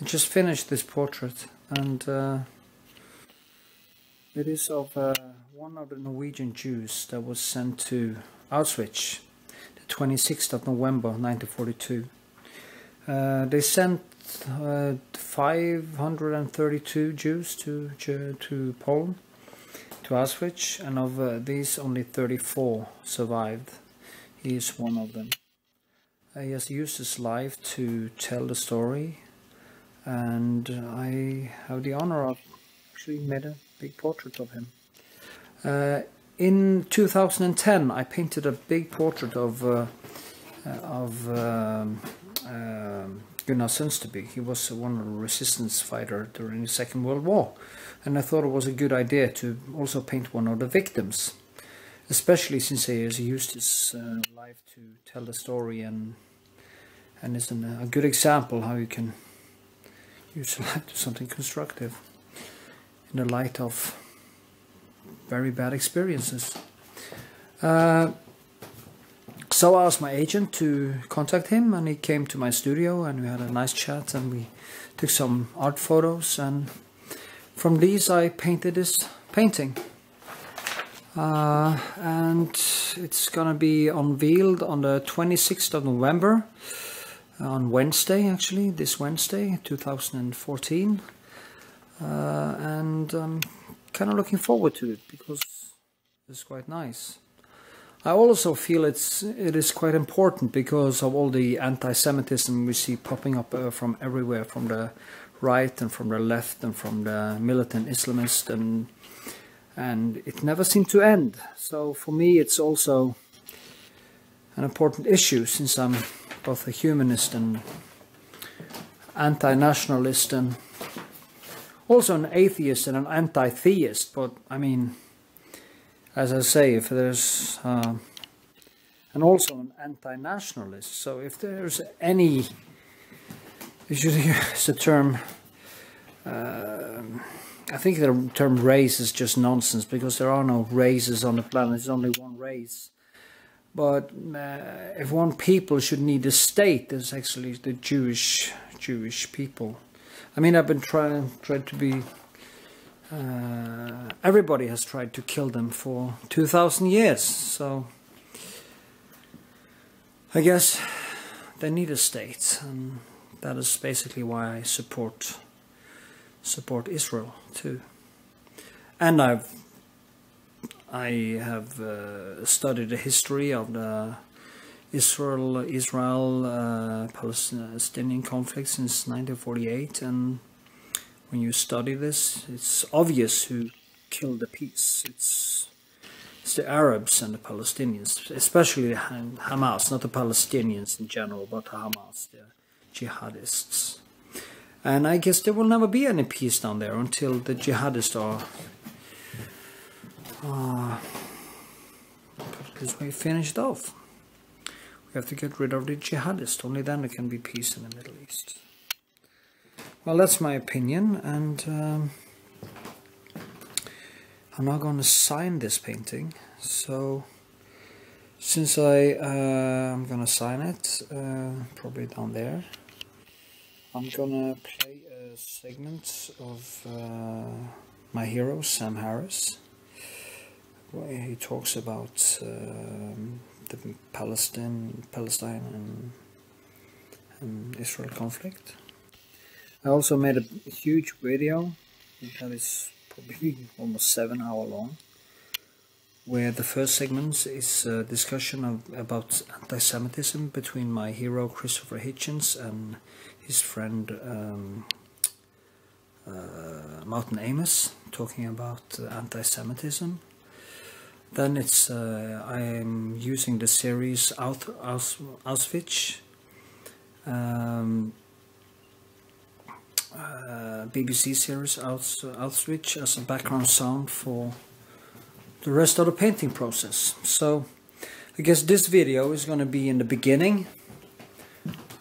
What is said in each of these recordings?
I just finished this portrait and uh, it is of uh, one of the Norwegian Jews that was sent to Auschwitz the 26th of November 1942. Uh, they sent uh, 532 Jews to to Poland, to Auschwitz, and of uh, these only 34 survived. He is one of them. Uh, he has used his life to tell the story and I have the honor of actually made a big portrait of him. Uh, in 2010 I painted a big portrait of uh, uh of um, Gunnar Sønsteby. He was one of the resistance fighters during the Second World War and I thought it was a good idea to also paint one of the victims especially since he has used his uh, life to tell the story and and is an, a good example how you can to something constructive in the light of very bad experiences. Uh, so I asked my agent to contact him and he came to my studio and we had a nice chat and we took some art photos and from these I painted this painting. Uh, and it's gonna be unveiled on the 26th of November on Wednesday actually, this Wednesday 2014 uh, and I'm kind of looking forward to it because it's quite nice. I also feel it's it is quite important because of all the anti-Semitism we see popping up uh, from everywhere, from the right and from the left and from the militant Islamist and and it never seemed to end. So for me, it's also an important issue since I'm both a humanist and anti-nationalist and also an atheist and an anti-theist. But I mean, as I say, if there's uh, and also an anti-nationalist. So if there's any, you should use the term. Uh, I think the term race is just nonsense because there are no races on the planet. There's only one race. But uh, if one people should need a state, it's actually the Jewish Jewish people. I mean, I've been trying tried to be. Uh, everybody has tried to kill them for two thousand years, so I guess they need a state, and that is basically why I support support Israel too. And I've I have uh, studied the history of the Israel Israel uh, Palestinian conflict since 1948 and when you study this it's obvious who killed the peace. It's it's the Arabs and the Palestinians especially Hamas not the Palestinians in general but the Hamas the jihadists. And I guess there will never be any peace down there until the jihadists are uh, this finished off. We have to get rid of the jihadists, only then there can be peace in the Middle East. Well, that's my opinion, and um, I'm not going to sign this painting, so since I, uh, I'm going to sign it, uh, probably down there, I'm going to play a segment of uh, my hero, Sam Harris where he talks about um, the Palestine, Palestine and, and Israel conflict. I also made a huge video that is probably almost seven hour long where the first segment is a discussion of, about anti-Semitism between my hero Christopher Hitchens and his friend um, uh, Martin Amis talking about anti-Semitism then it's uh, I am using the series Aus, Aus, Auschwitz um, uh, BBC series Aus, Auschwitz as a background sound for the rest of the painting process. So I guess this video is going to be in the beginning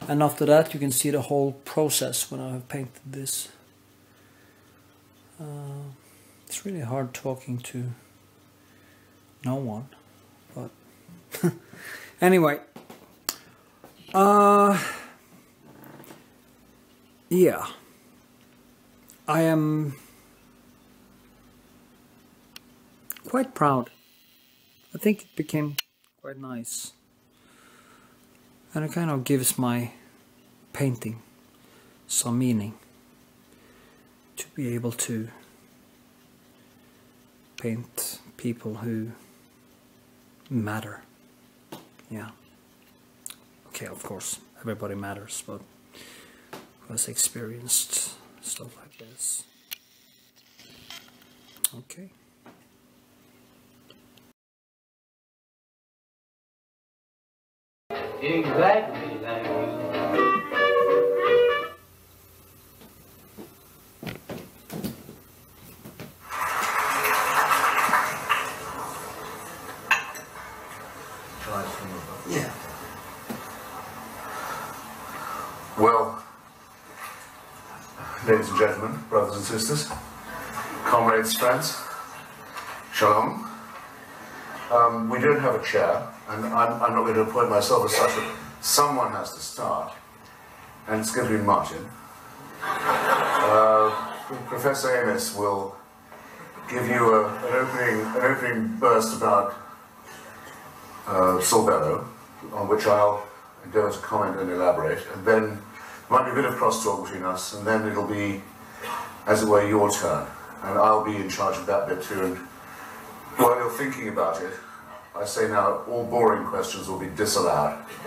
and after that you can see the whole process when I have painted this. Uh, it's really hard talking to no one. But anyway, uh, yeah. I am quite proud. I think it became quite nice. And it kind of gives my painting some meaning to be able to paint people who matter. Yeah. Okay, of course, everybody matters, but who has experienced stuff like this. Okay. Exactly like Well, ladies and gentlemen, brothers and sisters, comrades, friends, shalom. Um, we don't have a chair, and I'm, I'm not going to appoint myself as such, but someone has to start, and it's going to be Martin. Uh, Professor Amis will give you a, an opening, an opening burst about uh, Saul Bellow, on which I'll endeavour to comment and elaborate, and then might be a bit of crosstalk between us, and then it'll be, as it were, your turn, and I'll be in charge of that bit too. And while you're thinking about it, I say now, all boring questions will be disallowed,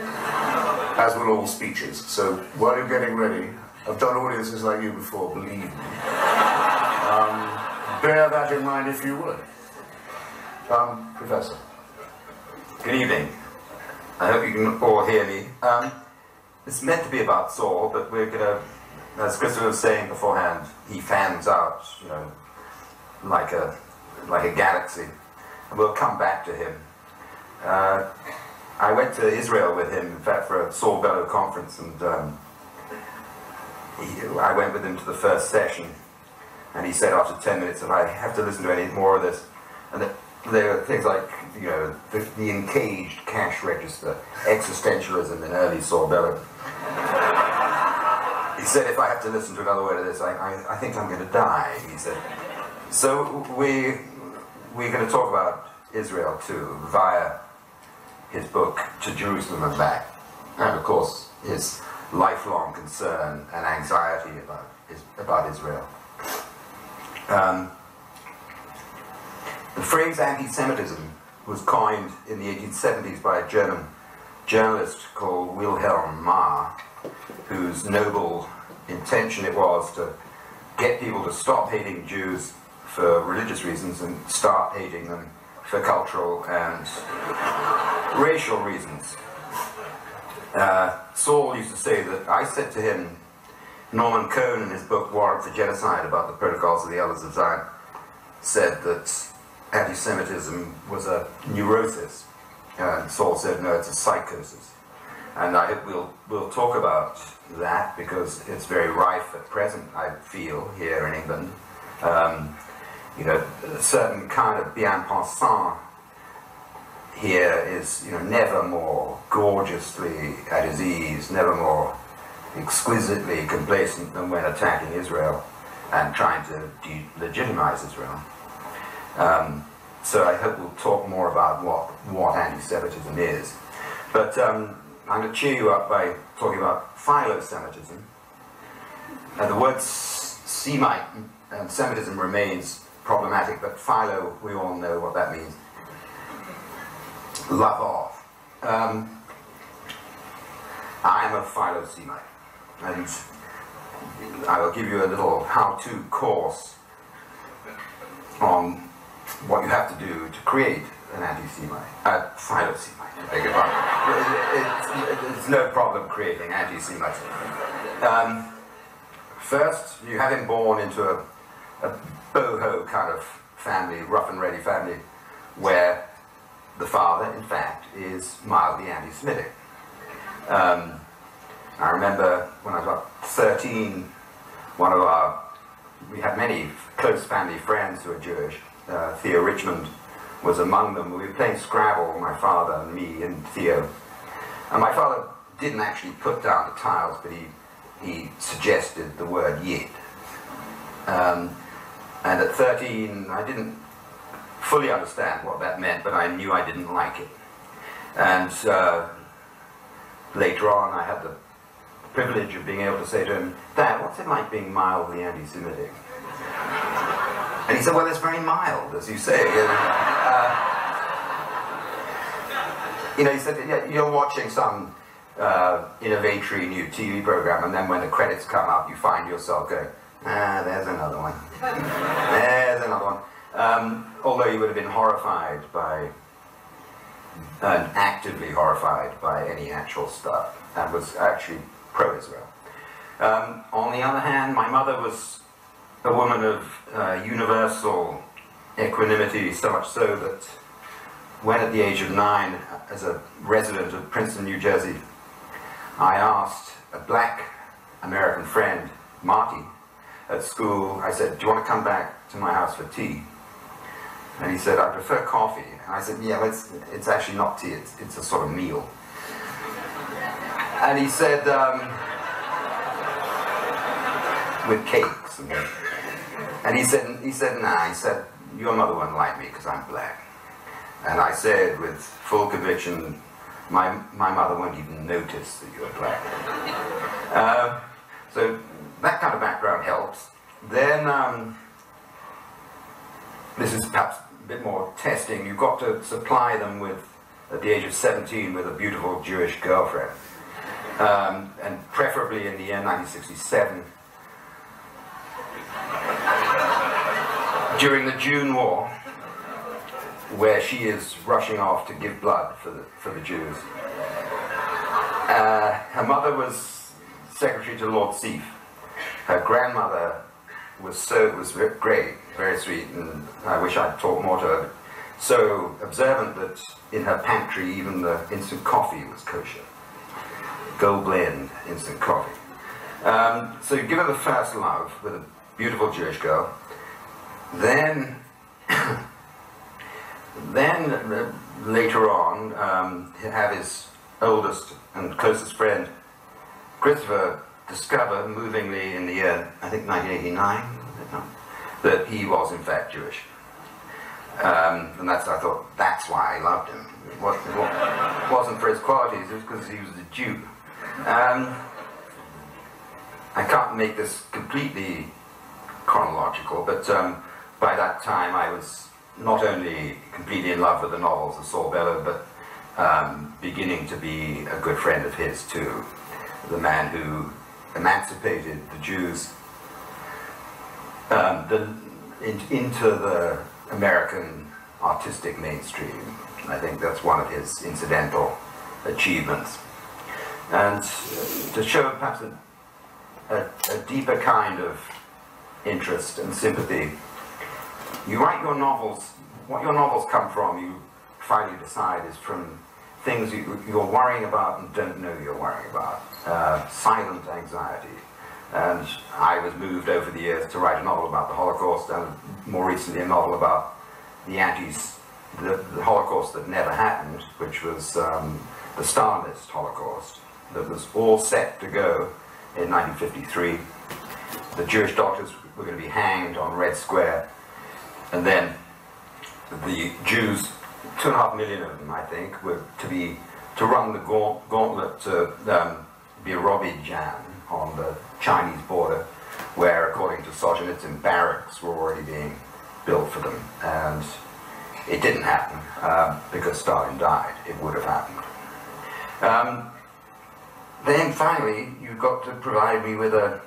as will all speeches. So while you're getting ready, I've done audiences like you before, believe me. Um, bear that in mind if you would. Um, Professor. Good evening. I hope you can all hear me. Um, it's meant to be about Saul, but we're going to, as Christopher was saying beforehand, he fans out, you know, like a like a galaxy, and we'll come back to him. Uh, I went to Israel with him, in fact, for a Saul Bellow conference, and um, he, I went with him to the first session, and he said after 10 minutes that I have to listen to any more of this, and that there are things like, you know, the, the encaged cash register, existentialism in early Saul Bellow. He said, if I have to listen to another word of this, I, I, I think I'm going to die, he said. So we, we're going to talk about Israel too, via his book, To Jerusalem and Back, and of course his lifelong concern and anxiety about, his, about Israel. Um, the phrase anti-Semitism was coined in the 1870s by a German journalist called Wilhelm Marr, whose noble intention it was to get people to stop hating Jews for religious reasons and start hating them for cultural and racial reasons. Uh, Saul used to say that I said to him, Norman Cohn in his book Warrant for Genocide about the Protocols of the Elders of Zion said that anti-Semitism was a neurosis. And Saul said, no, it's a psychosis. And I we'll, we'll talk about that because it's very rife at present, I feel, here in England. Um, you know, a certain kind of bien pensant here is, you know, never more gorgeously at his ease, never more exquisitely complacent than when attacking Israel and trying to delegitimize Israel. Um, so I hope we'll talk more about what, what anti-Semitism is. But um, I'm going to cheer you up by talking about philo-Semitism. And the word Semite and Semitism remains problematic, but philo, we all know what that means. Love off. Um, I am a philo-Semite, and I will give you a little how-to course on what you have to do to create an anti-Semite, uh, philo-Semite, I beg your pardon. It, it, it's no problem creating anti-Semites. Um, first, you have him born into a, a boho kind of family, rough and ready family, where the father, in fact, is mildly anti-Semitic. Um, I remember when I was about 13, one of our, we had many close family friends who were Jewish. Uh, Theo Richmond was among them. We were playing Scrabble, my father and me and Theo. And my father didn't actually put down the tiles, but he, he suggested the word yid. Um, and at 13, I didn't fully understand what that meant, but I knew I didn't like it. And uh, later on, I had the privilege of being able to say to him, Dad, what's it like being mildly anti-Semitic? And he said, well, it's very mild, as you say. And, uh, you know, he said, you're watching some uh, innovatory new TV program, and then when the credits come up, you find yourself going, ah, there's another one. there's another one. Um, although you would have been horrified by, actively horrified by any actual stuff, and was actually pro-Israel. Um, on the other hand, my mother was a woman of uh, universal equanimity, so much so that when at the age of nine, as a resident of Princeton, New Jersey, I asked a black American friend, Marty, at school, I said, do you want to come back to my house for tea? And he said, I prefer coffee. And I said, yeah, it's, it's actually not tea, it's, it's a sort of meal. And he said, um, with cakes. And, and he said, he said, nah, he said, your mother wouldn't like me because I'm black. And I said with full conviction, my, my mother won't even notice that you're black. Uh, so that kind of background helps. Then, um, this is perhaps a bit more testing, you've got to supply them with, at the age of 17, with a beautiful Jewish girlfriend. Um, and preferably in the year 1967, during the June War, where she is rushing off to give blood for the, for the Jews. Uh, her mother was secretary to Lord Sieff. Her grandmother was so was great, very sweet, and I wish I'd talked more to her. So observant that in her pantry even the instant coffee was kosher. Gold blend instant coffee. Um, so give her the first love with a beautiful Jewish girl. Then then uh, later on, um, have his oldest and closest friend, Christopher, discover movingly in the year, I think 1989, that he was in fact Jewish. Um, and that's, I thought, that's why I loved him. It wasn't, it wasn't for his qualities, it was because he was a Jew. Um, I can't make this completely chronological, but um, by that time I was not only completely in love with the novels of Saul Bellow, but um, beginning to be a good friend of his too. The man who emancipated the Jews um, the, in, into the American artistic mainstream. I think that's one of his incidental achievements. And to show perhaps a, a, a deeper kind of interest and sympathy you write your novels, what your novels come from, you finally decide, is from things you, you're worrying about and don't know you're worrying about. Uh, silent anxiety. And I was moved over the years to write a novel about the Holocaust and more recently a novel about the antis, the, the Holocaust that never happened, which was um, the Stalinist Holocaust that was all set to go in 1953. The Jewish doctors were going to be hanged on Red Square and then the Jews, two and a half million of them, I think, were to be to run the gauntlet to um, Birobidzhan on the Chinese border, where, according to Solzhenitsyn, barracks were already being built for them. And it didn't happen uh, because Stalin died. It would have happened. Um, then finally, you've got to provide me with a,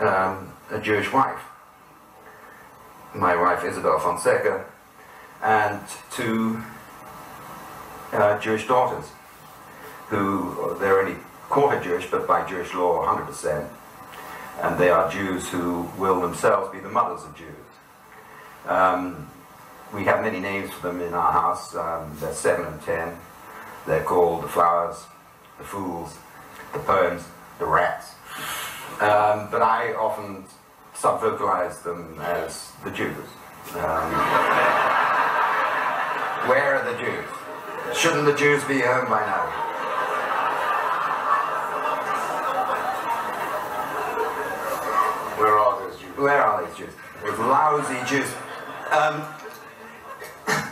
um, a Jewish wife my wife Isabel Fonseca, and two uh, Jewish daughters, who they're only quarter Jewish, but by Jewish law 100%, and they are Jews who will themselves be the mothers of Jews. Um, we have many names for them in our house. Um, they're seven and ten. They're called the flowers, the fools, the poems, the rats. Um, but I often sub-vocalize them as the Jews. Um, where are the Jews? Shouldn't the Jews be home by now? Where are those Jews? where are these Jews? Those lousy Jews. Um,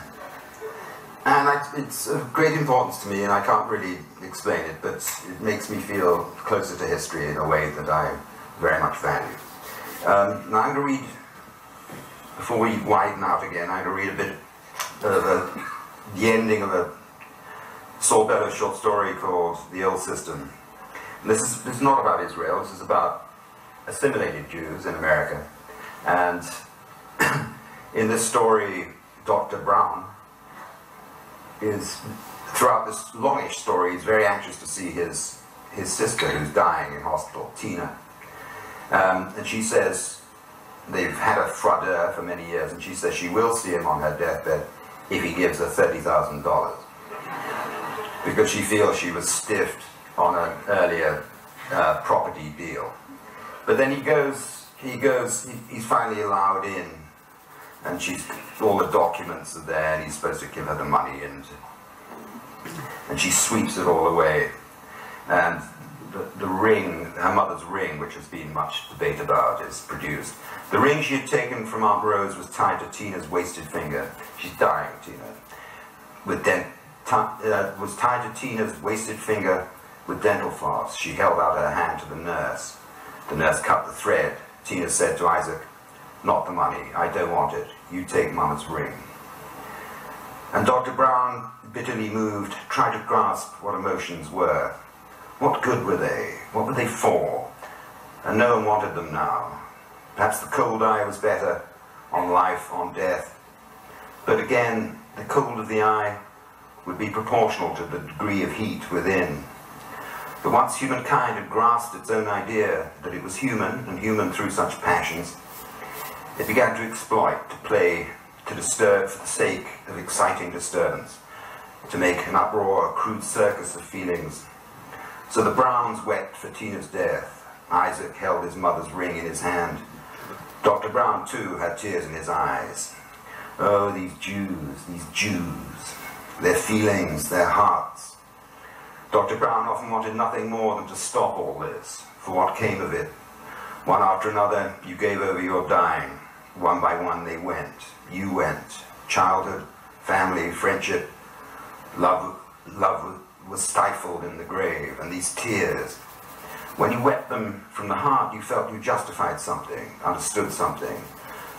and I, it's of great importance to me, and I can't really explain it, but it makes me feel closer to history in a way that I very much value. Um, now I'm going to read, before we widen out again, I'm going to read a bit of a, the ending of a Saul Bellow short story called The Old System. And this is, is not about Israel, this is about assimilated Jews in America. And in this story, Dr. Brown is, throughout this longish story, he's very anxious to see his, his sister who's dying in hospital, Tina. Um, and she says, they've had a froideur for many years, and she says she will see him on her deathbed if he gives her $30,000. Because she feels she was stiffed on an earlier uh, property deal. But then he goes, he goes, he, he's finally allowed in, and she's, all the documents are there, and he's supposed to give her the money, and, and she sweeps it all away. And the, the ring, her mother's ring, which has been much debated about, is produced. The ring she had taken from Aunt Rose was tied to Tina's wasted finger. She's dying, Tina. With dent, uh, was tied to Tina's wasted finger with dental floss. She held out her hand to the nurse. The nurse cut the thread. Tina said to Isaac, not the money, I don't want it. You take Mama's ring. And Dr. Brown, bitterly moved, tried to grasp what emotions were. What good were they? What were they for? And no one wanted them now. Perhaps the cold eye was better on life, on death. But again, the cold of the eye would be proportional to the degree of heat within. But once humankind had grasped its own idea that it was human, and human through such passions, it began to exploit, to play, to disturb for the sake of exciting disturbance, to make an uproar, a crude circus of feelings. So the Browns wept for Tina's death. Isaac held his mother's ring in his hand. Dr. Brown, too, had tears in his eyes. Oh, these Jews, these Jews, their feelings, their hearts. Dr. Brown often wanted nothing more than to stop all this, for what came of it. One after another, you gave over your dying. One by one they went. You went. Childhood, family, friendship, love, love was stifled in the grave, and these tears, when you wept them from the heart, you felt you justified something, understood something.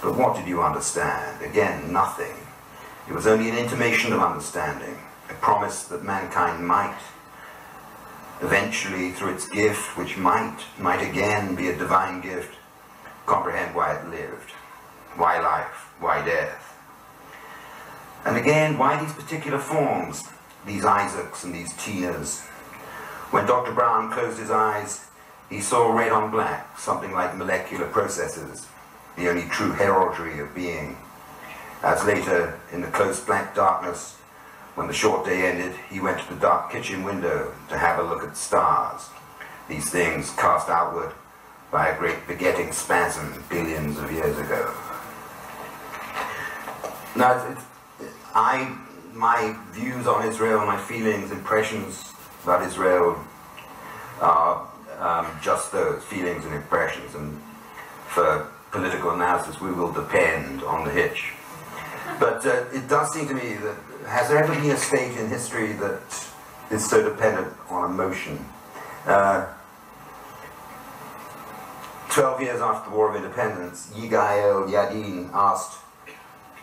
But what did you understand? Again, nothing. It was only an intimation of understanding, a promise that mankind might, eventually through its gift, which might, might again be a divine gift, comprehend why it lived, why life, why death. And again, why these particular forms, these Isaacs and these Tinas? When Dr. Brown closed his eyes, he saw red on black, something like molecular processes, the only true heraldry of being. As later, in the close black darkness, when the short day ended, he went to the dark kitchen window to have a look at stars, these things cast outward by a great begetting spasm billions of years ago. Now, it's, it's, I, my views on Israel, my feelings, impressions about Israel are um, just those feelings and impressions, and for political analysis, we will depend on the hitch. But uh, it does seem to me that has there ever been a state in history that is so dependent on emotion? Uh, Twelve years after the War of Independence, Yigael Yadin asked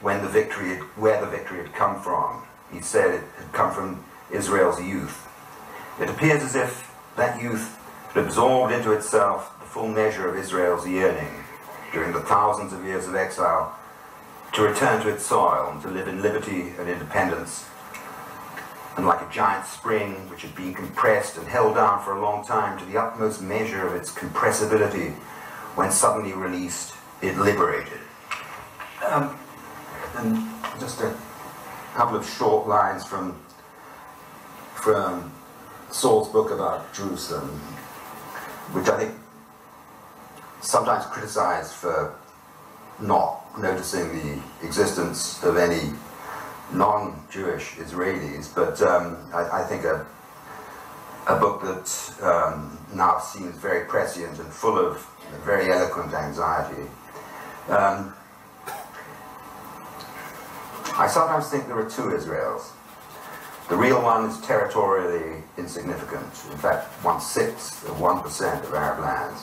when the victory, had, where the victory had come from. He said it had come from Israel's youth. It appears as if that youth had absorbed into itself the full measure of Israel's yearning during the thousands of years of exile to return to its soil and to live in liberty and independence. And like a giant spring which had been compressed and held down for a long time to the utmost measure of its compressibility, when suddenly released, it liberated. Um, and just a couple of short lines from, from Saul's book about Jerusalem, which I think sometimes criticized for not noticing the existence of any non-Jewish Israelis, but um, I, I, think a, a book that um, now seems very prescient and full of very eloquent anxiety. Um, I sometimes think there are two Israels. The real one is territorially insignificant, in fact, one sixth of 1% of Arab lands.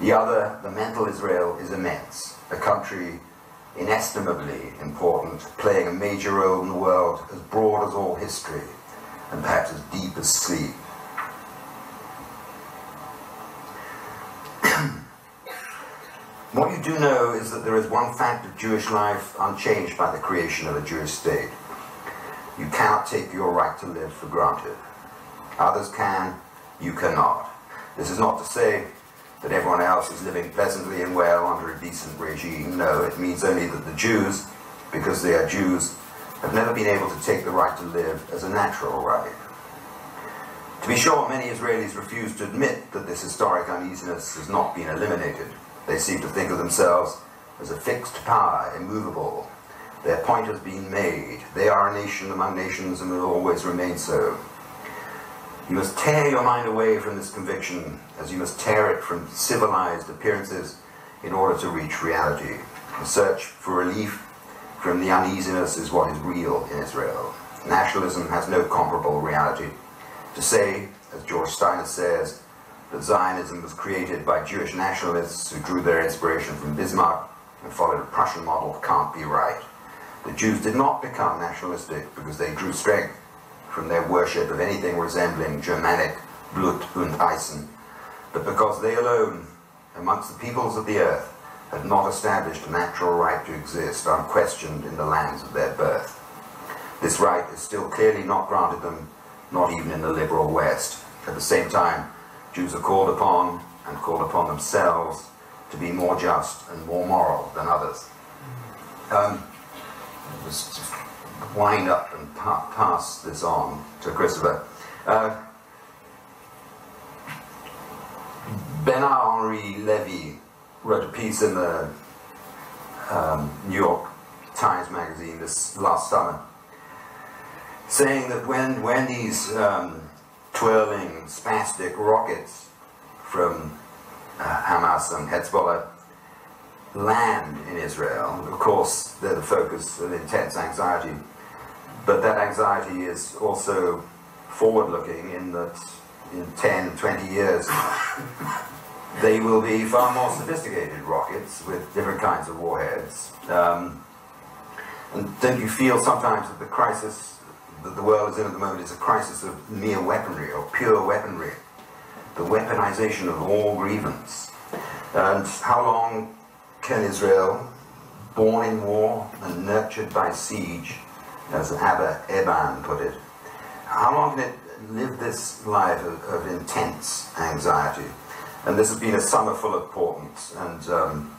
The other, the mental Israel, is immense, a country inestimably important, playing a major role in the world as broad as all history and perhaps as deep as sleep. what you do know is that there is one fact of Jewish life unchanged by the creation of a Jewish state. You cannot take your right to live for granted. Others can, you cannot. This is not to say that everyone else is living pleasantly and well under a decent regime. No, it means only that the Jews, because they are Jews, have never been able to take the right to live as a natural right. To be sure, many Israelis refuse to admit that this historic uneasiness has not been eliminated. They seem to think of themselves as a fixed power, immovable. Their point has been made. They are a nation among nations and will always remain so. You must tear your mind away from this conviction as you must tear it from civilized appearances in order to reach reality. The search for relief from the uneasiness is what is real in Israel. Nationalism has no comparable reality. To say, as George Steiner says, that Zionism was created by Jewish nationalists who drew their inspiration from Bismarck and followed a Prussian model can't be right. The Jews did not become nationalistic because they drew strength from their worship of anything resembling Germanic Blut und Eisen, but because they alone, amongst the peoples of the earth, had not established a natural right to exist unquestioned in the lands of their birth. This right is still clearly not granted them, not even in the liberal West. At the same time, Jews are called upon and called upon themselves to be more just and more moral than others. Um, just wind up and pa pass this on to Christopher. Uh, Bernard Henri Levy wrote a piece in the um, New York Times Magazine this last summer saying that when, when these um, twirling spastic rockets from uh, Hamas and Hezbollah land in Israel, of course they're the focus of intense anxiety but that anxiety is also forward-looking in that in 10, 20 years, they will be far more sophisticated rockets with different kinds of warheads. Um, and don't you feel sometimes that the crisis that the world is in at the moment is a crisis of mere weaponry or pure weaponry? The weaponization of all grievance. And how long can Israel, born in war and nurtured by siege, as Abba Eban put it. How long can it live this life of, of intense anxiety? And this has been a summer full of portents, and um,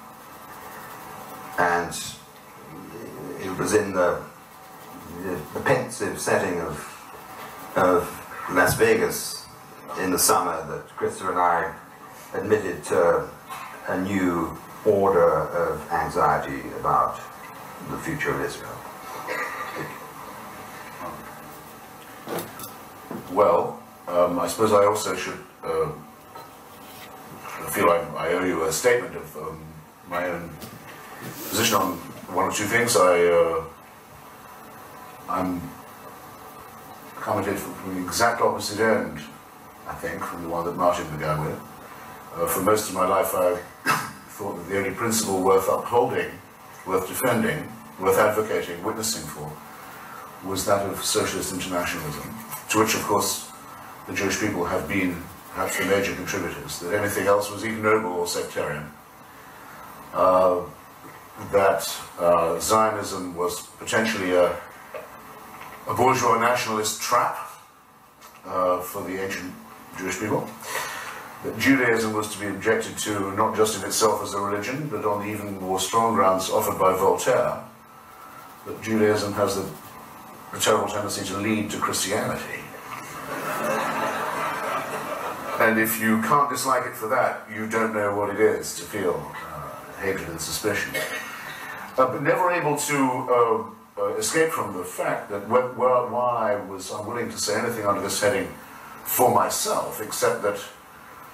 and it was in the, the, pensive setting of of Las Vegas in the summer that Christopher and I admitted to a new order of anxiety about the future of Israel. Well, um, I suppose I also should uh, feel I, I, owe you a statement of um, my own position on one or two things. I, uh, I'm commented from the exact opposite end, I think, from the one that Martin began with. Uh, for most of my life, I thought that the only principle worth upholding, worth defending, worth advocating, witnessing for, was that of socialist internationalism to which, of course, the Jewish people have been perhaps the major contributors, that anything else was ignoble or sectarian, uh, that uh, Zionism was potentially a, a bourgeois nationalist trap uh, for the ancient Jewish people, that Judaism was to be objected to not just in itself as a religion, but on the even more strong grounds offered by Voltaire, that Judaism has the, terrible tendency to lead to Christianity and if you can't dislike it for that, you don't know what it is to feel uh, hatred and suspicion. Uh, but never able to uh, escape from the fact that I was unwilling to say anything under this heading for myself, except that,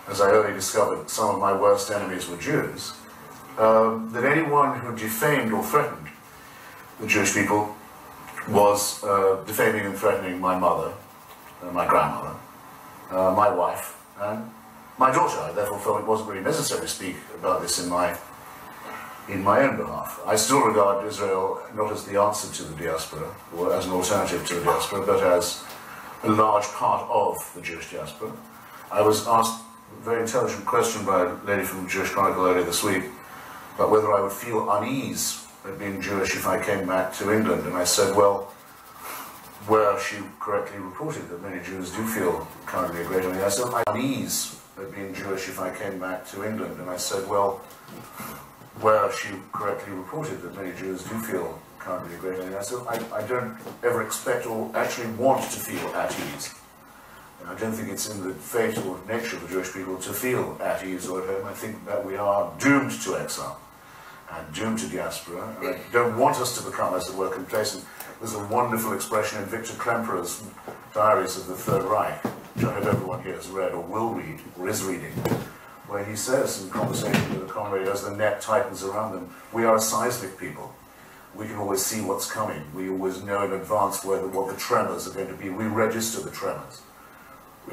as I early discovered, some of my worst enemies were Jews, um, that anyone who defamed or threatened the Jewish people was uh, defaming and threatening my mother, uh, my grandmother, uh, my wife, and my daughter. I therefore felt it wasn't really necessary to speak about this in my in my own behalf. I still regard Israel not as the answer to the diaspora or as an alternative to the diaspora, but as a large part of the Jewish diaspora. I was asked a very intelligent question by a lady from Jewish Chronicle earlier this week about whether I would feel unease at being Jewish if I came back to England, and I said, well, where she correctly reported that many Jews do feel currently a great unease. I said, unease at being Jewish if I came back to England, and I said, well, where she correctly reported that many Jews do feel currently a great. I said, I, I don't ever expect or actually want to feel at ease. And I don't think it's in the fate or nature of the Jewish people to feel at ease or at home. I think that we are doomed to exile and doomed to diaspora. And I don't want us to become, as it were, complacent. There's a wonderful expression in Victor Klemperer's Diaries of the Third Reich, which I hope everyone here has read or will read or is reading, where he says in conversation with a comrade as the net tightens around them, we are a seismic people. We can always see what's coming. We always know in advance where the, what the tremors are going to be. We register the tremors.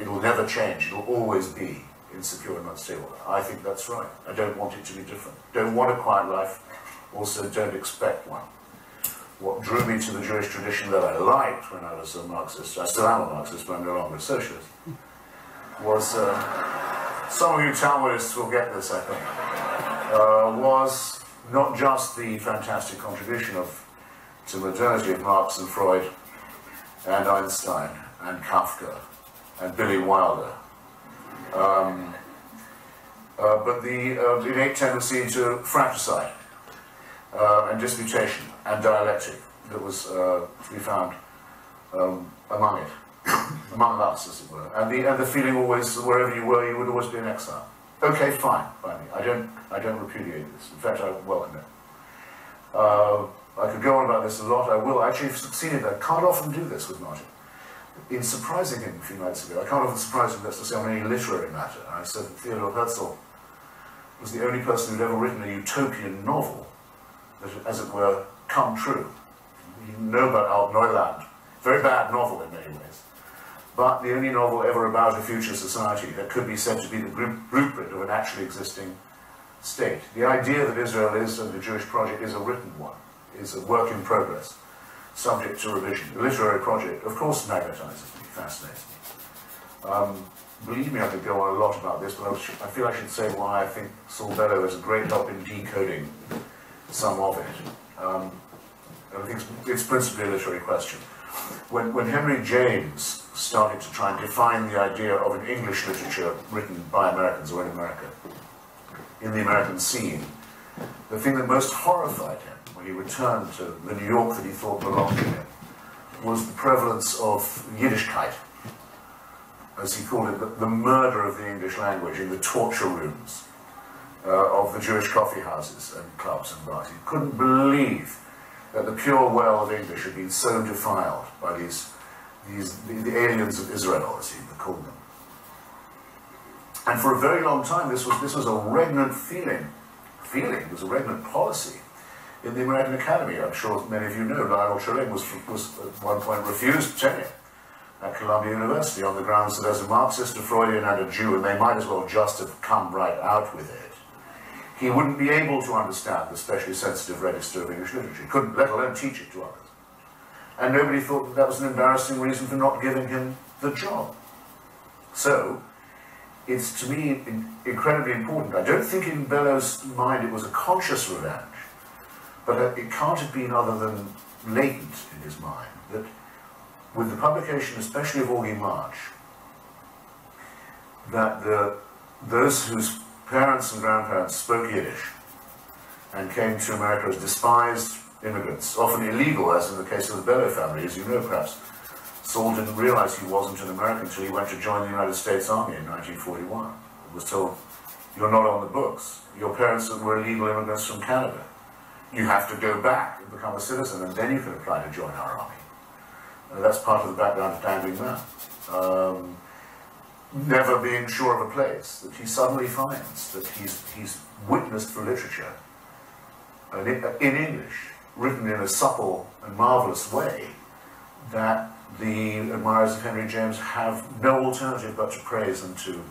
It'll never change. It'll always be insecure and unstable. I think that's right. I don't want it to be different. Don't want a quiet life. Also, don't expect one. What drew me to the Jewish tradition that I liked when I was a Marxist, I still am a Marxist, but I'm no longer a socialist, was uh, some of you Talmudists will get this, I think, uh, was not just the fantastic contribution of to modernity of Marx and Freud and Einstein and Kafka and Billy Wilder, um, uh, but the uh, innate tendency to fratricide uh, and disputation and dialectic that was uh, to be found um, among it, among us, as it were, and the and the feeling always wherever you were, you would always be in exile. Okay, fine by me. I don't I don't repudiate this. In fact, I welcome it. Uh, I could go on about this a lot. I will. Actually, I've succeeded. I can't often do this with Martin in surprising him a few nights ago, I can't often surprise him, let's say, on any literary matter. I said that Theodore Herzl was the only person who'd ever written a utopian novel that, as it were, come true. You know about Alt Neuland, very bad novel in many ways, but the only novel ever about a future society that could be said to be the blueprint of an actually existing state. The idea that Israel is and the Jewish project is a written one, is a work in progress subject to revision. The literary project, of course, magnetizes me, fascinates me. Um, believe me, I could go on a lot about this, but I, was, I, feel I should say why I think Saul Bellow is a great help in decoding some of it. Um, I think it's, it's, principally a literary question. When, when Henry James started to try and define the idea of an English literature written by Americans or in America, in the American scene, the thing that most horrified him when he returned to the New York that he thought belonged to him, was the prevalence of Yiddishkeit, as he called it, the, the murder of the English language in the torture rooms uh, of the Jewish coffee houses and clubs and bars. He couldn't believe that the pure well of English had been so defiled by these, these the, the aliens of Israel, as he called them. And for a very long time, this was, this was a regnant feeling. Feeling, it was a regnant policy in the American Academy. I'm sure many of you know Lionel Trilling was, was at one point refused tenure at Columbia University on the grounds that as a Marxist, a Freudian, and a Jew, and they might as well just have come right out with it, he wouldn't be able to understand the specially sensitive register of English literature. He couldn't, let alone teach it to others. And nobody thought that that was an embarrassing reason for not giving him the job. So, it's to me incredibly important. I don't think in Bellow's mind it was a conscious revenge but it can't have been other than latent in his mind that with the publication, especially of Augie March, that the, those whose parents and grandparents spoke Yiddish and came to America as despised immigrants, often illegal, as in the case of the Bellow family, as you know perhaps. Saul didn't realize he wasn't an American until he went to join the United States Army in 1941. He was told, you're not on the books. Your parents were illegal immigrants from Canada you have to go back and become a citizen, and then you can apply to join our army. Uh, that's part of the background of Dangling Man. Um, never being sure of a place, that he suddenly finds that he's, he's witnessed through literature in English, written in a supple and marvellous way, that the admirers of Henry James have no alternative but to praise and to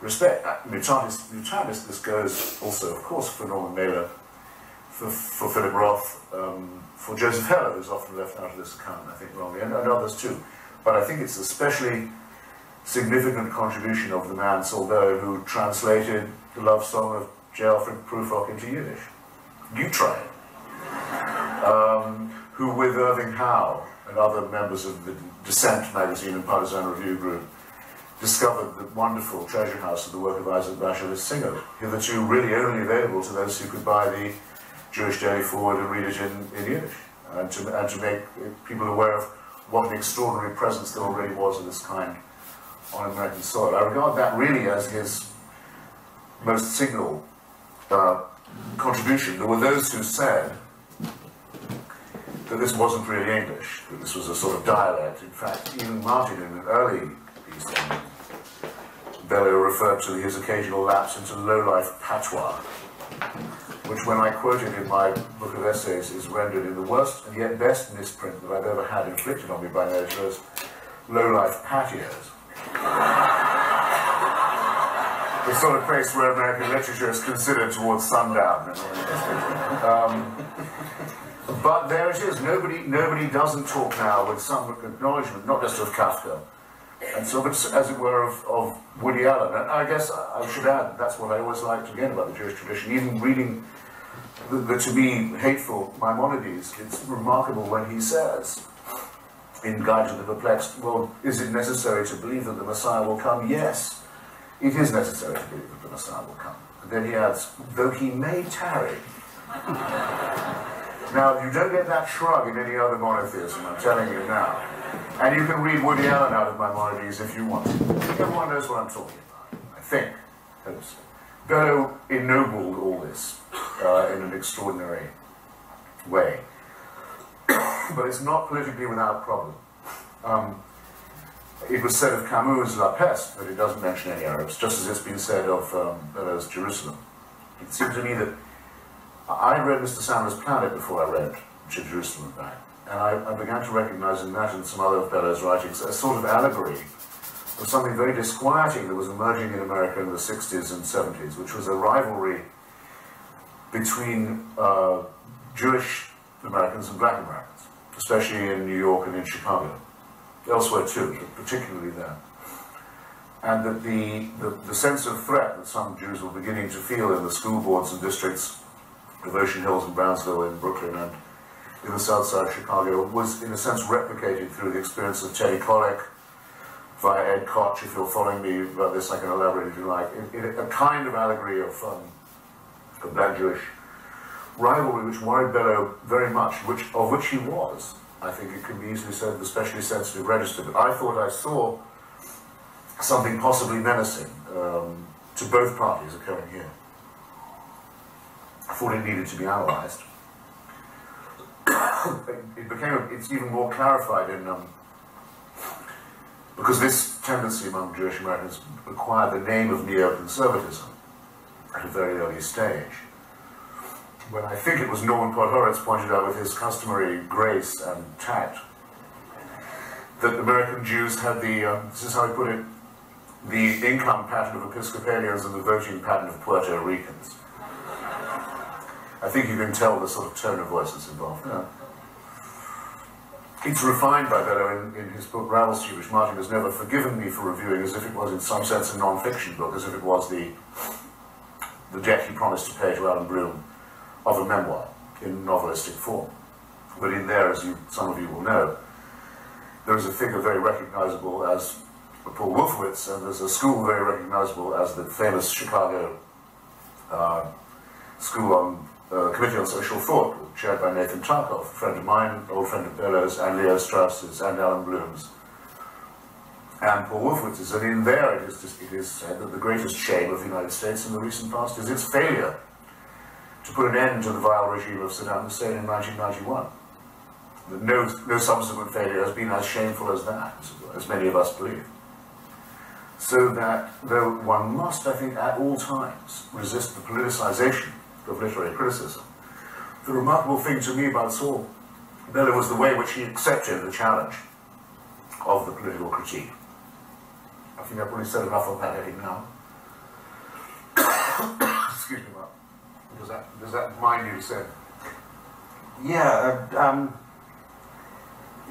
respect. Uh, Mutatis, mutatis this goes also, of course, for Norman Mailer, for, for Philip Roth, um, for Joseph Heller, who's often left out of this account, I think wrongly, and, and others too. But I think it's especially significant contribution of the man Bellow who translated the love song of J. Alfred Prufrock into Yiddish. You try it. Um, who with Irving Howe and other members of the Dissent magazine and Partisan Review group discovered the wonderful treasure house of the work of Isaac Bashevis Singer, hitherto really only available to those who could buy the Jewish Daily Forward and read it in, in Yiddish, and to, and to make people aware of what an extraordinary presence there already was of this kind on American soil. I regard that really as his most signal uh, contribution. There were those who said that this wasn't really English, that this was a sort of dialect. In fact, even Martin in an early piece on Bellow referred to his occasional lapse into low-life patois, which when I quoted in my book of essays is rendered in the worst and yet best misprint that I've ever had inflicted on me by editor as low-life patios the sort of place where American literature is considered towards sundown. Um, but there it is. Nobody, nobody doesn't talk now with some acknowledgement, not just of Kafka, and so, as it were, of, of Woody Allen. And I guess I should add that's what I always liked again about the Jewish tradition. Even reading the, the to me hateful Maimonides, it's remarkable when he says in Guide to the Perplexed, well, is it necessary to believe that the Messiah will come? Yes. It is necessary to believe that the Messiah will come. And then he adds, though he may tarry. now, you don't get that shrug in any other monotheism, I'm telling you now. And you can read Woody Allen out of Maimonides if you want. Everyone knows what I'm talking about, I think. Bellow ennobled all this uh, in an extraordinary way. but it's not politically without problem. Um, it was said of Camus' La Peste that it doesn't mention any Arabs, just as it's been said of um, Jerusalem. It seems to me that I read Mr. Sammler's Planet before I read Jerusalem back, and I, I, began to recognize in that and some other of Bellow's writings a sort of allegory of something very disquieting that was emerging in America in the 60s and 70s, which was a rivalry between uh, Jewish Americans and black Americans, especially in New York and in Chicago elsewhere too, but particularly there. And that the, the, the, sense of threat that some Jews were beginning to feel in the school boards and districts of Ocean Hills and Brownsville in Brooklyn and in the south side of Chicago was in a sense replicated through the experience of Teddy Kollek via Ed Koch. If you're following me about this, I can elaborate if you like. In, in a kind of allegory of, um, of black Jewish rivalry which worried Bellow very much, which, of which he was. I think it can be easily said, especially sensitive register. But I thought I saw something possibly menacing um, to both parties occurring here. Thought it needed to be analysed. it became, it's even more clarified in, um, because this tendency among Jewish Americans acquired the name of neoconservatism at a very early stage when I think it was Norman Podhoretz pointed out with his customary grace and tact that American Jews had the, uh, this is how he put it, the income pattern of Episcopalians and the voting pattern of Puerto Ricans. I think you can tell the sort of tone of voice that's involved. Yeah. It's refined by Bellow in, in his book Ravelstein, which Martin has never forgiven me for reviewing as if it was in some sense a non-fiction book, as if it was the, the debt he promised to pay to Allan Bloom of a memoir in novelistic form. But in there, as you, some of you will know, there is a figure very recognizable as Paul Wolfowitz, and there's a school very recognizable as the famous Chicago uh, School on uh, Committee on Social Thought, chaired by Nathan Tarcov, a friend of mine, old friend of Bellow's, and Leo Strauss's, and Allan Bloom's, and Paul Wolfowitz's. And in there, it is, just, it is said that the greatest shame of the United States in the recent past is its failure to put an end to the vile regime of Saddam Hussein in 1991. No, no subsequent failure has been as shameful as that, as many of us believe. So that though one must, I think, at all times resist the politicization of literary criticism, the remarkable thing to me about Saul Bellow was the way in which he accepted the challenge of the political critique. I think I've probably said enough on that heading now. Excuse me, Mark. Does that, does that mind you said? Yeah, uh, um,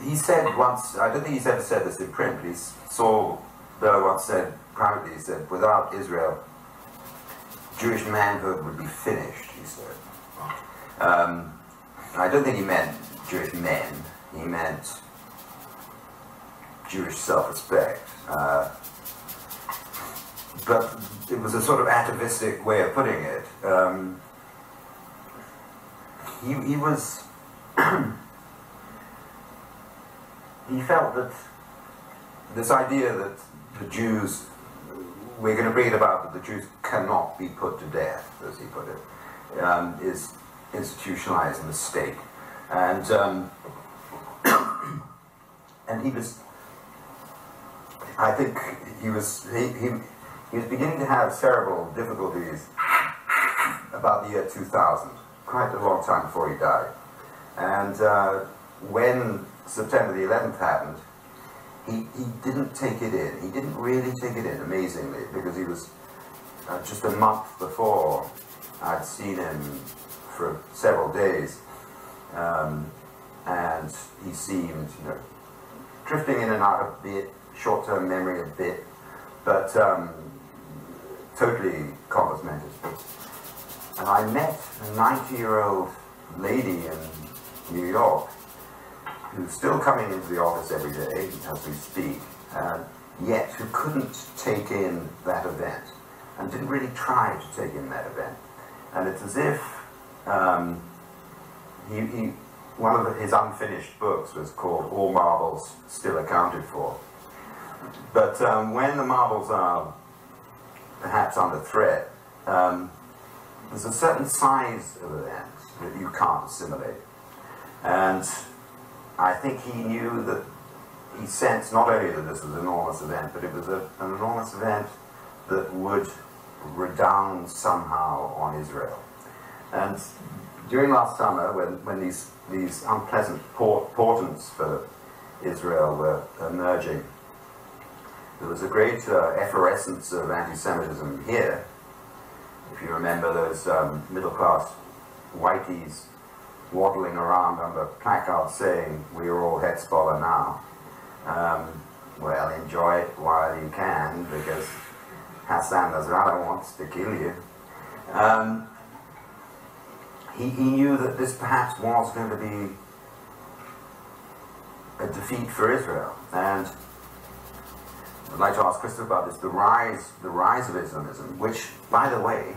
he said once, I don't think he's ever said this in print, but he saw, Bellow once said privately, he said, without Israel, Jewish manhood would be finished, he said. Um, I don't think he meant Jewish men, he meant Jewish self-respect. Uh, but it was a sort of atavistic way of putting it. Um, he, he was he felt that this idea that the Jews we're going to bring it about that the Jews cannot be put to death, as he put it, um, is institutionalized mistake, and um, and he was, I think he was he, he he was beginning to have cerebral difficulties about the year 2000, quite a long time before he died. And uh, when September the 11th happened, he, he didn't take it in. He didn't really take it in, amazingly, because he was uh, just a month before I'd seen him for several days, um, and he seemed, you know, drifting in and out a bit, short-term memory a bit, but um, totally complimented. And I met a 90-year-old lady in New York who's still coming into the office every day as we speak, uh, yet who couldn't take in that event and didn't really try to take in that event. And it's as if um, he, he, one of his unfinished books was called All Marbles Still Accounted For. But um, when the marbles are perhaps under threat, um, there's a certain size of event that you can't assimilate. And I think he knew that he sensed not only that this was an enormous event, but it was a, an enormous event that would redound somehow on Israel. And during last summer, when, when these, these unpleasant port, portents for Israel were emerging, there was a great uh, effervescence of anti-Semitism here. If you remember those um, middle-class whiteys waddling around under placards saying, we're all Hezbollah now. Um, well, enjoy it while you can, because Hassan Nasrallah wants to kill you. Um, he, he knew that this perhaps was going to be a defeat for Israel. And I'd like to ask Christopher about this, the rise, the rise of Islamism, which, by the way,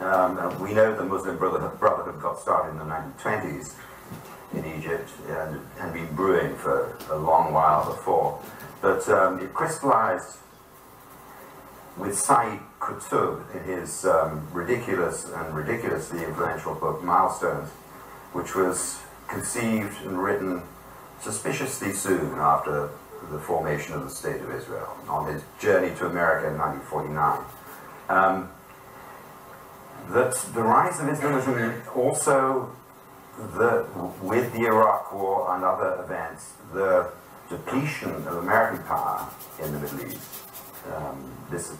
um, we know the Muslim Brotherhood, got started in the 1920s in Egypt and had been brewing for a long while before. But um, it crystallized with Said Qutb in his um, ridiculous and ridiculously influential book Milestones, which was conceived and written suspiciously soon after the formation of the State of Israel, on his journey to America in 1949. Um, that the rise of Islamism also, the, with the Iraq War and other events, the depletion of American power in the Middle East, um, this,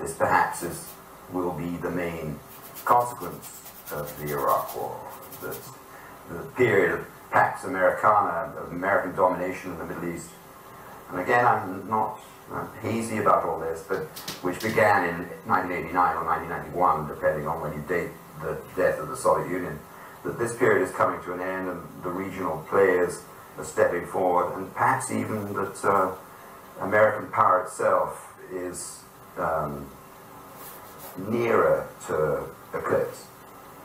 this perhaps is, will be the main consequence of the Iraq War. That the period of Pax Americana, of American domination in the Middle East, and again, I'm not I'm hazy about all this, but which began in 1989 or 1991, depending on when you date the death of the Soviet Union, that this period is coming to an end and the regional players are stepping forward, and perhaps even that uh, American power itself is um, nearer to eclipse,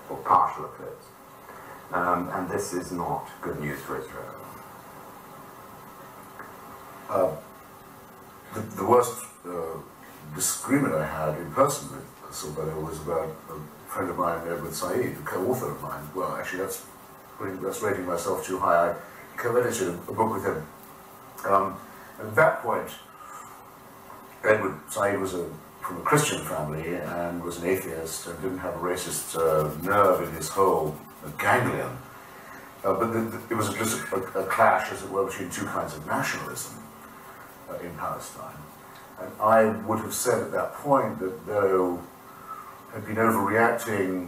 or partial eclipse. Um, and this is not good news for Israel. Uh, the, the worst uh, disagreement I had in person with Saul Bellow was about a friend of mine, Edward Said, a co-author of mine. Well, actually, that's that's rating myself too high. I co-edited a, a book with him. Um, at that point, Edward Said was a, from a Christian family and was an atheist and didn't have a racist uh, nerve in his whole ganglion. Uh, but the, the, it was just a, a, clash, as it were, between two kinds of nationalism in Palestine. And I would have said at that point that though had been overreacting,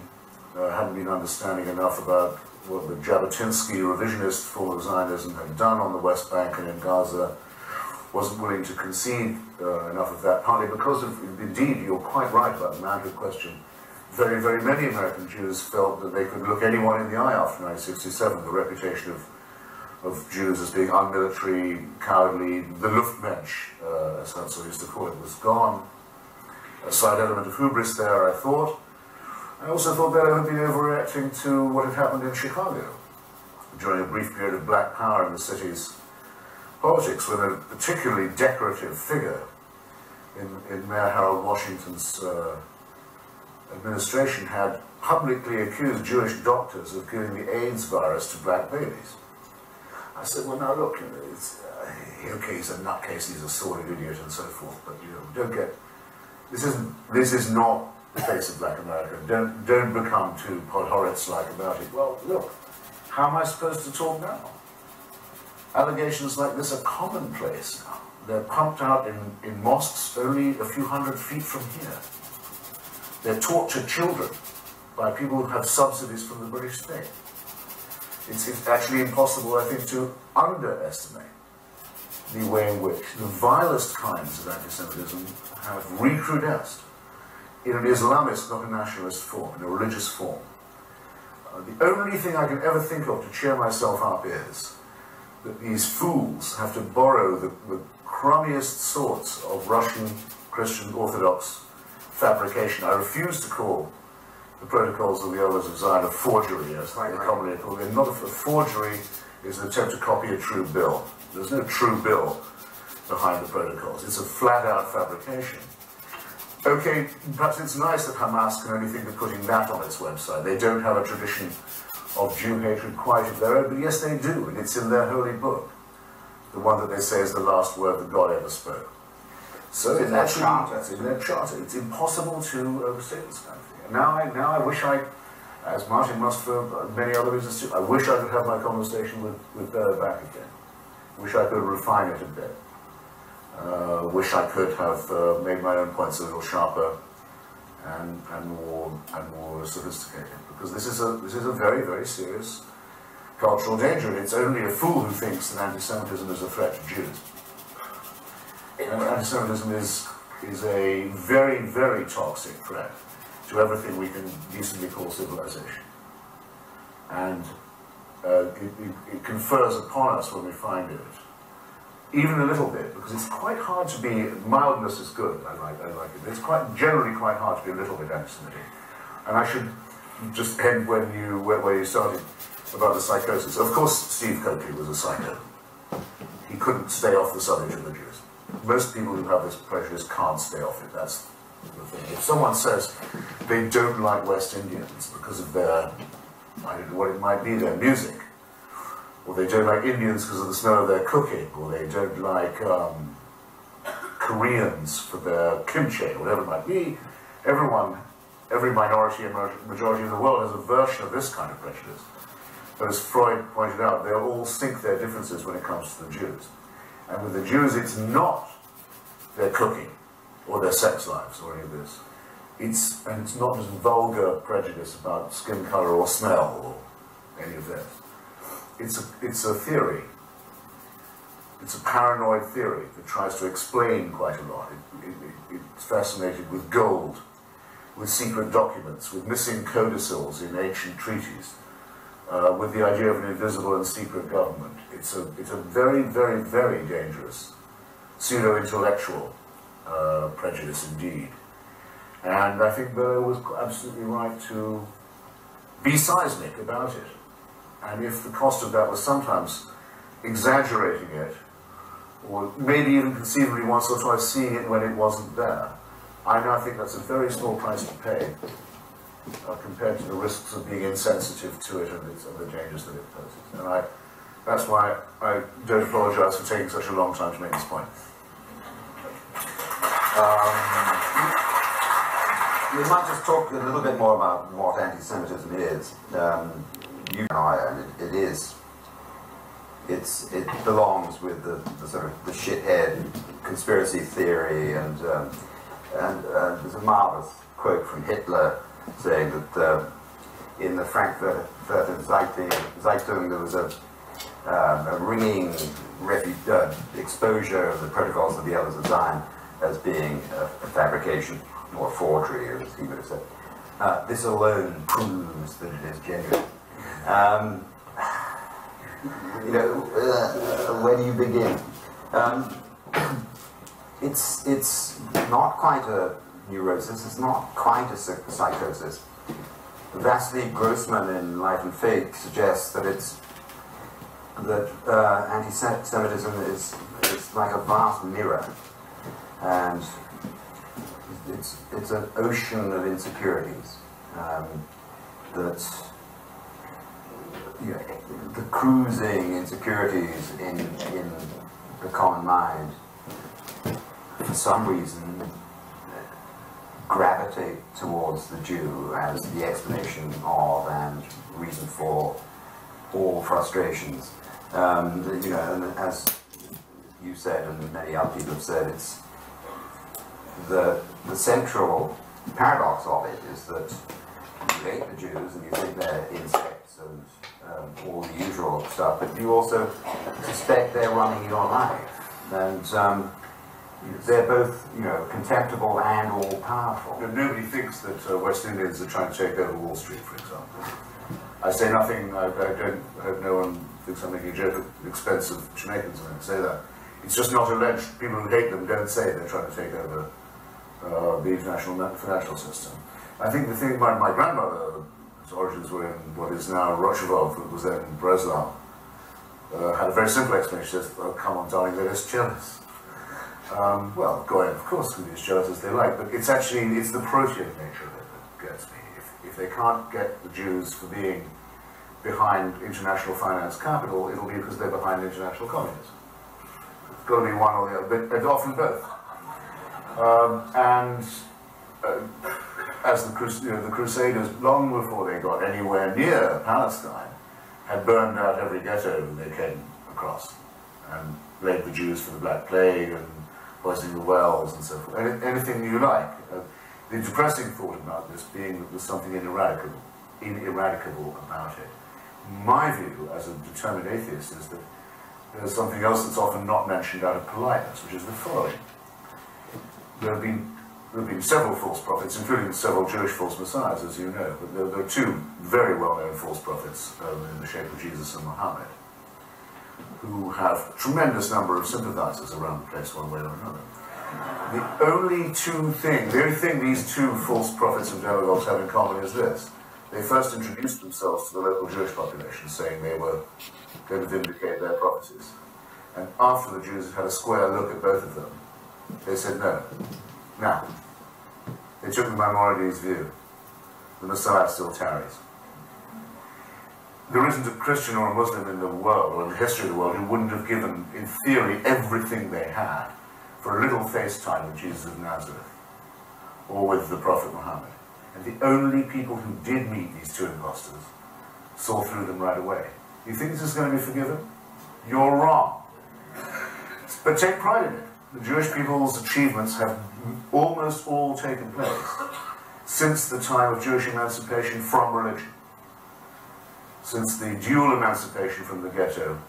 uh, hadn't been understanding enough about what the Jabotinsky revisionist form of Zionism had done on the West Bank and in Gaza, wasn't willing to concede uh, enough of that, partly because of, indeed, you're quite right about the manhood question. Very, very many American Jews felt that they could look anyone in the eye after 1967. The reputation of, of Jews as being unmilitary, cowardly, the Luftmensch, uh, as Herzl used to call it, was gone. A slight element of hubris there, I thought. I also thought Bellow had been overreacting to what had happened in Chicago during a brief period of black power in the city's politics, when a particularly decorative figure in, in Mayor Harold Washington's uh, administration had publicly accused Jewish doctors of giving the AIDS virus to black babies. I said, well, now look, it's, uh, okay, he's a nutcase, he's a sordid idiot, and so forth, but you know, don't get. This isn't. This is not the face of Black America. Don't don't become too Podhoretz-like about it. Well, look, how am I supposed to talk now? Allegations like this are commonplace now. They're pumped out in, in mosques only a few hundred feet from here. They're taught to children by people who have subsidies from the British state. It's, actually impossible, I think, to underestimate the way in which the vilest kinds of anti-Semitism have recrudesced in an Islamist, not a nationalist form, in a religious form. Uh, the only thing I can ever think of to cheer myself up is that these fools have to borrow the, the crummiest sorts of Russian Christian Orthodox fabrication. I refuse to call the protocols of the Elders of Zion a forgery, as they commonly call them. Not a, a forgery is an attempt to copy a true bill. There's no true bill behind the protocols. It's a flat-out fabrication. Okay, perhaps it's nice that Hamas can only think of putting that on its website. They don't have a tradition of Jew hatred quite of their own, but yes, they do, and it's in their holy book, the one that they say is the last word that God ever spoke. So it's, actually, charter. That's in their charter. It's impossible to overstate this kind of now I, now I wish I, as Martin must for many other reasons too, I wish I could have my conversation with, with Bellow back again. Wish I could refine it a bit. Uh, wish I could have uh, made my own points a little sharper and, and more and more sophisticated. Because this is a this is a very very serious cultural danger. It's only a fool who thinks that anti-Semitism is a threat to Jews. And anti-Semitism is is a very very toxic threat to everything we can decently call civilization. And uh, it, it, it confers upon us when we find it even a little bit, because it's quite hard to be, mildness is good, I like, I like it, it's quite, generally quite hard to be a little bit anti-Semitic. And I should just end when you, where, where you started about the psychosis. Of course, Steve Coakley was a psycho. He couldn't stay off the subject of the Jews. Most people who have this prejudice can't stay off it, that's. If someone says they don't like West Indians because of their, I don't know what it might be, their music, or they don't like Indians because of the smell of their cooking, or they don't like um, Koreans for their kimchi, whatever it might be. Everyone, every minority and majority in the world has a version of this kind of prejudice. But as Freud pointed out, they'll all sink their differences when it comes to the Jews. And with the Jews, it's not their cooking or their sex lives or any of this. It's, and it's not just vulgar prejudice about skin color or smell or any of this it's a, it's a theory. It's a paranoid theory that tries to explain quite a lot. It, it, it's fascinated with gold, with secret documents, with missing codicils in ancient treaties, uh, with the idea of an invisible and secret government. It's a, it's a very, very, very dangerous pseudo-intellectual uh, prejudice indeed. And I think Bellow was absolutely right to be seismic about it. And if the cost of that was sometimes exaggerating it, or maybe even conceivably once or twice seeing it when it wasn't there, I now think that's a very small price to pay uh, compared to the risks of being insensitive to it and, its, and the dangers that it poses. And I, that's why I don't apologize for taking such a long time to make this point. Um, we might just talk a little bit more about what anti-Semitism is. Um, you and I, and it, it is. It's it belongs with the, the sort of the shithead conspiracy theory, and um, and uh, there's a marvelous quote from Hitler saying that uh, in the Frankfurter Zeitung, there was a, um, a ringing refu- uh, exposure of the protocols of the Elders of Zion as being a, a fabrication or a forgery, as he would have said. Uh, this alone proves that it is genuine. Um, you know, uh, where do you begin? Um, it's it's not quite a neurosis. It's not quite a psychosis. Vasily Grossman in Life and Fate suggests that it's that uh, anti-Semitism is is like a vast mirror, and it's it's an ocean of insecurities um, that you know, the cruising insecurities in in the common mind for some reason gravitate towards the Jew as the explanation of and reason for all frustrations. Um, you know, and as you said, and many other people have said, it's the the central paradox of it is that you hate the Jews and you think they're insects and um, all the usual stuff, but you also suspect they're running your life, and um, they're both, you know, contemptible and all powerful. But nobody thinks that uh, West Indians are trying to take over Wall Street, for example. I say nothing, I, I don't I hope no one thinks I'm making a joke at the expense of Jamaicans when I say that. It's just not alleged. People who hate them don't say they're trying to take over uh, the international financial system. I think the thing, my, my grandmother, whose origins were in what is now Wrocław, that was then Breslau, uh, had a very simple explanation. She says, oh, come on, darling, they're just jealous. Um, well, go ahead, of course, can be as jealous as they like, but it's actually, it's the protean nature of it that gets me. If, if they can't get the Jews for being behind international finance capital, it'll be because they're behind international communism. It's got to be one or the other, but often both. Um, and uh, as the, you know, the Crusaders, long before they got anywhere near Palestine, had burned out every ghetto they came across and blamed the Jews for the Black Plague and poisoning the wells and so forth. Any, anything you like. Uh, the depressing thought about this being that there's something ineradicable, ineradicable about it. My view, as a determined atheist, is that there's something else that's often not mentioned out of politeness, which is the following. There have been there have been several false prophets, including several Jewish false messiahs, as you know, but there, there are two very well-known false prophets um, in the shape of Jesus and Muhammad, who have a tremendous number of sympathizers around the place one way or another. The only two things, the only thing these two false prophets and demagogues have in common is this. They first introduced themselves to the local Jewish population, saying they were going to vindicate their prophecies. And after the Jews had a square look at both of them, they said no. Now, they took the Maimonides view. The Messiah still tarries. There isn't a Christian or a Muslim in the world, or in the history of the world, who wouldn't have given, in theory, everything they had for a little face time with Jesus of Nazareth, or with the Prophet Muhammad. And the only people who did meet these two impostors saw through them right away. You think this is going to be forgiven? You're wrong. But take pride in it. The Jewish people's achievements have almost all taken place since the time of Jewish emancipation from religion. Since the dual emancipation from the ghetto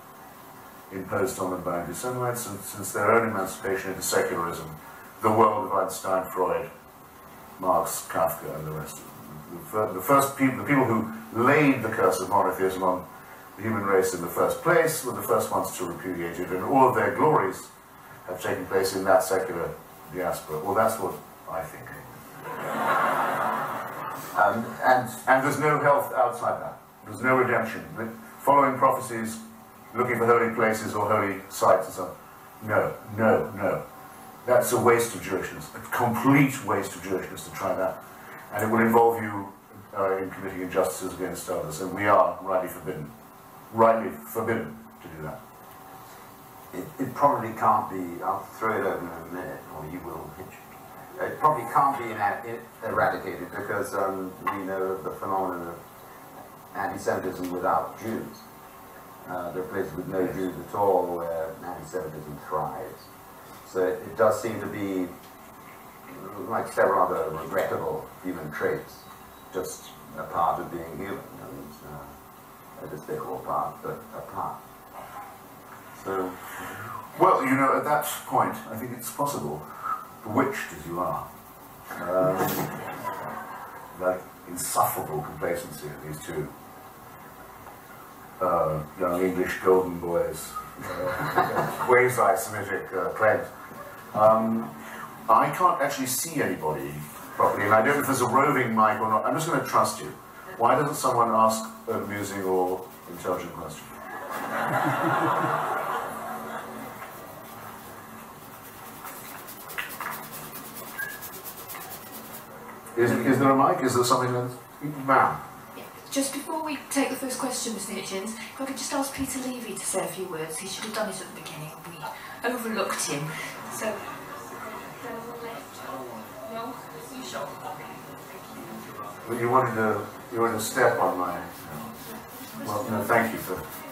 imposed on them by anti-Semites, and since their own emancipation into secularism, the world of Einstein, Freud, Marx, Kafka, and the rest. The, fir- the first people, the people who laid the curse of monotheism on the human race in the first place were the first ones to repudiate it, and all of their glories have taken place in that secular diaspora. Well, that's what I think. Um, and And there's no health outside that. There's no redemption. Following prophecies, looking for holy places or holy sites and so on. No, no, no. That's a waste of Jewishness, a complete waste of Jewishness to try that. And it will involve you uh, in committing injustices against others, and we are rightly forbidden, rightly forbidden to do that. It, it probably can't be, I'll throw it over in a minute, or you will, Hitch. It probably can't be eradicated because um, we know of the phenomenon of anti-Semitism without Jews. Uh, there are places with no Jews at all where anti-Semitism thrives. So it, it does seem to be, like several other regrettable human traits, just a part of being human, and uh, a despicable part, but a part. Well, you know, at that point, I think it's possible, bewitched as you are, um, that insufferable complacency of these two uh, young English golden boys, uh, quasi-Semitic uh, claims. Um, I can't actually see anybody properly, and I don't know if there's a roving mic or not. I'm just going to trust you. Why doesn't someone ask amusing or intelligent question? Is, is there a mic? Is there something else? Ma'am. Just before we take the first question, Mr Hitchens, if I could just ask Peter Levy to say a few words. He should have done it at the beginning. We overlooked him. So. But you wanted to, you wanted to step on my. Well, no, thank you for.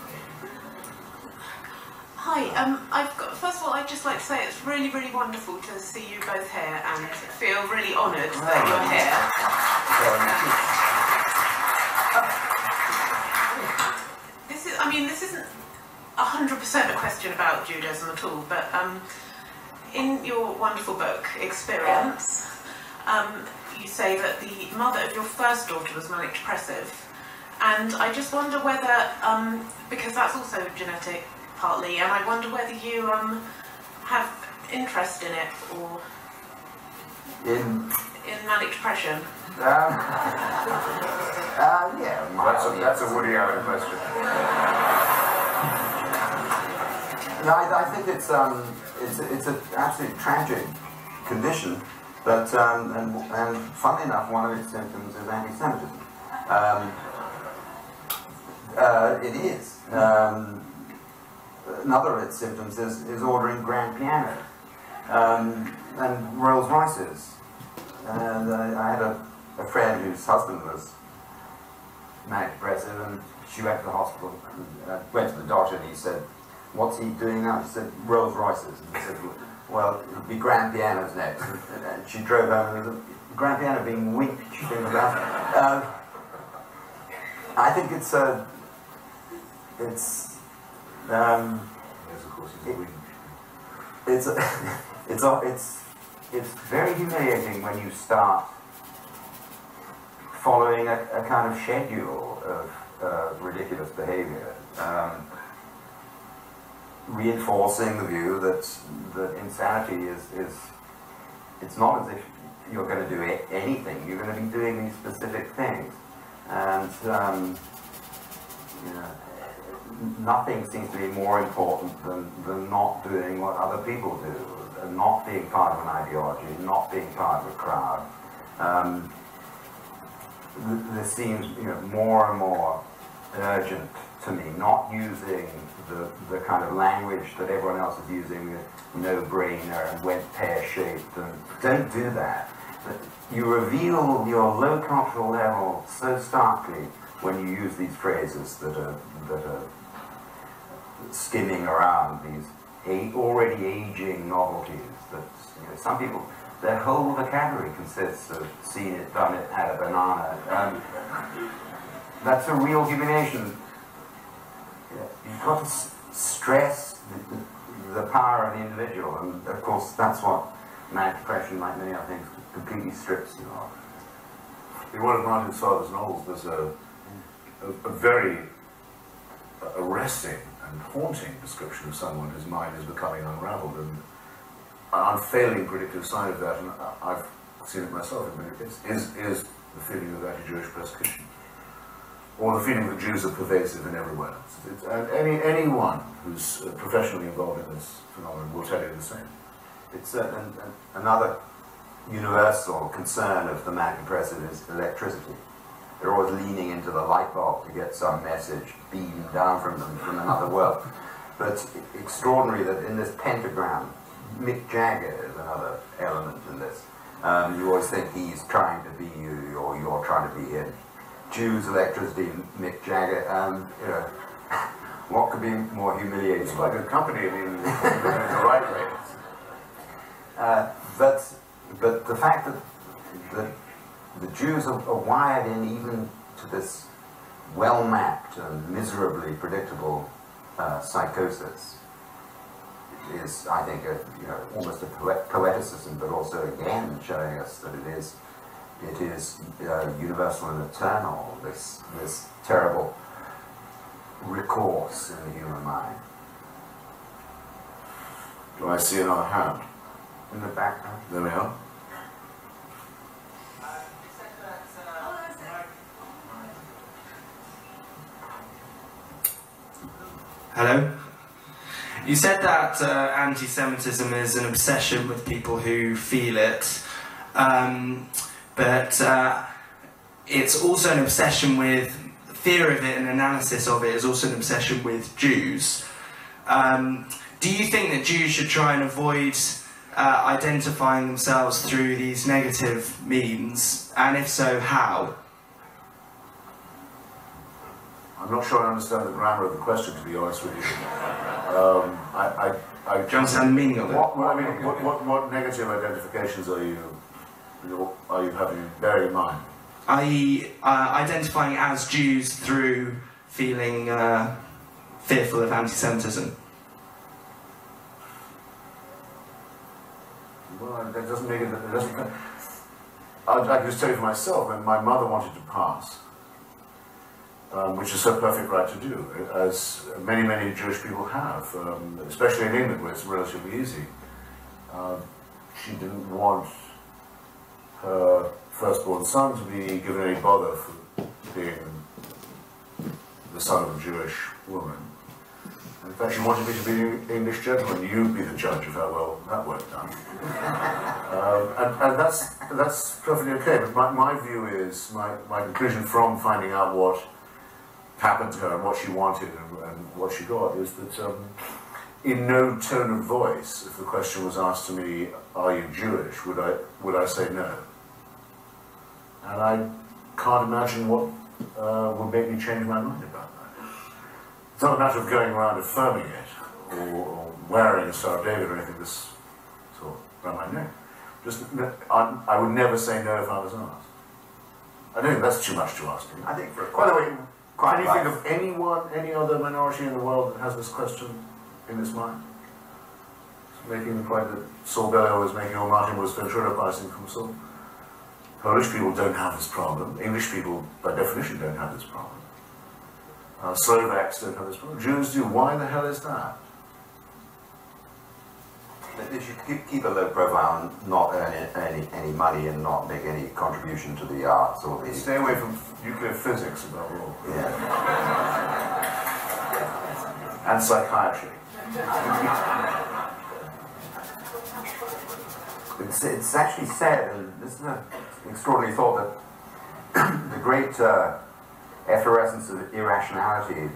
Hi, um, I've got, first of all, I'd just like to say it's really, really wonderful to see you both here and feel really honoured that you're here. This is, I mean, this isn't hundred percent a question about Judaism at all, but um, in your wonderful book, Experience, um, you say that the mother of your first daughter was manic depressive, and I just wonder whether, um, because that's also genetic partly, and I wonder whether you um, have interest in it or in in manic depression. Um, uh, yeah, That's a, that's a Woody Allen question. No, I, I think it's um, it's it's an absolutely tragic condition, but um, and and funnily enough, one of its symptoms is anti-Semitism. Um, uh, it is. Um, another of its symptoms is, is ordering grand piano um, and Rolls Royces. And uh, I had a, a friend whose husband was manic depressive, and she went to the hospital, and, uh, went to the doctor, and he said, "What's he doing now?" She said, "Rolls Royces." And he said, "Well, it'll be grand pianos next." And, and she drove home, and grand piano being winked things about. Uh, I think it's a, it's, um, Yes, of course, a wing. it's it's it's it's very humiliating when you start following a, a kind of schedule of uh, ridiculous behavior, um, reinforcing the view that that insanity is is it's not as if you're going to do anything. You're going to be doing these specific things, and um, you know, nothing seems to be more important than, than not doing what other people do, and not being part of an ideology, not being part of a crowd. Um, this seems you know, more and more urgent to me, not using the, the kind of language that everyone else is using, no-brainer and went pear-shaped, and don't do that. You reveal your low cultural level so starkly when you use these phrases that are, that are skimming around these already aging novelties that you know, some people their whole vocabulary consists of seen it, done it, had a banana. Um, that's a real humiliation. You've got to stress the, the, power of the individual, and of course that's what manic depression, like many other things, completely strips you of. In one of Martin's father's novels, there's a, a, a very arresting and haunting description of someone whose mind is becoming unraveled, and an unfailing predictive sign of that, and I've seen it myself in many cases, is, is the feeling of anti-Jewish persecution, or the feeling that Jews are pervasive in everywhere. It's, and any, anyone who's uh, professionally involved in this phenomenon will tell you the same. It's an, another universal concern of the manic depressive is electricity. They're always leaning into the light bulb to get some message beamed down from them from another world. But it's extraordinary that in this pentagram, Mick Jagger is another element in this. Um, you always think he's trying to be you or you're trying to be him. Jews, electricity, Mick Jagger, um, you know, what could be more humiliating? It's like a company, I mean, in the right way. Uh, but, but the fact that the, the Jews are, are wired in even to this well-mapped and miserably predictable uh, psychosis is, I think, a, you know, almost a poet- poeticism, but also again showing us that it is, it is uh, universal and eternal. This, this terrible recourse in the human mind. Do I see another hand? In the background. There we are. Hello. You said that uh, anti-Semitism is an obsession with people who feel it, um, but uh, it's also an obsession with fear of it and analysis of it is also an obsession with Jews. Um, do you think that Jews should try and avoid uh, identifying themselves through these negative means, and if so, how? I'm not sure I understand the grammar of the question, to be honest with you. Um, I, I, I, Do you understand the meaning of it? What, what, I mean, what, what, what negative identifications are you, are you having bearing in mind? i.e., uh, identifying as Jews through feeling uh, fearful of anti-Semitism. Well, that doesn't make it, it doesn't, I, I can just tell you for myself, when my mother wanted to pass, um, which is her perfect right to do, as many, many Jewish people have, um, especially in England where it's relatively easy. Um, she didn't want her firstborn son to be given any bother for being the son of a Jewish woman. In fact, she wanted me to be an English gentleman. You'd be the judge of how well that worked out. Um, and, and that's that's perfectly okay. But my, my view is my, my conclusion from finding out what happened to her and what she wanted and, and what she got is that um, in no tone of voice, if the question was asked to me, "Are you Jewish?" would I would I say no? And I can't imagine what uh, would make me change my mind about that. It's not a matter of going around affirming it or, or wearing a Star of David or anything this sort around my neck. Just, I, I would never say no if I was asked. I don't think that's too much to ask. I think for By the way, quite can you think of anyone, any other minority in the world that has this question in its mind? It's making the point that Saul Bellow was making, or Martin was Ventura passing from Saul. Polish people don't have this problem. English people, by definition, don't have this problem. Uh, Slovaks don't have this problem. Jews do. Why the hell is that? That They should keep, keep a low profile and not earn any, any, money and not make any contribution to the arts or the. Stay away from nuclear physics above all. Yeah. And psychiatry. It's, it's actually said, and this is an extraordinary thought, that the great uh, efflorescence of irrationality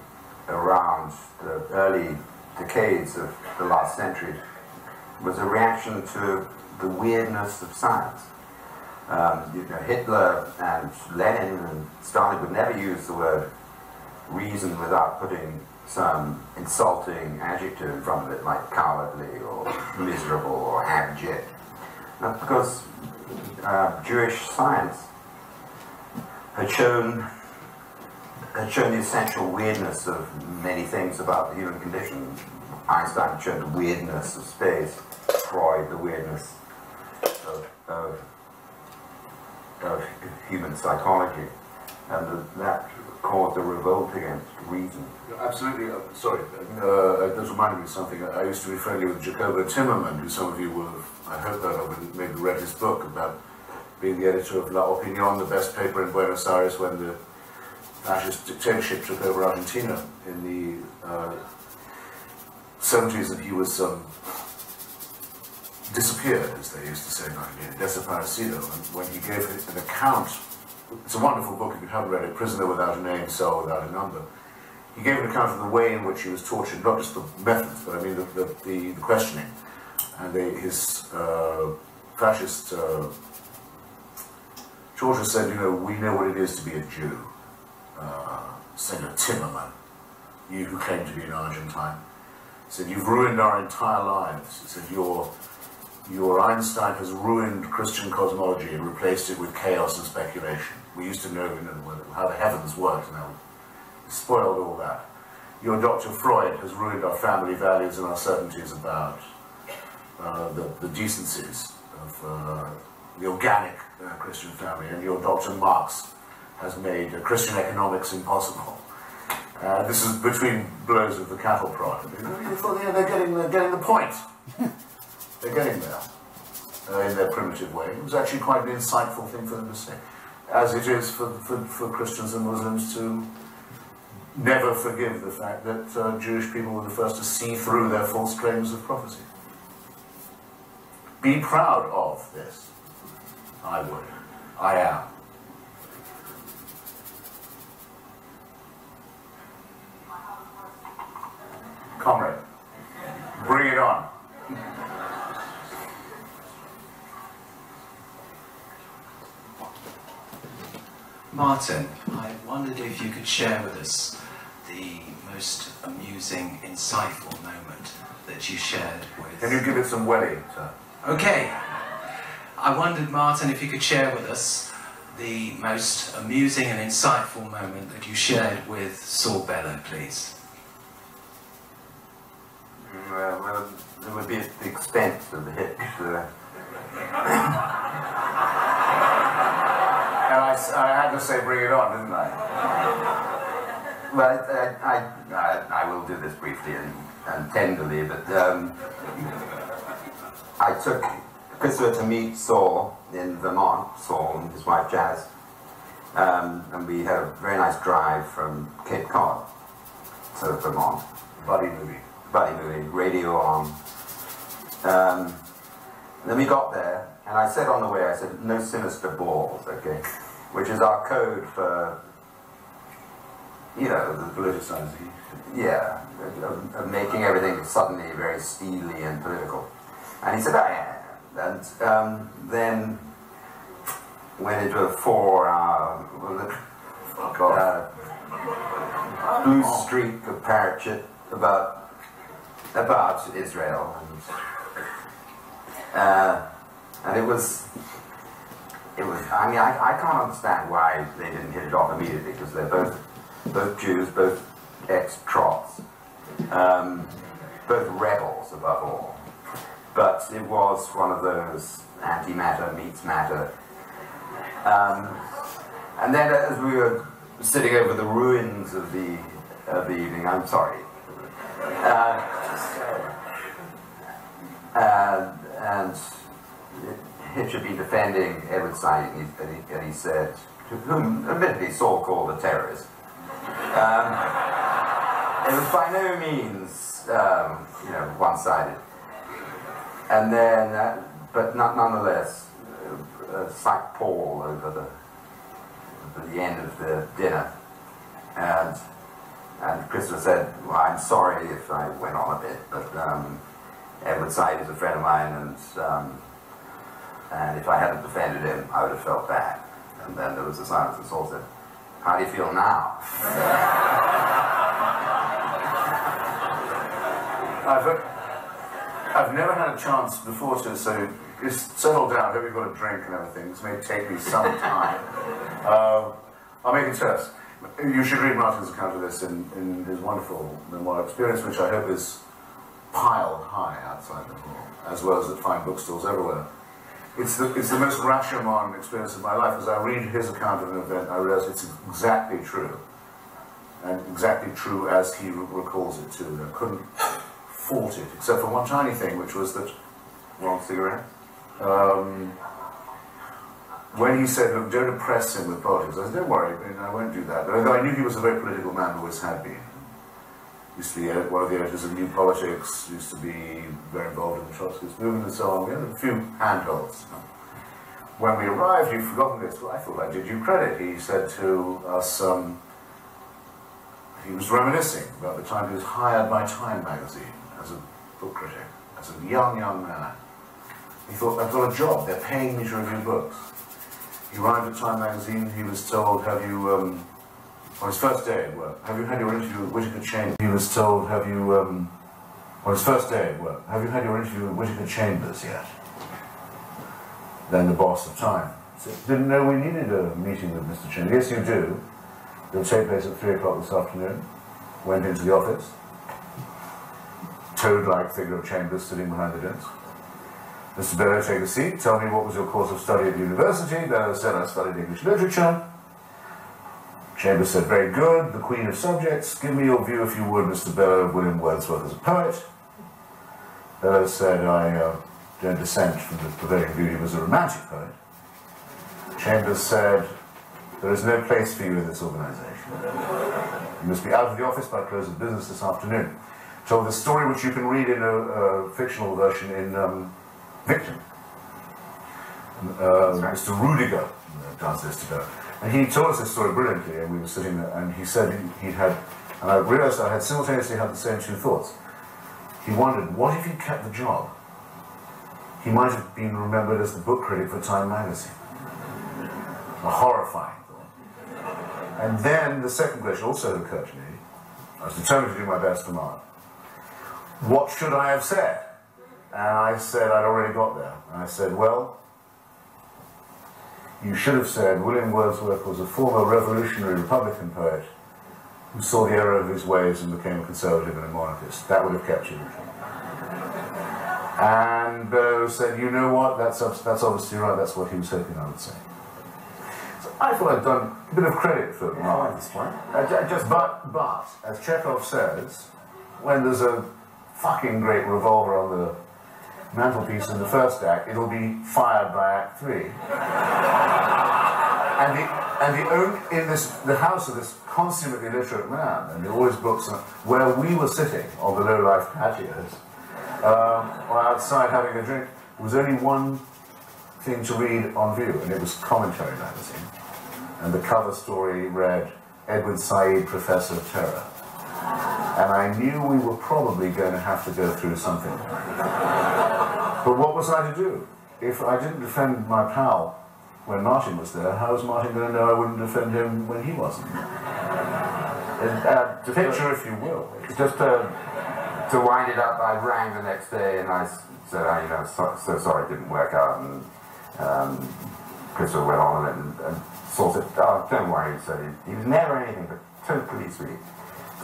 around the early decades of the last century was a reaction to the weirdness of science. Um, you know, Hitler and Lenin and Stalin would never use the word reason without putting some insulting adjective in front of it, like cowardly or miserable or abject. That's because uh, Jewish science had shown had shown the essential weirdness of many things about the human condition. Einstein showed the weirdness of space, Freud the weirdness of, of, of human psychology, and that- caused a revolt against reason. Absolutely. uh, Sorry, uh, that reminded me of something. I used to be friendly with Jacobo Timerman, who some of you will have, I hope that have maybe read his book about being the editor of La Opinión, the best paper in Buenos Aires when the fascist dictatorship took over Argentina in the uh, 70s, and he was um, disappeared, as they used to say in Argentina, desaparecido. And when he gave an account, it's a wonderful book if you haven't read it, Prisoner Without a Name, Cell Without a Number. He gave an account of the way in which he was tortured, not just the methods, but I mean the, the, the, the questioning. And they, his uh, fascist uh, said, you know, we know what it is to be a Jew. Uh, Senator Timerman, you who claim to be an Argentine, said, you've ruined our entire lives. He said, your, your Einstein has ruined Christian cosmology and replaced it with chaos and speculation. We used to know, how the heavens worked, now we spoiled all that. Your Dr. Freud has ruined our family values and our certainties about uh, the, the decencies of uh, the organic uh, Christian family, and your Dr. Marx has made uh, Christian economics impossible. Uh, this is between blows of the cattle prod. They're getting, they're getting the point. they're getting there uh, in their primitive way. It was actually quite an insightful thing for them to say, as it is for, for, for Christians and Muslims to never forgive the fact that uh, Jewish people were the first to see through their false claims of prophecy. Be proud of this. I would. I am. Comrade, bring it on. Martin, I wondered if you could share with us the most amusing, insightful moment that you shared with. Can you give it some welly, sir? Okay. I wondered, Martin, if you could share with us the most amusing and insightful moment that you shared with Saul Bellow, please. Well, well, it would be at the expense of the hit. Uh, And i had to say bring it on, didn't I? well, I, I, I, I will do this briefly and, and tenderly, but um, I took Christopher to meet Saul in Vermont, Saul and his wife Jazz, um, and we had a very nice drive from Cape Cod to Vermont. Buddy movie. Buddy movie, radio on. Um, then we got there, and I said on the way, I said, no sinister balls, okay? Which is our code for, you know, the Politicizing. yeah, of, of making everything suddenly very steely and political. And he said, I am. And um, then went into a four-hour Fuck off. uh, blue streak of parachute about about Israel, and uh, and it was it was. I mean, I, I can't understand why they didn't hit it off immediately because they're both both Jews, both ex-trots, um, both rebels above all. But it was one of those antimatter meets matter. Um, and then as we were sitting over the ruins of the of the evening, I'm sorry. Uh, and, and Hitch had been defending Edward Said, and he, and he, and he said, to whom admittedly Saul called a terrorist. Um, it was by no means, um, you know, one-sided. And then, uh, but not, nonetheless, uh, uh, Paul over the, the end of the dinner, and and Christopher said, well, I'm sorry if I went on a bit, but um, Edward Said is a friend of mine, and um, and if I hadn't defended him, I would have felt bad. And then there was a silence, and Saul said, how do you feel now? I've, I've never had a chance before to say, just settle down, hope you've got a drink and everything. This may take me some time. uh, I'll make it terse. You should read Martin's account of this in, in his wonderful memoir experience, which I hope is piled high outside the hall, as well as at fine bookstores everywhere. It's the, it's the most Rashomon experience of my life. As I read his account of an event, I realize it's exactly true. And exactly true as he recalls it too. I couldn't fault it, except for one tiny thing, which was that Wrong cigarette? um, when he said, look, don't oppress him with politics, I said, don't worry, I, won't do that. But I knew he was a very political man, always had been. Used to be one of the editors of New Politics, used to be very involved in the Trotskyist movement and so on. We had a few handholds. When we arrived, you'd forgotten this. Well, I thought I did you credit. He said to us, um, he was reminiscing about the time he was hired by Time magazine as a book critic, as a young, young man. He thought, I've got a job, they're paying me to review books. He arrived at Time magazine, he was told, have you, um, on his first day at work, have you had your interview with Whittaker Chambers? He was told, have you, um, on his first day at work, have you had your interview with Whittaker Chambers yet? Then the boss of Time said, didn't know we needed a meeting with Mr. Chambers. Yes, you do. It'll take place at 3 o'clock this afternoon. Went into the office. Toad-like figure of Chambers sitting behind the desk. Mr. Bellow, take a seat. Tell me what was your course of study at the university. Bellow said, I studied English literature. Chambers said, very good. The queen of subjects. Give me your view, if you would, Mr. Bellow, of William Wordsworth as a poet. Bellow said, I uh, don't dissent from the prevailing view he was a romantic poet. Chambers said, there is no place for you in this organization. You must be out of the office by close of business this afternoon. Told the story which you can read in a, a fictional version in um, Victim. Uh, Mr. Rudiger does this to today. And he told us this story brilliantly, and we were sitting there, and he said he, he'd had, and I realized I had simultaneously had the same two thoughts. He wondered, what if he kept the job? He might have been remembered as the book critic for Time magazine. A horrifying thought. And then the second question also occurred to me. I was determined to do my best for Mark. What should I have said? And I said I'd already got there. And I said, well, you should have said William Wordsworth was a former revolutionary Republican poet who saw the error of his ways and became a conservative and a monarchist. That would have kept you. And Bellow said, you know what, that's, that's obviously right, that's what he was hoping I would say. So I thought I'd done a bit of credit for Mark at this point. Uh, just, but, but, as Chekhov says, when there's a fucking great revolver on the mantelpiece in the first act, it'll be fired by act three. and the and the only, in this the house of this consummately literate man, and all his books, where we were sitting on the low life patios, um, or outside having a drink, was only one thing to read on view, and it was Commentary magazine, and the cover story read Edward Said, Professor of Terror. And I knew we were probably going to have to go through something. But what was I to do? If I didn't defend my pal when Martin was there, how was Martin going to know I wouldn't defend him when he wasn't? And, uh, Picture, if you will. just to, to wind it up, I rang the next day and I said, oh, you know, so, so sorry it didn't work out. And um, Christopher went on and, and said, oh, don't worry, he said. He, he was never anything but totally sweet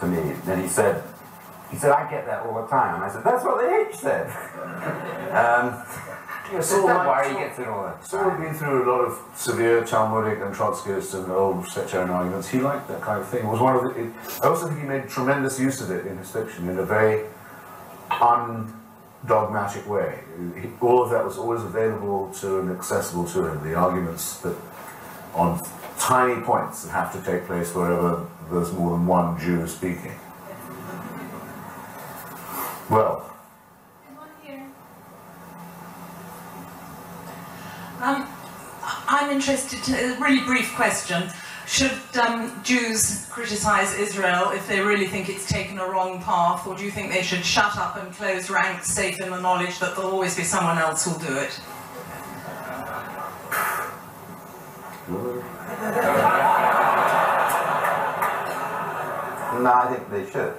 to me. Then he said, he said, I get that all the time. And I said, that's what the H said. um, he said, Saul don't liked- worry, he gets it all the Saul had time. been through a lot of severe Talmudic and Trotskyist and old sectarian arguments. He liked that kind of thing. It was one of the, it, I also think he made tremendous use of it in his fiction in a very undogmatic way. He, all of that was always available to and accessible to him. The arguments that on tiny points that have to take place wherever there's more than one Jew speaking. Well, Um, I'm interested, to, a really brief question. Should um, Jews criticise Israel if they really think it's taken a wrong path, or do you think they should shut up and close ranks, safe in the knowledge that there'll always be someone else who'll do it? No, I think they should.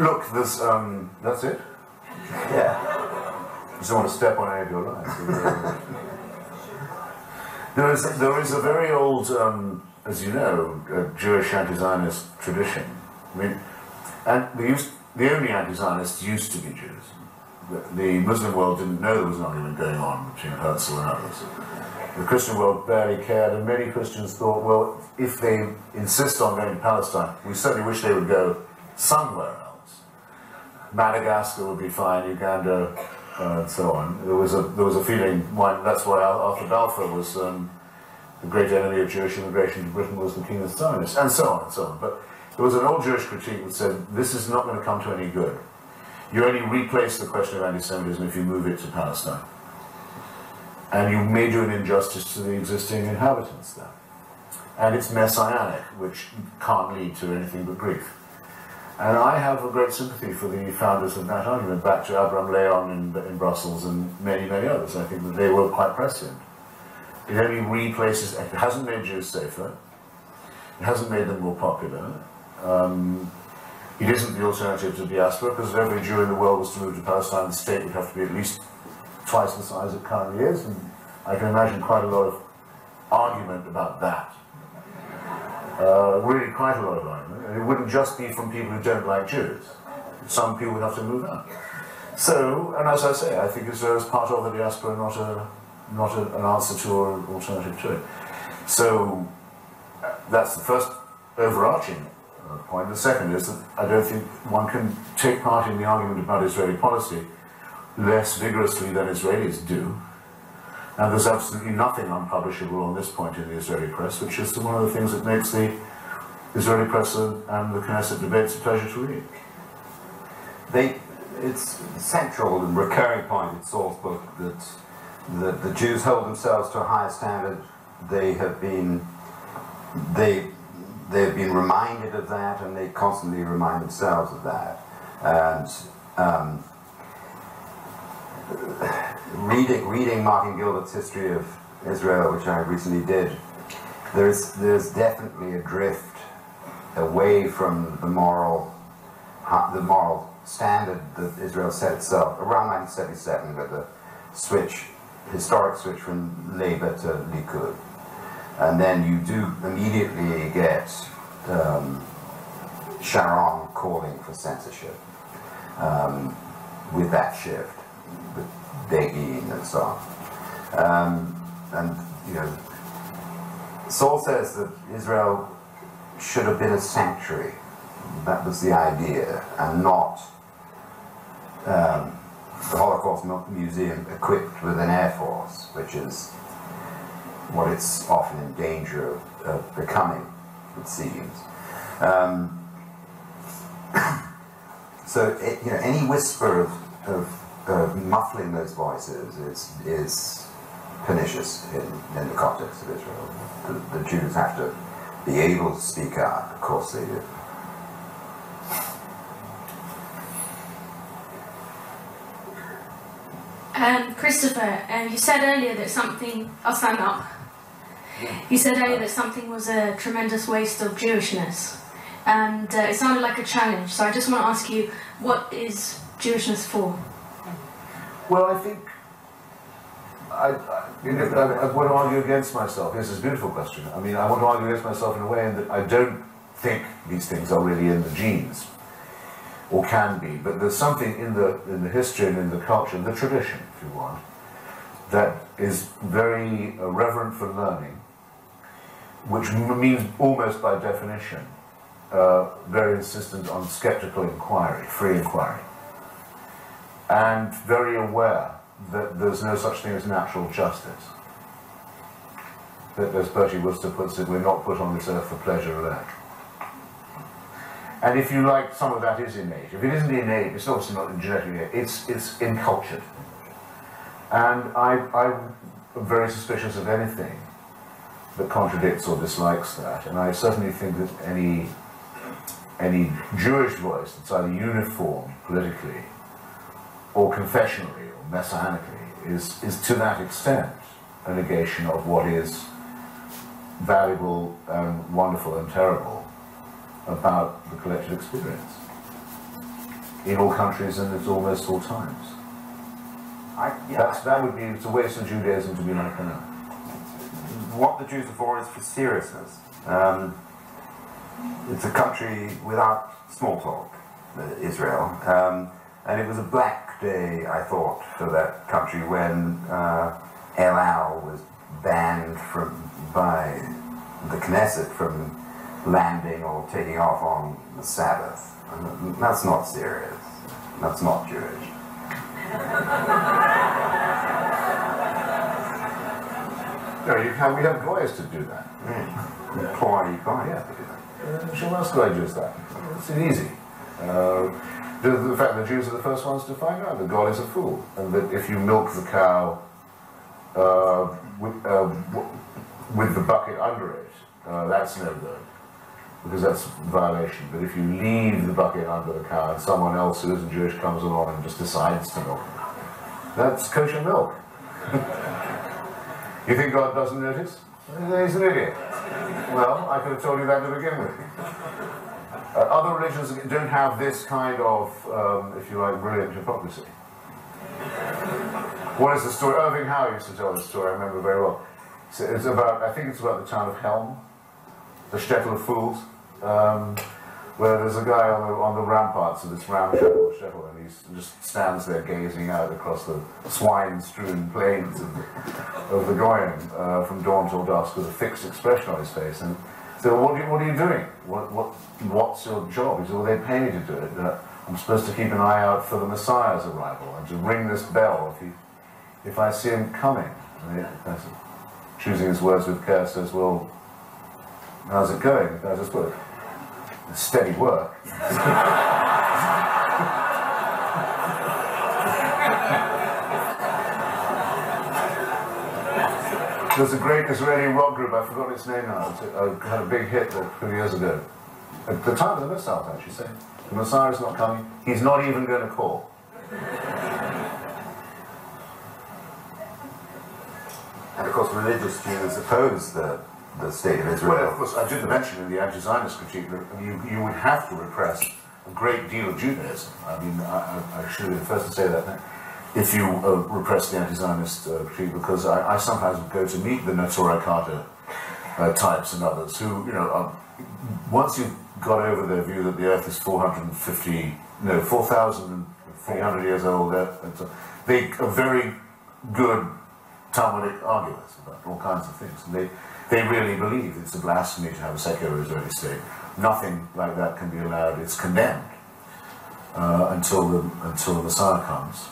Look, there's, um, that's it. Yeah. You don't want to step on any of your lines. there is there is a very old, um, as you know, Jewish anti-Zionist tradition. I mean, and the used, the only anti-Zionists used to be Jews. The, the Muslim world didn't know there was an argument going on between Herzl and others. The Christian world barely cared, and many Christians thought, well, if they insist on going to Palestine, we certainly wish they would go somewhere else. Madagascar would be fine, Uganda, uh, and so on. There was a there was a feeling. That's why Arthur Balfour was um, the great enemy of Jewish immigration to Britain was the king of Zionists, and so on and so on. But there was an old Jewish critique that said this is not going to come to any good. You only replace the question of anti-Semitism if you move it to Palestine, and you may do an injustice to the existing inhabitants there. And it's messianic, which can't lead to anything but grief. And I have a great sympathy for the founders of that argument, back to Abraham Leon in, in Brussels and many, many others. I think that they were quite prescient. It only replaces, it hasn't made Jews safer, it hasn't made them more popular. Um, it isn't the alternative to diaspora, because if every Jew in the world was to move to Palestine, the state would have to be at least twice the size it currently is, and I can imagine quite a lot of argument about that. Uh, really quite a lot of argument. And it wouldn't just be from people who don't like Jews. Some people would have to move out. So, and as I say, I think Israel is part of the diaspora, not a not a, an answer to or an alternative to it. So uh, that's the first overarching uh, point. The second is that I don't think one can take part in the argument about Israeli policy less vigorously than Israelis do. And there's absolutely nothing unpublishable on this point in the Israeli press, which is one of the things that makes the Israeli press and the Knesset debates a pleasure to read. They, it's central and recurring point in Saul's book that the, the Jews hold themselves to a higher standard. They have been they they've been reminded of that, and they constantly remind themselves of that. And um, reading reading Martin Gilbert's history of Israel, which I recently did, there's there's definitely a drift away from the moral the moral standard that Israel set itself around 1977 with the switch historic switch from Labour to Likud. And then you do immediately get um, Sharon calling for censorship um, with that shift, with Begin and so on. Um, and, you know, Saul says that Israel should have been a sanctuary. That was the idea, and not um, the Holocaust Museum equipped with an air force, which is what it's often in danger of, of becoming, it seems. Um, so, it, you know, any whisper of, of, of, muffling those voices is, is pernicious in, in the context of Israel. The, the Jews have to be able to speak out, of course they do. Um, Christopher, uh, you said earlier that something. I'll stand up. You said earlier that something was a tremendous waste of Jewishness, and uh, it sounded like a challenge. So I just want to ask you, what is Jewishness for? Well, I think I, I, I, want to argue against myself. This is a beautiful question. I mean, I want to argue against myself in a way in that I don't think these things are really in the genes or can be, but there's something in the, in the history and in the culture, and the tradition, if you want, that is very uh, reverent for learning, which means almost by definition uh, very insistent on skeptical inquiry, free inquiry, and very aware that there's no such thing as natural justice. That, as Bertie Wooster puts it, we're not put on this earth for pleasure alone. And if you like, some of that is innate. If it isn't innate, it's obviously not genetically it's, it's encultured. And I, I'm very suspicious of anything that contradicts or dislikes that. And I certainly think that any, any Jewish voice that's either uniform politically or confessionally messianically is, is to that extent a negation of what is valuable and wonderful and terrible about the collective experience in all countries and at almost all times. I, yeah, That's, that would be it's a waste of Judaism to be like that. What the Jews are for is for seriousness. Um, it's a country without small talk, uh, Israel. Um, and it was a black day, I thought, for that country when uh, El Al was banned from by the Knesset from landing or taking off on the Sabbath. And that's not serious. That's not Jewish. no, you have, we have lawyers to do that. Mm. Employee guys yeah. to do that. Uh, so what else do that? It's easy. Uh, the, the, fact that Jews are the first ones to find out that God is a fool, and that if you milk the cow uh, with, uh, with, the bucket under it, uh, that's no good because that's violation. But if you leave the bucket under the cow and someone else who isn't Jewish comes along and just decides to milk it, that's kosher milk. you think God doesn't notice? He's an idiot. Well, I could have told you that to begin with. Uh, other religions don't have this kind of, um, if you like, brilliant hypocrisy. What is the story? Irving Howe used to tell this story, I remember very well. It's, it's about, I think it's about the town of Chelm, the shtetl of fools, um, where there's a guy on the, on the ramparts of this ramshackle shtetl, and he just stands there gazing out across the swine-strewn plains of, of the Goyim uh, from dawn till dusk with a fixed expression on his face. And so, what, are you, what are you doing? What, what, what's your job? He said, well, they pay me to do it. Uh, I'm supposed to keep an eye out for the Messiah's arrival and to ring this bell if, he, if I see him coming. And he, that's it. choosing his words with care says, well, how's it going? I just put steady work. There's a great Israeli rock group, I've forgotten its name now, it had a big hit a few years ago. At the time of the missile, actually, saying, the Messiah is not coming, he's not even going to call. And of course, religious Jews oppose the, the state of Israel. Well, of course, I did mention in the anti-Zionist critique that you, you would have to repress a great deal of Judaism. I mean, I, I, I should be the first to say that if you uh, repress the anti-Zionist uh, because I, I sometimes go to meet the Neturei Karta uh, types and others who, you know, are, once you've got over their view that the Earth is 450, no, 4,300 years old, uh, they are very good Talmudic arguments about all kinds of things. And they, they really believe it's a blasphemy to have a secular Israeli state. Nothing like that can be allowed. It's condemned uh, until, the, until the Messiah comes.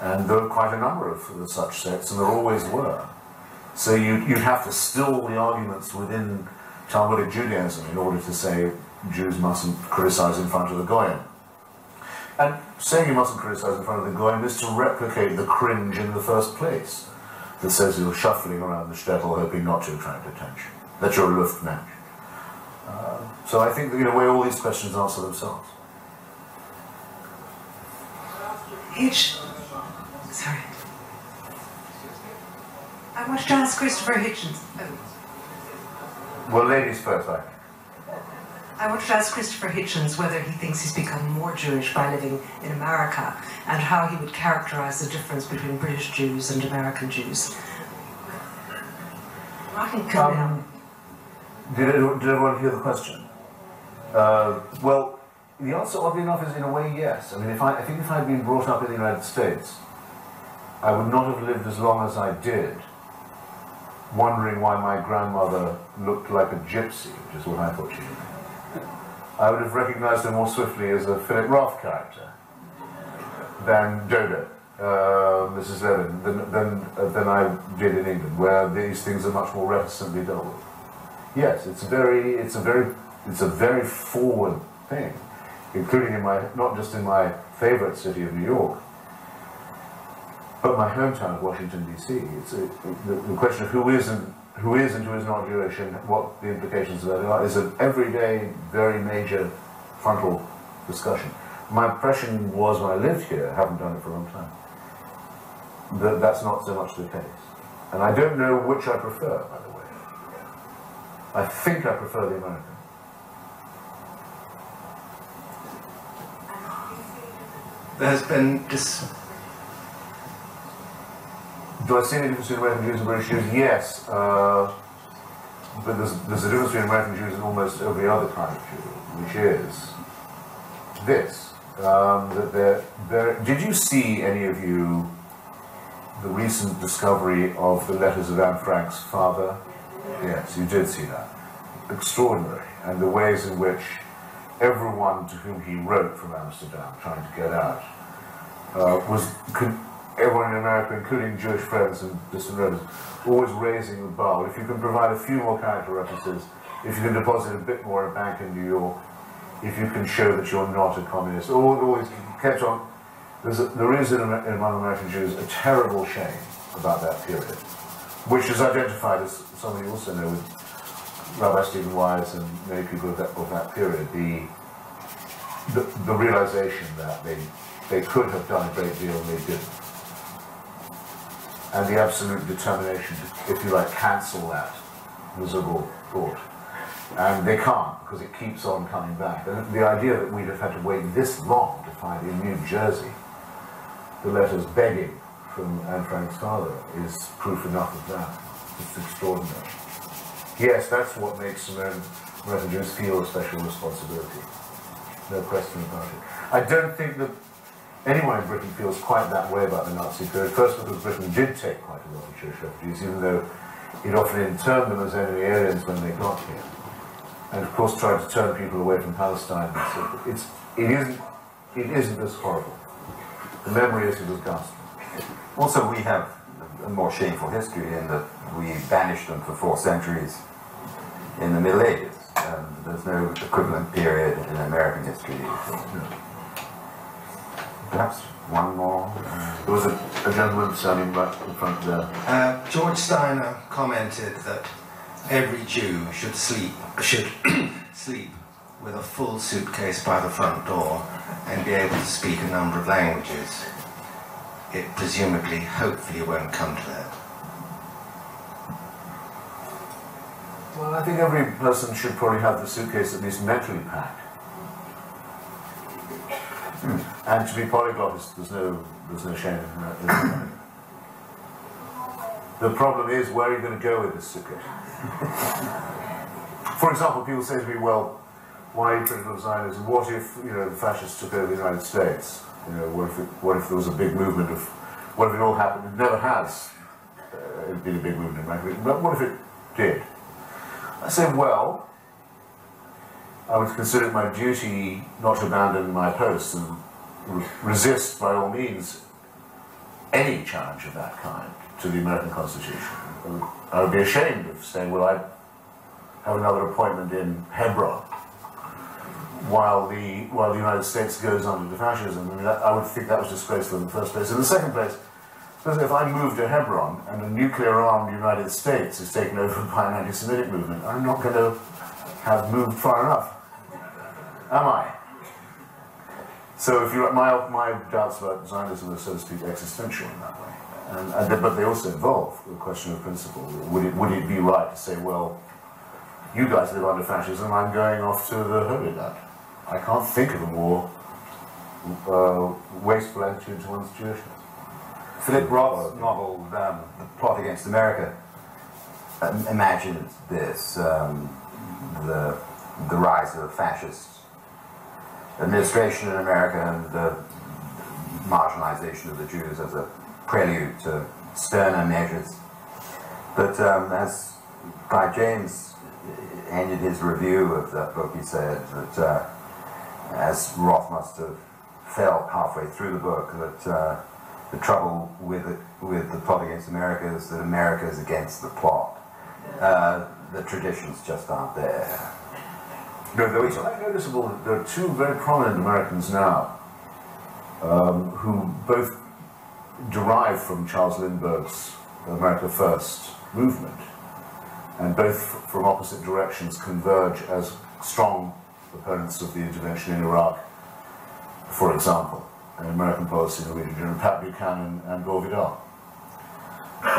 And there are quite a number of such sects, and there always were. So you, you'd have to still the arguments within Talmudic Judaism in order to say Jews mustn't criticize in front of the Goyim. And saying you mustn't criticize in front of the Goyim is to replicate the cringe in the first place that says you're shuffling around the shtetl hoping not to attract attention, that you're a Luftmensch. Uh, so I think that in a way all these questions answer themselves. Hitch. Sorry. I wanted to ask Christopher Hitchens. Oh. Well, ladies first, I. I wanted to ask Christopher Hitchens whether he thinks he's become more Jewish by living in America and how he would characterize the difference between British Jews and American Jews. I can come Um, did everyone hear the question? Uh, well, the answer, oddly enough, is in a way yes. I mean, if I, I think if I'd been brought up in the United States, I would not have lived as long as I did, wondering why my grandmother looked like a gypsy, which is what I thought she looked I would have recognized her more swiftly as a Philip Roth character than Dodo, uh, Mrs. Levin, than, than, uh, than I did in England, where these things are much more reticently dealt with. Yes, it's a very, it's a very, it's a very forward thing, including in my, not just in my favorite city of New York, but my hometown of Washington D.C. It's a, the, the question of who is and who is and who is not Jewish and what the implications of that are is an everyday, very major frontal discussion. My impression was when I lived here, I haven't done it for a long time, that that's not so much the case. And I don't know which I prefer, by the way. I think I prefer the American. There's been this. Do I see any difference between American Jews and British Jews? Yes. Uh, but there's, there's a difference between American Jews and almost every other kind of Jew, which is this. Um, that they're, did you see, any of you, the recent discovery of the letters of Anne Frank's father? Yes, you did see that. Extraordinary. And the ways in which everyone to whom he wrote from Amsterdam, trying to get out, uh, was con- everyone in America, including Jewish friends and distant relatives, always raising the bar. If you can provide a few more character references, if you can deposit a bit more in a bank in New York, if you can show that you're not a communist, all, these kept on. There's a, there is in, Amer- among American Jews a terrible shame about that period, which is identified as something you also know with Rabbi Stephen Wise and many people of that, of that period, the, the, the realization that they, they could have done a great deal and they didn't. And the absolute determination to, if you like, cancel that miserable thought. And they can't because it keeps on coming back. And the idea that we'd have had to wait this long to find in New Jersey the letters begging from Anne Frank's father is proof enough of that. It's extraordinary. Yes, that's what makes American, Jews feel a special responsibility. No question about it. I don't think that anyone in Britain feels quite that way about the Nazi period. First, because Britain did take quite a lot of Jewish refugees, even though it often interned them as enemy aliens when they got here. And of course tried to turn people away from Palestine. So it's, it, isn't, it isn't as horrible. The memory is it was ghastly. Also, we have a more shameful history in that we banished them for four centuries in the Middle Ages. And there's no equivalent period in American history. Perhaps one more. There was a, a gentleman standing right in front there. Uh, George Steiner commented that every Jew should sleep should sleep with a full suitcase by the front door and be able to speak a number of languages. It presumably, hopefully, won't come to that. Well, I think every person should probably have the suitcase at least mentally packed. And to be polyglot, there's no there's no shame in the problem is, where are you going to go with this suitcase? For example, people say to me, "Well, why critical Zionism? What if you know the fascists took over the United States? You know, what if it, what if there was a big movement of what if it all happened? It never has uh, been a big movement in America. But what if it did? I say, well, I would consider it my duty not to abandon my post and re- resist, by all means, any challenge of that kind to the American Constitution. I would be ashamed of saying, well, I have another appointment in Hebron while the while the United States goes under fascism. I mean, that, I would think that was disgraceful in the first place. In the second place, if I move to Hebron and a nuclear-armed United States is taken over by an anti-Semitic movement, I'm not going to have moved far enough, am I? So if you my my doubts about Zionism are, so to speak, existential in that way, and, and but they also involve the question of principle. Would it would it be right to say, well, you guys live under fascism, I'm going off to the Holy Land? I can't think of a more uh, wasteful attitude towards Jewishness. Philip Roth's novel, um, The Plot Against America, um, imagined this um, the, the rise of a fascist administration in America and the marginalization of the Jews as a prelude to sterner measures. But um, as Guy James ended his review of that book, he said that uh, as Roth must have felt halfway through the book, that uh, the trouble with it, with the plot against America is that America is against the plot. Uh, the traditions just aren't there. No, though it's quite noticeable that there are two very prominent Americans now um, who both derive from Charles Lindbergh's America First movement, and both from opposite directions converge as strong opponents of the intervention in Iraq, for example, and American policy in the region, Pat Buchanan and Gore Vidal.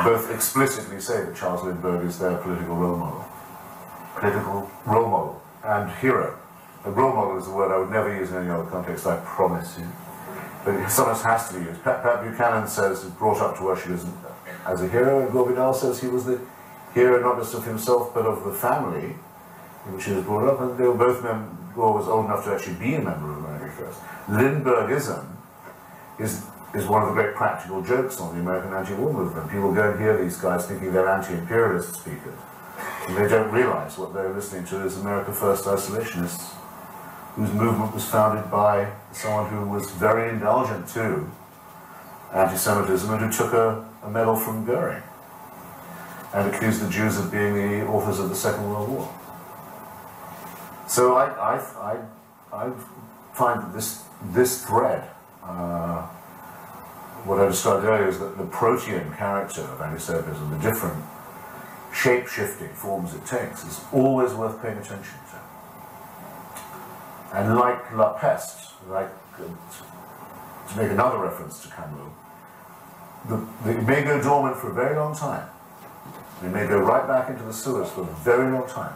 Both explicitly say that Charles Lindbergh is their political role model. Political role model and hero. A role model is a word I would never use in any other context, I promise you. But it sometimes has to be used. Pat, Pat Buchanan says, brought up to worship as, as a hero, and Gore Vidal says he was the hero not just of himself, but of the family in which he was brought up, and they were both mem- Gore was old enough to actually be a member of America First. Lindberghism is, is one of the great practical jokes on the American anti-war movement. People go and hear these guys thinking they're anti-imperialist speakers. They don't realize what they're listening to is America First isolationists, whose movement was founded by someone who was very indulgent to anti-Semitism and who took a, a medal from Goering and accused the Jews of being the authors of the Second World War. So I, I, I, I find that this, this thread, uh, what I described earlier is that the protean character of anti-Semitism, the different shape-shifting forms it takes is always worth paying attention to. And like La Peste, like uh, to make another reference to Camus, the, the, it may go dormant for a very long time. It may go right back into the sewers for a very long time.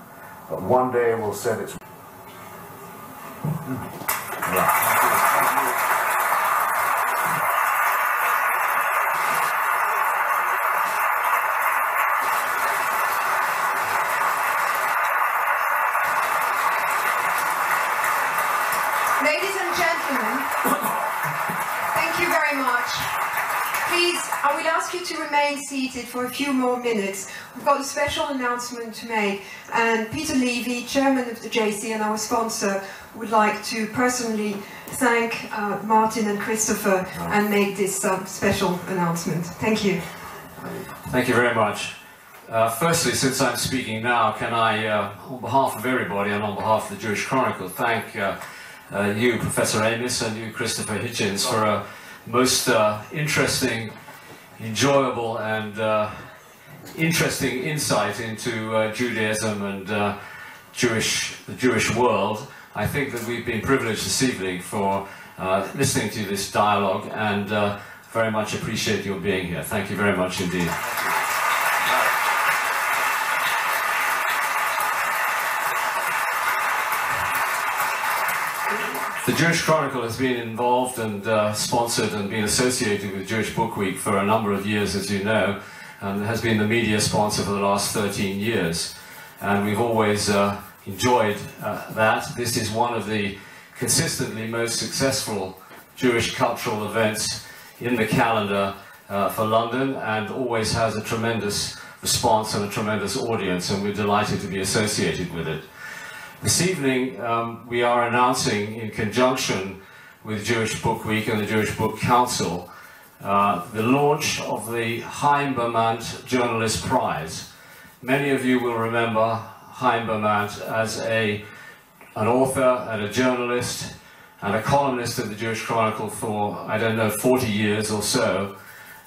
But one day it will send its. Ladies I will ask you to remain seated for a few more minutes. We've got a special announcement to make, and Peter Levy, chairman of the JC and our sponsor, would like to personally thank uh, Martin and Christopher and make this uh, special announcement. Thank you. Thank you very much. Uh, firstly, since I'm speaking now, can I, uh, on behalf of everybody and on behalf of the Jewish Chronicle, thank uh, uh, you, Professor Amis, and you, Christopher Hitchens, for a most interesting, enjoyable, and uh, interesting insight into uh, Judaism and uh, Jewish, the Jewish world. I think that we've been privileged this evening for uh, listening to this dialogue and uh, very much appreciate your being here. Thank you very much indeed. The Jewish Chronicle has been involved and uh, sponsored and been associated with Jewish Book Week for a number of years, as you know, and has been the media sponsor for the last 13 years. And we've always uh, enjoyed uh, that. This is one of the consistently most successful Jewish cultural events in the calendar uh, for London and always has a tremendous response and a tremendous audience, and we're delighted to be associated with it. This evening, um, we are announcing, in conjunction with Jewish Book Week and the Jewish Book Council, uh, the launch of the Chaim Bermant Journalist Prize. Many of you will remember Chaim Bermant as a, an author and a journalist and a columnist at the Jewish Chronicle for, I don't know, 40 years or so,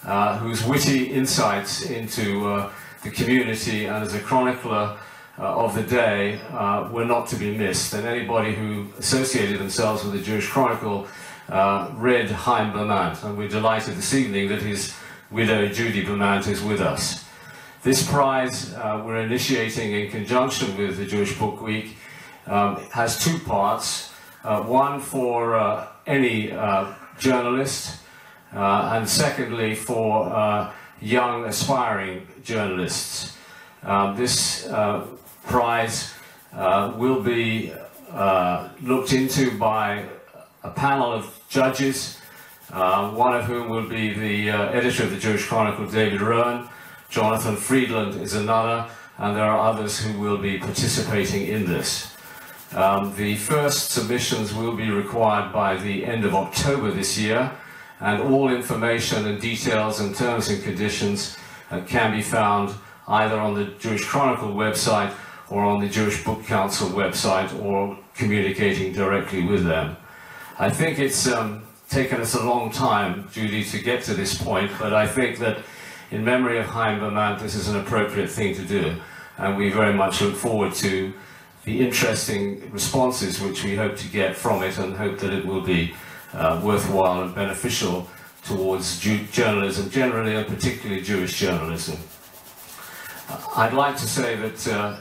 uh, whose witty insights into uh, the community and as a chronicler of the day uh, were not to be missed. And anybody who associated themselves with the Jewish Chronicle uh, read Chaim Bermant, and we're delighted this evening that his widow Judy Bermant is with us. This prize uh, we're initiating in conjunction with the Jewish Book Week um, has two parts. Uh, one for uh, any journalist, and secondly for young aspiring journalists. Um, this prize uh, will be uh, looked into by a panel of judges, uh, one of whom will be the uh, editor of the Jewish Chronicle, David Rowan. Jonathan Freedland is another, and there are others who will be participating in this. Um, the first submissions will be required by the end of October this year, and all information and details and terms and conditions uh, can be found either on the Jewish Chronicle website or on the Jewish Book Council website or communicating directly with them. I think it's um, taken us a long time, Judy, to get to this point, but I think that in memory of Chaim Bermant, this is an appropriate thing to do, and we very much look forward to the interesting responses which we hope to get from it and hope that it will be uh, worthwhile and beneficial towards Jew journalism generally and particularly Jewish journalism. I'd like to say that uh,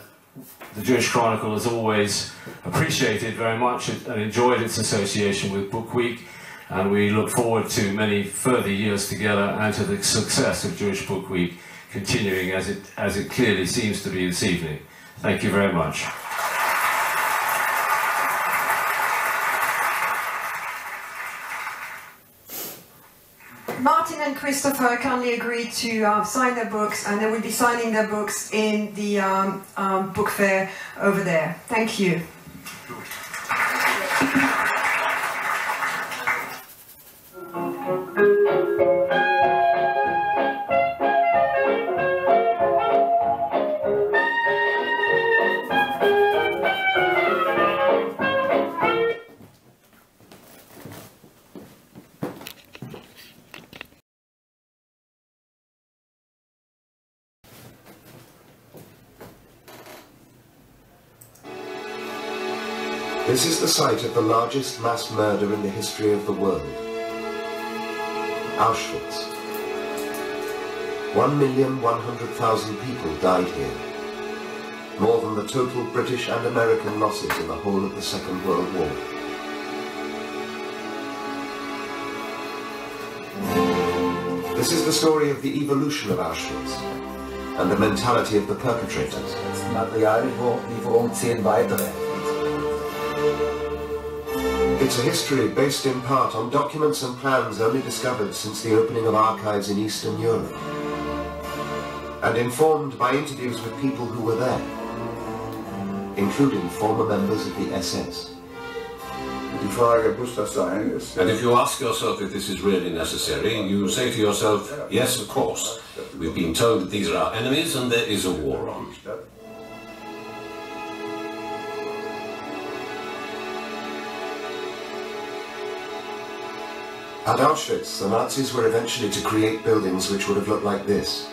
the Jewish Chronicle has always appreciated very much and enjoyed its association with Book Week, and we look forward to many further years together and to the success of Jewish Book Week continuing as it, as it clearly seems to be this evening. Thank you very much. Martin and Christopher kindly agreed to uh, sign their books, and they will be signing their books in the um, um, book fair over there. Thank you. Site of the largest mass murder in the history of the world. Auschwitz. 1,100,000 people died here. More than the total British and American losses in the whole of the Second World War. This is the story of the evolution of Auschwitz and the mentality of the perpetrators. Materiallieferung zehn weitere. It's a history based in part on documents and plans only discovered since the opening of archives in Eastern Europe, and informed by interviews with people who were there, including former members of the SS. And if you ask yourself if this is really necessary, you say to yourself, yes, of course. We've been told that these are our enemies and there is a war on. At Auschwitz, the Nazis were eventually to create buildings which would have looked like this.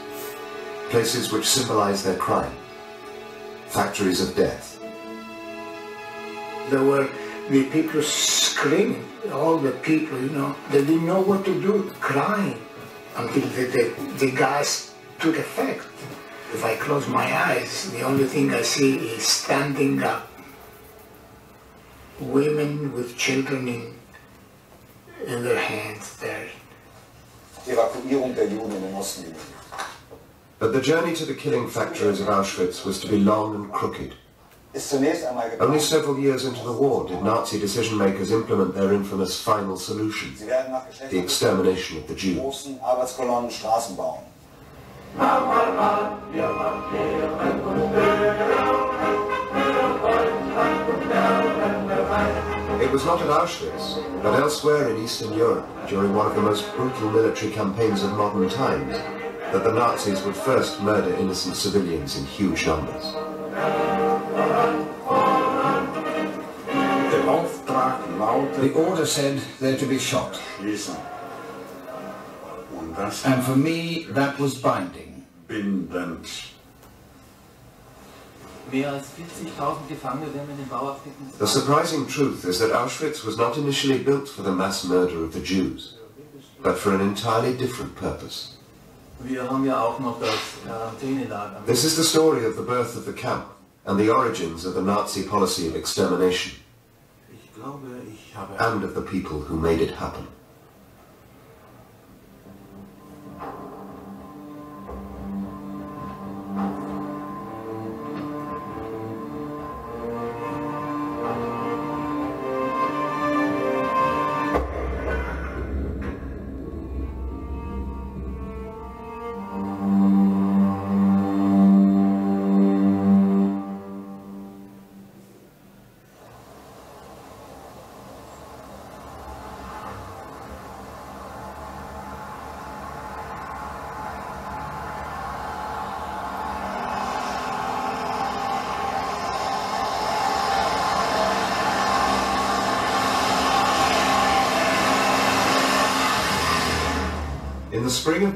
Places which symbolize their crime. Factories of death. There were the people screaming, all the people, you know, they didn't know what to do, crying, until the, the, the gas took effect. If I close my eyes, the only thing I see is standing up. Women with children in, in their hands there. Evakuierung der Juden in den Osten. But the journey to the killing factories of Auschwitz was to be long and crooked. Only several years into the war did Nazi decision makers implement their infamous final solution, the extermination of the Jews. It was not at Auschwitz, but elsewhere in Eastern Europe, during one of the most brutal military campaigns of modern times, that the Nazis would first murder innocent civilians in huge numbers. The order said they're to be shot. And for me, that was binding. The surprising truth is that Auschwitz was not initially built for the mass murder of the Jews, but for an entirely different purpose. This is the story of the birth of the camp and the origins of the Nazi policy of extermination and of the people who made it happen.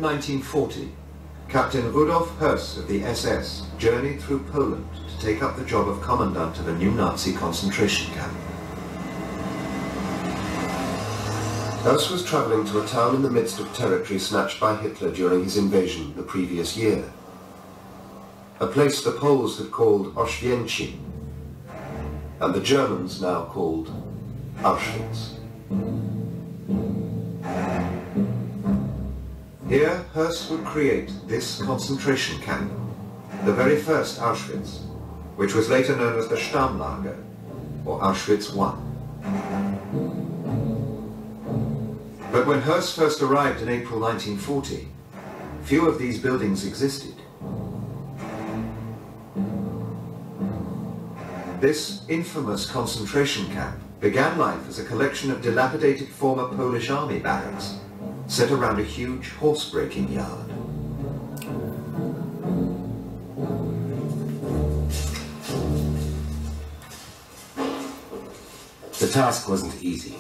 1940, Captain Rudolf Höss of the SS journeyed through Poland to take up the job of commandant of a new Nazi concentration camp. Höss was travelling to a town in the midst of territory snatched by Hitler during his invasion the previous year. A place the Poles had called Oświęcim, and the Germans now called Auschwitz. Here, Höss would create this concentration camp, the very first Auschwitz, which was later known as the Stammlager, or Auschwitz I. But when Höss first arrived in April 1940, few of these buildings existed. This infamous concentration camp began life as a collection of dilapidated former Polish army barracks set around a huge horse-breaking yard. The task wasn't easy.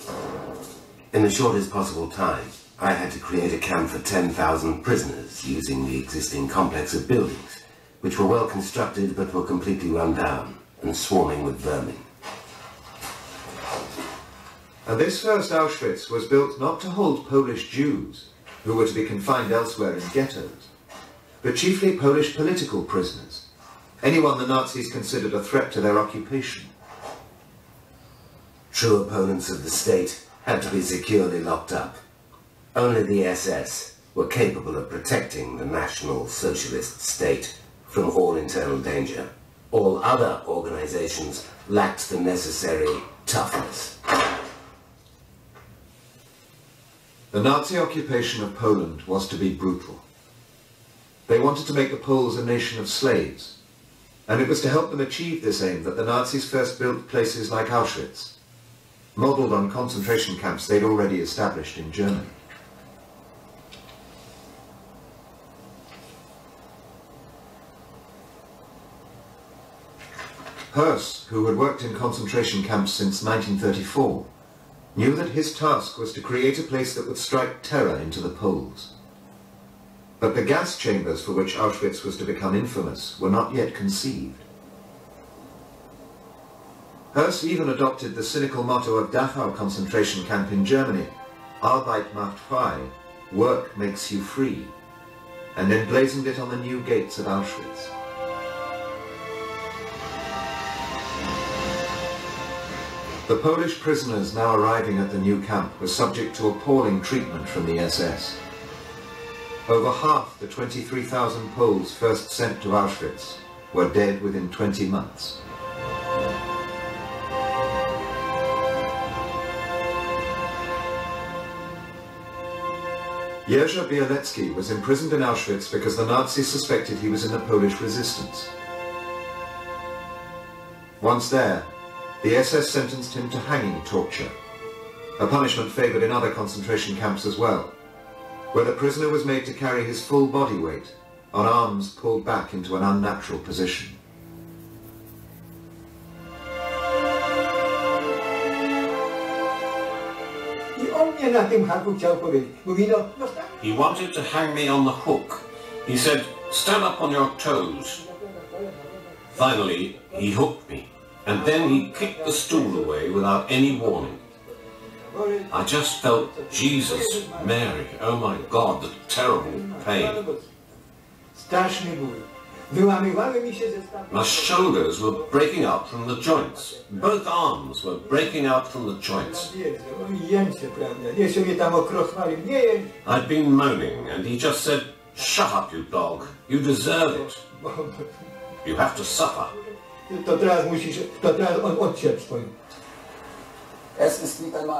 In the shortest possible time, I had to create a camp for 10,000 prisoners using the existing complex of buildings, which were well constructed but were completely run down and swarming with vermin. And this first Auschwitz was built not to hold Polish Jews, who were to be confined elsewhere in ghettos, but chiefly Polish political prisoners, anyone the Nazis considered a threat to their occupation. True opponents of the state had to be securely locked up. Only the SS were capable of protecting the National Socialist state from all internal danger. All other organizations lacked the necessary toughness. The Nazi occupation of Poland was to be brutal. They wanted to make the Poles a nation of slaves, and it was to help them achieve this aim that the Nazis first built places like Auschwitz, modelled on concentration camps they'd already established in Germany. Höss, who had worked in concentration camps since 1934, knew that his task was to create a place that would strike terror into the Poles. But the gas chambers for which Auschwitz was to become infamous were not yet conceived. Höss even adopted the cynical motto of Dachau concentration camp in Germany, Arbeit macht frei, work makes you free, and emblazoned it on the new gates of Auschwitz. The Polish prisoners now arriving at the new camp were subject to appalling treatment from the SS. Over half the 23,000 Poles first sent to Auschwitz were dead within 20 months. Jerzy Bielecki was imprisoned in Auschwitz because the Nazis suspected he was in the Polish resistance. Once there, the SS sentenced him to hanging torture, a punishment favoured in other concentration camps as well, where the prisoner was made to carry his full body weight on arms pulled back into an unnatural position. He wanted to hang me on the hook. He said, stand up on your toes. Finally, he hooked me, and then he kicked the stool away without any warning. I just felt Jesus, Mary, oh my God, the terrible pain. My shoulders were breaking out from the joints. Both arms were breaking out from the joints. I'd been moaning, and he just said, Shut up, you dog. You deserve it. You have to suffer.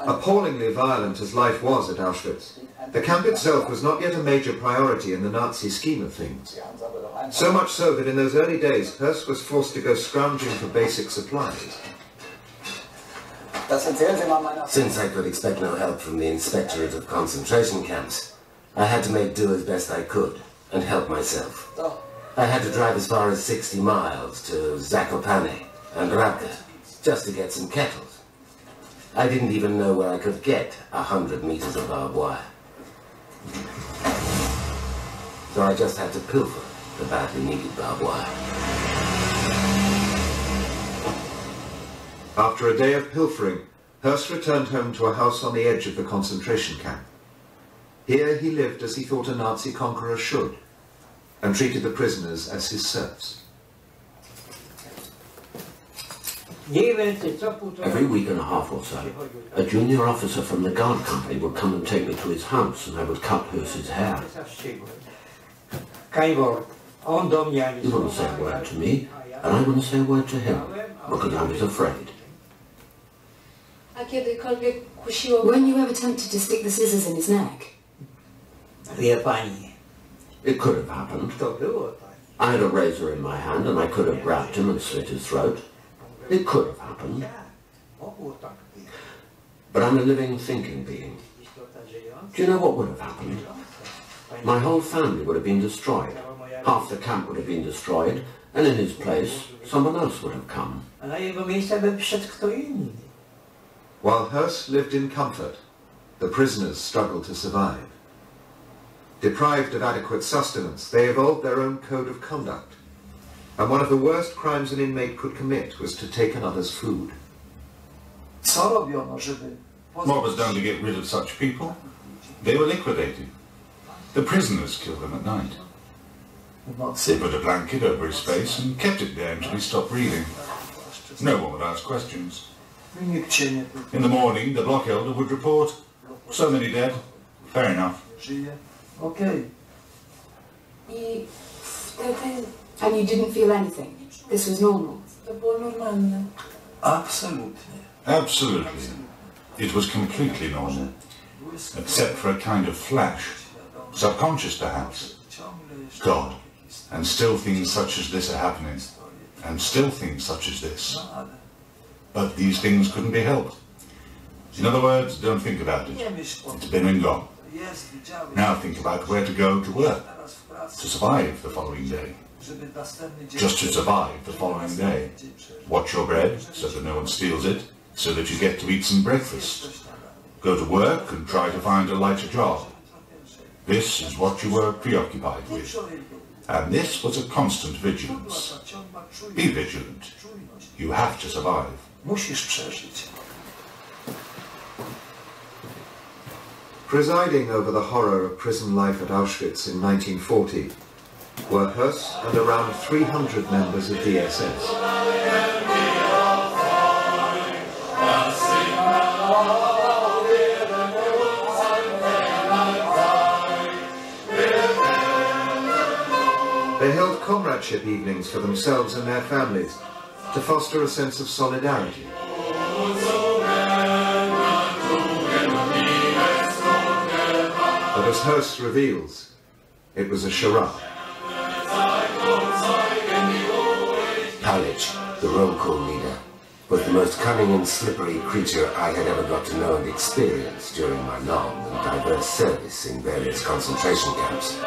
Appallingly violent as life was at Auschwitz, the camp itself was not yet a major priority in the Nazi scheme of things. So much so that in those early days, Höss was forced to go scrounging for basic supplies. Since I could expect no help from the Inspectorate of Concentration Camps, I had to make do as best I could and help myself. I had to drive as far as 60 miles to Zakopane and Rabka just to get some kettles. I didn't even know where I could get a hundred meters of barbed wire. So I just had to pilfer the badly needed barbed wire. After a day of pilfering, Höss returned home to a house on the edge of the concentration camp. Here he lived as he thought a Nazi conqueror should, and treated the prisoners as his serfs. Every week and a half or so, a junior officer from the guard company would come and take me to his house and I would cut Höss's hair. He wouldn't say a word to me, and I wouldn't say a word to him, because I was afraid. When you ever tempted to stick the scissors in his neck? It could have happened. I had a razor in my hand and I could have grabbed him and slit his throat. It could have happened. But I'm a living, thinking being. Do you know what would have happened? My whole family would have been destroyed. Half the camp would have been destroyed, and in his place, someone else would have come. While Höss lived in comfort, the prisoners struggled to survive. Deprived of adequate sustenance, they evolved their own code of conduct. And one of the worst crimes an inmate could commit was to take another's food. What was done to get rid of such people? They were liquidated. The prisoners killed them at night. They put a blanket over his face and kept it there until he stopped breathing. No one would ask questions. In the morning, the block elder would report, so many dead. Fair enough. Okay. I wtedy... And you didn't feel anything? This was normal? To było normalne. Absolutely. Absolutely. It was completely normal. Except for a kind of flash. Subconscious, perhaps. God. And still things such as this are happening. And still things such as this. But these things couldn't be helped. In other words, don't think about it. It's been and gone. Now think about where to go to work. To survive the following day. Just to survive the following day. Watch your bread so that no one steals it, so that you get to eat some breakfast. Go to work and try to find a lighter job. This is what you were preoccupied with. And this was a constant vigilance. Be vigilant. You have to survive. Musisz przeżyć. Presiding over the horror of prison life at Auschwitz in 1940 were Höss and around 300 members of the SS. They held comradeship evenings for themselves and their families to foster a sense of solidarity. But as Höss reveals, it was a charade. Palitzsch, the roll call leader, was the most cunning and slippery creature I had ever got to know and experience during my long and diverse service in various concentration camps.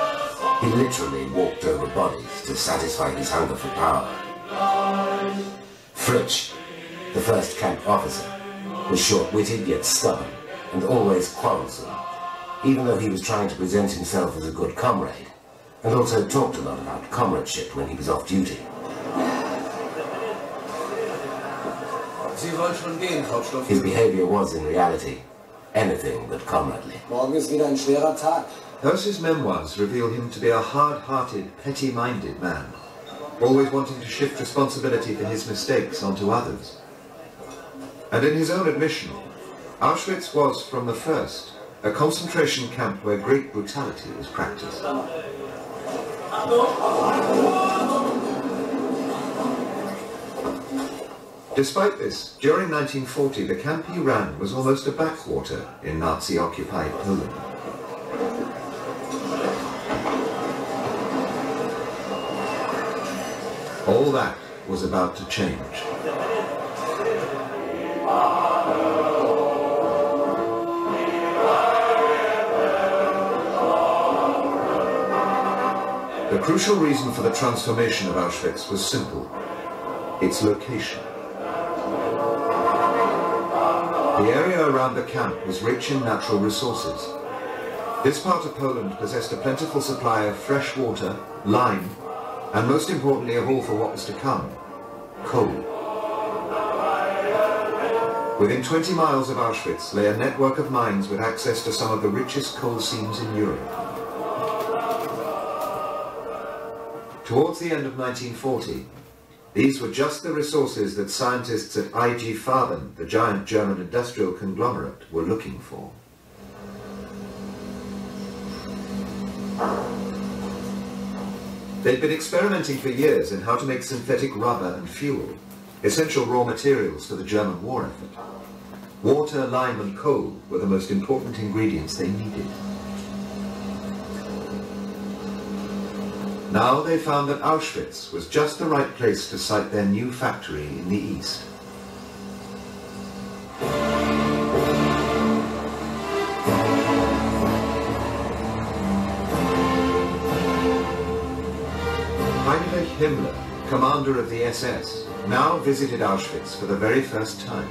He literally walked over bodies to satisfy his hunger for power. Fritsch, the first camp officer, was short-witted yet stubborn and always quarrelsome, even though he was trying to present himself as a good comrade, and also talked a lot about comradeship when he was off duty. His behavior was, in reality, anything but comradely. Höss's memoirs reveal him to be a hard-hearted, petty-minded man, always wanting to shift responsibility for his mistakes onto others. And in his own admission, Auschwitz was, from the first, a concentration camp where great brutality was practiced. Despite this, during 1940 the camp he ran was almost a backwater in Nazi-occupied Poland. All that was about to change. Crucial reason for the transformation of Auschwitz was simple. Its location. The area around the camp was rich in natural resources. This part of Poland possessed a plentiful supply of fresh water, lime, and most importantly of all for what was to come, coal. Within 20 miles of Auschwitz lay a network of mines with access to some of the richest coal seams in Europe. Towards the end of 1940, these were just the resources that scientists at IG Farben, the giant German industrial conglomerate, were looking for. They'd been experimenting for years in how to make synthetic rubber and fuel, essential raw materials for the German war effort. Water, lime and coal were the most important ingredients they needed. Now they found that Auschwitz was just the right place to site their new factory in the east. Heinrich Himmler, commander of the SS, now visited Auschwitz for the very first time.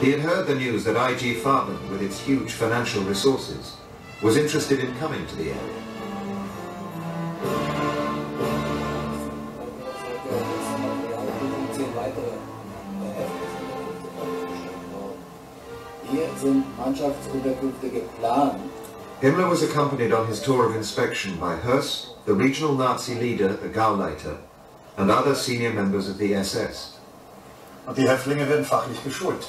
He had heard the news that IG Farben, with its huge financial resources, was interested in coming to the area. Sind Mannschaftsunterkünfte geplant. Himmler was accompanied on his tour of inspection by Höss, the regional Nazi leader, the Gauleiter, and other senior members of the SS. Und die Häftlinge werden fachlich geschult.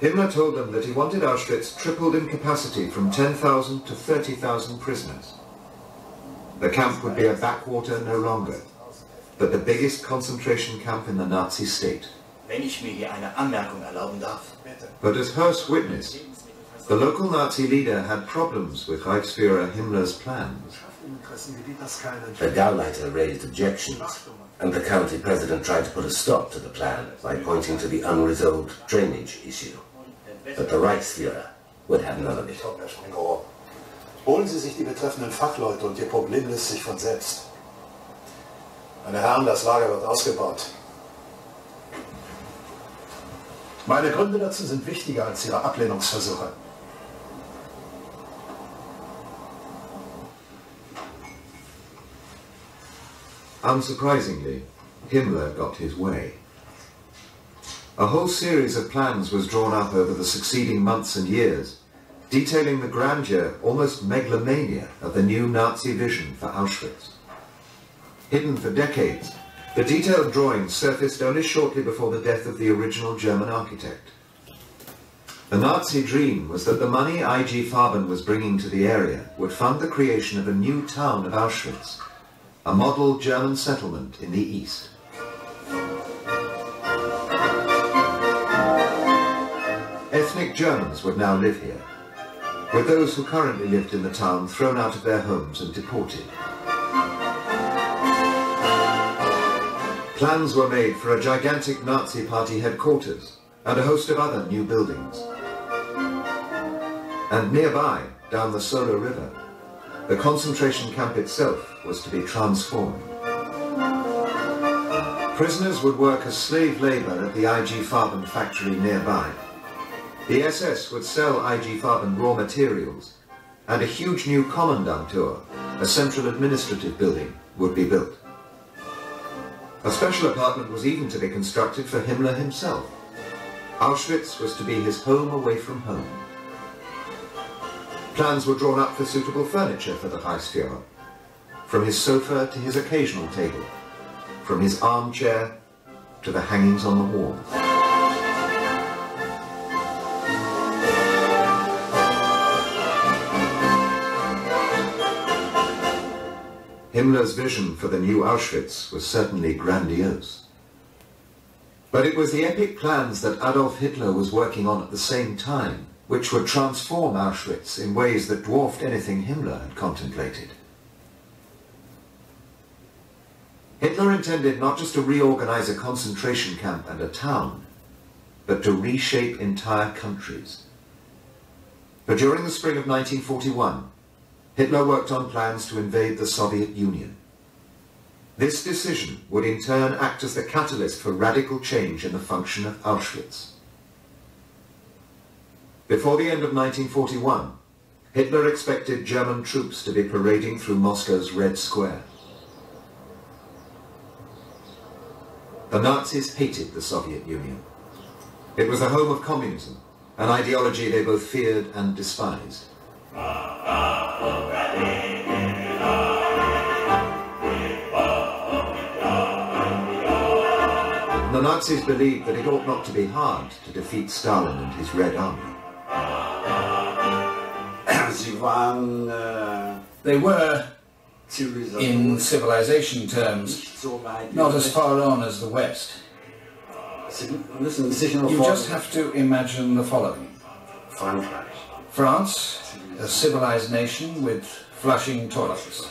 Himmler told them that he wanted Auschwitz tripled in capacity from 10,000 to 30,000 prisoners. The camp would be a backwater no longer, but the biggest concentration camp in the Nazi state. Wenn ich mir hier eine Anmerkung erlauben darf. But as Höss witnessed, the local Nazi leader had problems with Reichsführer Himmler's plans. The Gauleiter raised objections, and the county president tried to put a stop to the plan by pointing to the unresolved drainage issue. But the Reichsführer would have none of it. Holen Sie sich die betreffenden Fachleute und Ihr Problem löst sich von selbst. Meine Herren, das Lager wird ausgebaut. Meine Gründe dazu sind wichtiger als Ihre Ablehnungsversuche. Unsurprisingly, Himmler got his way. A whole series of plans was drawn up over the succeeding months and years, detailing the grandeur, almost megalomania, of the new Nazi vision for Auschwitz. Hidden for decades, the detailed drawings surfaced only shortly before the death of the original German architect. The Nazi dream was that the money I.G. Farben was bringing to the area would fund the creation of a new town of Auschwitz, a model German settlement in the east. Ethnic Germans would now live here, with those who currently lived in the town thrown out of their homes and deported. Plans were made for a gigantic Nazi party headquarters and a host of other new buildings. And nearby, down the Sola River, the concentration camp itself was to be transformed. Prisoners would work as slave labour at the IG Farben factory nearby. The SS would sell IG Farben raw materials, and a huge new Kommandantur, a central administrative building, would be built. A special apartment was even to be constructed for Himmler himself. Auschwitz was to be his home away from home. Plans were drawn up for suitable furniture for the Reichsführer, from his sofa to his occasional table, from his armchair to the hangings on the wall. Himmler's vision for the new Auschwitz was certainly grandiose. But it was the epic plans that Adolf Hitler was working on at the same time which would transform Auschwitz in ways that dwarfed anything Himmler had contemplated. Hitler intended not just to reorganize a concentration camp and a town, but to reshape entire countries. But during the spring of 1941, Hitler worked on plans to invade the Soviet Union. This decision would in turn act as the catalyst for radical change in the function of Auschwitz. Before the end of 1941, Hitler expected German troops to be parading through Moscow's Red Square. The Nazis hated the Soviet Union. It was the home of communism, an ideology they both feared and despised. The Nazis believed that it ought not to be hard to defeat Stalin and his Red Army. They were, in civilization terms, not as far on as the West. You just have to imagine the following. France, a civilized nation with flushing toilets.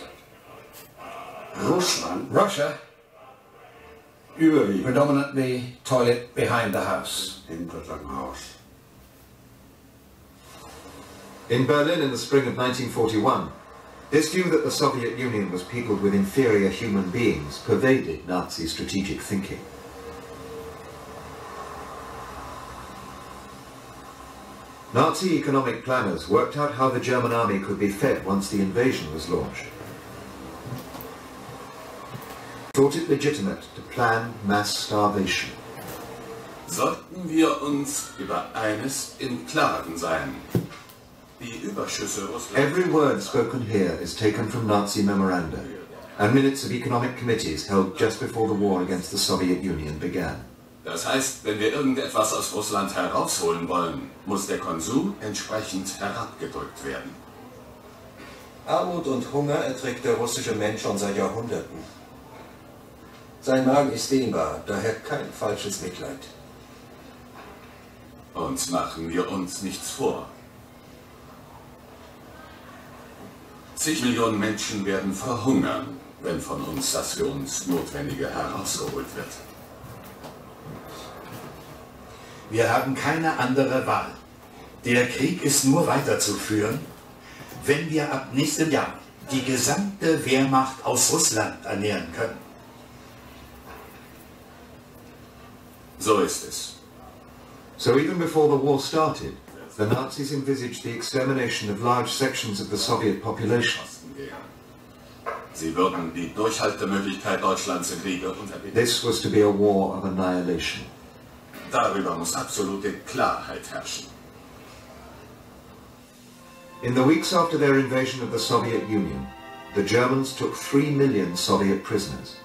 Russia, predominantly toilet behind the house. In Berlin in the spring of 1941, this view that the Soviet Union was peopled with inferior human beings pervaded Nazi strategic thinking. Nazi economic planners worked out how the German army could be fed once the invasion was launched. Thought it legitimate to plan mass starvation. sollten wir uns über eines im Klaren sein. Die Überschüsse Every word spoken here is taken from Nazi memoranda and minutes of economic committees held just before the war against the Soviet Union began. Das heißt, wenn wir irgendetwas aus Russland herausholen wollen, muss der Konsum entsprechend herabgedrückt werden. Armut und Hunger erträgt der russische Mensch schon seit Jahrhunderten. Sein Magen ist dehnbar, daher kein falsches Mitleid. Und machen wir uns nichts vor. Zig Millionen Menschen werden verhungern, wenn von uns das für uns Notwendige herausgeholt wird. Wir haben keine andere Wahl. Der Krieg ist nur weiterzuführen, wenn wir ab nächstem Jahr die gesamte Wehrmacht aus Russland ernähren können. So ist es. So even before the war started, the Nazis envisaged the extermination of large sections of the Soviet population. Sie würden die Durchhaltemöglichkeit Deutschlands im Kriege unterbinden. This was to be a war of annihilation. Darüber muss absolute Klarheit herrschen. In the weeks after their invasion of the Soviet Union, the Germans took three million Soviet prisoners.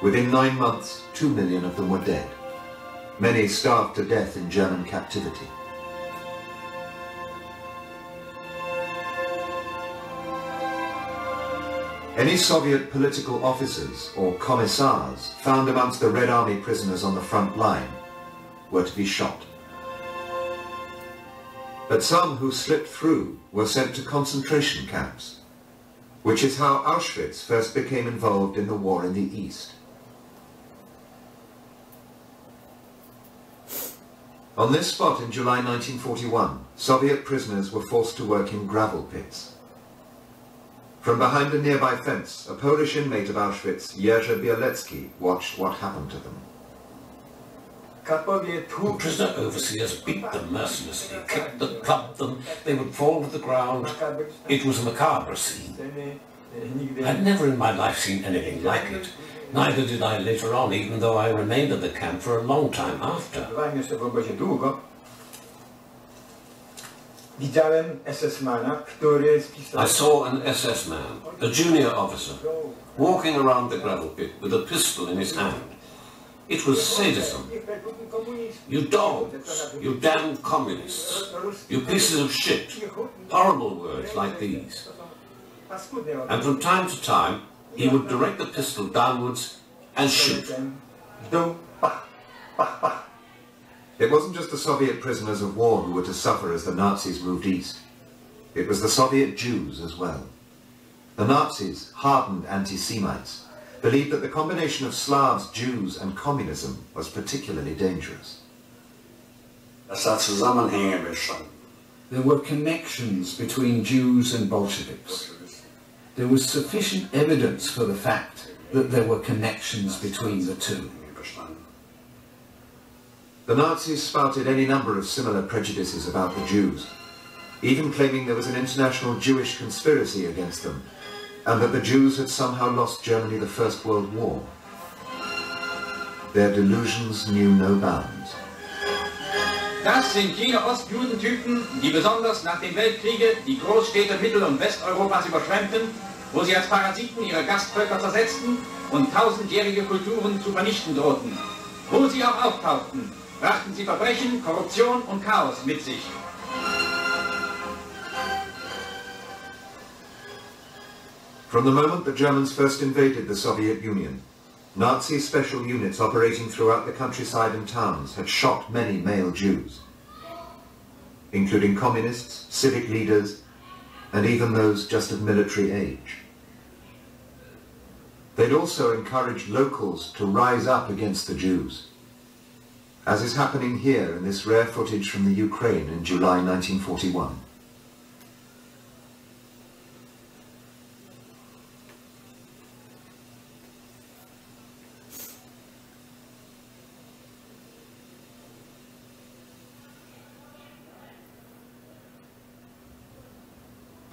Within nine months, two million of them were dead. Many starved to death in German captivity. Any Soviet political officers or commissars found amongst the Red Army prisoners on the front line were to be shot. But some who slipped through were sent to concentration camps, which is how Auschwitz first became involved in the war in the East. On this spot in July 1941, Soviet prisoners were forced to work in gravel pits. From behind a nearby fence, a Polish inmate of Auschwitz, Jerzy Bielecki, watched what happened to them. Two prisoner overseers beat them mercilessly, kicked them, clubbed them, they would fall to the ground. It was a macabre scene. I'd never in my life seen anything like it. Neither did I later on, even though I remained at the camp for a long time after. I saw an SS man, a junior officer, walking around the gravel pit with a pistol in his hand. It was sadism. You dogs, you damn communists, you pieces of shit. Horrible words like these. And from time to time, he would direct the pistol downwards and shoot. It wasn't just the Soviet prisoners of war who were to suffer as the Nazis moved east. It was the Soviet Jews as well. The Nazis, hardened anti-Semites, believed that the combination of Slavs, Jews and communism was particularly dangerous. There were connections between Jews and Bolsheviks. There was sufficient evidence for the fact that there were connections between the two. The Nazis spouted any number of similar prejudices about the Jews, even claiming there was an international Jewish conspiracy against them, and that the Jews had somehow lost Germany the First World War. Their delusions knew no bounds. Das sind jene Ostjudentypen, die besonders nach dem Weltkriege die Großstädte Mittel- und Westeuropas überschwemmten, wo sie als Parasiten ihre Gastvölker zersetzten und tausendjährige Kulturen zu vernichten drohten. Wo sie auch auftauchten, brachten sie Verbrechen, Korruption und Chaos mit sich. From the moment the Germans first invaded the Soviet Union, Nazi special units operating throughout the countryside and towns had shot many male Jews, including communists, civic leaders, and even those just of military age. They'd also encouraged locals to rise up against the Jews, as is happening here in this rare footage from the Ukraine in July 1941.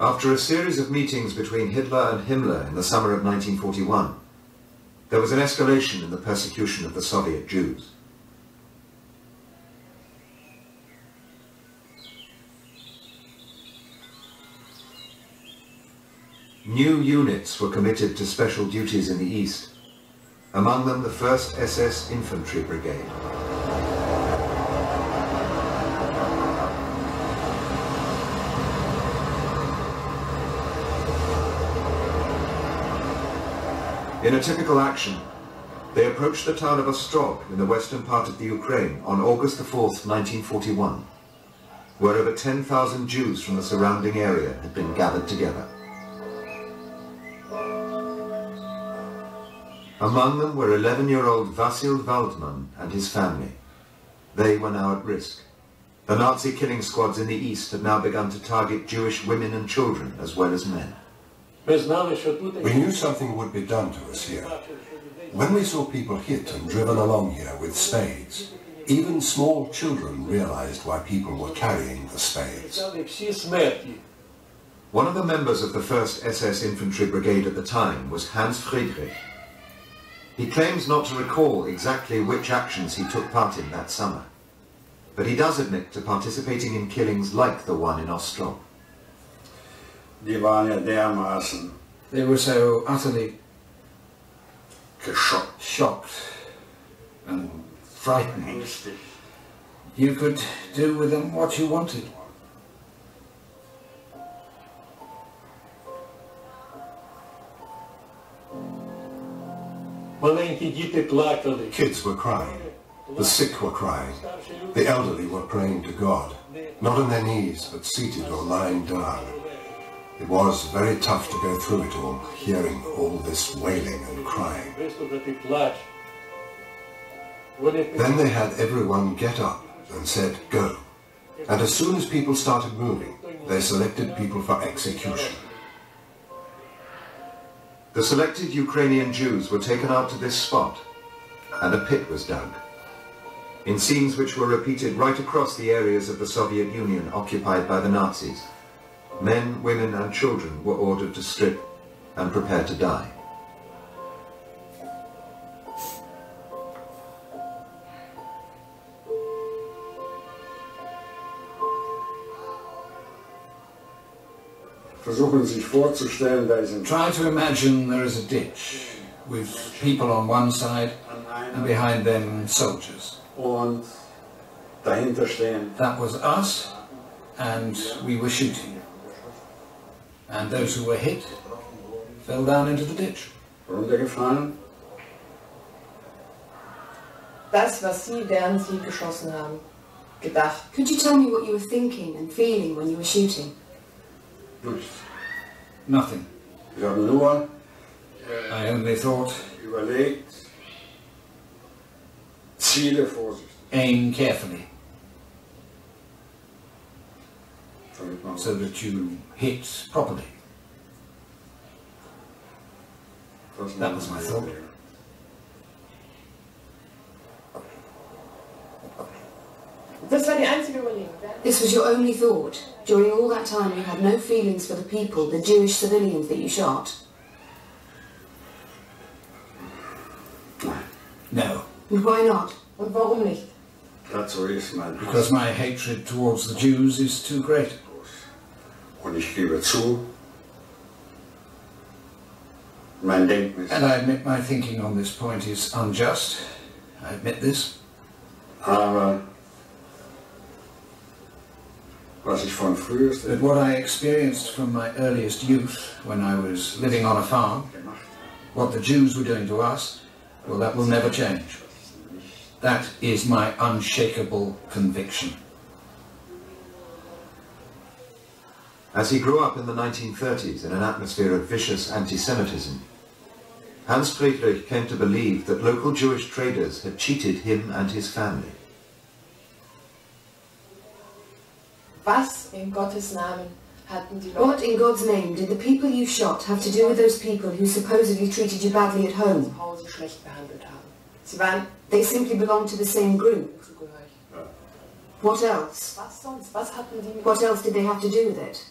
After a series of meetings between Hitler and Himmler in the summer of 1941, there was an escalation in the persecution of the Soviet Jews. New units were committed to special duties in the East, among them the 1st SS Infantry Brigade. In a typical action, they approached the town of Ostrog in the western part of the Ukraine on August 4, 1941, where over 10,000 Jews from the surrounding area had been gathered together. Among them were 11-year-old Vasil Waldmann and his family. They were now at risk. The Nazi killing squads in the east had now begun to target Jewish women and children as well as men. We knew something would be done to us here. When we saw people hit and driven along here with spades, even small children realized why people were carrying the spades. One of the members of the 1st SS Infantry Brigade at the time was Hans Friedrich. He claims not to recall exactly which actions he took part in that summer, but he does admit to participating in killings like the one in Ostrog. Die waren ja dermaßen. They were so utterly Geschockt. shocked and frightened. You could do with them what you wanted. Kids were crying. The sick were crying. The elderly were praying to God, not on their knees, but seated or lying down. It was very tough to go through it all, hearing all this wailing and crying. Then they had everyone get up and said, go. And as soon as people started moving, they selected people for execution. The selected Ukrainian Jews were taken out to this spot, and a pit was dug. In scenes which were repeated right across the areas of the Soviet Union occupied by the Nazis, men, women and children were ordered to strip and prepare to die. Versuchen sich vorzustellen, da ist ein Try to imagine there is a ditch with people on one side and behind them soldiers. Und dahinter stehen. That was us and we were shooting. And those who were hit fell down into the ditch. Runtergefallen. Das, was Sie, während Sie geschossen haben, gedacht. Could you tell me what you were thinking and feeling when you were shooting? Nothing. Ich habe nur I only thought überlegt, Ziele vorsichtig. Aim carefully. So that you hit properly. That was my thought. Das war die einzige Überlegung. This was your only thought. During all that time you had no feelings for the people, the Jewish civilians that you shot? No. And why not? Und warum nicht? That's Because my hatred towards the Jews is too great. Und ich gebe zu, mein Denken ist... And I admit my thinking on this point is unjust. I admit this. Aber was ich von frühest... But what I experienced from my earliest youth, when I was living on a farm, what the Jews were doing to us, well, that will never change. That is my unshakable conviction. As he grew up in the 1930s in an atmosphere of vicious anti-Semitism, Hans Friedrich came to believe that local Jewish traders had cheated him and his family. Was in Gottes Namen hatten die Leute... What in God's name did the people you shot have to do with those people who supposedly treated you badly at home? Hause schlecht behandelt haben. Sie waren... They simply belonged to the same group. What else? Was sonst? Was hatten die What else did they have to do with it?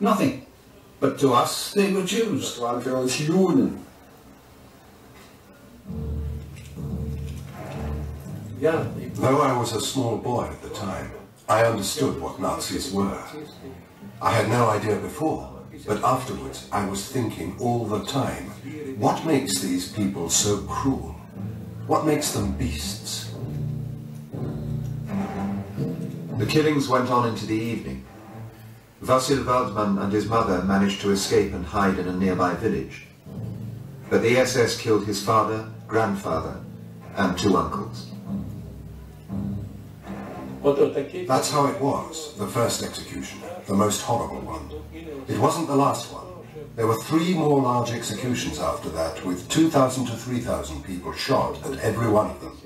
Nothing. But to us, they were Jews. waren für uns Juden. Though I was a small boy at the time, I understood what Nazis were. I had no idea before, But afterwards, I was thinking all the time, what makes these people so cruel? What makes them beasts? The killings went on into the evening. Vasil Waldmann and his mother managed to escape and hide in a nearby village. But the SS killed his father, grandfather, and two uncles. That's how it was, the first execution, the most horrible one. It wasn't the last one. There were three more large executions after that, with 2,000 to 3,000 people shot at every one of them.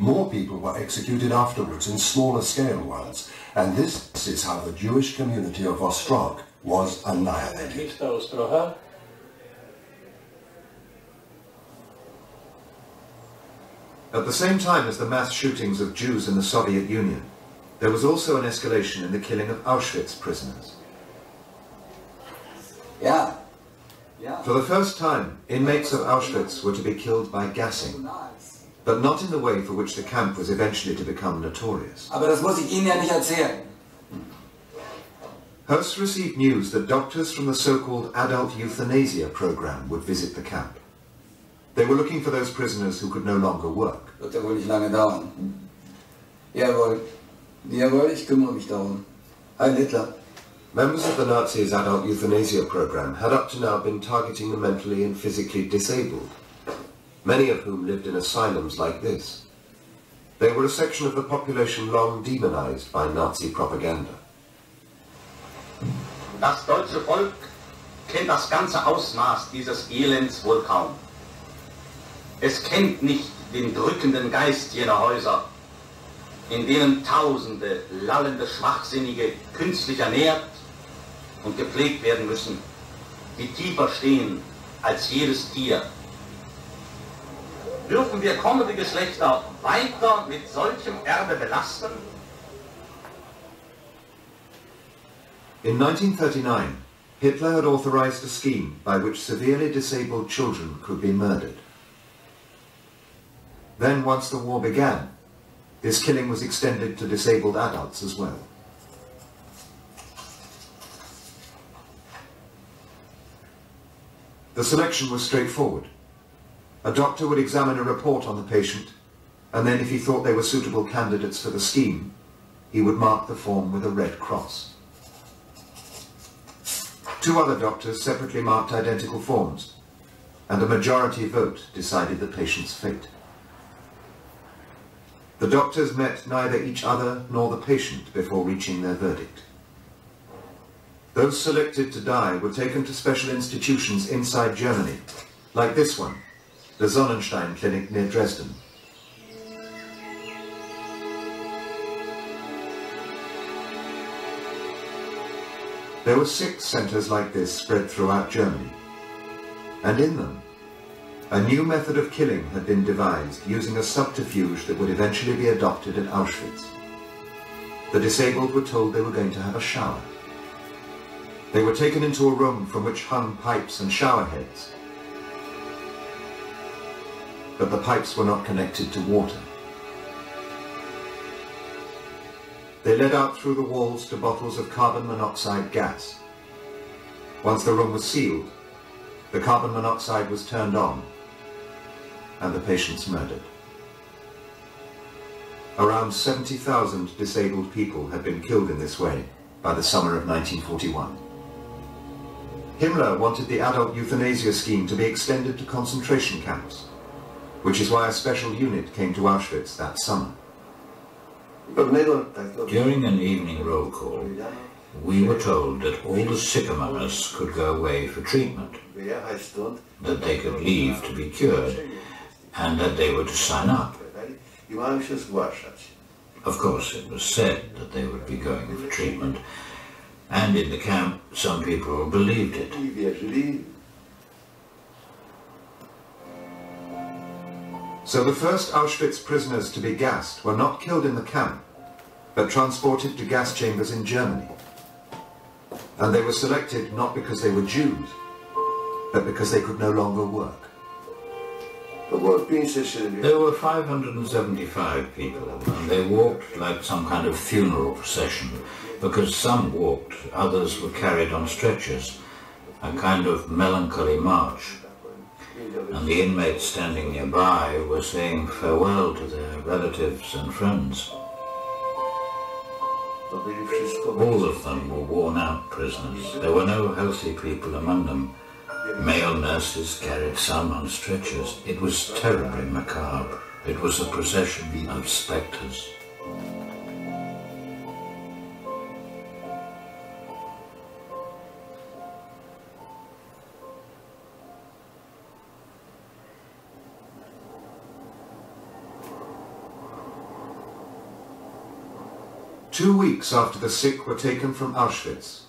More people were executed afterwards in smaller scale ones, and this is how the Jewish community of Ostrog was annihilated. At the same time as the mass shootings of Jews in the Soviet Union, there was also an escalation in the killing of Auschwitz prisoners. Yeah. For the first time, inmates of Auschwitz were to be killed by gassing, but not in the way for which the camp was eventually to become notorious. Aber das muss ich Ihnen ja nicht erzählen. Höss received news that doctors from the so-called adult euthanasia program would visit the camp. They were looking for those prisoners who could no longer work. Wird ja wohl nicht lange dauern. Jawohl. Jawohl, ich kümmere mich darum. Heil Hitler. Members of the Nazis' adult euthanasia program had up to now been targeting the mentally and physically disabled, many of whom lived in asylums like this. They were a section of the population long demonized by Nazi propaganda. Das deutsche Volk kennt das ganze Ausmaß dieses Elends wohl kaum. Es kennt nicht den drückenden Geist jener Häuser, in denen Tausende lallende Schwachsinnige künstlich ernährt und gepflegt werden müssen, die tiefer stehen als jedes Tier. Dürfen wir kommende Geschlechter weiter mit solchem Erbe belasten? In 1939, Hitler had authorized a scheme by which severely disabled children could be murdered. Then, once the war began, this killing was extended to disabled adults as well. The selection was straightforward. A doctor would examine a report on the patient, and then if he thought they were suitable candidates for the scheme, he would mark the form with a red cross. Two other doctors separately marked identical forms, and a majority vote decided the patient's fate. The doctors met neither each other nor the patient before reaching their verdict. Those selected to die were taken to special institutions inside Germany, like this one, the Sonnenstein Clinic near Dresden. There were six centres like this spread throughout Germany, and in them, a new method of killing had been devised using a subterfuge that would eventually be adopted at Auschwitz. The disabled were told they were going to have a shower. They were taken into a room from which hung pipes and shower heads. But the pipes were not connected to water. They led out through the walls to bottles of carbon monoxide gas. Once the room was sealed, the carbon monoxide was turned on and the patients murdered. Around 70,000 disabled people had been killed in this way by the summer of 1941. Himmler wanted the adult euthanasia scheme to be extended to concentration camps, which is why a special unit came to Auschwitz that summer. During an evening roll call, we were told that all the sick among us could go away for treatment, that they could leave to be cured, and that they were to sign up. Of course, it was said that they would be going for treatment, and in the camp, some people believed it. So the first Auschwitz prisoners to be gassed were not killed in the camp, but transported to gas chambers in Germany. And they were selected not because they were Jews, but because they could no longer work. There were 575 people, and they walked like some kind of funeral procession, because some walked, others were carried on stretchers, a kind of melancholy march, and the inmates standing nearby were saying farewell to their relatives and friends. All of them were worn-out prisoners. There were no healthy people among them. Male nurses carried some on stretchers. It was terribly macabre. It was a procession of spectres. Two weeks after the sick were taken from Auschwitz,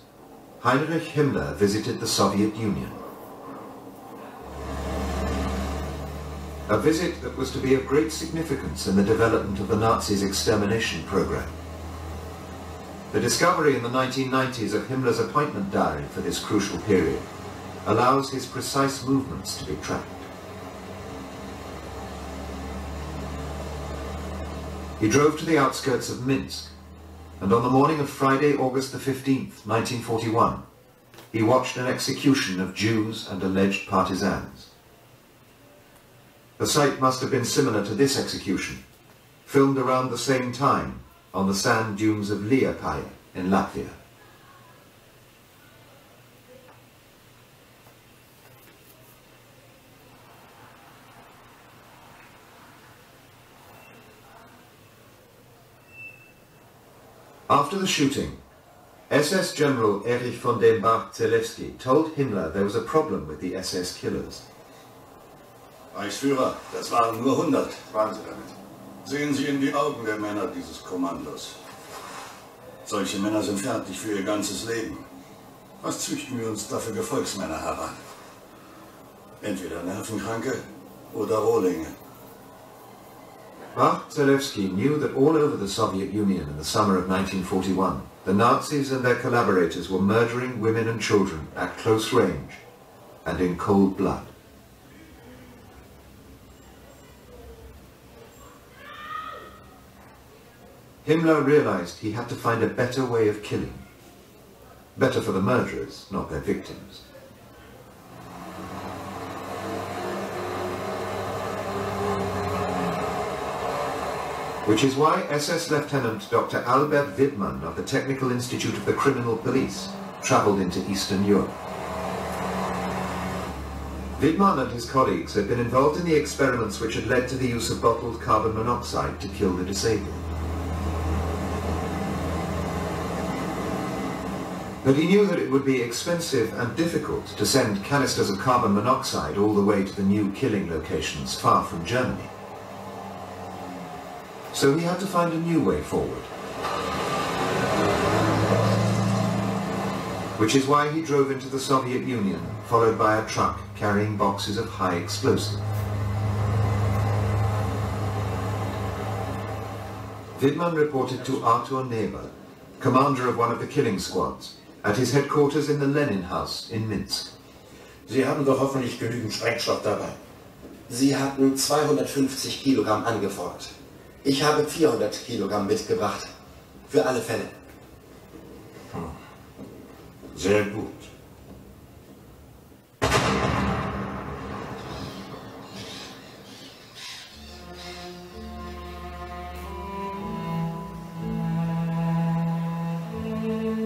Heinrich Himmler visited the Soviet Union. A visit that was to be of great significance in the development of the Nazis' extermination program. The discovery in the 1990s of Himmler's appointment diary for this crucial period allows his precise movements to be tracked. He drove to the outskirts of Minsk and on the morning of Friday, August the 15th, 1941, he watched an execution of Jews and alleged partisans. The sight must have been similar to this execution, filmed around the same time on the sand dunes of Liepaja in Latvia. After the shooting, SS General Erich von den Bach-Zelewski told Himmler there was a problem with the SS killers. Reichsführer, das waren nur 100. Waren Sie damit? Sehen Sie in die Augen der Männer dieses Kommandos. Solche Männer sind fertig für ihr ganzes Leben. Was züchten wir uns da für Gefolgsmänner heran? Entweder Nervenkranke oder Rohlinge. Bach-Zelewski knew that all over the Soviet Union in the summer of 1941, the Nazis and their collaborators were murdering women and children at close range and in cold blood. Himmler realized he had to find a better way of killing. Better for the murderers, not their victims. Which is why SS Lieutenant Dr. Albert Widmann of the Technical Institute of the Criminal Police travelled into Eastern Europe. Widmann and his colleagues had been involved in the experiments which had led to the use of bottled carbon monoxide to kill the disabled. But he knew that it would be expensive and difficult to send canisters of carbon monoxide all the way to the new killing locations far from Germany. So he had to find a new way forward. Which is why he drove into the Soviet Union, followed by a truck carrying boxes of high explosive. Widmann reported to Arthur Nebe, commander of one of the killing squads, at his headquarters in the Lenin House in Minsk. Sie haben doch hoffentlich genügend Sprengstoff dabei. Sie hatten 250 Kilogramm angefordert. Ich habe 400 Kilogramm mitgebracht. Für alle Fälle. Hm. Sehr gut.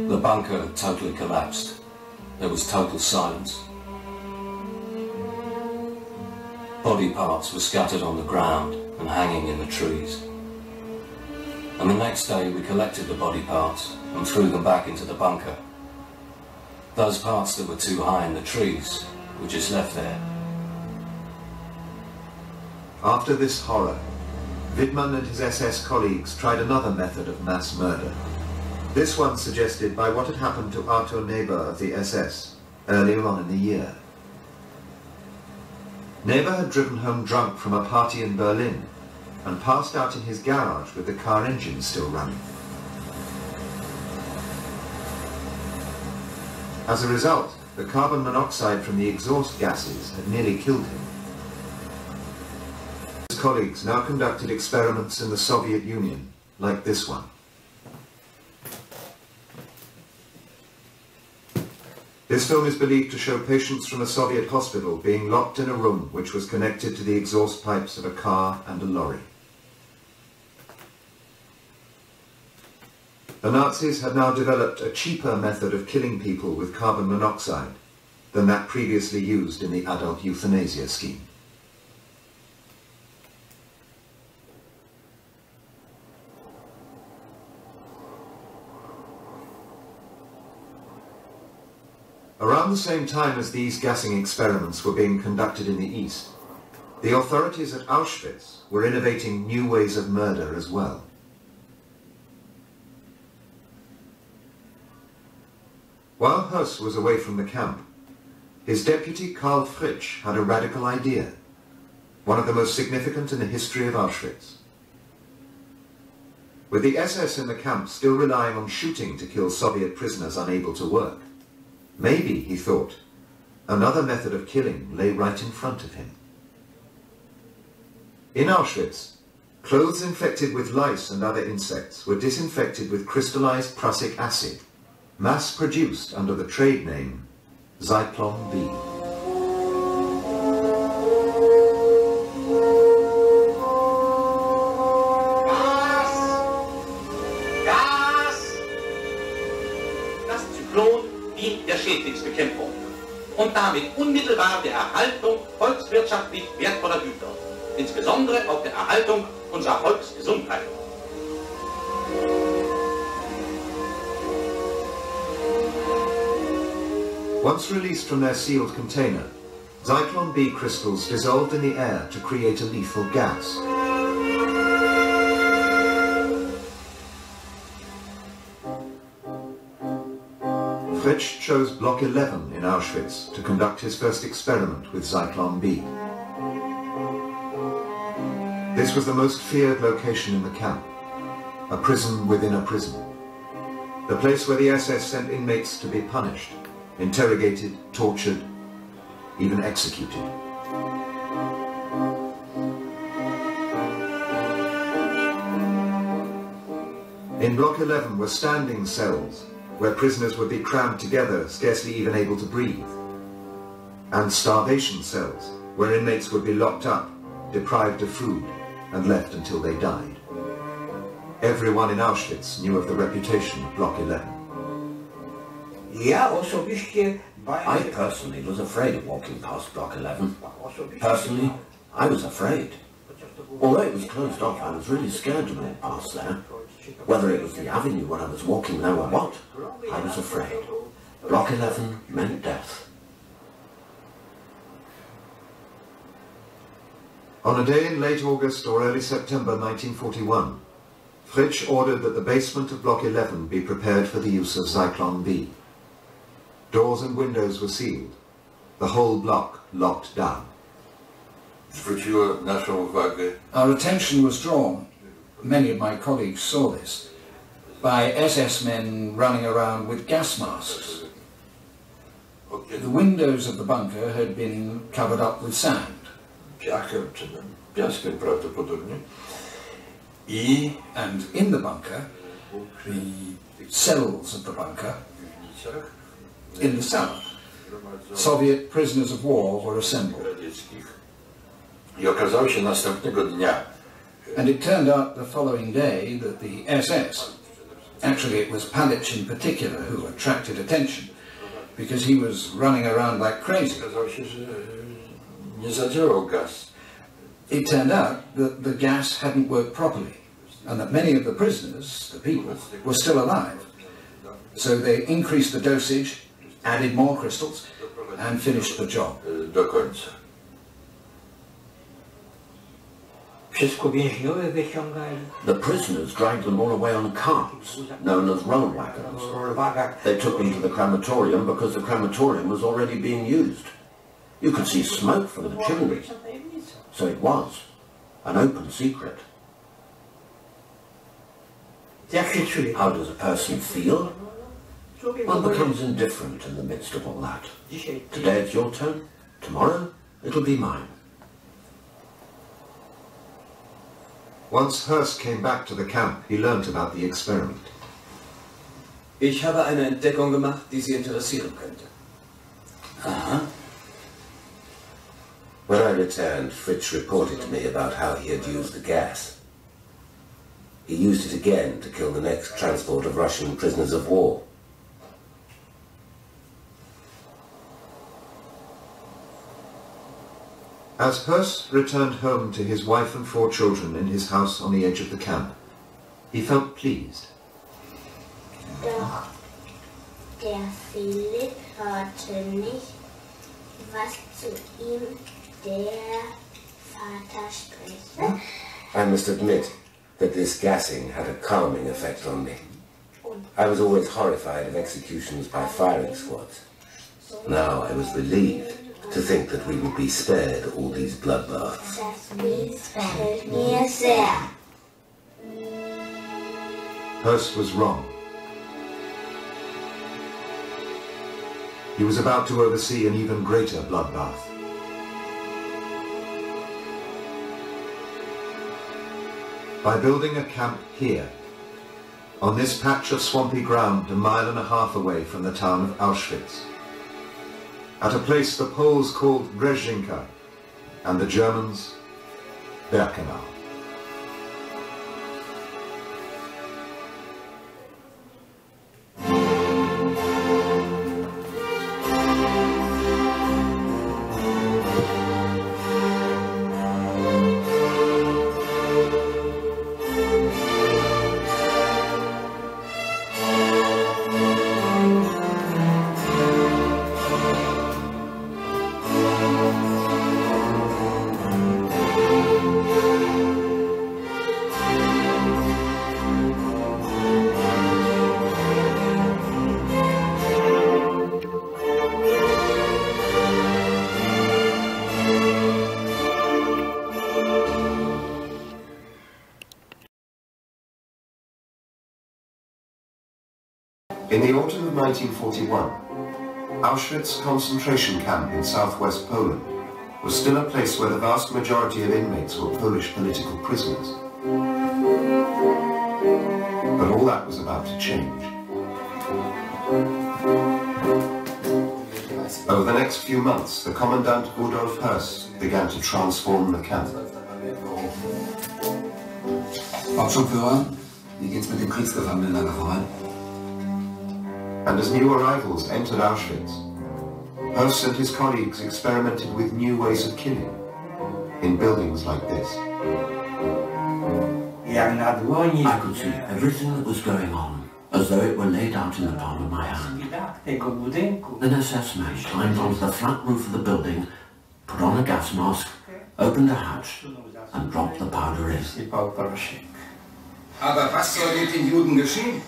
The bunker totally collapsed. There was total silence. Body parts were scattered on the ground and hanging in the trees. And the next day we collected the body parts and threw them back into the bunker. Those parts that were too high in the trees were just left there. After this horror, Widmann and his SS colleagues tried another method of mass murder. This one suggested by what had happened to Arthur Nebe of the SS earlier on in the year. Nebe had driven home drunk from a party in Berlin and passed out in his garage with the car engine still running. As a result, the carbon monoxide from the exhaust gases had nearly killed him. His colleagues now conducted experiments in the Soviet Union, like this one. This film is believed to show patients from a Soviet hospital being locked in a room which was connected to the exhaust pipes of a car and a lorry. The Nazis had now developed a cheaper method of killing people with carbon monoxide than that previously used in the adult euthanasia scheme. Around the same time as these gassing experiments were being conducted in the East, the authorities at Auschwitz were innovating new ways of murder as well. While Höss was away from the camp, his deputy Karl Fritsch had a radical idea, one of the most significant in the history of Auschwitz. With the SS in the camp still relying on shooting to kill Soviet prisoners unable to work, maybe, he thought, another method of killing lay right in front of him. In Auschwitz, clothes infected with lice and other insects were disinfected with crystallized prussic acid, mass-produced under the trade name Zyklon B. Das Zyklon dient der Schädlingsbekämpfung und damit unmittelbar der Erhaltung volkswirtschaftlich wertvoller Güter, insbesondere auch der Erhaltung unserer Volksgesundheit. Once released from their sealed container, Zyklon B crystals dissolved in the air to create a lethal gas. Fritsch chose Block 11 in Auschwitz to conduct his first experiment with Zyklon B. This was the most feared location in the camp, a prison within a prison. The place where the SS sent inmates to be punished interrogated, tortured, even executed. In Block 11 were standing cells where prisoners would be crammed together, scarcely even able to breathe, and starvation cells where inmates would be locked up, deprived of food, and left until they died. Everyone in Auschwitz knew of the reputation of Block 11. I personally was afraid of walking past Block 11. Personally, I was afraid. Although it was closed off, I was really scared to walk past there. Whether it was the avenue when I was walking there or what, I was afraid. Block 11 meant death. On a day in late August or early September 1941, Fritsch ordered that the basement of Block 11 be prepared for the use of Zyklon B. Doors and windows were sealed. The whole block locked down. Our attention was drawn, many of my colleagues saw this, by SS men running around with gas masks. The windows of the bunker had been covered up with sand. And in the bunker, the cells of the bunker in the south. Soviet prisoners of war were assembled. And it turned out the following day that the SS, actually it was Palitzsch in particular who attracted attention, because he was running around like crazy. It turned out that the gas hadn't worked properly, and that many of the prisoners, the people, were still alive. So they increased the dosage added more crystals, and finished the job. The prisoners dragged them all away on carts, known as roll wagons. They took them to the crematorium because the crematorium was already being used. You could see smoke from the chimneys. So it was an open secret. How does a person feel? One becomes indifferent in the midst of all that. Today it's your turn, tomorrow it'll be mine. Once Höss came back to the camp, he learnt about the experiment. Ich habe eine Entdeckung gemacht, die Sie interessieren könnte. Uh-huh. When I returned, Fritsch reported to me about how he had used the gas. He used it again to kill the next transport of Russian prisoners of war. As Höss returned home to his wife and four children in his house on the edge of the camp, he felt pleased. Doch der Philipp hörte nicht, was zu ihm der Vater. I must admit that this gassing had a calming effect on me. I was always horrified of executions by firing squads. Now I was relieved to think that we would be spared all these bloodbaths. Höss was wrong. He was about to oversee an even greater bloodbath. By building a camp here, on this patch of swampy ground a mile and a half away from the town of Auschwitz, at a place the Poles called Brzezinka and the Germans Birkenau. 1941, Auschwitz concentration camp in southwest Poland was still a place where the vast majority of inmates were Polish political prisoners. But all that was about to change. Over the next few months, the Commandant Rudolf Höss began to transform the camp. Hauptsturmführer, wie geht's mit dem Kriegsgefangenenlager voran? And as new arrivals entered Auschwitz, Höss and his colleagues experimented with new ways of killing in buildings like this. I could see everything that was going on, as though it were laid out in the palm of my hand. An SS man climbed onto the flat roof of the building, put on a gas mask, opened a hatch, and dropped the powder in. Aber was soll mit den Juden geschehen?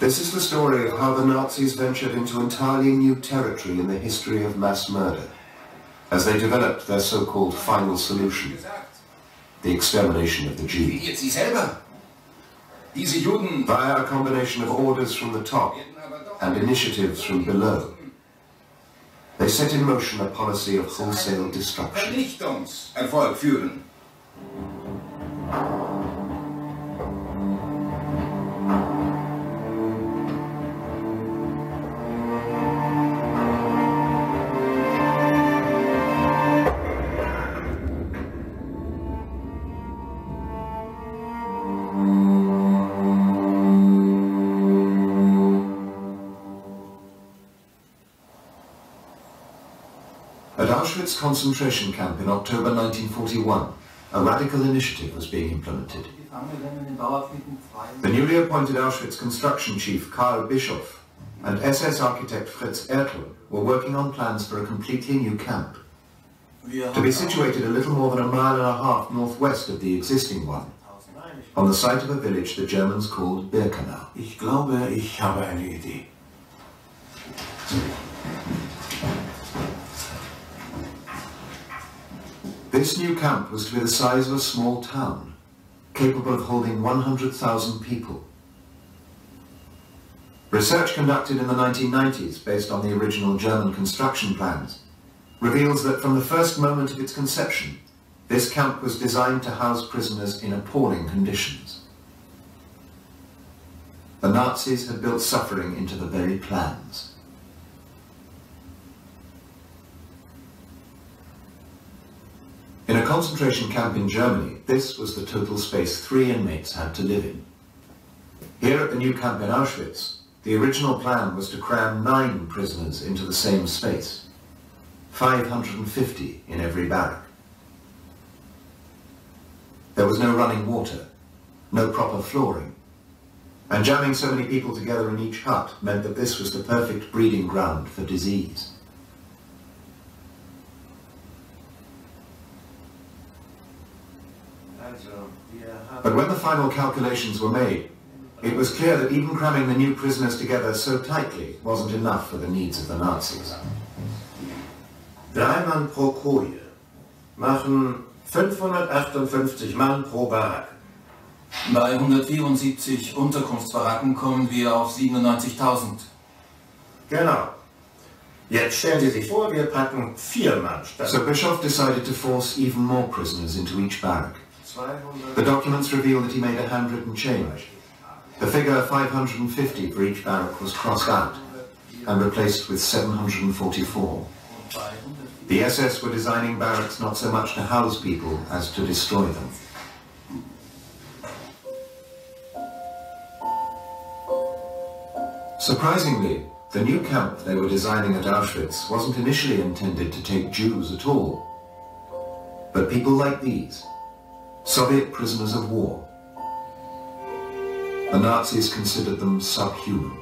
This is the story of how the Nazis ventured into entirely new territory in the history of mass murder, as they developed their so-called final solution, the extermination of the Jews. Jetzt Sie selber. Diese Juden... Via a combination of orders from the top and initiatives from below, they set in motion a policy of wholesale destruction. Concentration camp in October 1941, a radical initiative was being implemented. The newly appointed Auschwitz construction chief Karl Bischoff and SS architect Fritz Ertl were working on plans for a completely new camp. To be situated a little more than a mile and a half northwest of the existing one, on the site of a village the Germans called Birkenau. Ich glaube, ich habe eine Idee. This new camp was to be the size of a small town, capable of holding 100,000 people. Research conducted in the 1990s, based on the original German construction plans, reveals that from the first moment of its conception, this camp was designed to house prisoners in appalling conditions. The Nazis had built suffering into the very plans. A concentration camp in Germany, this was the total space three inmates had to live in. Here at the new camp in Auschwitz, the original plan was to cram nine prisoners into the same space, 550 in every barrack. There was no running water, no proper flooring, and jamming so many people together in each hut meant that this was the perfect breeding ground for disease. But when the final calculations were made, it was clear that even cramming the new prisoners together so tightly wasn't enough for the needs of the Nazis. Drei Mann pro Koje machen 558 Mann pro Barack. Bei 174 Unterkunftsbaracken kommen wir auf 97.000. Genau. Jetzt stellen Sie sich vor, wir packen vier Mann statt. So Bischoff decided to force even more prisoners into each barrack. The documents reveal that he made a handwritten change. The figure 550 for each barrack was crossed out and replaced with 744. The SS were designing barracks not so much to house people as to destroy them. Surprisingly, the new camp they were designing at Auschwitz wasn't initially intended to take Jews at all, but people like these, Soviet prisoners of war. The Nazis considered them subhuman.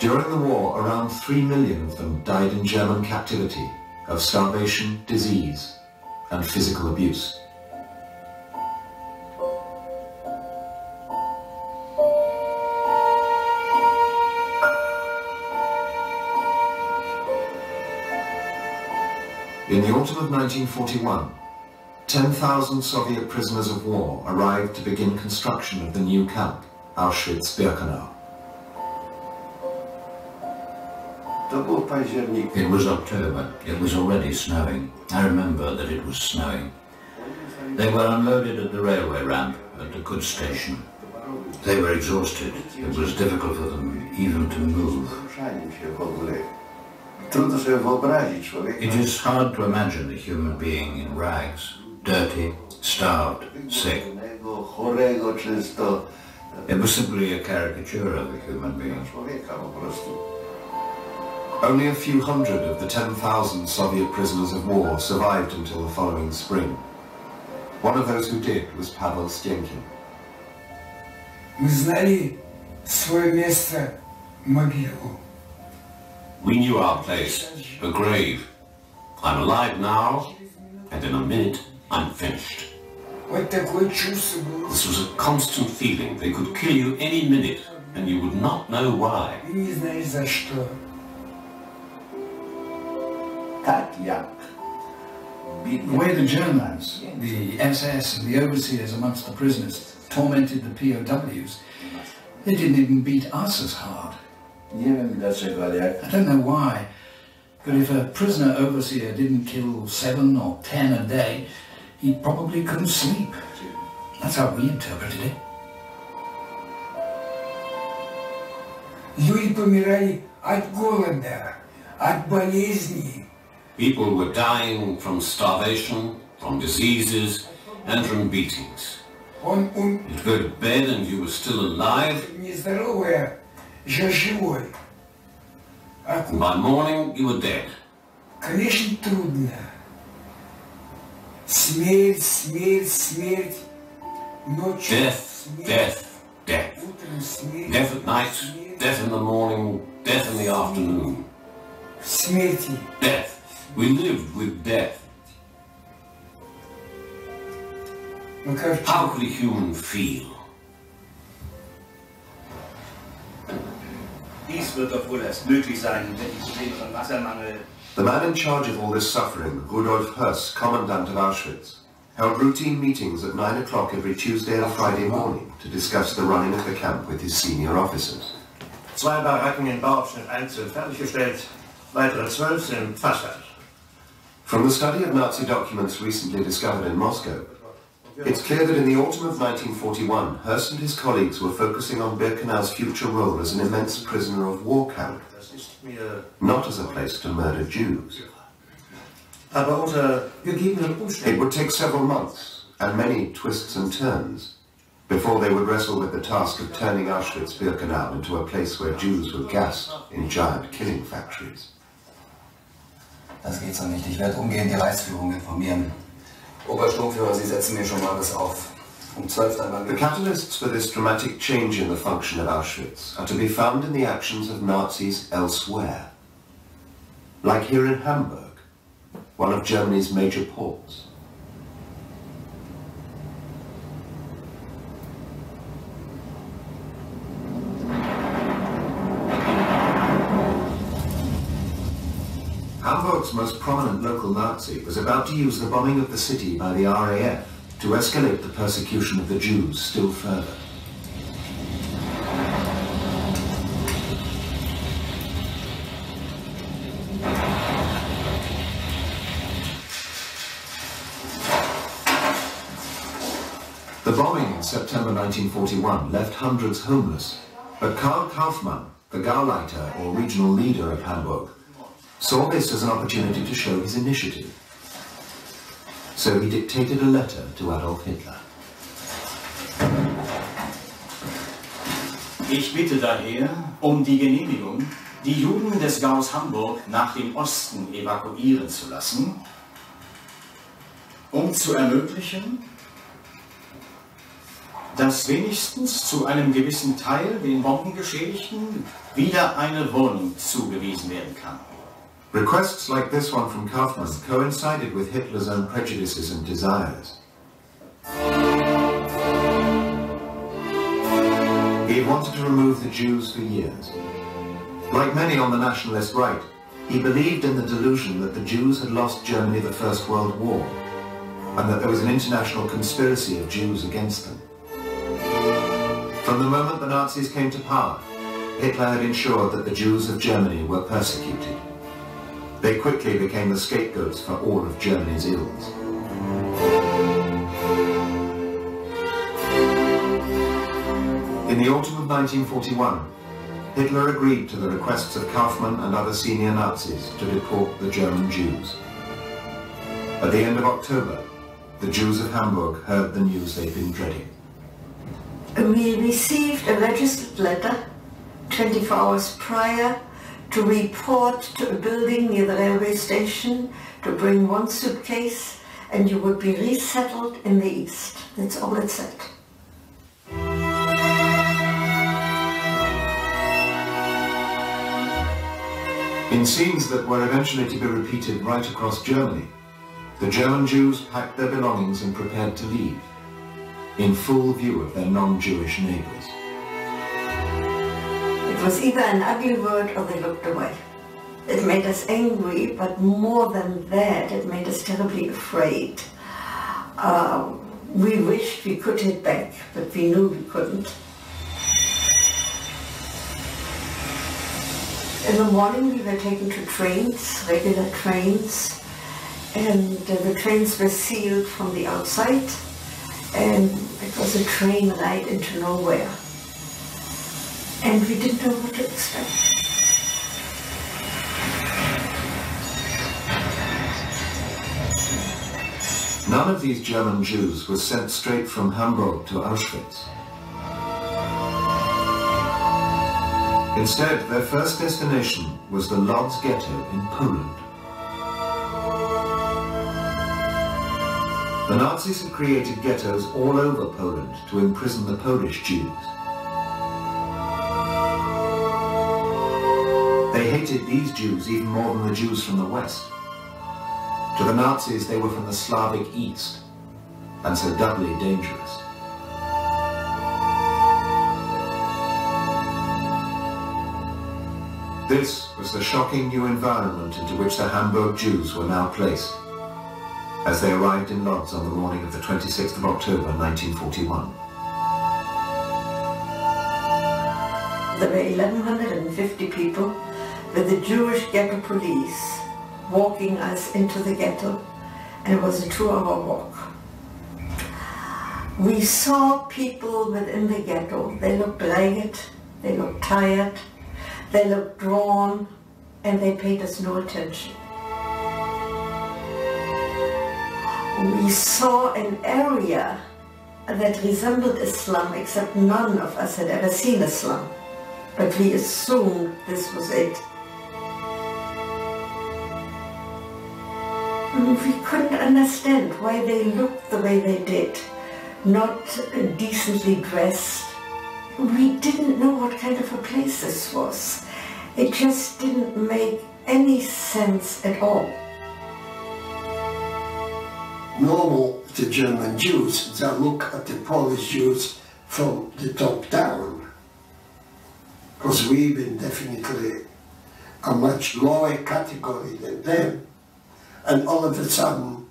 During the war, around three million of them died in German captivity of starvation, disease, and physical abuse. Autumn of 1941, 10,000 Soviet prisoners of war arrived to begin construction of the new camp, Auschwitz-Birkenau. It was October. It was already snowing. I remember that it was snowing. They were unloaded at the railway ramp at the goods station. They were exhausted. It was difficult for them even to move. It is hard to imagine a human being in rags, dirty, starved, sick. It was simply a caricature of a human being. Only a few hundred of the 10,000 Soviet prisoners of war survived until the following spring. One of those who did was Pavel Stenkin. We knew our place, a grave. I'm alive now, and in a minute, I'm finished. This was a constant feeling. They could kill you any minute, and you would not know why. The way the Germans, the SS and the overseers amongst the prisoners tormented the POWs, they didn't even beat us as hard. I don't know why, but if a prisoner overseer didn't kill seven or ten a day, he probably couldn't sleep. That's how we interpreted it. Люди помирали от голода, от болезней, People were dying from starvation, from diseases, and from beatings. You'd go to bed and you were still alive. And by morning you were dead. Конечно, трудно. Смерть, смерть, смерть. Ночью Death, death, death. Death at night, death in the morning, death in the afternoon. смерти. Death. We lived with death. How could a human feel? Dies wird doch wohl erst möglich sein, wenn die Probleme von Wassermangel The man in charge of all this suffering, Rudolf Höss, commandant of Auschwitz, held routine meetings at 9 o'clock every Tuesday and Friday morning to discuss the running of the camp with his senior officers. Zwei Baracken in Bauabschnitt 1 sind fertiggestellt, weitere zwölf sind fast fertig. From the study of Nazi documents recently discovered in Moscow, it's clear that in the autumn of 1941, Höss and his colleagues were focusing on Birkenau's future role as an immense prisoner of war camp not as a place to murder Jews. Aber unter gegebenen Umständen. It would take several months and many twists and turns before they would wrestle with the task of turning Auschwitz-Birkenau into a place where Jews were gassed in giant killing factories. Das geht so nicht. Ich werde umgehend die Reichsführung informieren. Obersturmführer, Sie setzen mir schon mal was auf. Um 12 dann The catalysts for this dramatic change in the function of Auschwitz are to be found in the actions of Nazis elsewhere. Like here in Hamburg, one of Germany's major ports. Hamburg's most prominent local Nazi was about to use the bombing of the city by the RAF to escalate the persecution of the Jews still further. The bombing in September 1941 left hundreds homeless, but Karl Kaufmann, the Gauleiter or regional leader of Hamburg, saw this as an opportunity to show his initiative. So he dictated a letter to Adolf Hitler. Ich bitte daher um die Genehmigung, die Juden des Gaus Hamburg nach dem Osten evakuieren zu lassen, um zu ermöglichen, dass wenigstens zu einem gewissen Teil den Bombengeschädigten wieder eine Wohnung zugewiesen werden kann. Requests like this one from Kaufmann coincided with Hitler's own prejudices and desires. He had wanted to remove the Jews for years. Like many on the nationalist right, he believed in the delusion that the Jews had lost Germany the First World War, and that there was an international conspiracy of Jews against them. From the moment the Nazis came to power, Hitler had ensured that the Jews of Germany were persecuted. They quickly became the scapegoats for all of Germany's ills. In the autumn of 1941, Hitler agreed to the requests of Kaufmann and other senior Nazis to deport the German Jews. At the end of October, the Jews of Hamburg heard the news they'd been dreading. We received a registered letter 24 hours prior to report to a building near the railway station, to bring one suitcase, and you would be resettled in the East. That's all it said. In scenes that were eventually to be repeated right across Germany, the German Jews packed their belongings and prepared to leave, in full view of their non-Jewish neighbours was either an ugly word or they looked away. It made us angry, but more than that, it made us terribly afraid. Uh, we wished we could hit back, but we knew we couldn't. In the morning we were taken to trains, regular trains, and uh, the trains were sealed from the outside, and it was a train ride into nowhere and we didn't know what to expect. None of these German Jews was sent straight from Hamburg to Auschwitz. Instead, their first destination was the Lodz ghetto in Poland. The Nazis had created ghettos all over Poland to imprison the Polish Jews. Hated these Jews even more than the Jews from the West. To the Nazis, they were from the Slavic East, and so doubly dangerous. This was the shocking new environment into which the Hamburg Jews were now placed, as they arrived in Lodz on the morning of the 26th of October 1941. There were 1,150 people with the Jewish ghetto police walking us into the ghetto and it was a two-hour walk. We saw people within the ghetto. They looked ragged, they looked tired, They looked drawn and they paid us no attention. We saw an area that resembled a slum, except none of us had ever seen a slum. But we assumed this was it. We couldn't understand why they looked the way they did, not decently dressed. We didn't know what kind of a place this was. It just didn't make any sense at all. Normal the German Jews, they look at the Polish Jews from the top down. Because we've been definitely a much lower category than them. And all of a sudden,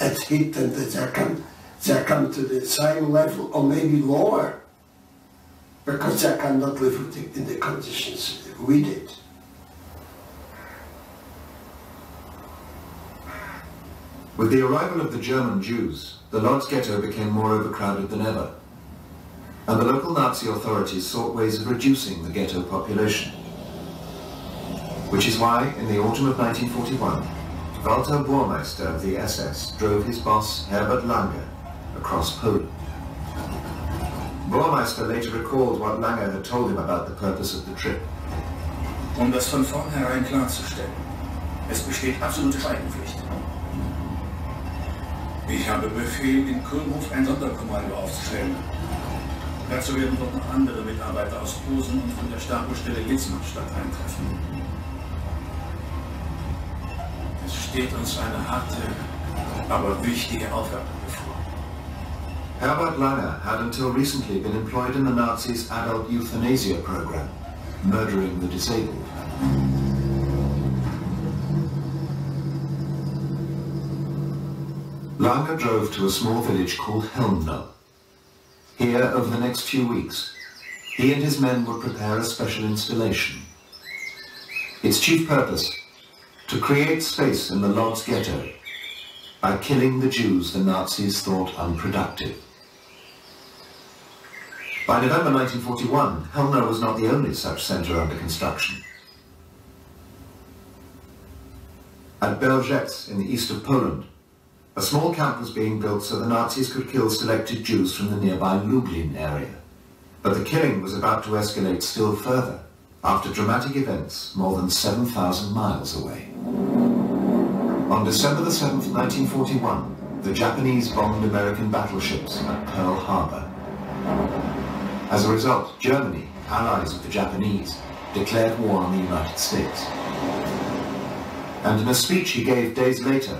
it's hit them that they come, they come to the same level or maybe lower because they cannot live in the conditions we did. With the arrival of the German Jews, the Lodz ghetto became more overcrowded than ever, and the local Nazi authorities sought ways of reducing the ghetto population. Which is why, in the autumn of 1941, Walter Burmeister of the SS drove his boss Herbert Lange across Poland. Burmeister later recalled what Lange had told him about the purpose of the trip. Um das von vornherein klarzustellen, es besteht absolute Schweigenpflicht. Ich habe Befehl, in Kulmhof ein Sonderkommando aufzustellen. Dazu werden dort noch andere Mitarbeiter aus Posen und von der Stabostelle Litzmannstadt eintreffen. Es steht uns eine harte, aber wichtige Aufgabe bevor. Herbert Lange had until recently been employed in the Nazis' adult euthanasia program, murdering the disabled. Lange drove to a small village called Chełmno. Here, over the next few weeks, he and his men would prepare a special installation. Its chief purpose, to create space in the Lodz ghetto by killing the Jews the Nazis thought unproductive. By November 1941, Chełmno was not the only such centre under construction. At Belzec in the east of Poland, a small camp was being built so the Nazis could kill selected Jews from the nearby Lublin area. But the killing was about to escalate still further after dramatic events more than 7,000 miles away. On December the 7th, 1941, the Japanese bombed American battleships at Pearl Harbor. As a result, Germany, allies of the Japanese, declared war on the United States. And in a speech he gave days later,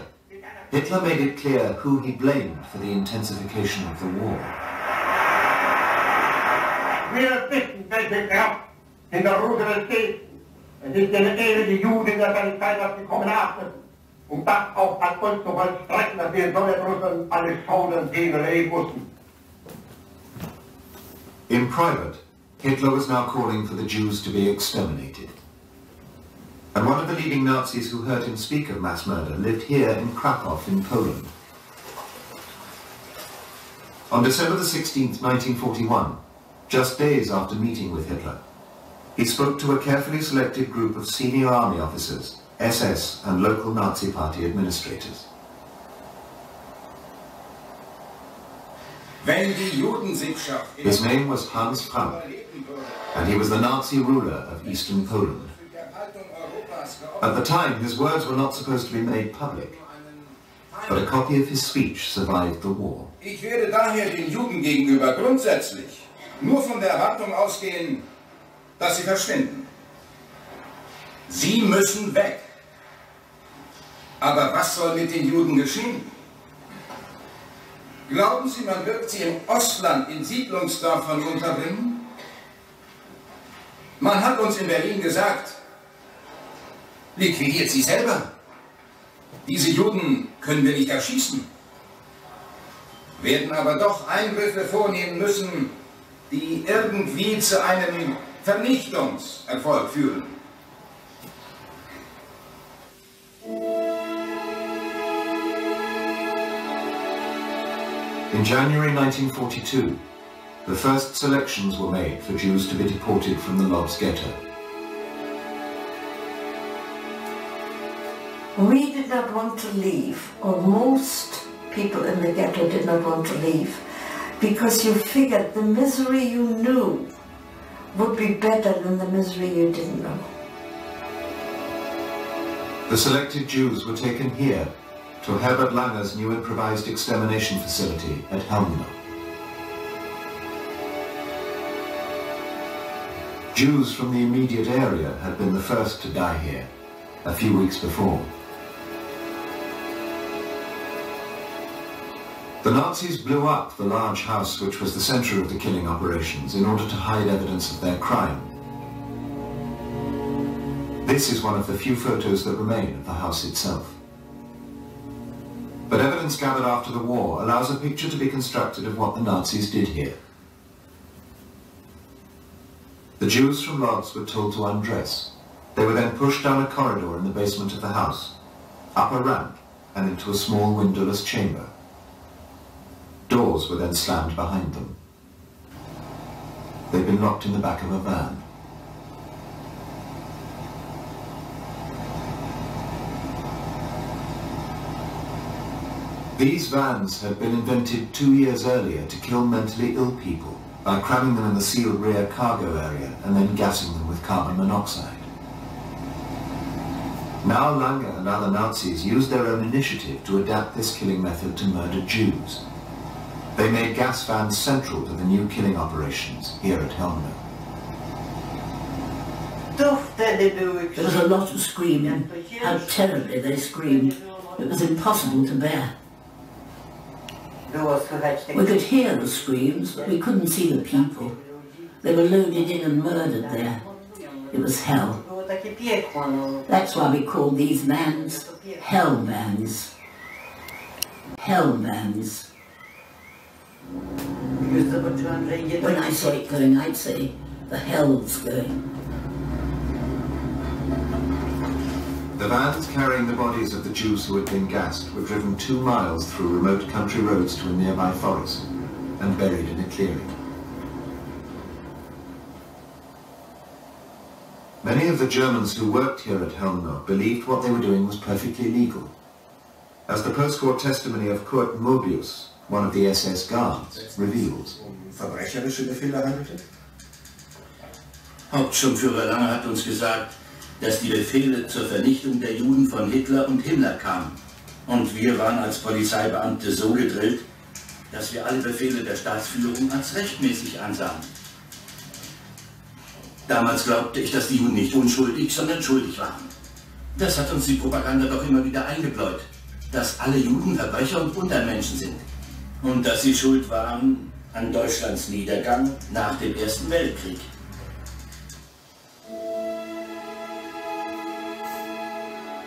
Hitler made it clear who he blamed for the intensification of the war. Wir wissen, welche Kraft in. Und das auch zu vollstrecken, dass wir alle mussten. In private, Hitler was now calling for the Jews to be exterminated. And one of the leading Nazis who heard him speak of mass murder lived here in Krakow in Poland. On December the 16th, 1941, just days after meeting with Hitler, he spoke to a carefully selected group of senior army officers, SS and local Nazi party administrators. His name was Hans Frank, and he was the Nazi ruler of Eastern Poland. At the time, his words were not supposed to be made public, but a copy of his speech survived the war. Ich werde daher den Juden gegenüber grundsätzlich nur von der Erwartung ausgehen, dass sie verschwinden. Sie müssen weg. Aber was soll mit den Juden geschehen? Glauben Sie, man wird sie im Ostland in Siedlungsdörfern unterbringen? Man hat uns in Berlin gesagt, liquidiert sie selber. Diese Juden können wir nicht erschießen, werden aber doch Eingriffe vornehmen müssen, die irgendwie zu einem Vernichtungserfolg führen. In January 1942, the first selections were made for Jews to be deported from the Lodz ghetto. We did not want to leave, or most people in the ghetto did not want to leave, because you figured the misery you knew would be better than the misery you didn't know. The selected Jews were taken here to Herbert Lange's new improvised extermination facility at Chełmno. Jews from the immediate area had been the first to die here, a few weeks before. The Nazis blew up the large house which was the center of the killing operations in order to hide evidence of their crime. This is one of the few photos that remain of the house itself. But evidence gathered after the war allows a picture to be constructed of what the Nazis did here. The Jews from Lodz were told to undress. They were then pushed down a corridor in the basement of the house, up a ramp, and into a small windowless chamber. Doors were then slammed behind them. They'd been locked in the back of a van. These vans had been invented two years earlier to kill mentally ill people by cramming them in the sealed rear cargo area and then gassing them with carbon monoxide. Now Lange and other Nazis used their own initiative to adapt this killing method to murder Jews. They made gas vans central to the new killing operations here at Chełmno. There was a lot of screaming. How terribly they screamed. It was impossible to bear. We could hear the screams, but we couldn't see the people. They were loaded in and murdered there. It was hell. That's why we call these vans hell vans. Hell vans. When I saw it going, I'd say, the hell's going. The vans carrying the bodies of the Jews who had been gassed were driven two miles through remote country roads to a nearby forest and buried in a clearing. Many of the Germans who worked here at Chełmno believed what they were doing was perfectly legal. As the post-war testimony of Kurt Möbius, one of the SS guards, reveals. Verbrecherische Befehle handelte? Hauptschirmführer Lange hat uns gesagt, dass die Befehle zur Vernichtung der Juden von Hitler und Himmler kamen. Und wir waren als Polizeibeamte so gedrillt, dass wir alle Befehle der Staatsführung als rechtmäßig ansahen. Damals glaubte ich, dass die Juden nicht unschuldig, sondern schuldig waren. Das hat uns die Propaganda doch immer wieder eingebläut, dass alle Juden Verbrecher und Untermenschen sind. Und dass sie schuld waren an Deutschlands Niedergang nach dem Ersten Weltkrieg.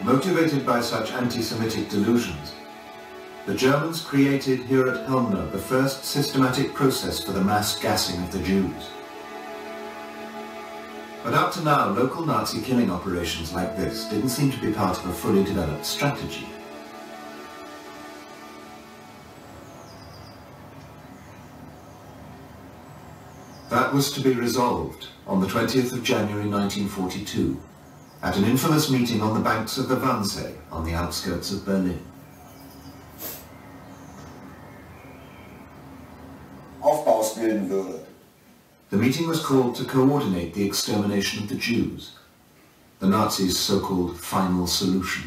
Motivated by such anti-Semitic delusions, the Germans created here at Chełmno the first systematic process for the mass gassing of the Jews. But up to now, local Nazi killing operations like this didn't seem to be part of a fully developed strategy. That was to be resolved on the 20th of January 1942 at an infamous meeting on the banks of the Wannsee on the outskirts of Berlin. The meeting was called to coordinate the extermination of the Jews, the Nazis' so-called final solution.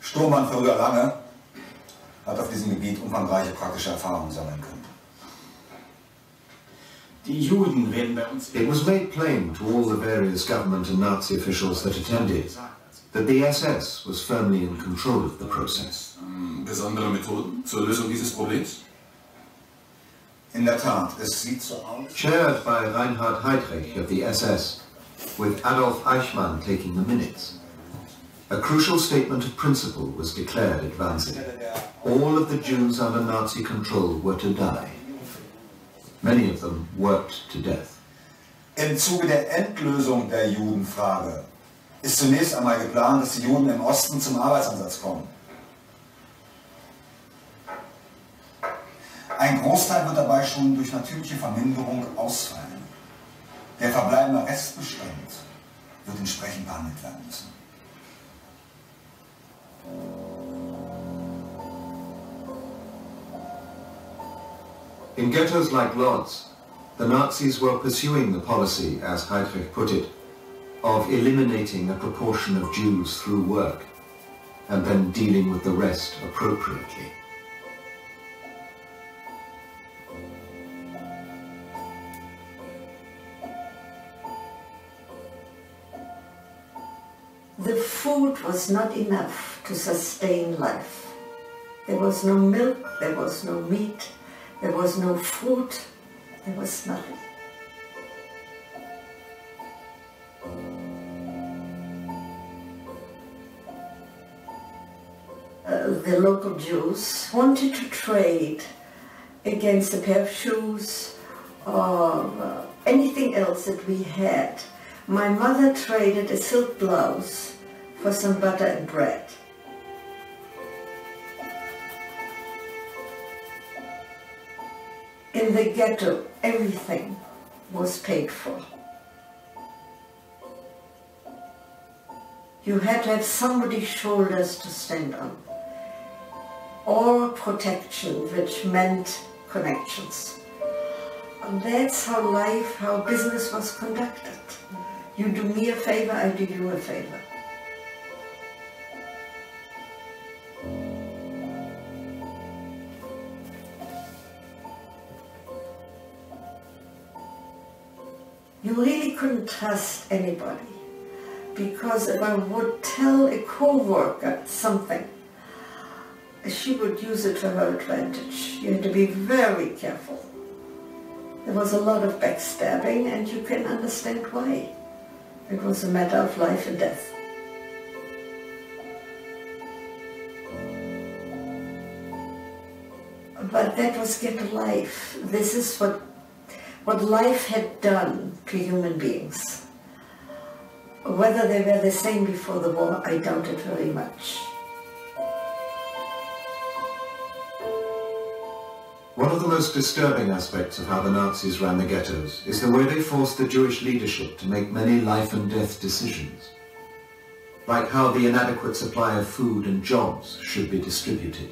Sturmbannführer Lange hat auf diesem Gebiet umfangreiche praktische Erfahrungen sammeln können. Die Juden werden bei uns... It was made plain to all the various government and Nazi officials that attended that the SS was firmly in control of the process. Mm, besondere Methoden zur Lösung dieses Problems? In der Tat, es sieht so aus. Chaired by Reinhard Heydrich of the SS, with Adolf Eichmann taking the minutes. A crucial statement of principle was declared at Wannsee. All of the Jews under Nazi control were to die. Many of them worked to death. Im Zuge der Endlösung der Judenfrage ist zunächst einmal geplant, dass die Juden im Osten zum Arbeitsansatz kommen. Ein Großteil wird dabei schon durch natürliche Verminderung ausfallen. Der verbleibende Restbestand wird entsprechend behandelt werden müssen. In ghettos like Lodz, the Nazis were pursuing the policy, as Heydrich put it, of eliminating a proportion of Jews through work and then dealing with the rest appropriately. The food was not enough to sustain life. There was no milk, there was no meat, there was no fruit, there was nothing. Uh, the local Jews wanted to trade against a pair of shoes or uh, anything else that we had. My mother traded a silk blouse for some butter and bread. In the ghetto, everything was paid for. You had to have somebody's shoulders to stand on. Or protection, which meant connections. And that's how life, how business was conducted. You do me a favor, I do you a favor. You really couldn't trust anybody because if I would tell a co-worker something, she would use it to her advantage. You had to be very careful. There was a lot of backstabbing and you can understand why. It was a matter of life and death. But that was ghetto life. This is what, what life had done to human beings. Whether they were the same before the war, I doubt it very much. One of the most disturbing aspects of how the Nazis ran the ghettos is the way they forced the Jewish leadership to make many life and death decisions. Like how the inadequate supply of food and jobs should be distributed.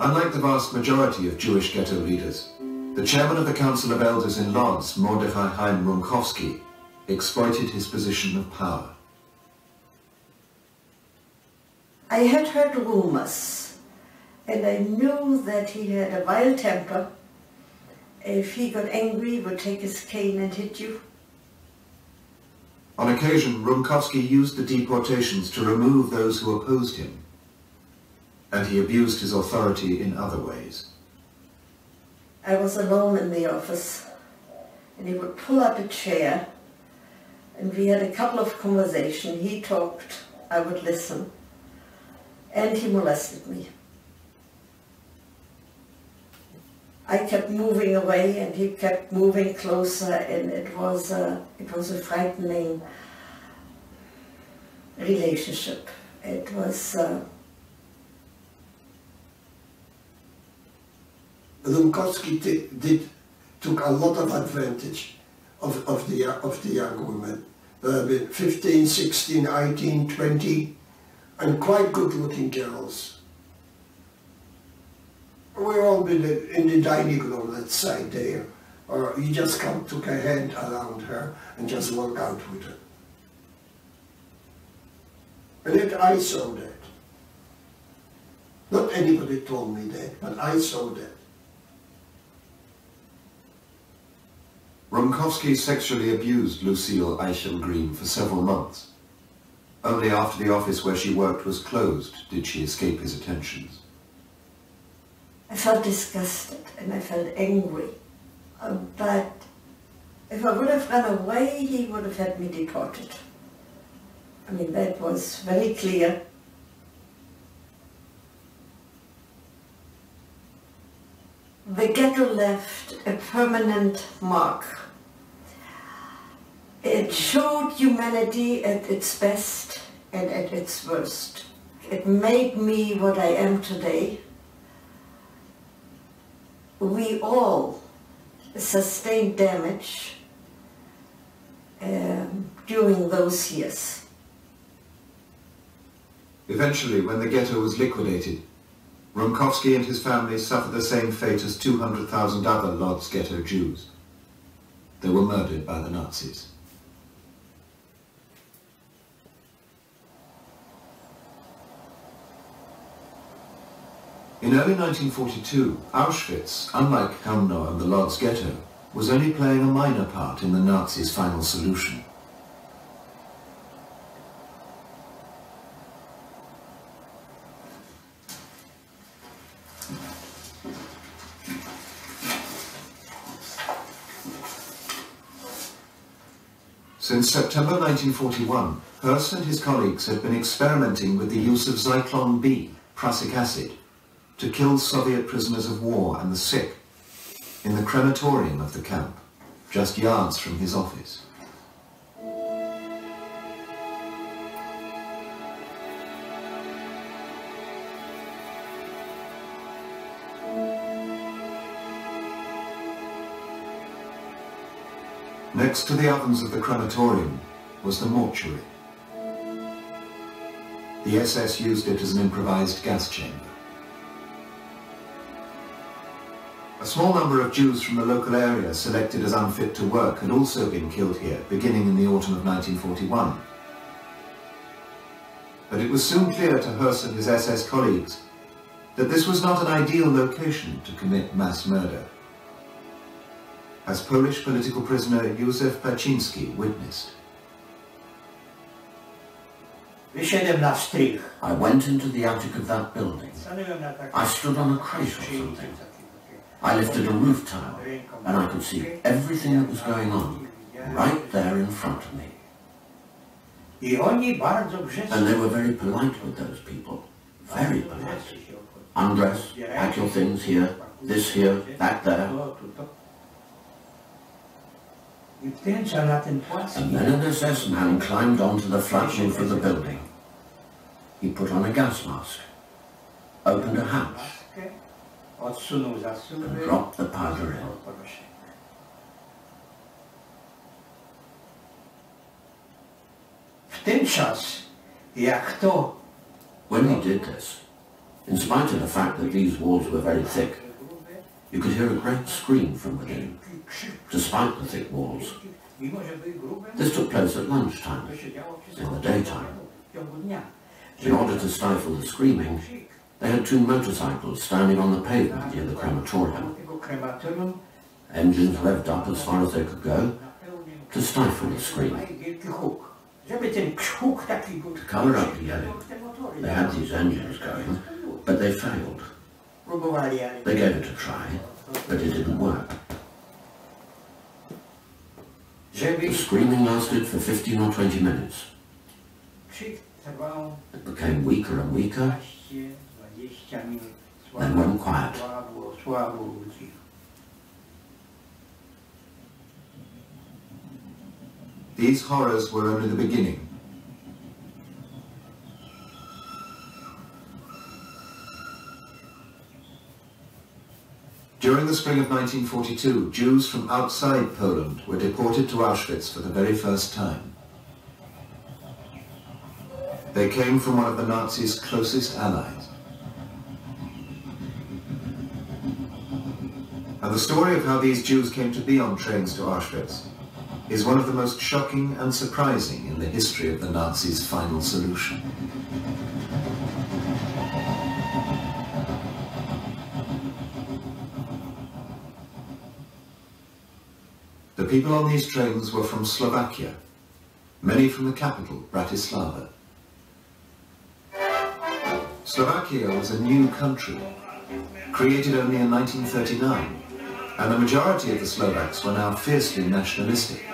Unlike the vast majority of Jewish ghetto leaders, the chairman of the Council of Elders in Lodz, Mordechai Haim Rumkowski, exploited his position of power. I had heard rumors, and I knew that he had a wild temper. If he got angry, he would take his cane and hit you. On occasion, Rumkowski used the deportations to remove those who opposed him, and he abused his authority in other ways. I was alone in the office and he would pull up a chair and we had a couple of conversations. He talked, I would listen and he molested me. I kept moving away and he kept moving closer and it was a, it was a frightening relationship. It was uh, Rumkowski did, took a lot of advantage of, of, the, of the young women. Uh, 15, 16, 18, 20, and quite good looking girls. We all been in the dining room, let's say, there. Or you just come, took a hand around her and just walk out with her. And that I saw that. Not anybody told me that, but I saw that. Rumkowski sexually abused Lucille Eichengreen for several months. Only after the office where she worked was closed did she escape his attentions. I felt disgusted and I felt angry. Uh, but if I would have run away, he would have had me deported. I mean, that was very clear. The ghetto left a permanent mark. It showed humanity at its best and at its worst. It made me what I am today. We all sustained damage um, during those years. Eventually, when the ghetto was liquidated, Rumkowski and his family suffered the same fate as 200,000 other Lodz ghetto Jews. They were murdered by the Nazis. In early 1942, Auschwitz, unlike Chełmno and the Lodz ghetto, was only playing a minor part in the Nazis' final solution. Since September 1941, Höss and his colleagues had been experimenting with the use of Zyklon B, prussic acid, to kill Soviet prisoners of war and the sick in the crematorium of the camp, just yards from his office. Next to the ovens of the crematorium was the mortuary. The SS used it as an improvised gas chamber. A small number of Jews from the local area selected as unfit to work had also been killed here, beginning in the autumn of 1941. But it was soon clear to Höss and his SS colleagues that this was not an ideal location to commit mass murder as Polish political prisoner Józef Paczynski witnessed. I went into the attic of that building. I stood on a crate or something. I lifted a roof tile and I could see everything that was going on right there in front of me. And they were very polite with those people. Very polite. Undress, pack your things here, this here, that there. And then an SS man climbed onto the flat roof of the building. He put on a gas mask, opened a hatch, and dropped the powder in. When he did this, in spite of the fact that these walls were very thick, you could hear a great scream from within despite the thick walls. This took place at lunchtime, in the daytime. In order to stifle the screaming, they had two motorcycles standing on the pavement near the crematorium. Engines revved up as far as they could go to stifle the screaming. To cover up the yelling, they had these engines going, but they failed. They gave it a try, but it didn't work. The screaming lasted for 15 or 20 minutes. It became weaker and weaker, quiet. These horrors were only the beginning. During the spring of 1942, Jews from outside Poland were deported to Auschwitz for the very first time. They came from one of the Nazis' closest allies. And the story of how these Jews came to be on trains to Auschwitz is one of the most shocking and surprising in the history of the Nazis' final solution. The people on these trains were from Slovakia, many from the capital, Bratislava. Slovakia was a new country, created only in 1939, and the majority of the Slovaks were now fiercely nationalistic.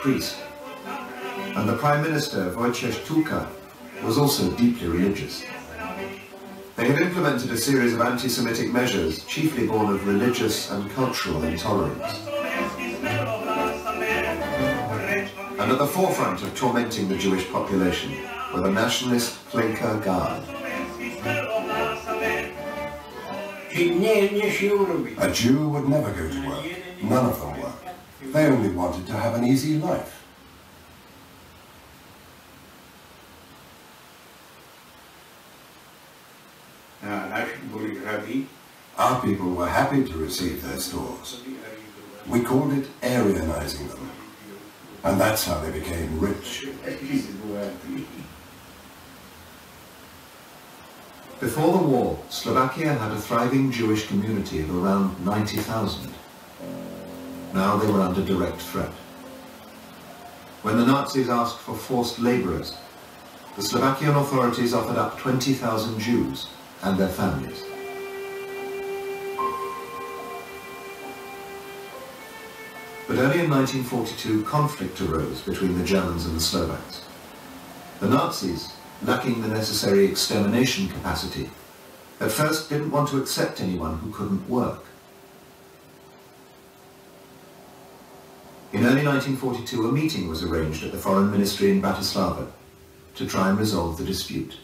Priest. And the Prime Minister, Vojtech Tuka, was also deeply religious. They had implemented a series of anti-Semitic measures, chiefly born of religious and cultural intolerance. And at the forefront of tormenting the Jewish population were the nationalist Hlinka Guard. A Jew would never go to work. None of them worked. They only wanted to have an easy life. Our people were happy to receive their stores. We called it Aryanizing them. And that's how they became rich. Before the war, Slovakia had a thriving Jewish community of around 90,000. Now they were under direct threat. When the Nazis asked for forced labourers, the Slovakian authorities offered up 20,000 Jews and their families. But early in 1942, conflict arose between the Germans and the Slovaks. The Nazis, lacking the necessary extermination capacity, at first didn't want to accept anyone who couldn't work. In early 1942, a meeting was arranged at the Foreign Ministry in Bratislava to try and resolve the dispute.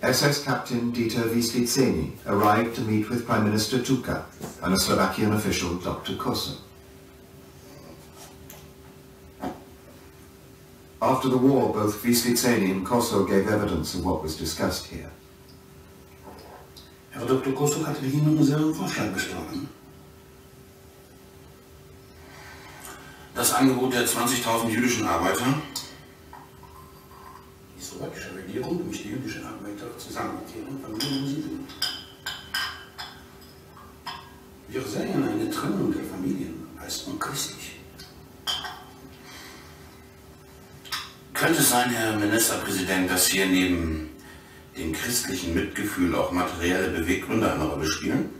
SS Captain Dieter Wisliceny arrived to meet with Prime Minister Tuka and a Slovakian official, Dr. Koso. After the war, both Wisliceni and Koso gave evidence of what was discussed here. Herr Dr. Koso hat mit Ihnen unseren Vorschlag besprochen. Das Angebot der 20.000 jüdischen Arbeiter. Die slowakische Regierung möchte jüdische Arbeiter zusammenkehren, Familien besiedeln. Wir sehen eine Trennung der Familien als unchristlich. Könnte es sein, Herr Ministerpräsident, dass hier neben dem christlichen Mitgefühl auch materielle Beweggründe eine Rolle spielen?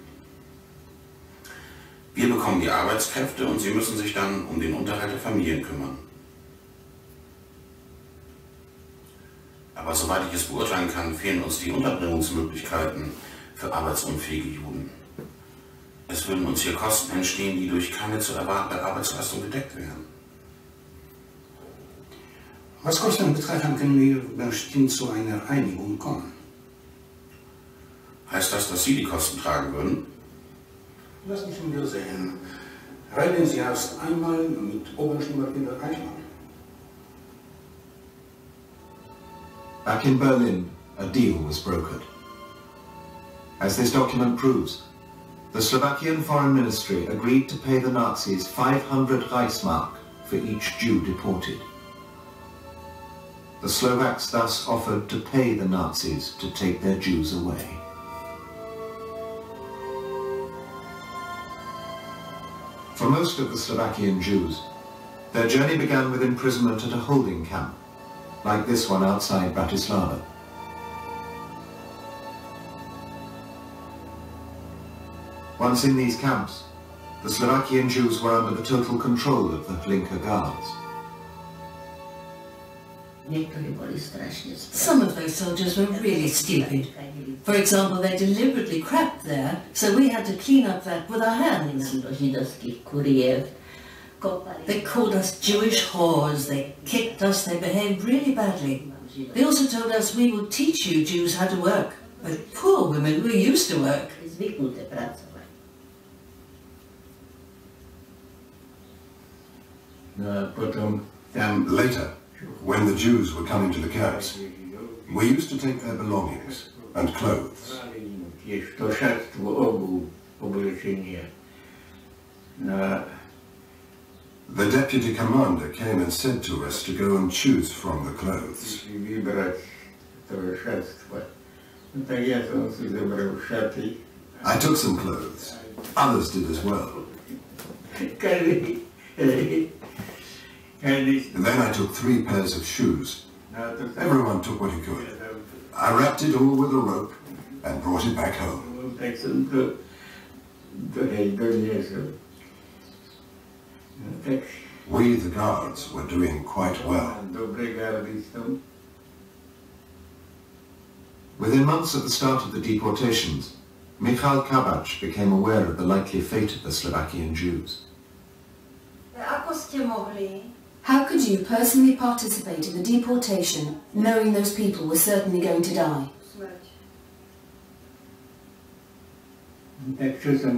Wir bekommen die Arbeitskräfte und Sie müssen sich dann um den Unterhalt der Familien kümmern. Aber soweit ich es beurteilen kann, fehlen uns die Unterbringungsmöglichkeiten für arbeitsunfähige Juden. Es würden uns hier Kosten entstehen, die durch keine zu erwartende Arbeitsleistung gedeckt werden. Was Kosten betreffen, können wir bestimmt zu einer Einigung kommen. Heißt das, dass Sie die Kosten tragen würden? Das müssen wir sehen. Reden Sie erst einmal mit Oberschnurrkinder Eichmann. Back in Berlin, a deal was brokered. As this document proves, the Slovakian Foreign Ministry agreed to pay the Nazis 500 Reichsmark for each Jew deported. The Slovaks thus offered to pay the Nazis to take their Jews away. For most of the Slovakian Jews, their journey began with imprisonment at a holding camp, like this one outside Bratislava. Once in these camps, the Slovakian Jews were under the total control of the Hlinka guards. Some of those soldiers were really stupid. For example, they deliberately crapped there, so we had to clean up that with our hands. They called us Jewish whores, they kicked us, they behaved really badly. They also told us we would teach you Jews how to work. But poor women were used to work. Uh, but Later, when the Jews were coming to the camps, we used to take their belongings and clothes. The deputy commander came and said to us to go and choose from the clothes. I took some clothes. Others did as well. And then I took three pairs of shoes. Everyone took what he could. I wrapped it all with a rope and brought it back home. We, the guards, were doing quite well. Within months of the start of the deportations, Michal Kabach became aware of the likely fate of the Slovakian Jews. How could you personally participate in the deportation knowing those people were certainly going to die?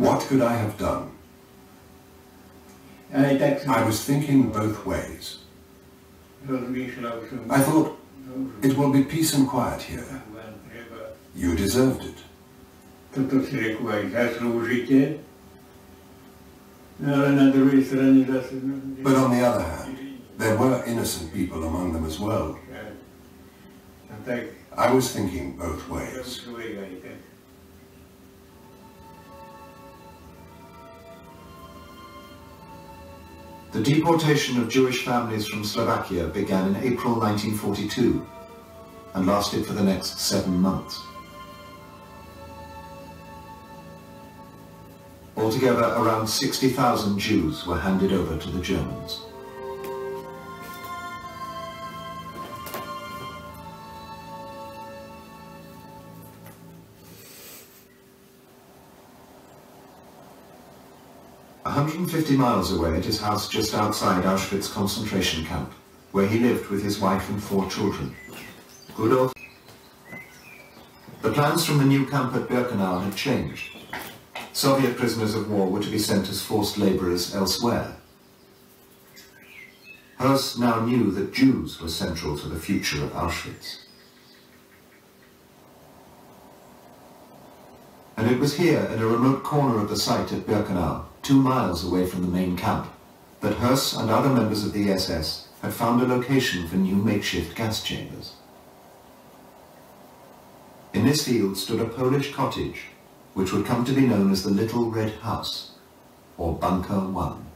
What could I have done? I was thinking both ways. I thought, it will be peace and quiet here. You deserved it. But on the other hand, there were innocent people among them as well. I was thinking both ways. The deportation of Jewish families from Slovakia began in April 1942 and lasted for the next seven months. Altogether, around 60,000 Jews were handed over to the Germans. 150 miles away at his house just outside Auschwitz concentration camp, where he lived with his wife and four children. Old... The plans from the new camp at Birkenau had changed. Soviet prisoners of war were to be sent as forced labourers elsewhere. Höss now knew that Jews were central to the future of Auschwitz. And it was here, in a remote corner of the site at Birkenau, two miles away from the main camp, that Höss and other members of the SS had found a location for new makeshift gas chambers. In this field stood a Polish cottage which would come to be known as the Little Red House, or Bunker 1.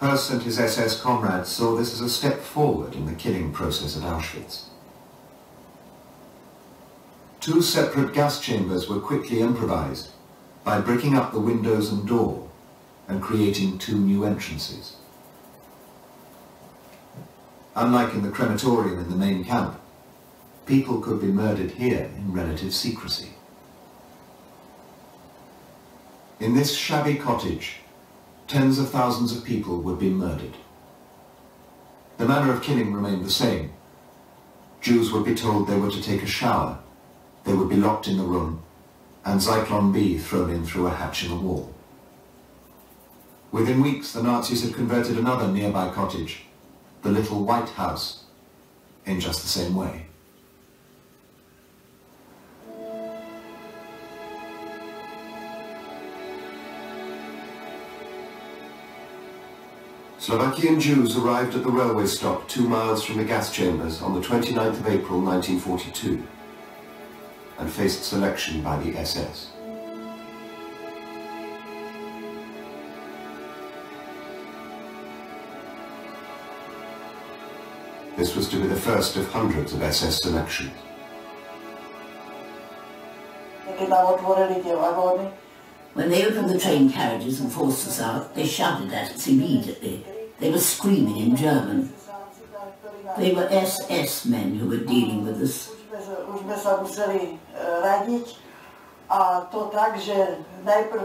Höss and his SS comrades saw this as a step forward in the killing process at Auschwitz. Two separate gas chambers were quickly improvised by breaking up the windows and door and creating two new entrances. Unlike in the crematorium in the main camp, people could be murdered here in relative secrecy. In this shabby cottage, tens of thousands of people would be murdered. The manner of killing remained the same. Jews would be told they were to take a shower, they would be locked in the room, and Zyklon B thrown in through a hatch in the wall. Within weeks, the Nazis had converted another nearby cottage, the Little White House, in just the same way. Slovakian Jews arrived at the railway stop two miles from the gas chambers on the 29th of April 1942 and faced selection by the SS. This was to be the first of hundreds of SS selections. When they opened the train carriages and forced us out, they shouted at us immediately. They were screaming in German. They were SS men who were dealing with us.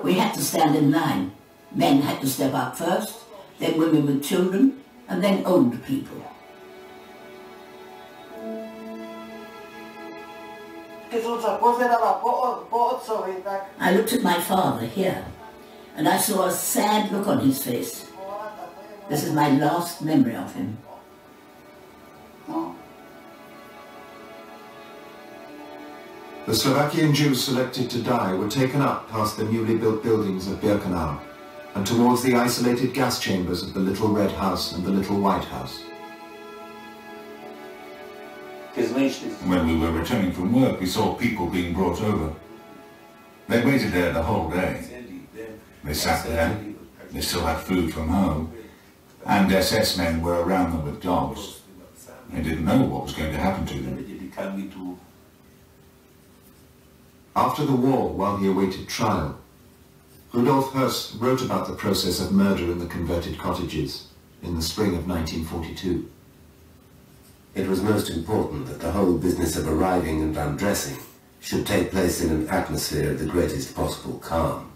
We had to stand in line. Men had to step up first, then women with children, and then old people. I looked at my father here, and I saw a sad look on his face. This is my last memory of him. The Slovakian Jews selected to die were taken up past the newly built buildings of Birkenau and towards the isolated gas chambers of the Little Red House and the Little White House. When we were returning from work, we saw people being brought over. They waited there the whole day. They sat there. They still had food from home. And SS men were around them with dogs. They didn't know what was going to happen to them. After the war, while he awaited trial, Rudolf Höss wrote about the process of murder in the converted cottages in the spring of 1942. It was most important that the whole business of arriving and undressing should take place in an atmosphere of the greatest possible calm.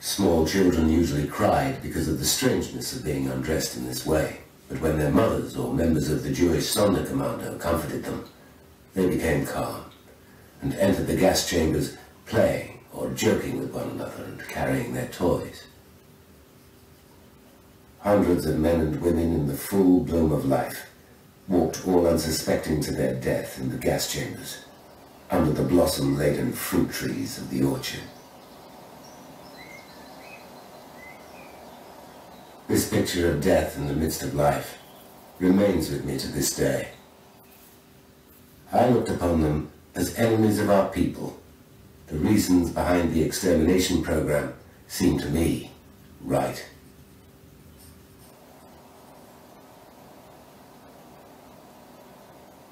Small children usually cried because of the strangeness of being undressed in this way, but when their mothers or members of the Jewish Sonderkommando comforted them, they became calm and entered the gas chambers playing or joking with one another and carrying their toys. Hundreds of men and women in the full bloom of life walked all unsuspecting to their death in the gas chambers, under the blossom-laden fruit trees of the orchard. This picture of death in the midst of life remains with me to this day. I looked upon them as enemies of our people. The reasons behind the extermination program seem to me right.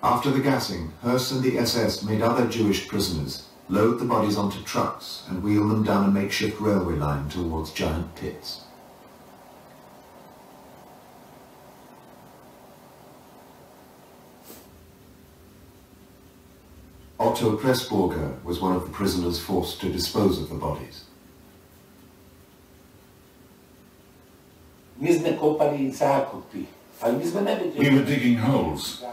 After the gassing, Höss and the SS made other Jewish prisoners, load the bodies onto trucks and wheel them down a makeshift railway line towards giant pits. Otto Pressburger was one of the prisoners forced to dispose of the bodies. We were digging holes,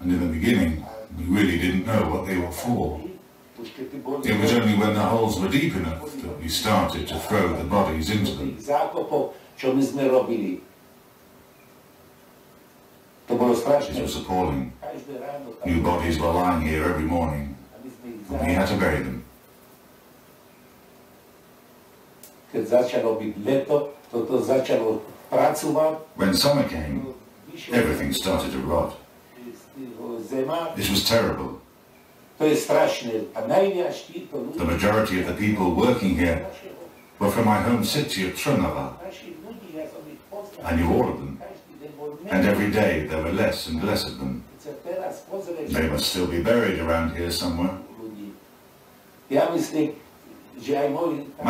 and in the beginning, we really didn't know what they were for. It was only when the holes were deep enough that we started to throw the bodies into them. It was appalling. New bodies were lying here every morning, and we had to bury them. When summer came, everything started to rot. This was terrible. The majority of the people working here were from my home city of Trnava. I knew all of them, and every day there were less and less of them. They must still be buried around here somewhere. My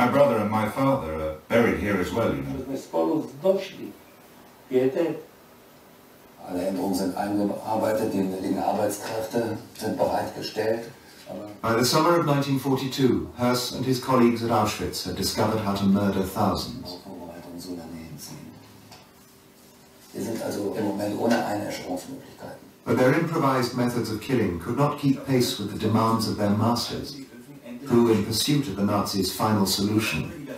brother and my father are buried here as well, you know. Alle Änderungen sind eingearbeitet, die nötigen Arbeitskräfte sind bereitgestellt. By the summer of 1942, Höss and his colleagues at Auschwitz had discovered how to murder thousands. Wir sind also im Moment ohne Einäscherungsmöglichkeiten. But their improvised methods of killing could not keep pace with the demands of their masters, who, in pursuit of the Nazis' final solution,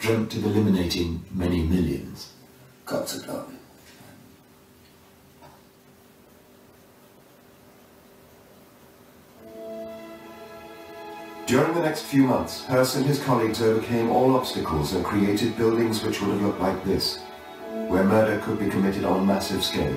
dreamt of eliminating many millions. Gott zu glauben. During the next few months, Höss and his colleagues overcame all obstacles and created buildings which would have looked like this, where murder could be committed on a massive scale.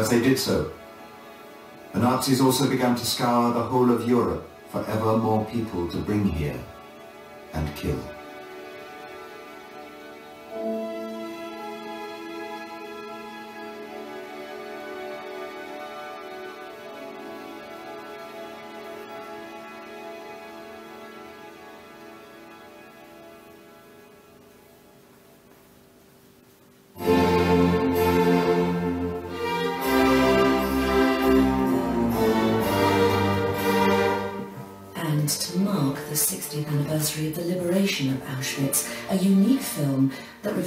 As they did so, the Nazis also began to scour the whole of Europe for ever more people to bring here and kill.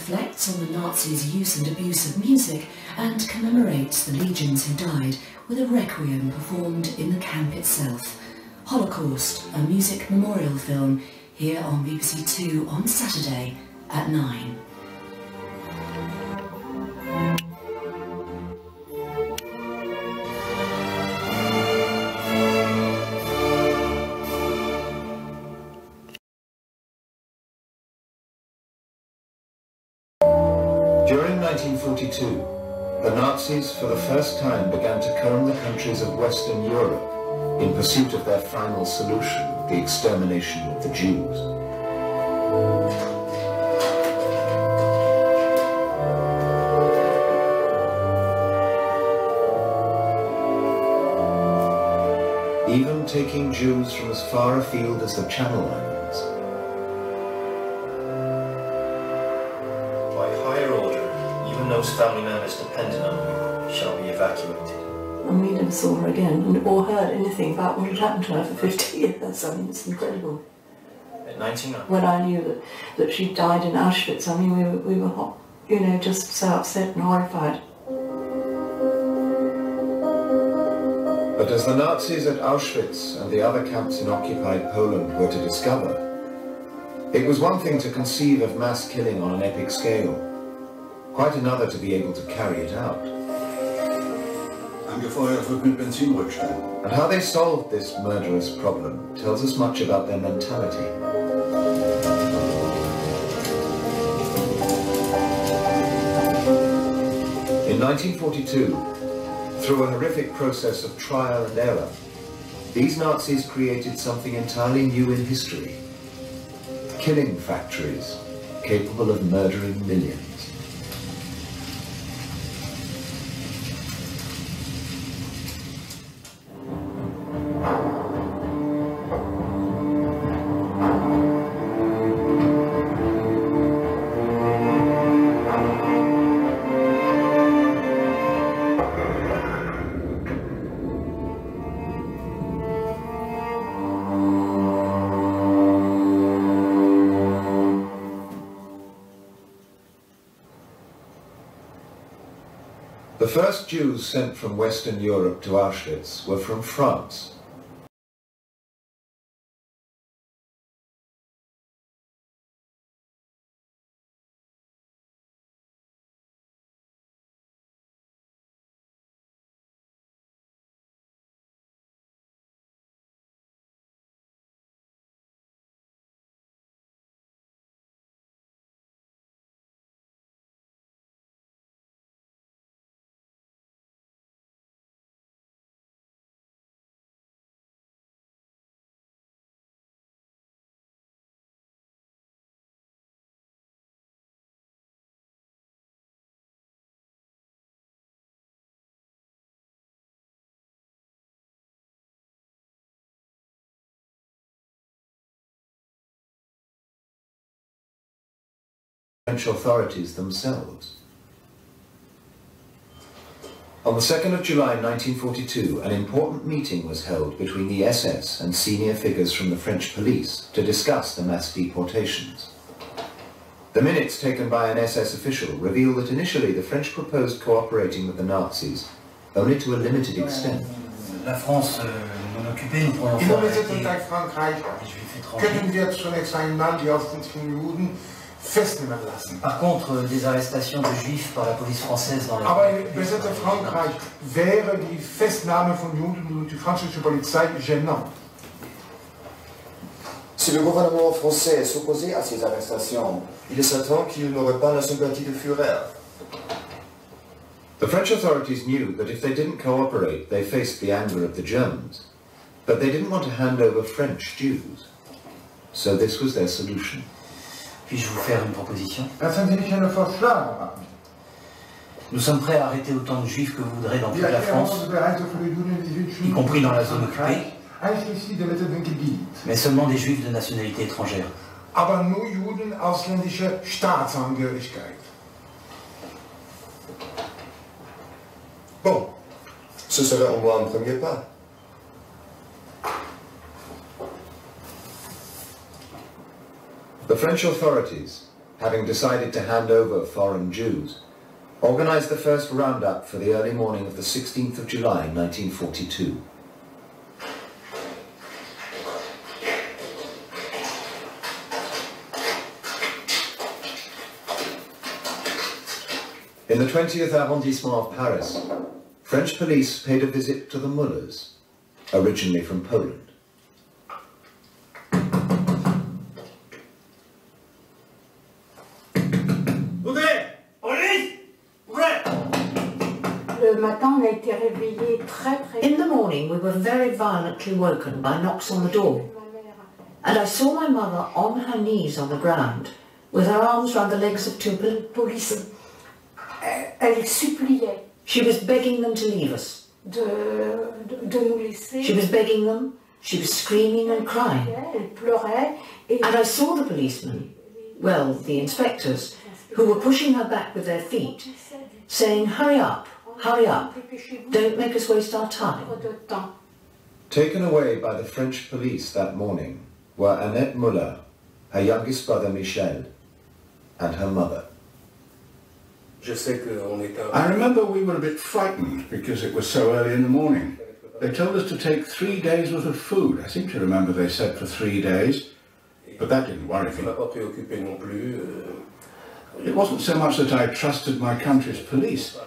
Reflects on the Nazis' use and abuse of music and commemorates the legions who died with a requiem performed in the camp itself. Holocaust, a music memorial film, here on BBC Two on Saturday at 9. Nazis for the first time began to comb the countries of Western Europe in pursuit of their final solution, the extermination of the Jews. even taking Jews from as far afield as the Channel Islands. Saw her or heard anything about what had happened to her for 50 years. I mean, it's incredible. At 99. When I knew that, that she died in Auschwitz, I mean, we were, we were, you know, just so upset and horrified. But as the Nazis at Auschwitz and the other camps in occupied Poland were to discover, it was one thing to conceive of mass killing on an epic scale, quite another to be able to carry it out. And how they solved this murderous problem tells us much about their mentality. In 1942, through a horrific process of trial and error, these Nazis created something entirely new in history. Killing factories capable of murdering millions. Jews sent from Western Europe to Auschwitz were from France. French authorities themselves. On the 2nd of July 1942, an important meeting was held between the SS and senior figures from the French police to discuss the mass deportations. The minutes taken by an SS official reveal that initially the French proposed cooperating with the Nazis only to a limited extent. La France euh, non occupée, nous pourrions In faire Unbesitzung arrêter Frankreich étrangers. können wir zunächst einmal die aufsässigen Juden festnehmen lassen. Par contre, euh, des arrestations de juifs par la police française dans les... Aber in besetzte Frankreich wäre die Festnahme von Juden durch die französische Polizei gênant. Si le gouvernement français s'opposait à ces arrestations, il s'attend qu'il n'aurait pas la sympathie du Führer. The French authorities knew that if they didn't cooperate, they faced the anger of the Germans. But they didn't want to hand over French Jews. So this was their solution. Puis-je vous faire une proposition? Nous sommes prêts à arrêter autant de juifs que vous voudrez dans toute la France, y compris dans la zone occupée, mais seulement des juifs de nationalité étrangère. Bon, ce serait au moins un premier pas. The French authorities, having decided to hand over foreign Jews, organized the first roundup for the early morning of the 16th of July 1942. In the 20th arrondissement of Paris, French police paid a visit to the Mullers, originally from Poland. In the morning, we were very violently woken by knocks on the door. And I saw my mother on her knees on the ground, with her arms round the legs of two policemen. Elle suppliait. She was begging them to leave us. De de nous laisser. She was begging them, she was screaming and crying. Elle pleurait. And I saw the policemen, well, the inspectors, who were pushing her back with their feet, saying, hurry up, hurry up, don't make us waste our time. Taken away by the French police that morning were Annette Muller, her youngest brother Michel, and her mother. I remember we were a bit frightened because it was so early in the morning. They told us to take three days worth of food. I seem to remember they said for three days, but that didn't worry me. It wasn't so much that I trusted my country's police,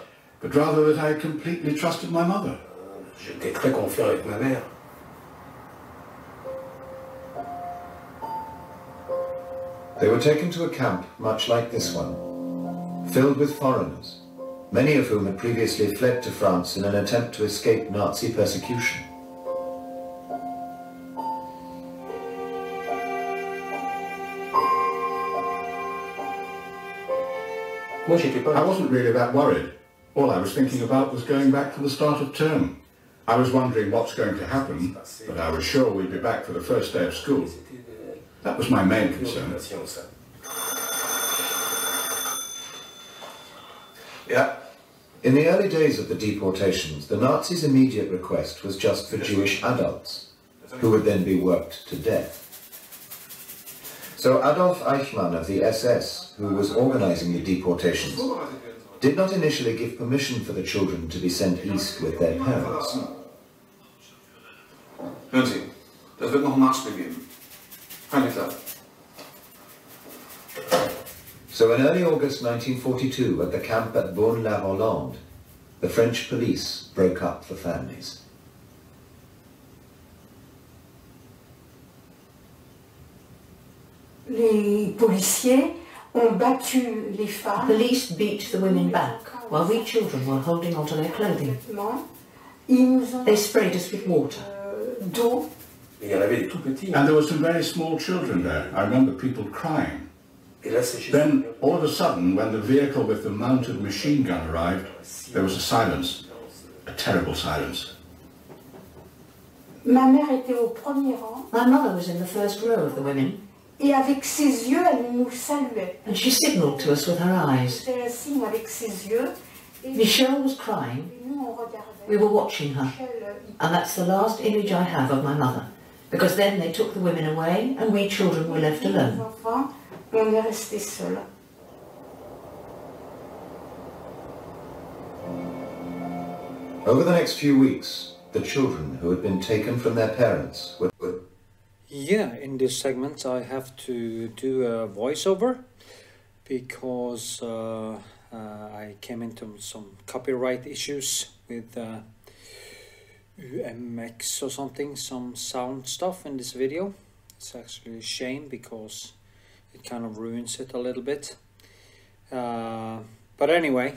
but rather that I had completely trusted my mother. They were taken to a camp much like this one, filled with foreigners, many of whom had previously fled to France in an attempt to escape Nazi persecution. I wasn't really that worried. All I was thinking about was going back for the start of term. I was wondering what's going to happen, but I was sure we'd be back for the first day of school. That was my main concern. Yeah. In the early days of the deportations, the Nazis' immediate request was just for Jewish adults, who would then be worked to death. So Adolf Eichmann of the SS, who was organizing the deportations, did not initially give permission for the children to be sent east with their parents. Hören Sie, das wird noch ein Nachspiel geben. Keine klar. So in early August 1942, at the camp at Beaune-la-Rolande, the French police broke up the families. Les policiers ont battu les femmes. Police beat the women back while we children were holding onto their clothing. They sprayed us with water. Uh, and there were some very small children there. I remember people crying. Then, all of a sudden, when the vehicle with the mounted machine gun arrived, there was a silence, a terrible silence. Ma mère était au premier rang. My mother was in the first row of the women. Et avec ses yeux, elle nous saluait. And she signalled to us with her eyes. C'était un signe avec ses yeux. Michel was crying. We were watching her. Euh, and that's the last image I have of my mother. Because then they took the women away and we children were left alone. On est restés seuls. Over the next few weeks, the children who had been taken from their parents were... Yeah, in this segment I have to do a voiceover because uh, uh, I came into some copyright issues with uh, UMX or something, some sound stuff in this video. It's actually a shame because it kind of ruins it a little bit. Uh, but anyway,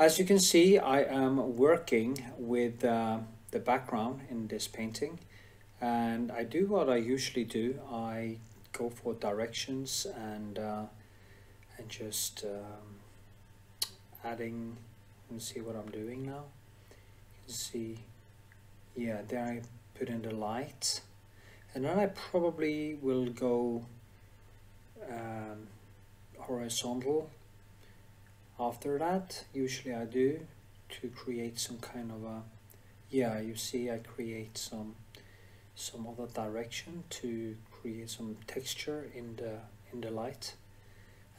as you can see, I am working with uh, the background in this painting and I do what I usually do. I go for directions and uh, and just um, adding and see what I'm doing now. You can see, yeah, there I put in the light and then I probably will go um, horizontal after that usually I do to create some kind of a yeah you see I create some some other direction to create some texture in the in the light.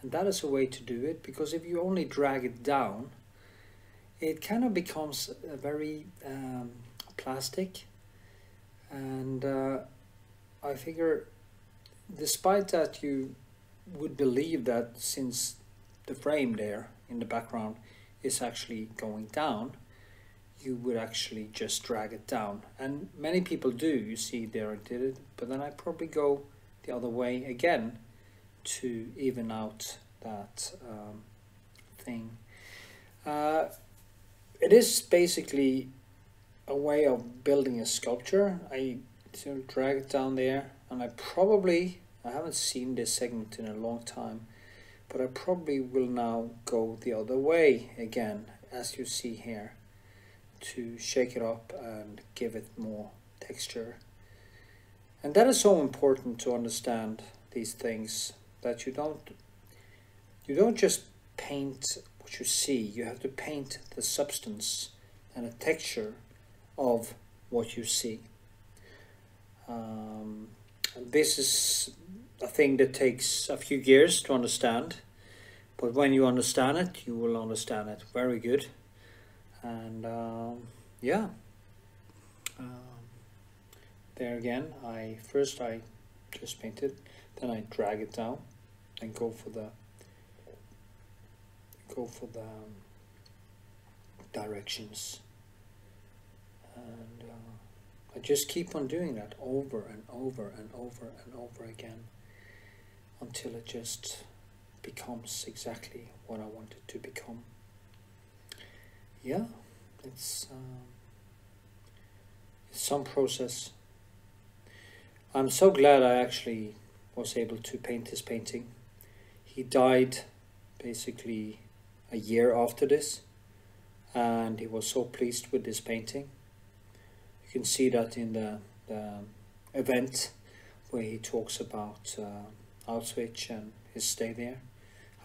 And that is a way to do it because if you only drag it down it kind of becomes very um, plastic. And uh, I figure despite that you would believe that since the frame there in the background is actually going down you would actually just drag it down. And many people do you see there I did it. But then I probably go the other way again to even out that um, thing. Uh, it is basically a way of building a sculpture. I to drag it down there and I probably, I haven't seen this segment in a long time, but I probably will now go the other way again as you see here to shake it up and give it more texture. And that is so important to understand these things that you don't you don't just paint what you see, you have to paint the substance and the texture of what you see. Um, this is a thing that takes a few years to understand, but when you understand it, you will understand it very good. And um, yeah, um, there again, I first I just paint it then I drag it down and go for the go for the um, directions. And uh, I just keep on doing that over and over and over and over again until it just becomes exactly what I want it to become yeah it's um, it's some process I'm so glad I actually was able to paint this painting he died basically a year after this and he was so pleased with this painting. You can see that in the, the event where he talks about uh, Auschwitz and his stay there,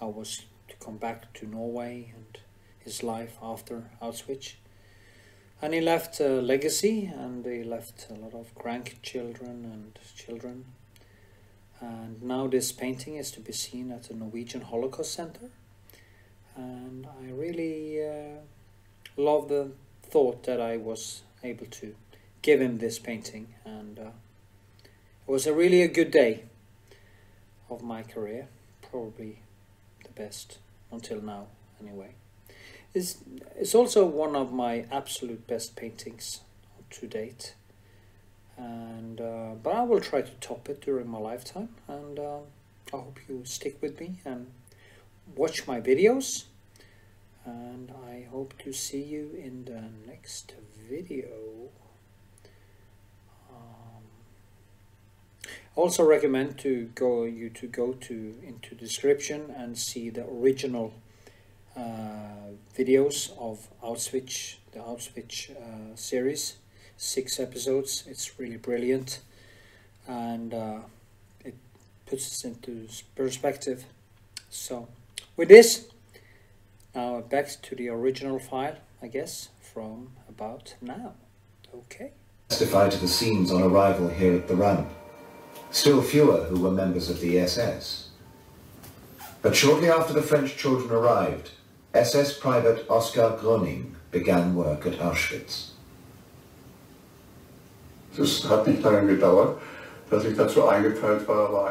how was to come back to Norway and his life after Auschwitz. And he left a legacy and he left a lot of grandchildren and children. And now this painting is to be seen at the Norwegian Holocaust Center and I really uh, love the thought that I was able to give him this painting and uh, it was a really a good day of my career probably the best until now anyway it's, it's also one of my absolute best paintings to date and uh, but I will try to top it during my lifetime and uh, I hope you stick with me and watch my videos and I hope to see you in the next video. Um, also recommend to go you to go to into description and see the original videos of Auschwitz, the Auschwitz uh, series, six episodes. It's really brilliant and uh, it puts us into perspective. So with this, now back to the original file, I guess, from about now. Okay. Testify to the scenes on arrival here at the ramp. Still fewer who were members of the SS. But shortly after the French children arrived, SS Private Oskar Gröning began work at Auschwitz.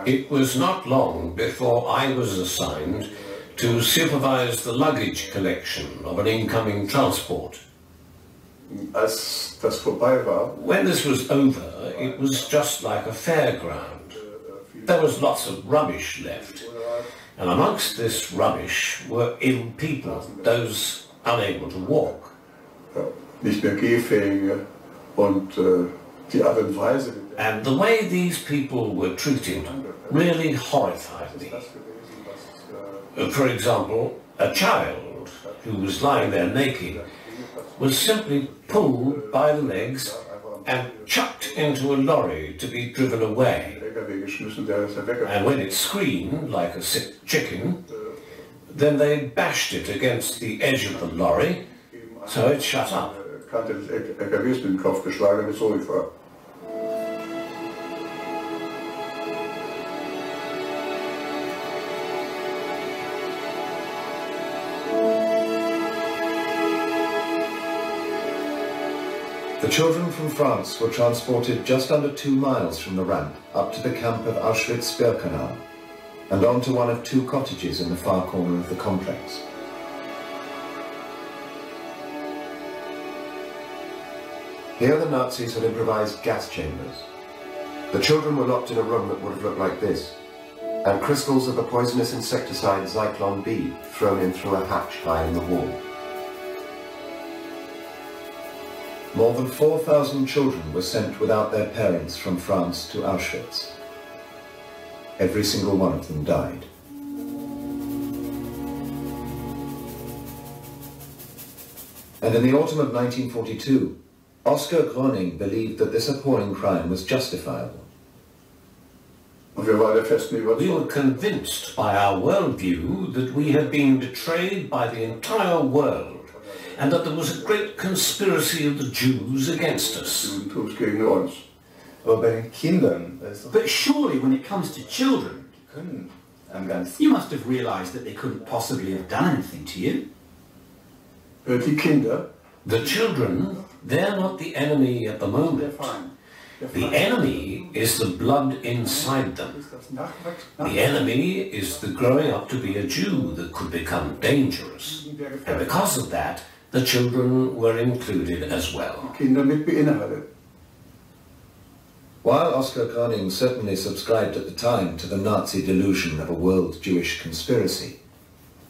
It was not long before I was assigned to supervise the luggage collection of an incoming transport. When this was over, it was just like a fairground. There was lots of rubbish left. And amongst this rubbish were ill people, those unable to walk. And the way these people were treated really horrified me. Uh, for example, a child who was lying there naked was simply pulled by the legs and chucked into a lorry to be driven away. And when it screamed like a sick chicken, then they bashed it against the edge of the lorry so it shut up. The children from France were transported just under two miles from the ramp up to the camp of Auschwitz-Birkenau and onto one of two cottages in the far corner of the complex. Here the Nazis had improvised gas chambers. The children were locked in a room that would have looked like this, and crystals of the poisonous insecticide Zyklon B thrown in through a hatch high in the wall. More than 4,000 children were sent without their parents from France to Auschwitz. Every single one of them died. And in the autumn of 1942, Oskar Gröning believed that this appalling crime was justifiable. We were convinced by our worldview that we had been betrayed by the entire world and that there was a great conspiracy of the Jews against us. But surely when it comes to children, you must have realized that they couldn't possibly have done anything to you. The children, they're not the enemy at the moment. The enemy is the blood inside them. The enemy is the growing up to be a Jew that could become dangerous. And because of that, the children were included as well. While Oskar Gröning certainly subscribed at the time to the Nazi delusion of a world Jewish conspiracy,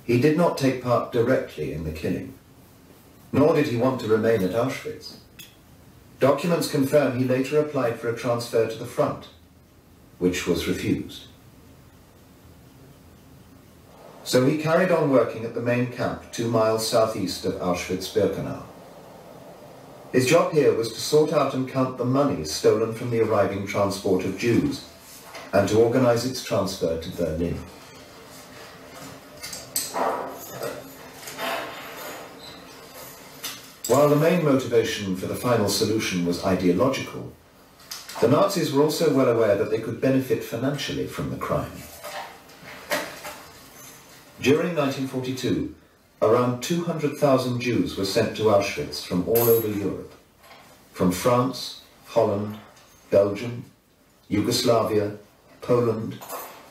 he did not take part directly in the killing. Nor did he want to remain at Auschwitz. Documents confirm he later applied for a transfer to the front, which was refused. So he carried on working at the main camp two miles southeast of Auschwitz-Birkenau. His job here was to sort out and count the money stolen from the arriving transport of Jews and to organize its transfer to Berlin. While the main motivation for the final solution was ideological, the Nazis were also well aware that they could benefit financially from the crime. During 1942, around 200,000 Jews were sent to Auschwitz from all over Europe, from France, Holland, Belgium, Yugoslavia, Poland,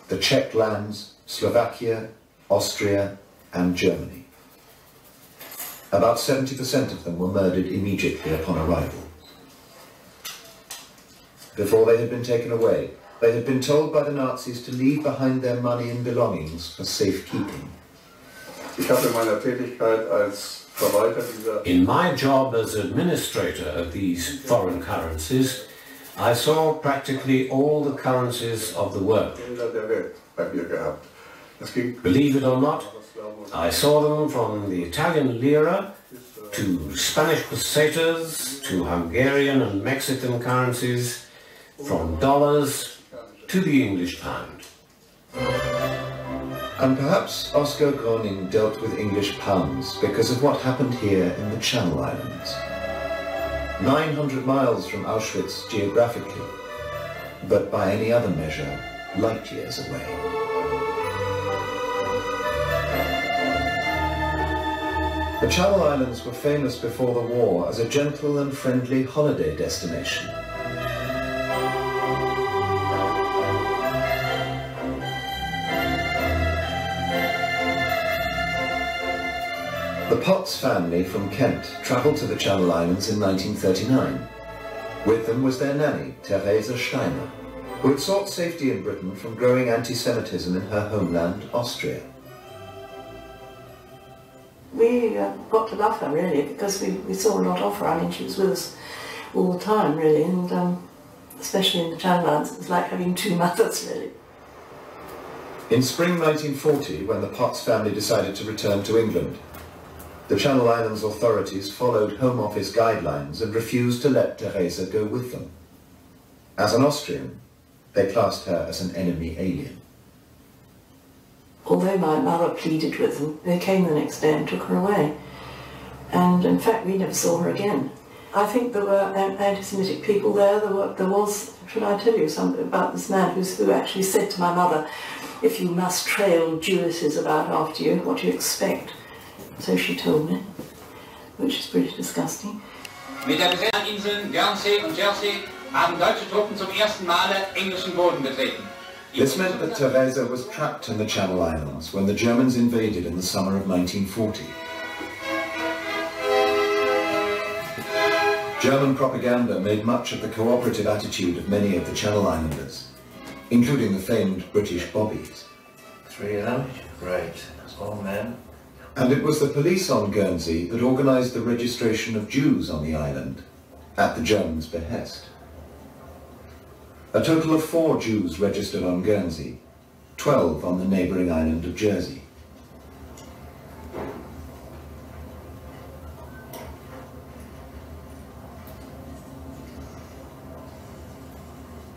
the Czech lands, Slovakia, Austria and Germany. About 70% of them were murdered immediately upon arrival. Before they had been taken away, they had been told by the Nazis to leave behind their money and belongings for safekeeping. In my job as administrator of these foreign currencies, I saw practically all the currencies of the world. Believe it or not, I saw them from the Italian lira to Spanish pesetas to Hungarian and Mexican currencies, from dollars to the English pound. And perhaps Oskar Gröning dealt with English pounds because of what happened here in the Channel Islands. 900 miles from Auschwitz geographically, but by any other measure, light years away. The Channel Islands were famous before the war as a gentle and friendly holiday destination. The Potts family from Kent travelled to the Channel Islands in 1939. With them was their nanny, Theresa Steiner, who had sought safety in Britain from growing anti-Semitism in her homeland, Austria we uh, got to love her really because we, we saw a lot of her. I mean, she was with us all the time really, and um, especially in the Channel Islands, it was like having two mothers really. In spring 1940, when the Potts family decided to return to England, the Channel Islands authorities followed Home Office guidelines and refused to let Teresa go with them. As an Austrian, they classed her as an enemy alien although my mother pleaded with them, they came the next day and took her away. And in fact, we never saw her again. I think there were uh, anti-Semitic people there. There, were, there was, should I tell you something about this man who actually said to my mother, if you must trail Jewesses about after you, what do you expect? So she told me, which is pretty disgusting. Mit der Inseln Guernsey und Jersey haben deutsche Truppen zum ersten Male englischen Boden betreten. This meant that Teresa was trapped in the Channel Islands when the Germans invaded in the summer of 1940. German propaganda made much of the cooperative attitude of many of the Channel Islanders, including the famed British bobbies. Three of them? Great. All men. And it was the police on Guernsey that organised the registration of Jews on the island at the Germans' behest. A total of four Jews registered on Guernsey, 12 on the neighbouring island of Jersey.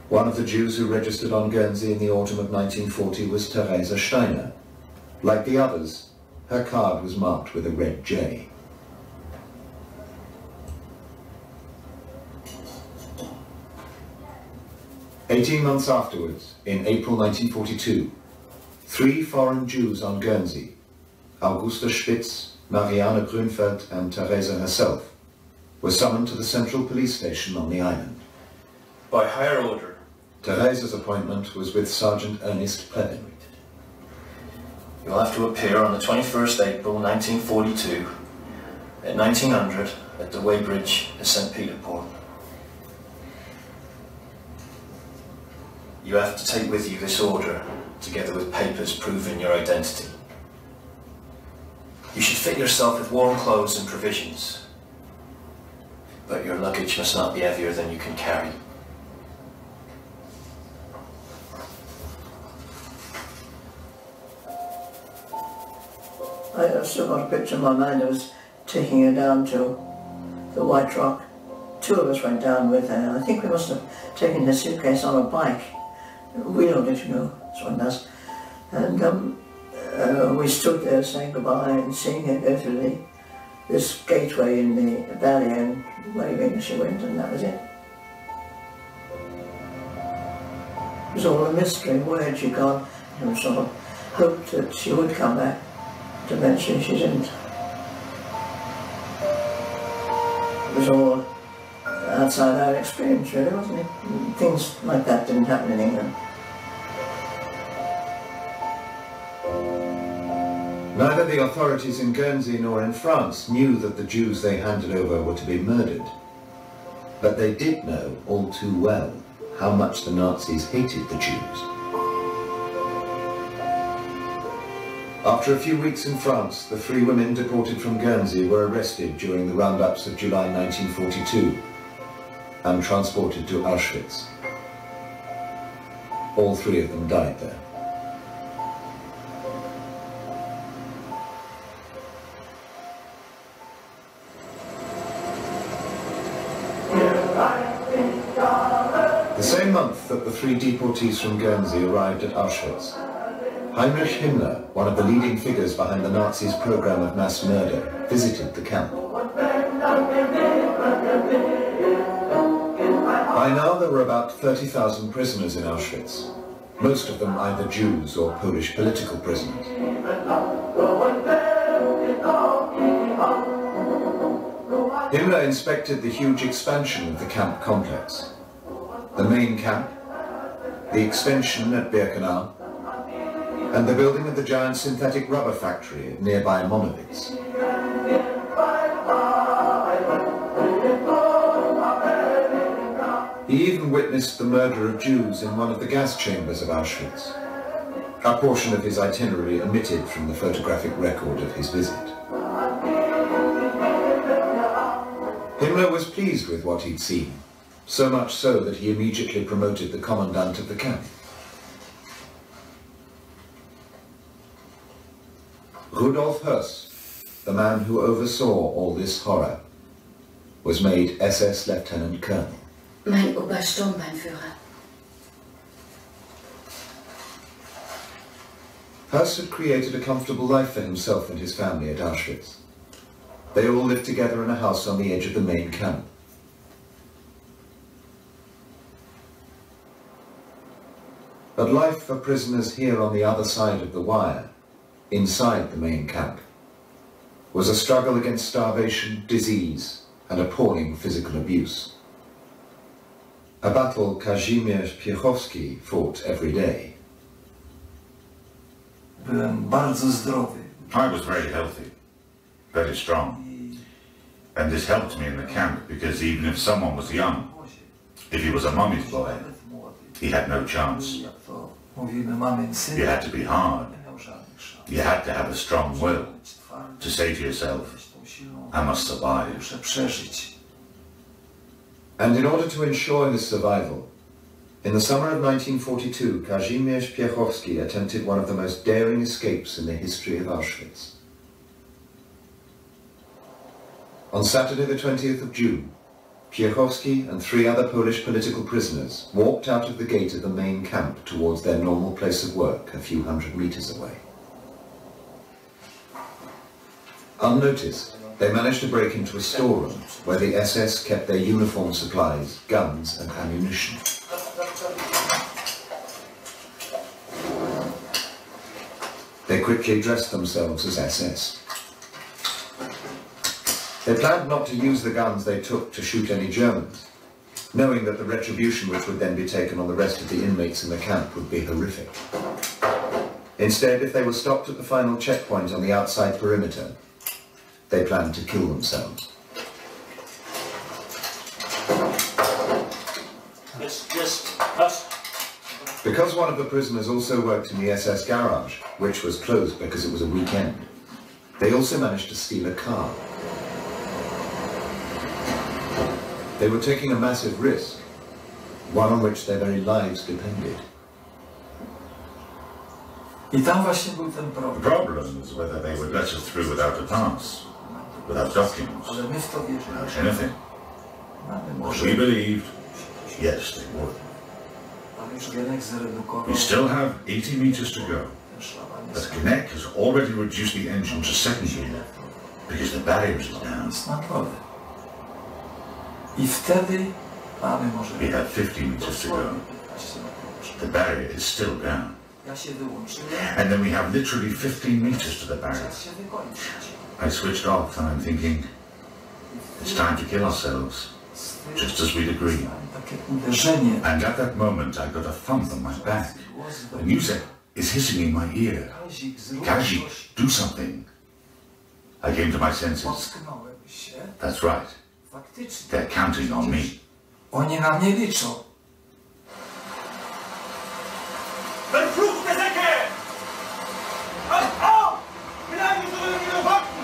One of the Jews who registered on Guernsey in the autumn of 1940 was Teresa Steiner. Like the others, her card was marked with a red J. Eighteen months afterwards, in April 1942, three foreign Jews on Guernsey, Augusta Spitz, Marianne Grünfeld and Teresa herself, were summoned to the central police station on the island. By higher order. Teresa's appointment was with Sergeant Ernest Plevin. You'll have to appear on the 21st April 1942 at 1900 at the Weighbridge at St. Peter Port. You have to take with you this order, together with papers proving your identity. You should fit yourself with warm clothes and provisions, but your luggage must not be heavier than you can carry. I, have still got a picture in my mind of us taking her down to the White Rock. Two of us went down with her. I think we must have taken the suitcase on a bike. Wheeled it, you know, as one does. And um, uh, we stood there saying goodbye and seeing her go through the, this gateway in the valley and waving as she went, and that was it. It was all a mystery. Where had she gone? And we sort of hoped that she would come back to mention she didn't. It was all outside our experience really, wasn't it? Things like that didn't happen in England. Neither the authorities in Guernsey nor in France knew that the Jews they handed over were to be murdered. But they did know all too well how much the Nazis hated the Jews. After a few weeks in France, the three women deported from Guernsey were arrested during the roundups of July 1942 and transported to Auschwitz. All three of them died there. The same month that the three deportees from Guernsey arrived at Auschwitz, Heinrich Himmler, one of the leading figures behind the Nazis' program of mass murder, visited the camp. By now there were about 30,000 prisoners in Auschwitz, most of them either Jews or Polish political prisoners. Himmler inspected the huge expansion of the camp complex. The main camp, the extension at Birkenau, and the building of the giant synthetic rubber factory nearby Monowitz. He even witnessed the murder of Jews in one of the gas chambers of Auschwitz, a portion of his itinerary omitted from the photographic record of his visit. Himmler was pleased with what he'd seen, so much so that he immediately promoted the commandant of the camp. Rudolf Höss, the man who oversaw all this horror, was made SS Lieutenant Colonel. Mein Obersturmbannführer. Höss had created a comfortable life for himself and his family at Auschwitz. They all lived together in a house on the edge of the main camp. But life for prisoners here on the other side of the wire, inside the main camp, was a struggle against starvation, disease, and appalling physical abuse. A battle Kazimierz Piechowski fought every day. Byłem bardzo zdrowy. I was very healthy, very strong. And this helped me in the camp because even if someone was young, if he was a mummy's boy, he had no chance. You had to be hard. You had to have a strong will to say to yourself, I must survive. And in order to ensure his survival, in the summer of 1942, Kazimierz Piechowski attempted one of the most daring escapes in the history of Auschwitz. On Saturday the 20th of June, Piechowski and three other Polish political prisoners walked out of the gate of the main camp towards their normal place of work a few hundred meters away. Unnoticed, they managed to break into a storeroom where the SS kept their uniform supplies, guns and ammunition. They quickly dressed themselves as SS. They planned not to use the guns they took to shoot any Germans, knowing that the retribution which would then be taken on the rest of the inmates in the camp would be horrific. Instead, if they were stopped at the final checkpoint on the outside perimeter, they planned to kill themselves. Yes, yes, us. Because one of the prisoners also worked in the SS garage, which was closed because it was a weekend, they also managed to steal a car. They were taking a massive risk, one on which their very lives depended. I tam właśnie był ten The problem. problem was whether they would let us through without a pass, without documents, Ale my w to wierzymy. without anything. Może, we believed, yes, they would. ale już Genek zredukował We still have 80 meters to go, but Genek has already reduced the engine to second gear because the barriers is down. Jest na dole. I wtedy. We have 50 meters to go. The barrier is still down. Ja się wyłączyłem. And then we have literally 15 meters to the barrier. Czas się wykończyć. I switched off and I'm thinking, it's time to kill ourselves, just as we'd agreed. And at that moment I got a thump on my back. The music is hissing in my ear. Kazik, zrób Kazi, coś. do something. I came to my senses. That's right. They're counting on me. Oni na mnie liczą. Verfluchte Säcke! Auf, auf! Bleiben Sie in Ihren Worten!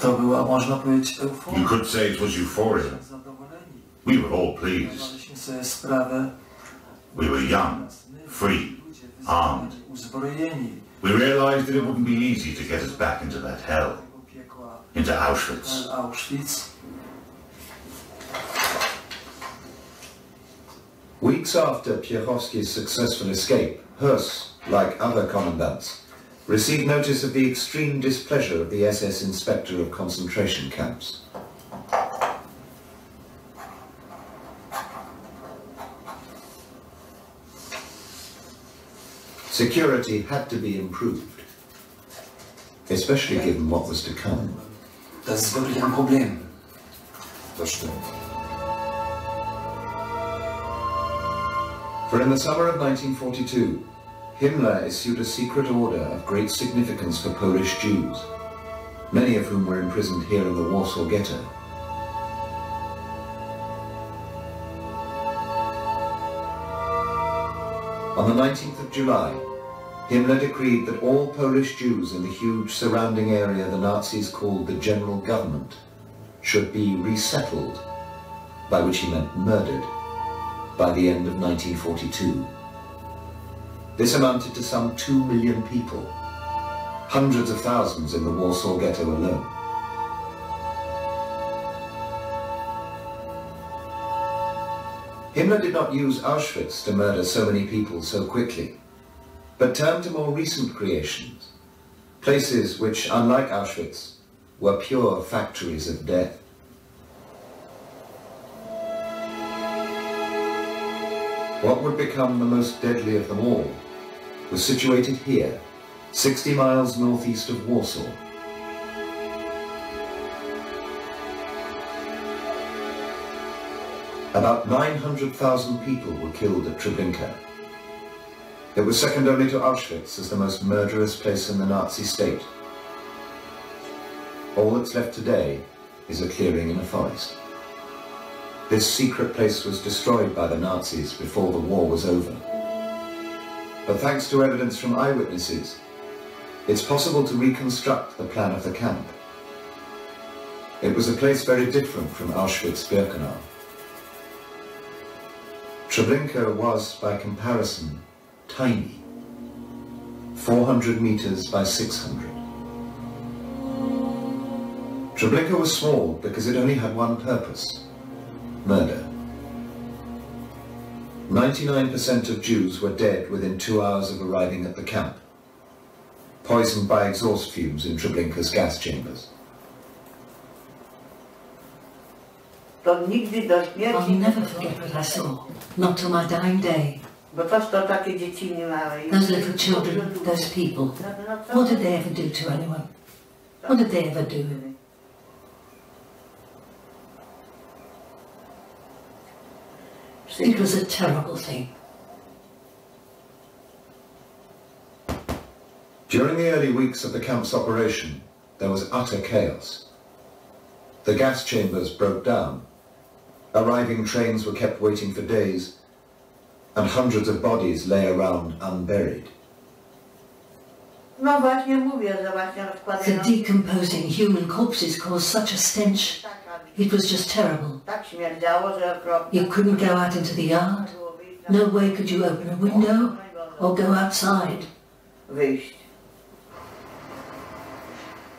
To była, można powiedzieć, euforia. You could say it was euphoria. We were all pleased. Zdawaliśmy sobie sprawę, We were young, free, armed. We realized that it wouldn't be easy to get us back into that hell, into Auschwitz. Auschwitz. Weeks after Piechowski's successful escape, Höss, like other commandants, received notice of the extreme displeasure of the SS inspector of concentration camps. Security had to be improved, especially given what was to come. Das ist wirklich ein Problem. Das stimmt. For in the summer of 1942, Himmler issued a secret order of great significance for Polish Jews, many of whom were imprisoned here in the Warsaw Ghetto. On the 19th of July, Himmler decreed that all Polish Jews in the huge surrounding area the Nazis called the General Government should be resettled, by which he meant murdered, by the end of 1942. This amounted to some two million people, hundreds of thousands in the Warsaw Ghetto alone. Himmler did not use Auschwitz to murder so many people so quickly, but turned to more recent creations, places which, unlike Auschwitz, were pure factories of death. What would become the most deadly of them all was situated here, 60 miles northeast of Warsaw. About 900,000 people were killed at Treblinka. It was second only to Auschwitz as the most murderous place in the Nazi state. All that's left today is a clearing in a forest. This secret place was destroyed by the Nazis before the war was over. But thanks to evidence from eyewitnesses, it's possible to reconstruct the plan of the camp. It was a place very different from Auschwitz-Birkenau. Treblinka was, by comparison, tiny. 400 meters by 600. Treblinka was small because it only had one purpose, murder. 99% of Jews were dead within two hours of arriving at the camp, poisoned by exhaust fumes in Treblinka's gas chambers. I'll never forget what I saw, not till my dying day. Those little children, those people, what did they ever do to anyone? What did they ever do? It was a terrible thing. During the early weeks of the camp's operation, there was utter chaos. The gas chambers broke down. Arriving trains were kept waiting for days, and hundreds of bodies lay around unburied. The decomposing human corpses caused such a stench. It was just terrible. You couldn't go out into the yard. No way could you open a window or go outside. The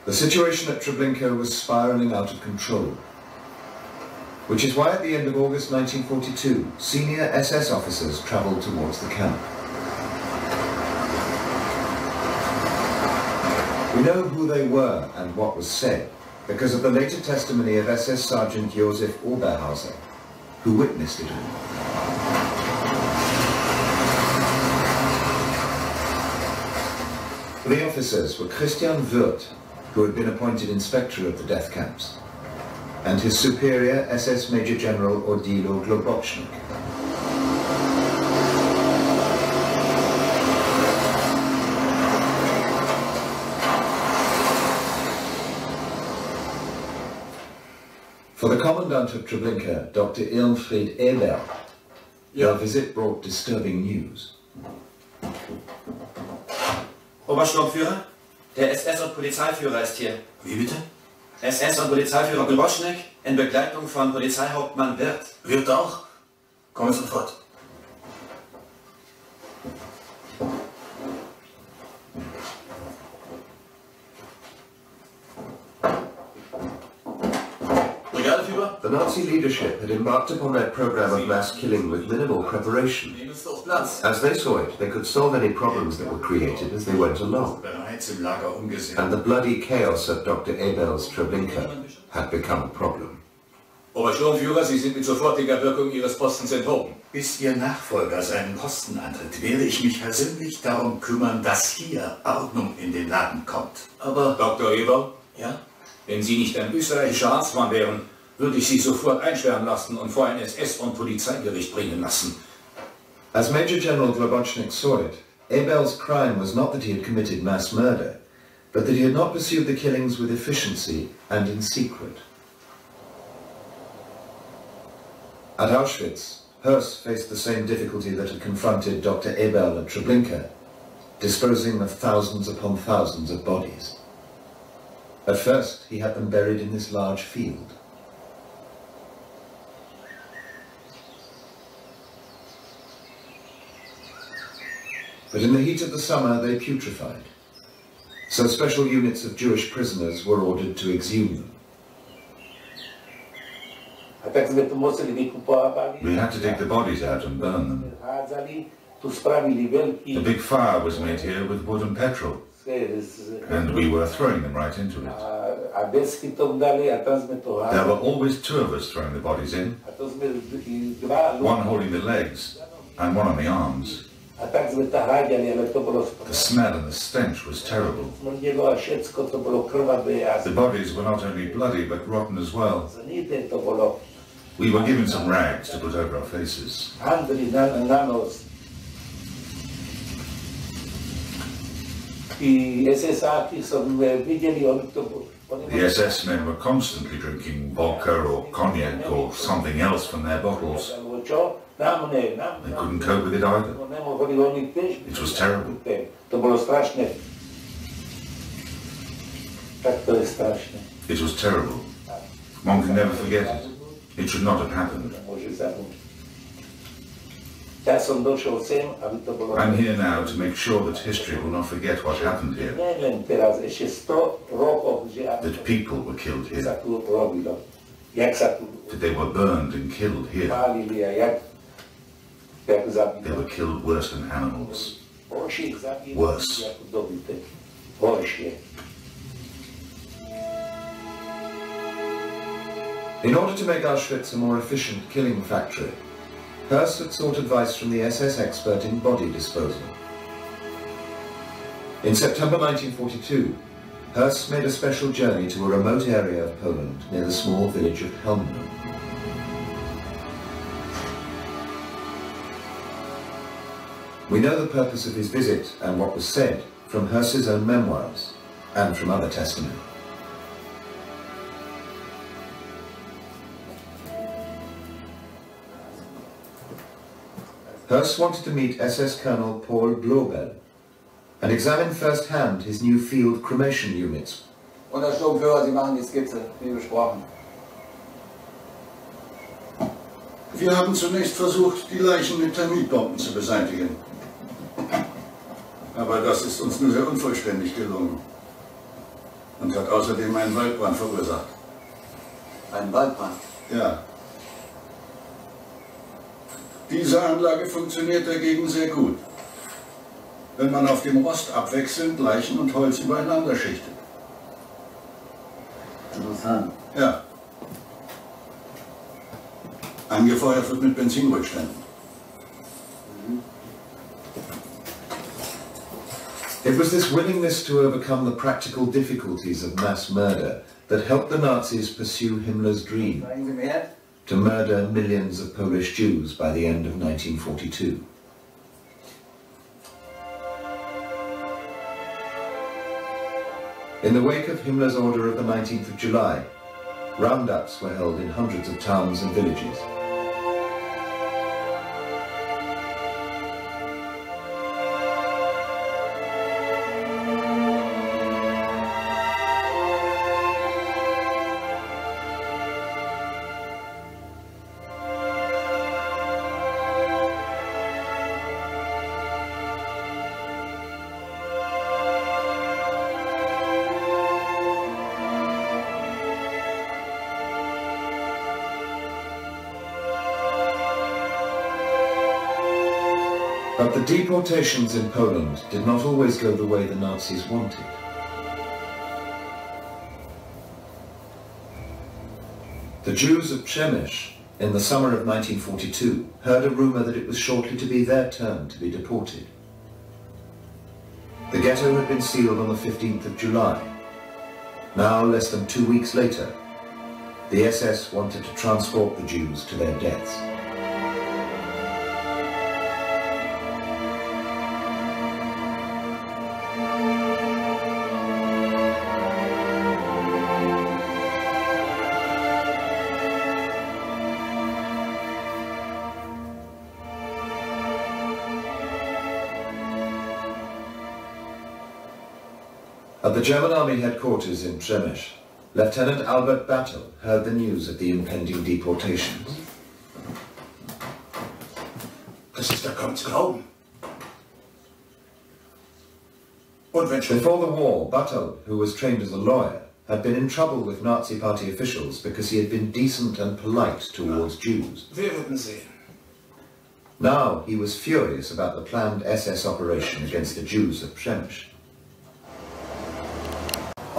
situation at Treblinka was spiralling out of control. Which is why at the end of August 1942, senior SS officers travelled towards the camp. We know who they were and what was said because of the later testimony of SS Sergeant Josef Oberhauser, who witnessed it all. The officers were Christian Wirth, who had been appointed inspector of the death camps, and his superior SS Major General Odilo Globocnik. For the Commandant of Treblinka, Dr. Irmfried Eberl, their visit brought disturbing news. Obersturmführer, der SS- und Polizeiführer ist hier. Wie bitte? SS- und Polizeiführer Groschnik in Begleitung von Polizeihauptmann Wirth. Wird auch? Komme sofort. The Nazi leadership had embarked upon their program of mass killing with minimal preparation. As they saw it, they could solve any problems that were created as they went along. And the bloody chaos at Dr. Eberl's Treblinka had become a problem. Obersturmführer, Sie sind mit sofortiger Wirkung Ihres Postens enthoben. Bis Ihr Nachfolger seinen Posten antritt, werde ich mich persönlich darum kümmern, dass hier Ordnung in den Laden kommt. Aber... Dr. Eberl? Ja? Wenn Sie nicht ein österreichischer Arztmann wären, würde ich Sie sofort einsperren lassen und vor ein SS- und Polizeigericht bringen lassen. As Major General Globocnik saw it, Eberl's crime was not that he had committed mass murder, but that he had not pursued the killings with efficiency and in secret. At Auschwitz, Höss faced the same difficulty that had confronted Dr. Eberl at Treblinka, disposing of thousands upon thousands of bodies. At first, he had them buried in this large field. But in the heat of the summer, they putrefied. So special units of Jewish prisoners were ordered to exhume them. We had to dig the bodies out and burn them. A big fire was made here with wood and petrol, and we were throwing them right into it. There were always two of us throwing the bodies in, one holding the legs and one on the arms. The smell and the stench was terrible. The bodies were not only bloody but rotten as well. We were given some rags to put over our faces. I SS-aki som vidjeli oni to The SS men were constantly drinking vodka or cognac or something else from their bottles. They couldn't cope with it either. It was terrible. It was terrible. One can never forget it. It should not have happened. I'm here now to make sure that history will not forget what happened here. That people were killed here. That they were burned and killed here. They were killed worse than animals. Worse. In order to make Auschwitz a more efficient killing factory, Höss had sought advice from the SS expert in body disposal. In September 1942, Höss made a special journey to a remote area of Poland near the small village of Chełmno. We know the purpose of his visit and what was said from Höss's own memoirs and from other testimony. Höss wanted to meet SS Colonel Paul Blobel and examine firsthand his new field cremation units. Und Herr Sturmführer, Sie machen die Skizze, wie besprochen. Wir haben zunächst versucht, die Leichen mit Termitbomben zu beseitigen. Aber das ist uns nur sehr unvollständig gelungen und hat außerdem einen Waldbrand verursacht. Einen Waldbrand? Ja. Diese Anlage funktioniert dagegen sehr gut, wenn man auf dem Rost abwechselnd Leichen und Holz übereinander schichtet. Interessant. Ja. Angefeuert wird mit Benzinrückständen. It was this willingness to overcome the practical difficulties of mass murder that helped the Nazis pursue Himmler's dream to murder millions of Polish Jews by the end of 1942. In the wake of Himmler's order of the 19th of July, roundups were held in hundreds of towns and villages. The deportations in Poland did not always go the way the Nazis wanted. The Jews of Przemyśl, in the summer of 1942, heard a rumour that it was shortly to be their turn to be deported. The ghetto had been sealed on the 15th of July. Now, less than two weeks later, the SS wanted to transport the Jews to their deaths. The German Army headquarters in Przemyśl, Lieutenant Albert Battel heard the news of the impending deportations. Das ist ja kaum zu glauben. Before the war, Battel, who was trained as a lawyer, had been in trouble with Nazi party officials because he had been decent and polite towards Jews. Now he was furious about the planned SS operation against the Jews of Przemyśl.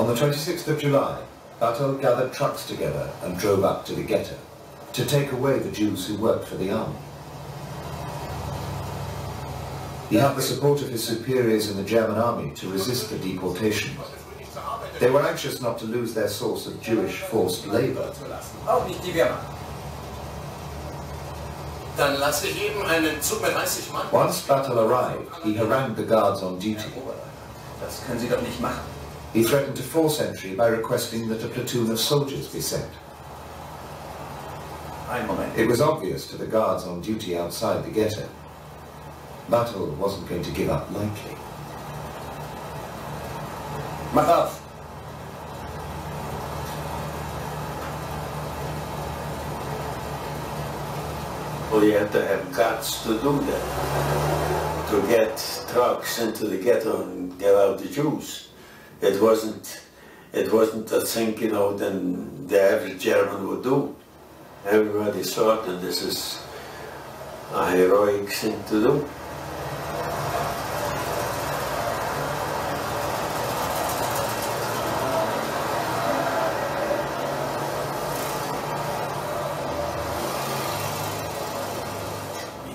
On the 26th of July, Battel gathered trucks together and drove up to the ghetto to take away the Jews who worked for the army. He had the support of his superiors in the German army to resist the deportation. They were anxious not to lose their source of Jewish forced labor. Auch nicht die Wehrmacht. Dann lasse ich eben einen Zug mit 30 Mann. Once Battel arrived, he harangued the guards on duty. Das können Sie doch nicht machen. He threatened to force entry by requesting that a platoon of soldiers be sent. It was obvious to the guards on duty outside the ghetto. Battel wasn't going to give up lightly. Mach auf! Well, you have to have guts to do that. To get trucks into the ghetto and get out the Jews. It wasn't, it wasn't a thing, you know, than the average German would do. Everybody thought that this is a heroic thing to do.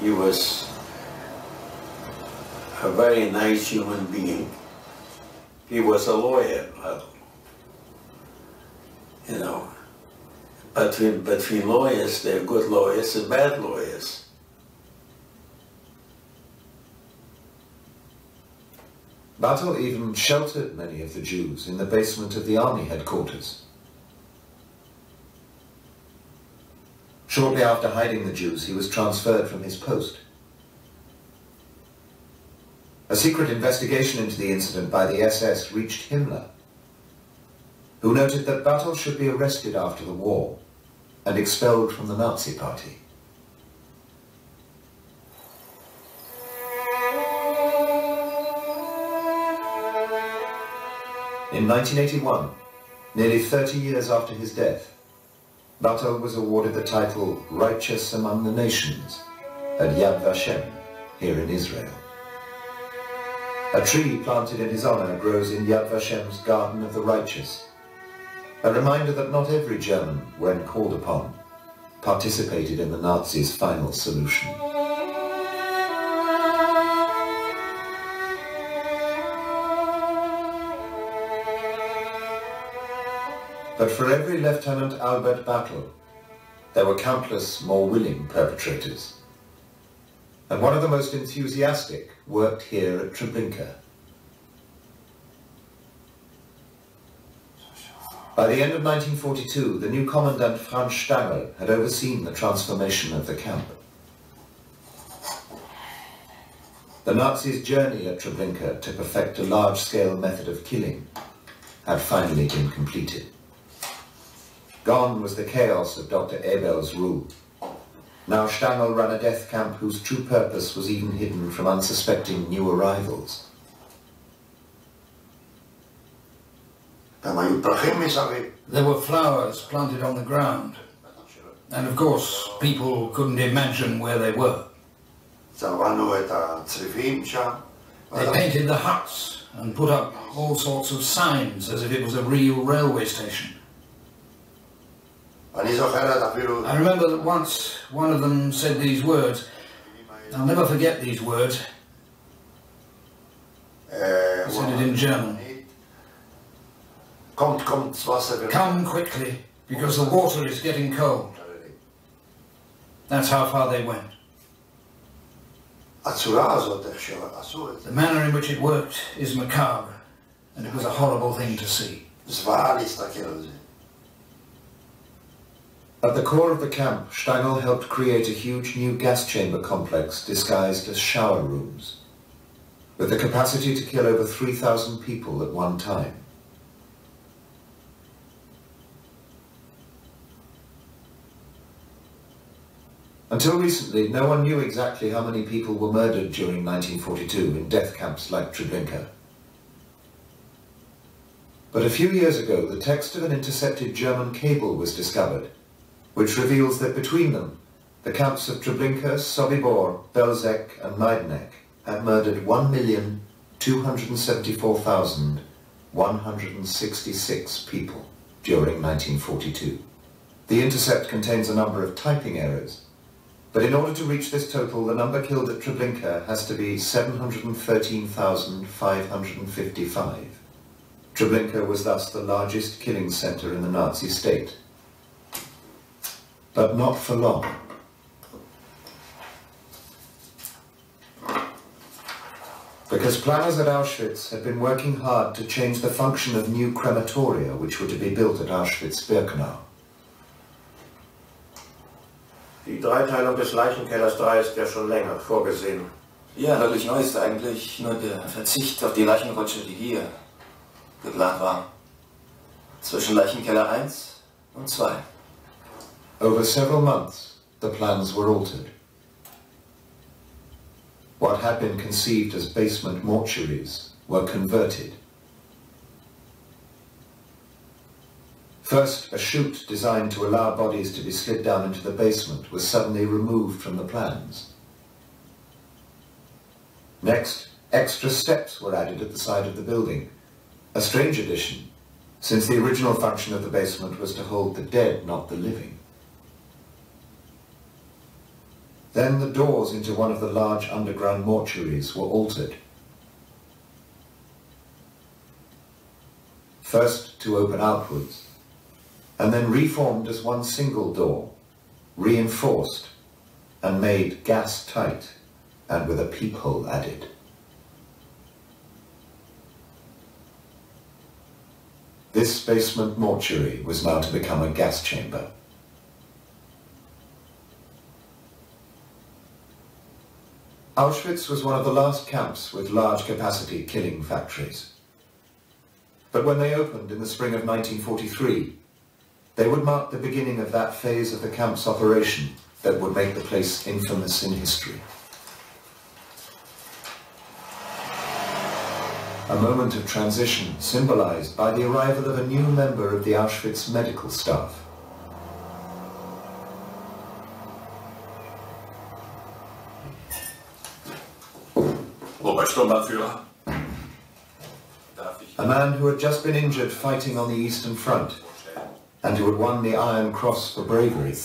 He was a very nice human being. He was a lawyer, you know. Between, between lawyers, there are good lawyers and bad lawyers. Battel even sheltered many of the Jews in the basement of the army headquarters. Shortly after hiding the Jews, he was transferred from his post. A secret investigation into the incident by the SS reached Himmler, who noted that Battel should be arrested after the war and expelled from the Nazi Party. In 1981, nearly 30 years after his death, Battel was awarded the title Righteous Among the Nations at Yad Vashem, here in Israel. A tree planted in his honor grows in Yad Vashem's Garden of the Righteous, a reminder that not every German, when called upon, participated in the Nazis' final solution. But for every Lieutenant Albert Battel, there were countless more willing perpetrators. And one of the most enthusiastic worked here at Treblinka. By the end of 1942, the new commandant Franz Stangl had overseen the transformation of the camp. The Nazis' journey at Treblinka to perfect a large-scale method of killing had finally been completed. Gone was the chaos of Dr. Eberl's rule. Now Stangl ran a death camp whose true purpose was even hidden from unsuspecting new arrivals. There were flowers planted on the ground. And of course, people couldn't imagine where they were. They painted the huts and put up all sorts of signs as if it was a real railway station. I remember that once one of them said these words. I'll never forget these words. He said it in German. Come quickly, because the water is getting cold. That's how far they went. The manner in which it worked is macabre, and it was a horrible thing to see. At the core of the camp, Stangl helped create a huge new gas chamber complex disguised as shower rooms, with the capacity to kill over 3,000 people at one time. Until recently, no one knew exactly how many people were murdered during 1942 in death camps like Treblinka. But a few years ago, the text of an intercepted German cable was discovered which reveals that between them, the camps of Treblinka, Sobibor, Belzec and Majdanek had murdered 1,274,166 people during 1942. The intercept contains a number of typing errors, but in order to reach this total, the number killed at Treblinka has to be 713,555. Treblinka was thus the largest killing centre in the Nazi state, but not for long. Because planners at Auschwitz had been working hard to change the function of new crematoria which were to be built at Auschwitz-Birkenau. Die Dreiteilung des Leichenkellers 3 ist ja schon länger vorgesehen. Ja, wirklich neu ist eigentlich nur der Verzicht auf die Leichenrutsche, die hier geplant war. Zwischen Leichenkeller 1 und 2. Over several months, the plans were altered. What had been conceived as basement mortuaries were converted. First, a chute designed to allow bodies to be slid down into the basement was suddenly removed from the plans. Next, extra steps were added at the side of the building, a strange addition, since the original function of the basement was to hold the dead, not the living. Then the doors into one of the large underground mortuaries were altered. First to open outwards, and then reformed as one single door, reinforced and made gas tight and with a peephole added. This basement mortuary was now to become a gas chamber. Auschwitz was one of the last camps with large capacity killing factories. But when they opened in the spring of 1943, they would mark the beginning of that phase of the camp's operation that would make the place infamous in history. A moment of transition symbolized by the arrival of a new member of the Auschwitz medical staff. Obersturmbannführer. A man who had just been injured fighting on the Eastern Front and who had won the Iron Cross for bravery.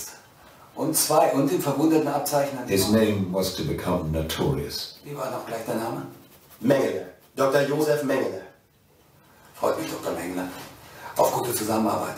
Und zwei und den verwundeten Abzeichen an His name was to become notorious. Wie war noch gleich der Name? Mengele. Dr. Josef Mengele. Freut mich, Dr. Mengele. Auf gute Zusammenarbeit.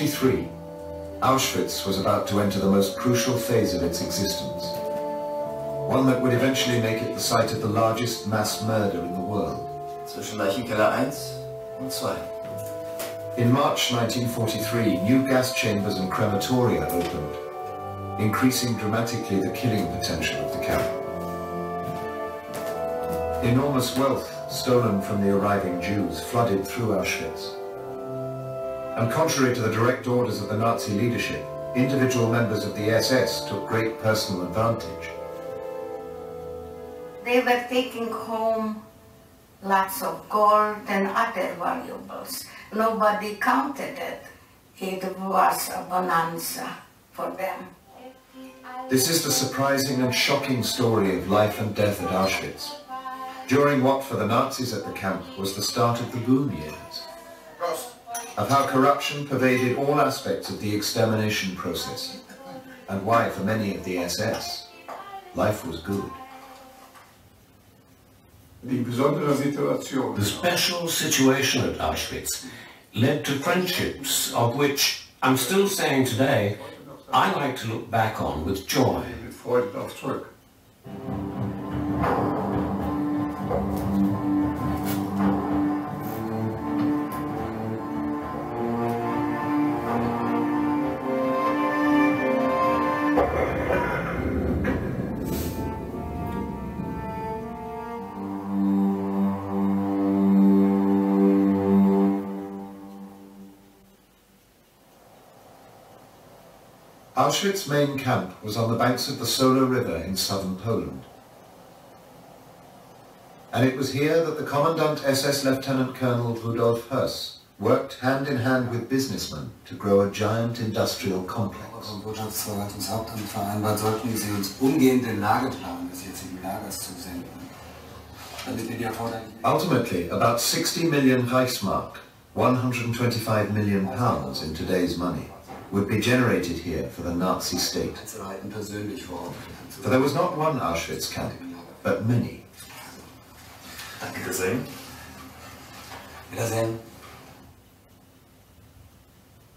Forty-three, Auschwitz was about to enter the most crucial phase of its existence. One that would eventually make it the site of the largest mass murder in the world. Zwischen Leichenkeller 1 und 2. In March 1943, new gas chambers and crematoria opened, increasing dramatically the killing potential of the camp. Enormous wealth stolen from the arriving Jews flooded through Auschwitz. And contrary to the direct orders of the Nazi leadership, individual members of the SS took great personal advantage. They were taking home lots of gold and other valuables. Nobody counted it. It was a bonanza for them. This is the surprising and shocking story of life and death at Auschwitz, during what for the Nazis at the camp was the start of the boom years, of how corruption pervaded all aspects of the extermination process, and why for many of the SS, life was good. The special situation at Auschwitz led to friendships of which I'm still saying today I like to look back on with joy. Auschwitz main camp was on the banks of the Sola River in southern Poland. And it was here that the Commandant SS Lieutenant Colonel Rudolf Höss worked hand in hand with businessmen to grow a giant industrial complex. Wirtschaftsverwaltungsamt vereinbart, sollten sie uns umgehend den Lageplan des jetzigen Lagers zusenden. Ultimately, about 60 million Reichsmark, 125 million pounds in today's money, would be generated here for the Nazi state. For there was not one Auschwitz camp, but many. Wiedersehen. Wiedersehen.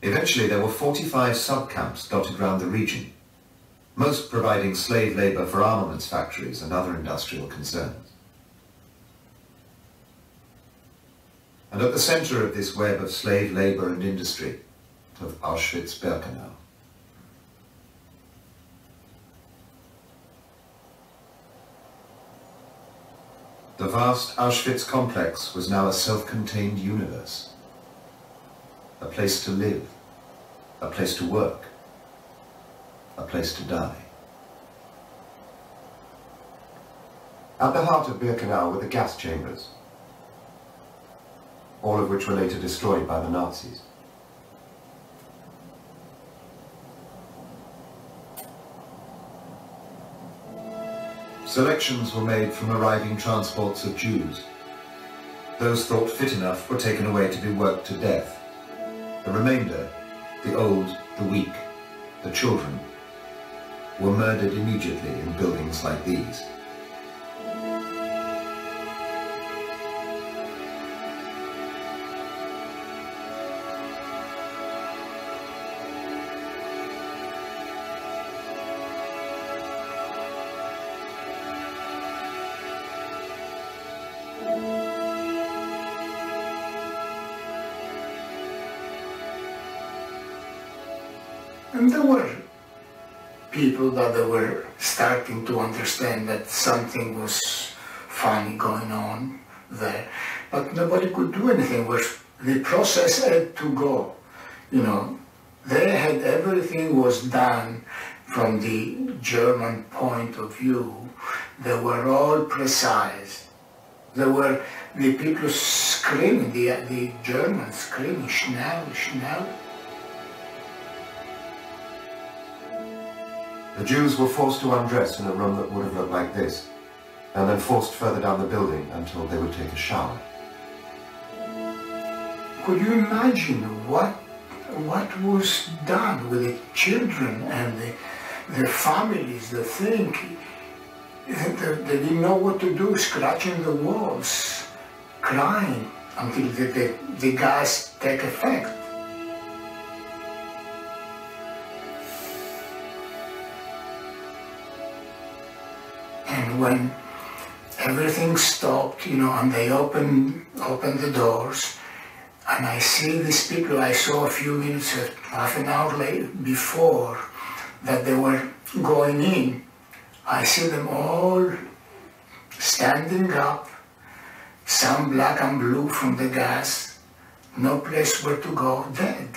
Eventually there were 45 sub-camps dotted around the region, most providing slave labour for armaments factories and other industrial concerns. And at the centre of this web of slave labour and industry of Auschwitz-Birkenau. The vast Auschwitz complex was now a self-contained universe. A place to live, a place to work, a place to die. At the heart of Birkenau were the gas chambers, all of which were later destroyed by the Nazis. Selections were made from arriving transports of Jews. Those thought fit enough were taken away to be worked to death. The remainder, the old, the weak, the children, were murdered immediately in buildings like these. People that they were starting to understand that something was funny going on there. But nobody could do anything. The process had to go. You know, they had everything was done from the German point of view. They were all precise. There were the people screaming, the, the Germans screaming, schnell, schnell. The Jews were forced to undress in a room that would have looked like this, and then forced further down the building until they would take a shower. Could you imagine what what was done with the children and the, their families, the thing? They, they didn't know what to do, scratching the walls, crying until the, the, the gas take effect. And when everything stopped, you know, and they opened, opened the doors, and I see these people I saw a few minutes, half an hour later, before, that they were going in. I see them all standing up, some black and blue from the gas, no place where to go, dead.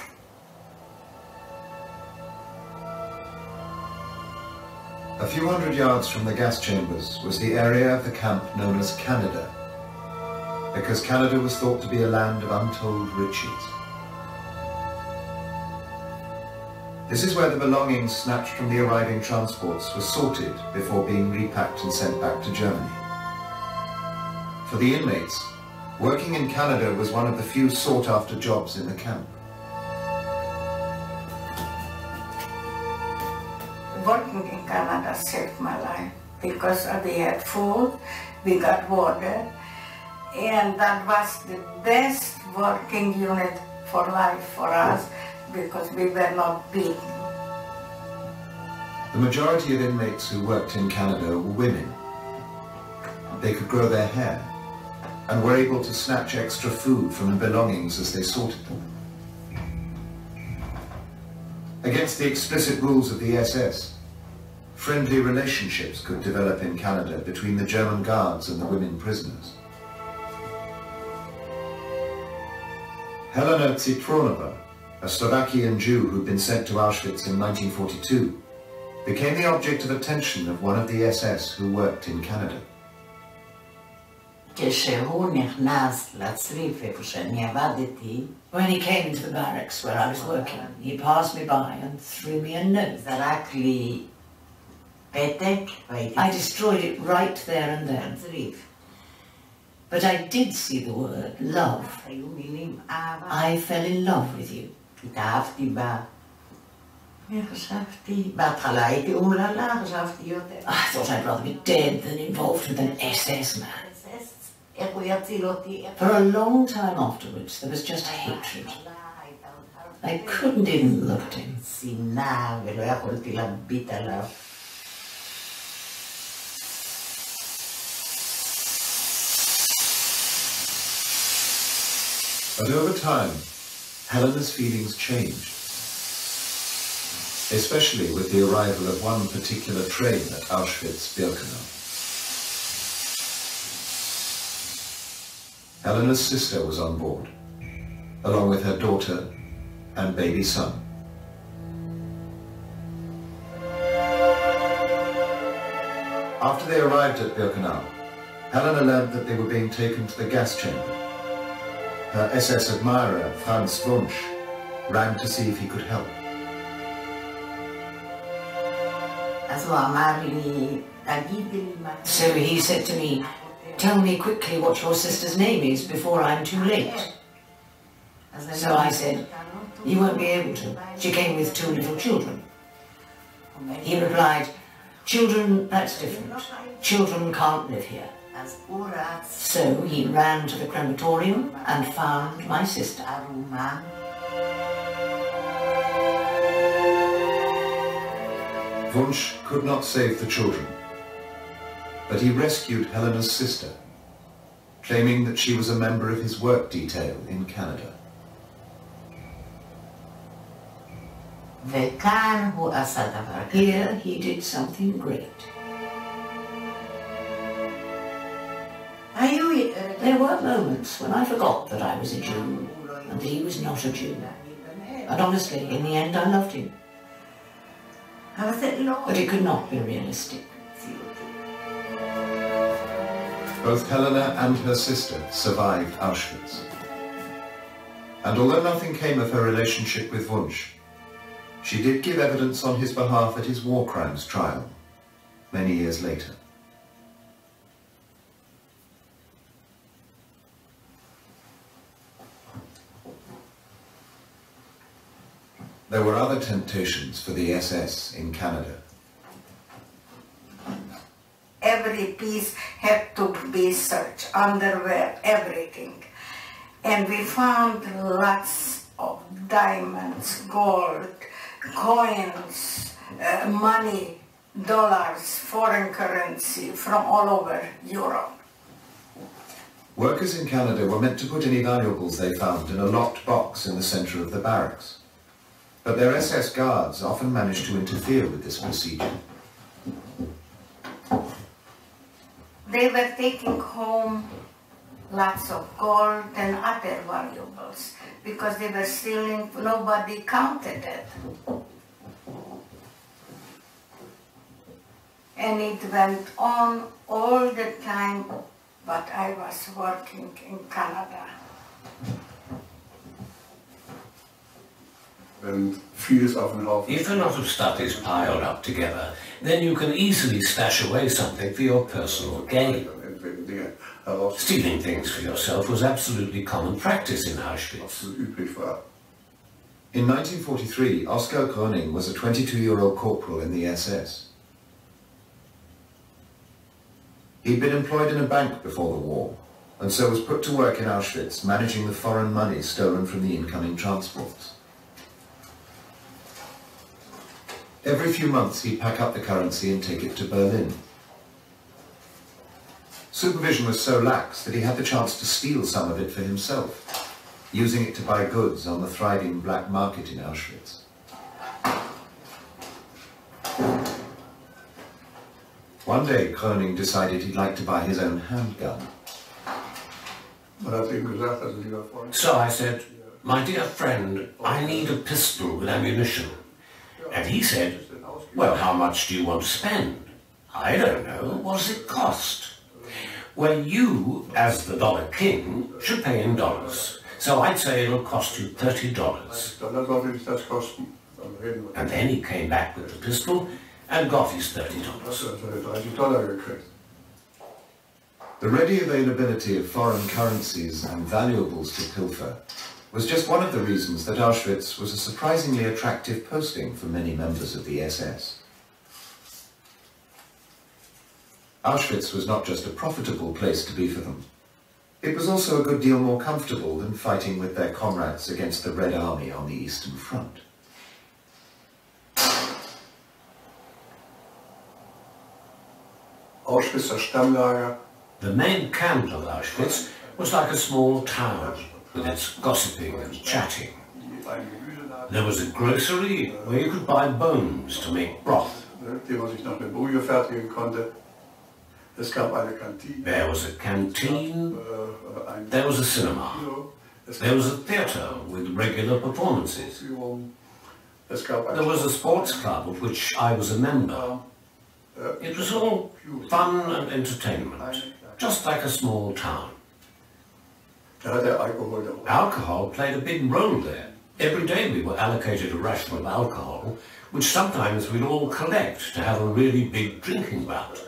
A few hundred yards from the gas chambers was the area of the camp known as Canada, because Canada was thought to be a land of untold riches. This is where the belongings snatched from the arriving transports were sorted before being repacked and sent back to Germany. For the inmates, working in Canada was one of the few sought-after jobs in the camp. Canada saved my life because we had food, we got water, and that was the best working unit for life for us because we were not beaten. The majority of inmates who worked in Canada were women. They could grow their hair and were able to snatch extra food from the belongings as they sorted them. Against the explicit rules of the SS, friendly relationships could develop in Canada between the German guards and the women prisoners. Helena Citronova, a Slovakian Jew who'd been sent to Auschwitz in 1942, became the object of attention of one of the SS who worked in Canada. When he came into the barracks where I was working, he passed me by and threw me a note. I destroyed it right there and then. But I did see the word love. I fell in love with you. I thought I'd rather be dead than involved with an SS man. For a long time afterwards, there was just hatred. I couldn't even look at him. But over time, Helena's feelings changed, especially with the arrival of one particular train at Auschwitz-Birkenau. Helena's sister was on board, along with her daughter and baby son. After they arrived at Birkenau, Helena learned that they were being taken to the gas chamber. Her SS admirer, Franz Wunsch, ran to see if he could help. So he said to me, Tell me quickly what your sister's name is before I'm too late. So I said, you won't be able to. She came with two little children. He replied, children, that's different. Children can't live here. So he ran to the crematorium and found my sister. Wunsch could not save the children but he rescued Helena's sister, claiming that she was a member of his work detail in Canada. Here he did something great. Uh, there were moments when I forgot that I was a Jew and that he was not a Jew. And honestly, in the end I loved him. But it could not be realistic. Both Helena and her sister survived Auschwitz. And although nothing came of her relationship with Wunsch, she did give evidence on his behalf at his war crimes trial many years later. There were other temptations for the SS in Canada every piece had to be searched, underwear, everything. And we found lots of diamonds, gold, coins, uh, money, dollars, foreign currency from all over Europe. Workers in Canada were meant to put any valuables they found in a locked box in the centre of the barracks. But their SS guards often managed to interfere with this procedure. they were taking home lots of gold and other valuables because they were stealing, nobody counted it. And it went on all the time, but I was working in Canada. If a lot of stuff is piled up together, then you can easily stash away something for your personal gain. Stealing things for yourself was absolutely common practice in Auschwitz. In 1943, Oskar Gröning was a 22-year-old corporal in the SS. He'd been employed in a bank before the war, and so was put to work in Auschwitz managing the foreign money stolen from the incoming transports. Every few months he'd pack up the currency and take it to Berlin. Supervision was so lax that he had the chance to steal some of it for himself, using it to buy goods on the thriving black market in Auschwitz. One day, Gröning decided he'd like to buy his own handgun. So I said, my dear friend, I need a pistol with ammunition. And he said, well, how much do you want to spend? I don't know. What does it cost? Well, you, as the dollar king, should pay in dollars. So I'd say it'll cost you $30. And then he came back with the pistol and got his $30. The ready availability of foreign currencies and valuables to pilfer was just one of the reasons that Auschwitz was a surprisingly attractive posting for many members of the SS. Auschwitz was not just a profitable place to be for them. It was also a good deal more comfortable than fighting with their comrades against the Red Army on the Eastern Front. Auschwitzer Stammlager. The main camp of Auschwitz was like a small town with its gossiping and chatting. There was a grocery where you could buy bones to make broth. There was a canteen, there was a cinema, there was a theatre with regular performances. There was a sports club of which I was a member. It was all fun and entertainment, just like a small town. Alcohol played a big role there. Every day we were allocated a ration of alcohol, which sometimes we'd all collect to have a really big drinking bout.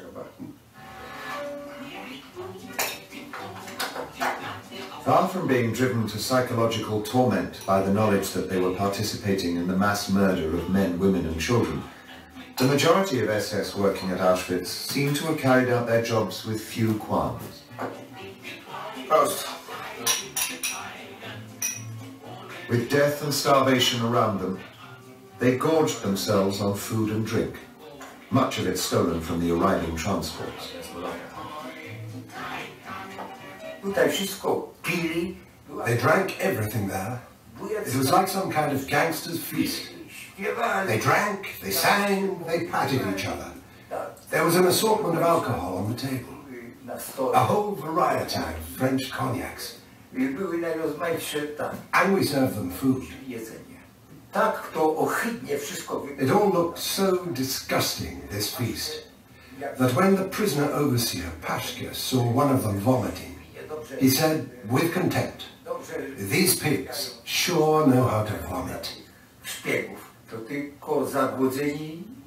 Far from being driven to psychological torment by the knowledge that they were participating in the mass murder of men, women and children, the majority of SS working at Auschwitz seem to have carried out their jobs with few qualms. Prost. With death and starvation around them, they gorged themselves on food and drink, much of it stolen from the arriving transports. They drank everything there. It was like some kind of gangster's feast. They drank, they sang, they patted each other. There was an assortment of alcohol on the table. A whole variety of French cognacs. And we served them food. It all looked so disgusting, this feast, that when the prisoner overseer, Pashka, saw one of them vomiting, he said, with contempt, these pigs sure know how to vomit.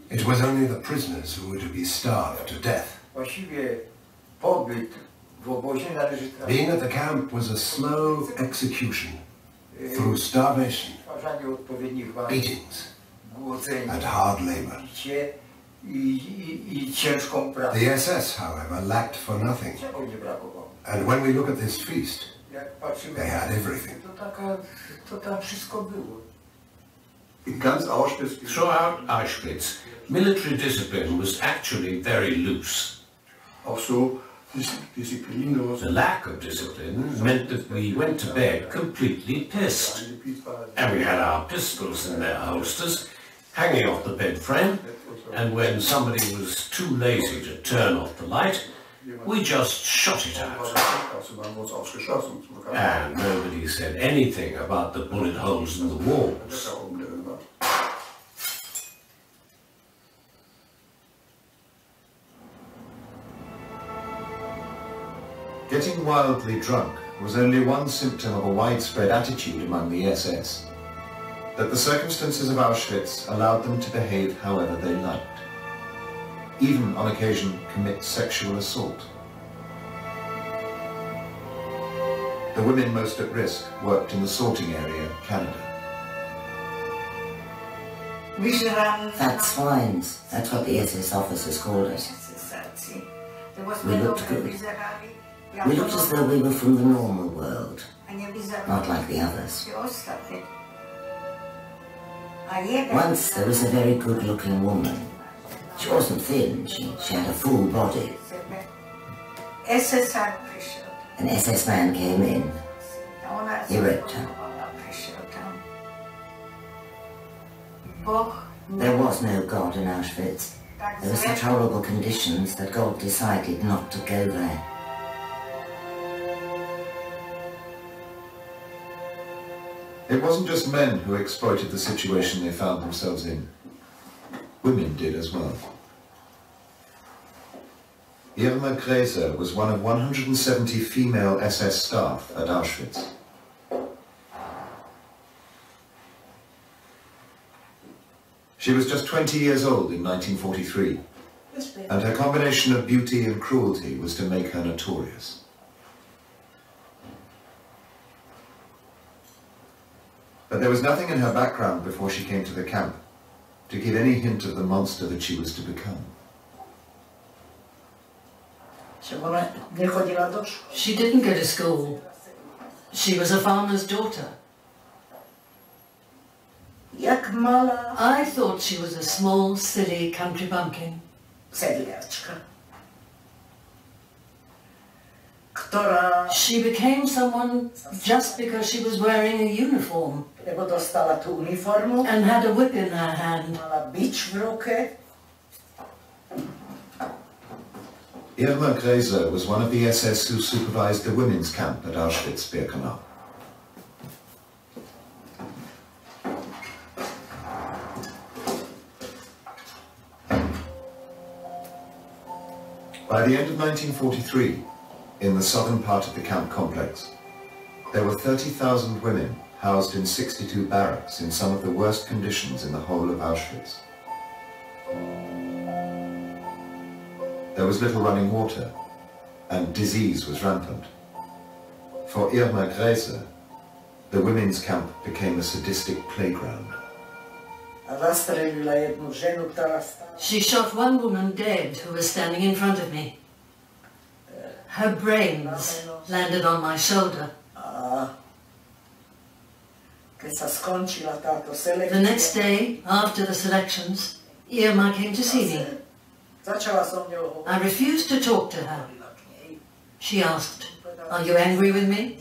It was only the prisoners who were to be starved to death. Being at the camp was a slow execution through starvation, beatings, and hard labor. The SS, however, lacked for nothing. And when we look at this feast, they had everything. Throughout Auschwitz, military discipline was actually very loose. The lack of discipline meant that we went to bed completely pissed. And we had our pistols in their holsters, hanging off the bed frame, and when somebody was too lazy to turn off the light, we just shot it out. And nobody said anything about the bullet holes in the walls. Getting wildly drunk was only one symptom of a widespread attitude among the SS, that the circumstances of Auschwitz allowed them to behave however they liked, even on occasion commit sexual assault. The women most at risk worked in the sorting area, Canada. Fat swines, that's what the SS officers called us. We looked good. We looked as though we were from the normal world, not like the others. Once there was a very good-looking woman. She wasn't thin, she, she had a full body. An SS man came in. He raped her. There was no God in Auschwitz. There were such horrible conditions that God decided not to go there. It wasn't just men who exploited the situation they found themselves in. Women did as well. Irma Grese was one of 170 female SS staff at Auschwitz. She was just 20 years old in 1943, and her combination of beauty and cruelty was to make her notorious. But there was nothing in her background before she came to the camp to give any hint of the monster that she was to become. She didn't go to school. She was a farmer's daughter. I thought she was a small, silly country bumpkin. She became someone just because she was wearing a uniform and had a whip in her hand. Irma Grese was one of the SS who supervised the women's camp at Auschwitz-Birkenau. By the end of 1943, in the southern part of the camp complex, there were 30,000 women housed in 62 barracks in some of the worst conditions in the whole of Auschwitz. There was little running water, and disease was rampant. For Irma Grese, the women's camp became a sadistic playground. She shot one woman dead who was standing in front of me. Her brains landed on my shoulder. The next day, after the selections, Irma came to see me. I refused to talk to her. She asked, are you angry with me?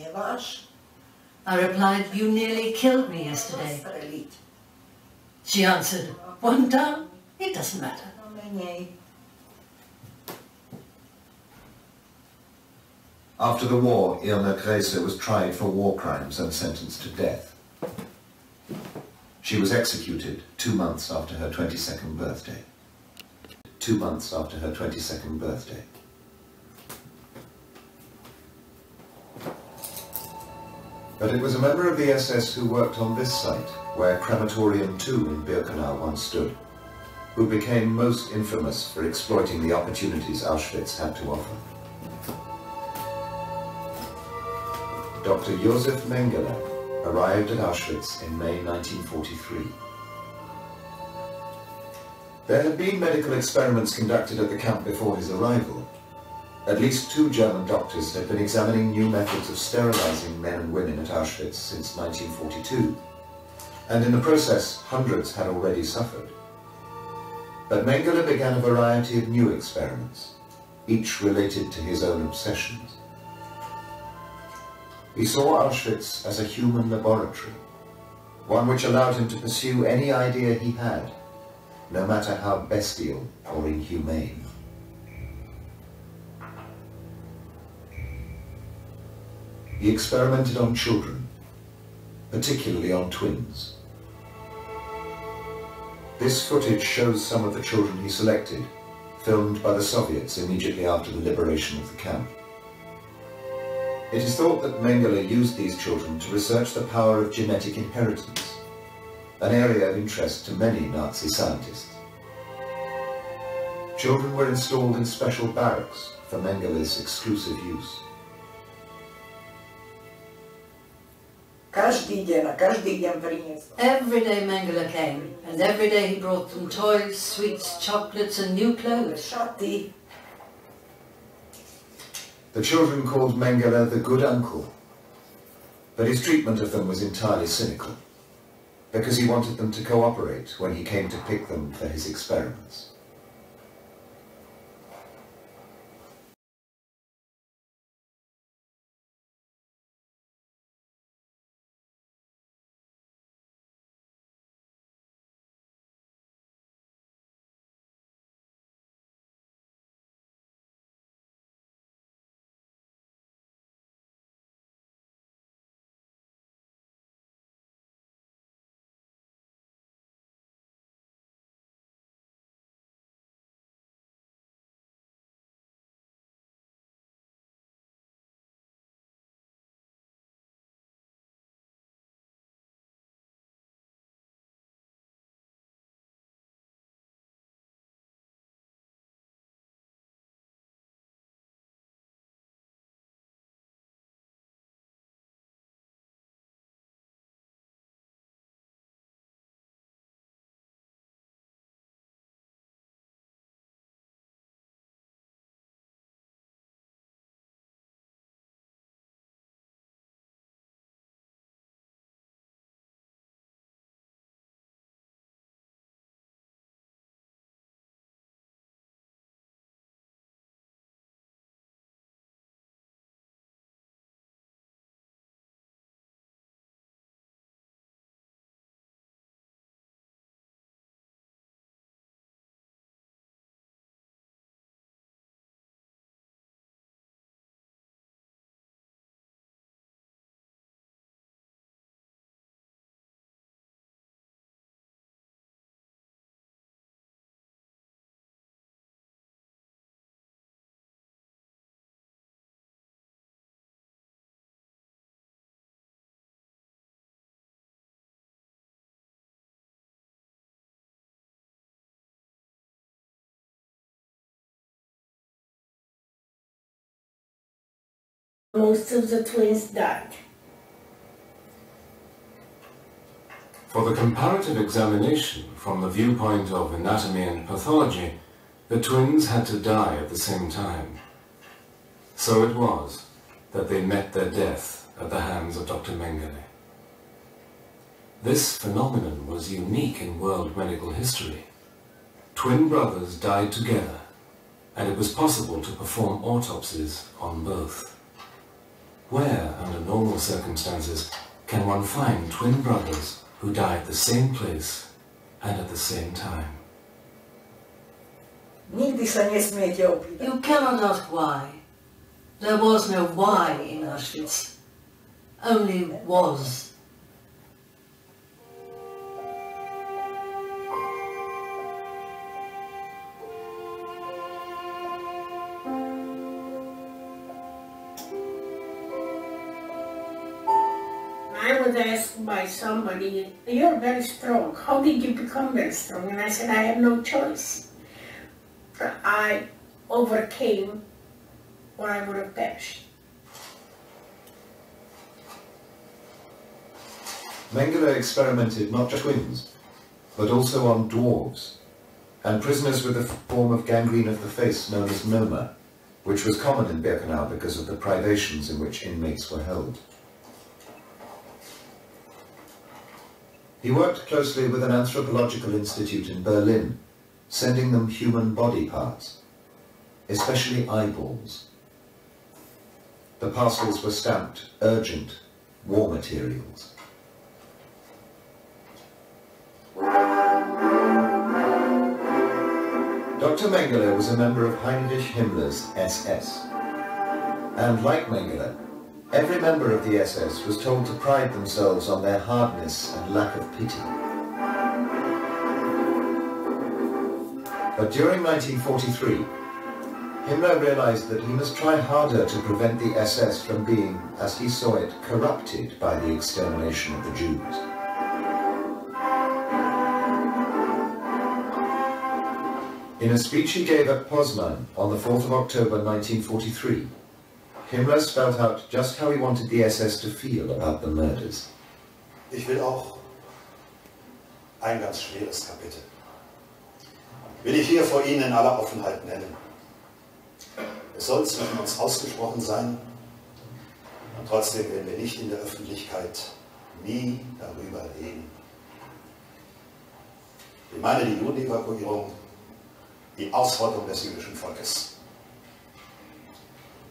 I replied, you nearly killed me yesterday. She answered, one down, it doesn't matter. After the war, Irma Grese was tried for war crimes and sentenced to death. She was executed two months after her 22nd birthday. Two months after her 22nd birthday. But it was a member of the SS who worked on this site, where Crematorium 2 in Birkenau once stood, who became most infamous for exploiting the opportunities Auschwitz had to offer. Dr. Josef Mengele arrived at Auschwitz in May 1943. There had been medical experiments conducted at the camp before his arrival. At least two German doctors had been examining new methods of sterilizing men and women at Auschwitz since 1942, and in the process hundreds had already suffered. But Mengele began a variety of new experiments, each related to his own obsessions. He saw Auschwitz as a human laboratory, one which allowed him to pursue any idea he had, no matter how bestial or inhumane. He experimented on children, particularly on twins. This footage shows some of the children he selected, filmed by the Soviets immediately after the liberation of the camp. It is thought that Mengele used these children to research the power of genetic inheritance, an area of interest to many Nazi scientists. Children were installed in special barracks for Mengele's exclusive use. Every day Mengele came, and every day he brought them toys, sweets, chocolates and new clothes. The children called Mengele the good uncle, but his treatment of them was entirely cynical, because he wanted them to cooperate when he came to pick them for his experiments. Most of the twins died. For the comparative examination from the viewpoint of anatomy and pathology, the twins had to die at the same time. So it was that they met their death at the hands of Dr. Mengele. This phenomenon was unique in world medical history. Twin brothers died together, and it was possible to perform autopsies on both. Where, under normal circumstances, can one find twin brothers who died the same place and at the same time. You cannot ask why. There was no why in Auschwitz, only was. was by somebody, you're very strong. How did you become very strong? And I said, I have no choice. I overcame or I would have perished. Mengele experimented not just twins, but also on dwarves, and prisoners with a form of gangrene of the face known as noma, which was common in Birkenau because of the privations in which inmates were held. He worked closely with an anthropological institute in Berlin, sending them human body parts, especially eyeballs. The parcels were stamped urgent war materials. Dr. Mengele was a member of Heinrich Himmler's SS. And like Mengele, Every member of the SS was told to pride themselves on their hardness and lack of pity. But during 1943, Himmler realized that he must try harder to prevent the SS from being, as he saw it, corrupted by the extermination of the Jews. In a speech he gave at Poznan on the 4th of October 1943, Himmler spelled out just how he wanted the SS to feel about the murders. Ich will auch ein ganz schweres Kapitel. Will ich hier vor Ihnen in aller Offenheit nennen. Es soll zwischen uns ausgesprochen sein und trotzdem werden wir nicht in der Öffentlichkeit nie darüber reden. Ich meine die Judenevakuierung, die Ausrottung des jüdischen Volkes.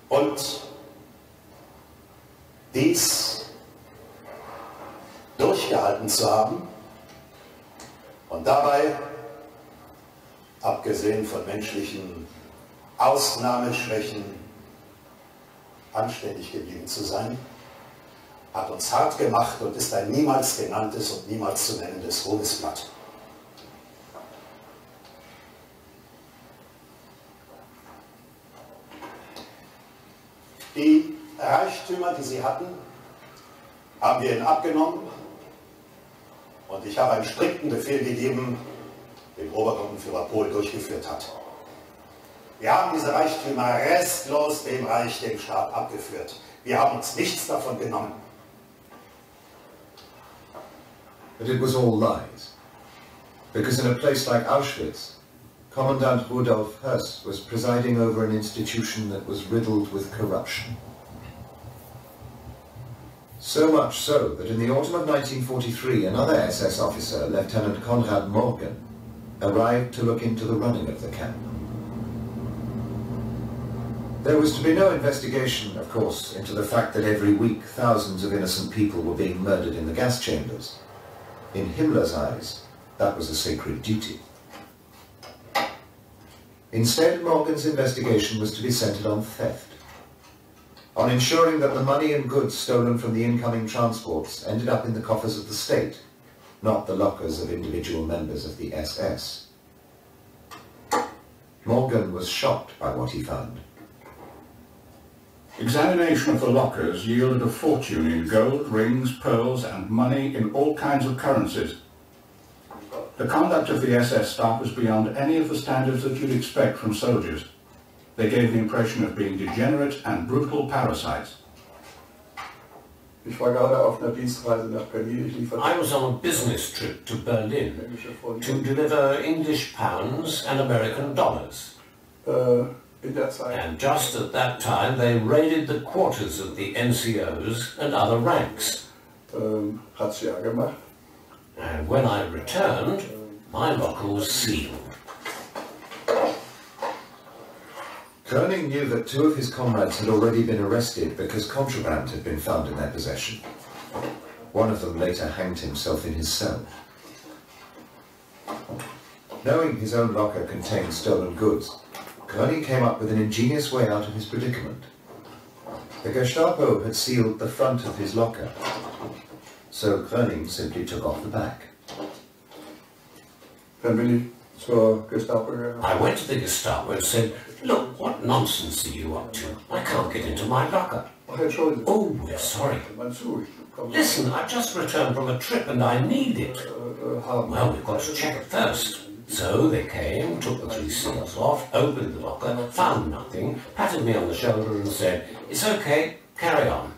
Und dies durchgehalten zu haben und dabei, abgesehen von menschlichen Ausnahmeschwächen, anständig geblieben zu sein, hat uns hart gemacht und ist ein niemals genanntes und niemals zu nennendes Ruhmesblatt. Die Reichtümer, die sie hatten, haben wir ihnen abgenommen und ich habe einen strikten Befehl gegeben, den Obergruppenführer Pohl durchgeführt hat. Wir haben diese Reichtümer restlos dem Reich, dem Staat abgeführt. Wir haben uns nichts davon genommen. But it was all lies. Because in a place like Auschwitz, Commandant Rudolf Höss was presiding over an institution that was riddled with corruption. So much so that in the autumn of 1943 another SS officer, Lieutenant Konrad Morgen, arrived to look into the running of the camp. There was to be no investigation, of course, into the fact that every week thousands of innocent people were being murdered in the gas chambers. In Himmler's eyes, that was a sacred duty. Instead, Morgen's investigation was to be centered on theft on ensuring that the money and goods stolen from the incoming transports ended up in the coffers of the state, not the lockers of individual members of the SS. Morgen was shocked by what he found. Examination of the lockers yielded a fortune in gold, rings, pearls and money in all kinds of currencies. The conduct of the SS staff was beyond any of the standards that you'd expect from soldiers. They gave the impression of being degenerate and brutal parasites. Ich war gerade auf einer Dienstreise nach Berlin. I was on a business trip to Berlin to deliver English pounds and American dollars. Uh, in der Zeit. And just at that time, they raided the quarters of the NCOs and other ranks. Ähm, And when I returned, my locker was sealed. Gröning knew that two of his comrades had already been arrested because contraband had been found in their possession. One of them later hanged himself in his cell. Knowing his own locker contained stolen goods, Gröning came up with an ingenious way out of his predicament. The Gestapo had sealed the front of his locker, so Gröning simply took off the back. Dann bin ich zur Gestapo. I went to the Gestapo and said, look, what nonsense are you up to? I can't get into my locker. Oh, we're sorry. Listen, I've just returned from a trip and I need it. Well, we've got to check it first. So they came, took the three seals off, opened the locker, found nothing, patted me on the shoulder and said, it's okay, carry on.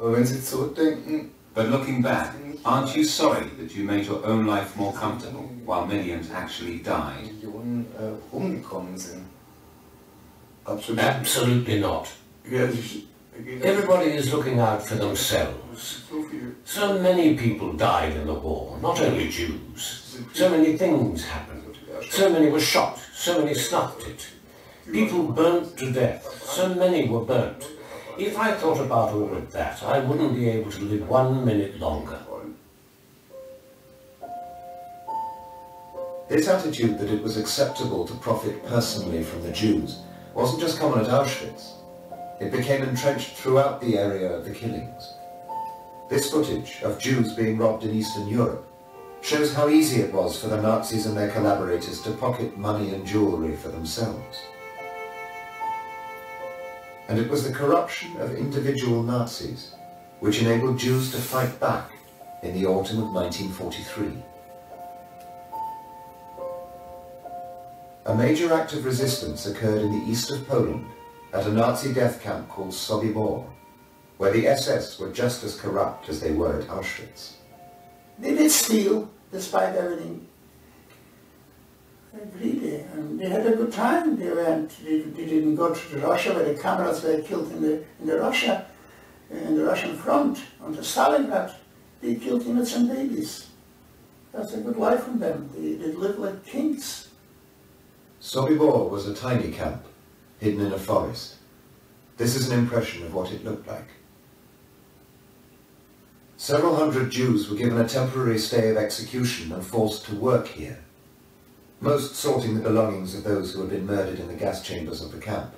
Wenn mm, But looking back, aren't you sorry that you made your own life more comfortable while millions actually died? Millionen äh, umgekommen sind. Absolut. Absolutely not. Everybody is looking out for themselves. So many people died in the war, not only Jews. So many things happened. So many were shot, so many snuffed it. People burnt to death, so many were burnt. If I thought about all of that, I wouldn't be able to live one minute longer. This attitude that it was acceptable to profit personally from the Jews wasn't just common at Auschwitz. It became entrenched throughout the area of the killings. This footage of Jews being robbed in Eastern Europe shows how easy it was for the Nazis and their collaborators to pocket money and jewellery for themselves. And it was the corruption of individual Nazis which enabled Jews to fight back in the autumn of 1943. A major act of resistance occurred in the east of Poland at a Nazi death camp called Sobibor, where the SS were just as corrupt as they were at Auschwitz. They did steal, despite everything. They're and um, they had a good time. They went. They, they didn't go to Russia, where the comrades were killed in the in the Russia, uh, in the Russian front on the Stalingrad. They killed innocent babies. That's a good life for them. They, they lived like kings. Sobibor was a tiny camp, hidden in a forest. This is an impression of what it looked like. Several hundred Jews were given a temporary stay of execution and forced to work here, most sorting the belongings of those who had been murdered in the gas chambers of the camp.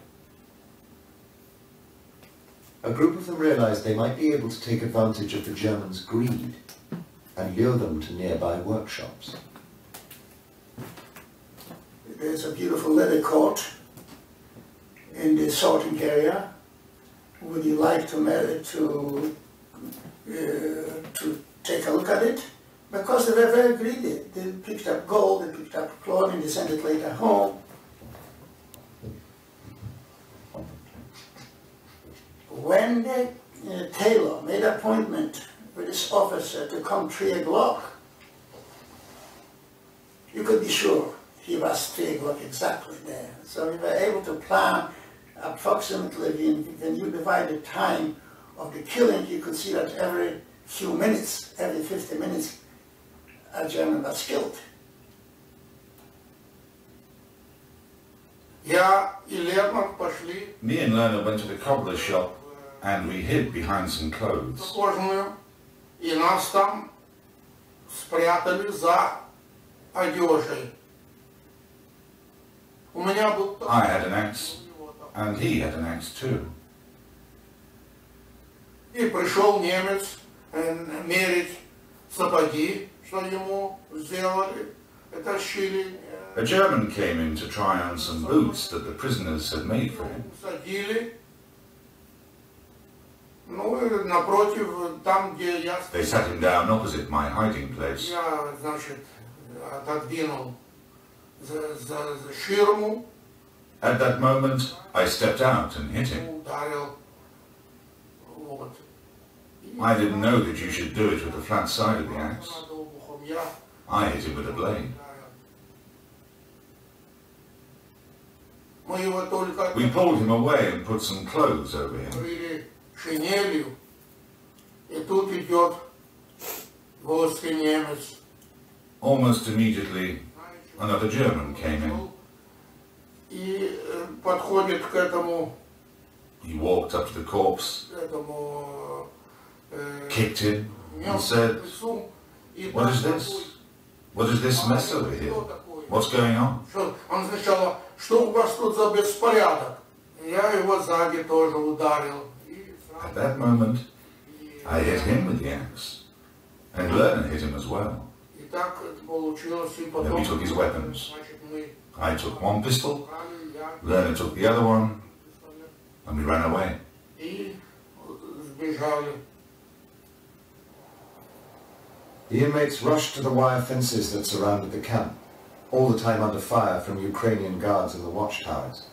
A group of them realized they might be able to take advantage of the Germans' greed and lure them to nearby workshops. There's a beautiful leather coat in the sorting area. Would you like to to uh, to take a look at it? Because they were very greedy. They picked up gold, they picked up clothing, they sent it later home. When the uh, tailor made appointment with this officer to come three o'clock, you could be sure he was three o'clock exactly there. So we were able to plan approximately when, when you divide the time of the killing, you could see that every few minutes, every 50 minutes, a German was killed. Я и Лерман пошли Me and Lerner went to the cobbler's shop and we hid behind some в clothes. кожаную, и нас там спрятали за одежей. У меня был I had an axe and he had an axe too. И пришел немец э, мерить сапоги, что ему сделали, и тащили, A German came in to try on some boots that the prisoners had made for him. садили. Ну и напротив, там, где я They sat him down opposite my hiding place. я, значит, отодвинул за, за, за ширму, At that moment, I stepped out and hit him. ударил I didn't know that you should do it with the flat side of the axe. I hit him with a blade. We pulled him away and put some clothes over him. Almost immediately, another German came in. He walked up to the corpse, kicked him, and said, What is this? What is this mess over here? What's going on? At that moment, I hit him with the axe, and Lerner hit him as well. Then we took his weapons. I took one pistol, Lerner took the other one, and we ran away. The inmates rushed to the wire fences that surrounded the camp, all the time under fire from Ukrainian guards in the watchtowers.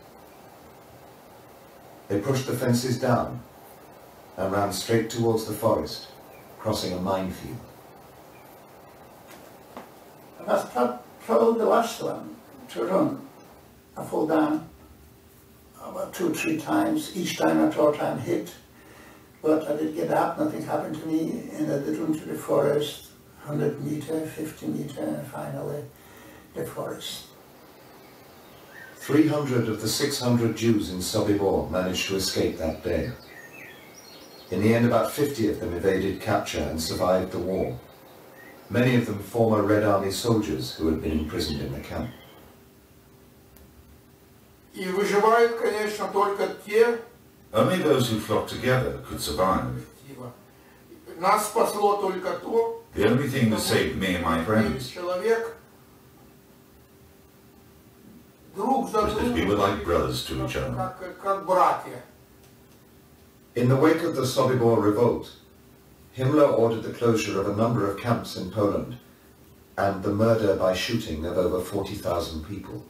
They pushed the fences down and ran straight towards the forest, crossing a minefield. Was told the last one to run. I fall down about two, or three times. Each time I thought I'm hit, but I did get up, nothing happened to me, and I did run to the forest 100 meter, 50 meter, and finally the forest. 300 of the 600 Jews in Sobibor managed to escape that day. In the end, about 50 of them evaded capture and survived the war. Many of them former Red Army soldiers who had been imprisoned in the camp. Only those who flocked together could survive. The only thing that saved me and my friends was that we were like brothers to each other. In the wake of the Sobibor revolt, Himmler ordered the closure of a number of camps in Poland and the murder by shooting of over 40,000 people.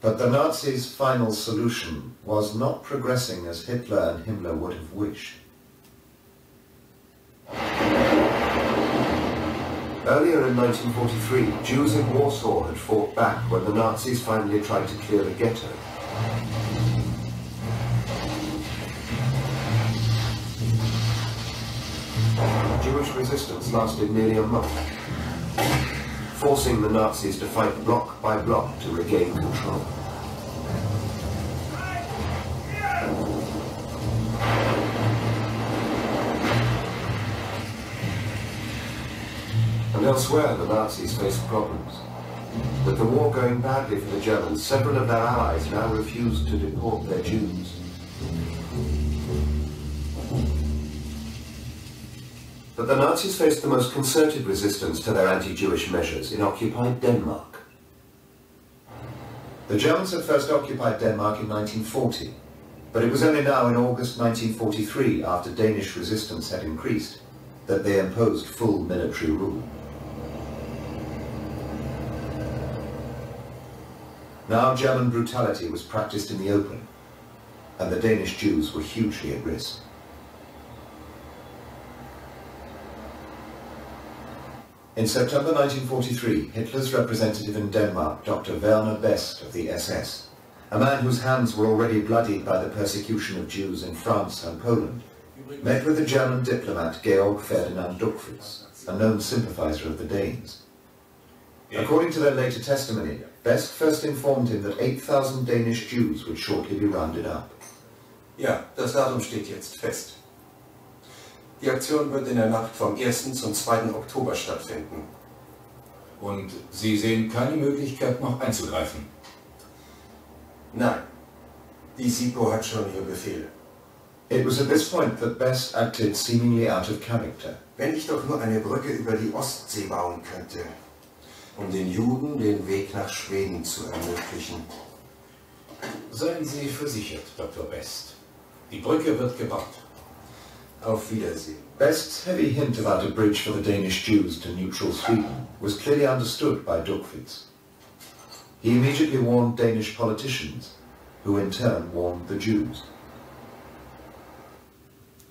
But the Nazis' final solution was not progressing as Hitler and Himmler would have wished. Earlier in 1943, Jews in Warsaw had fought back when the Nazis finally tried to clear the ghetto. Resistance lasted nearly a month, forcing the Nazis to fight block by block to regain control. and elsewhere the Nazis faced problems. With the war going badly for the Germans, several of their allies now refused to deport their Jews. But the Nazis faced the most concerted resistance to their anti-Jewish measures in occupied Denmark. The Germans had first occupied Denmark in 1940, but it was only now in August 1943, after Danish resistance had increased, that they imposed full military rule. Now German brutality was practiced in the open, and the Danish Jews were hugely at risk. In September 1943, Hitler's representative in Denmark, Dr. Werner Best of the SS, a man whose hands were already bloodied by the persecution of Jews in France and Poland, met with the German diplomat Georg Ferdinand Duckwitz, a known sympathizer of the Danes. According to their later testimony, Best first informed him that 8,000 Danish Jews would shortly be rounded up. Ja, das Datum steht jetzt fest. Die Aktion wird in der Nacht vom 1. zum 2. Oktober stattfinden. Und Sie sehen keine Möglichkeit, noch einzugreifen? Nein. Die SIPO hat schon ihr Befehl. It was at this point that Best acted seemingly out of character. Wenn ich doch nur eine Brücke über die Ostsee bauen könnte, um den Juden den Weg nach Schweden zu ermöglichen. Seien Sie versichert, Dr. Best. Die Brücke wird gebaut. Auf Wiedersehen. Best's heavy hint about a bridge for the Danish Jews to neutral Sweden was clearly understood by Duckwitz. He immediately warned Danish politicians, who in turn warned the Jews.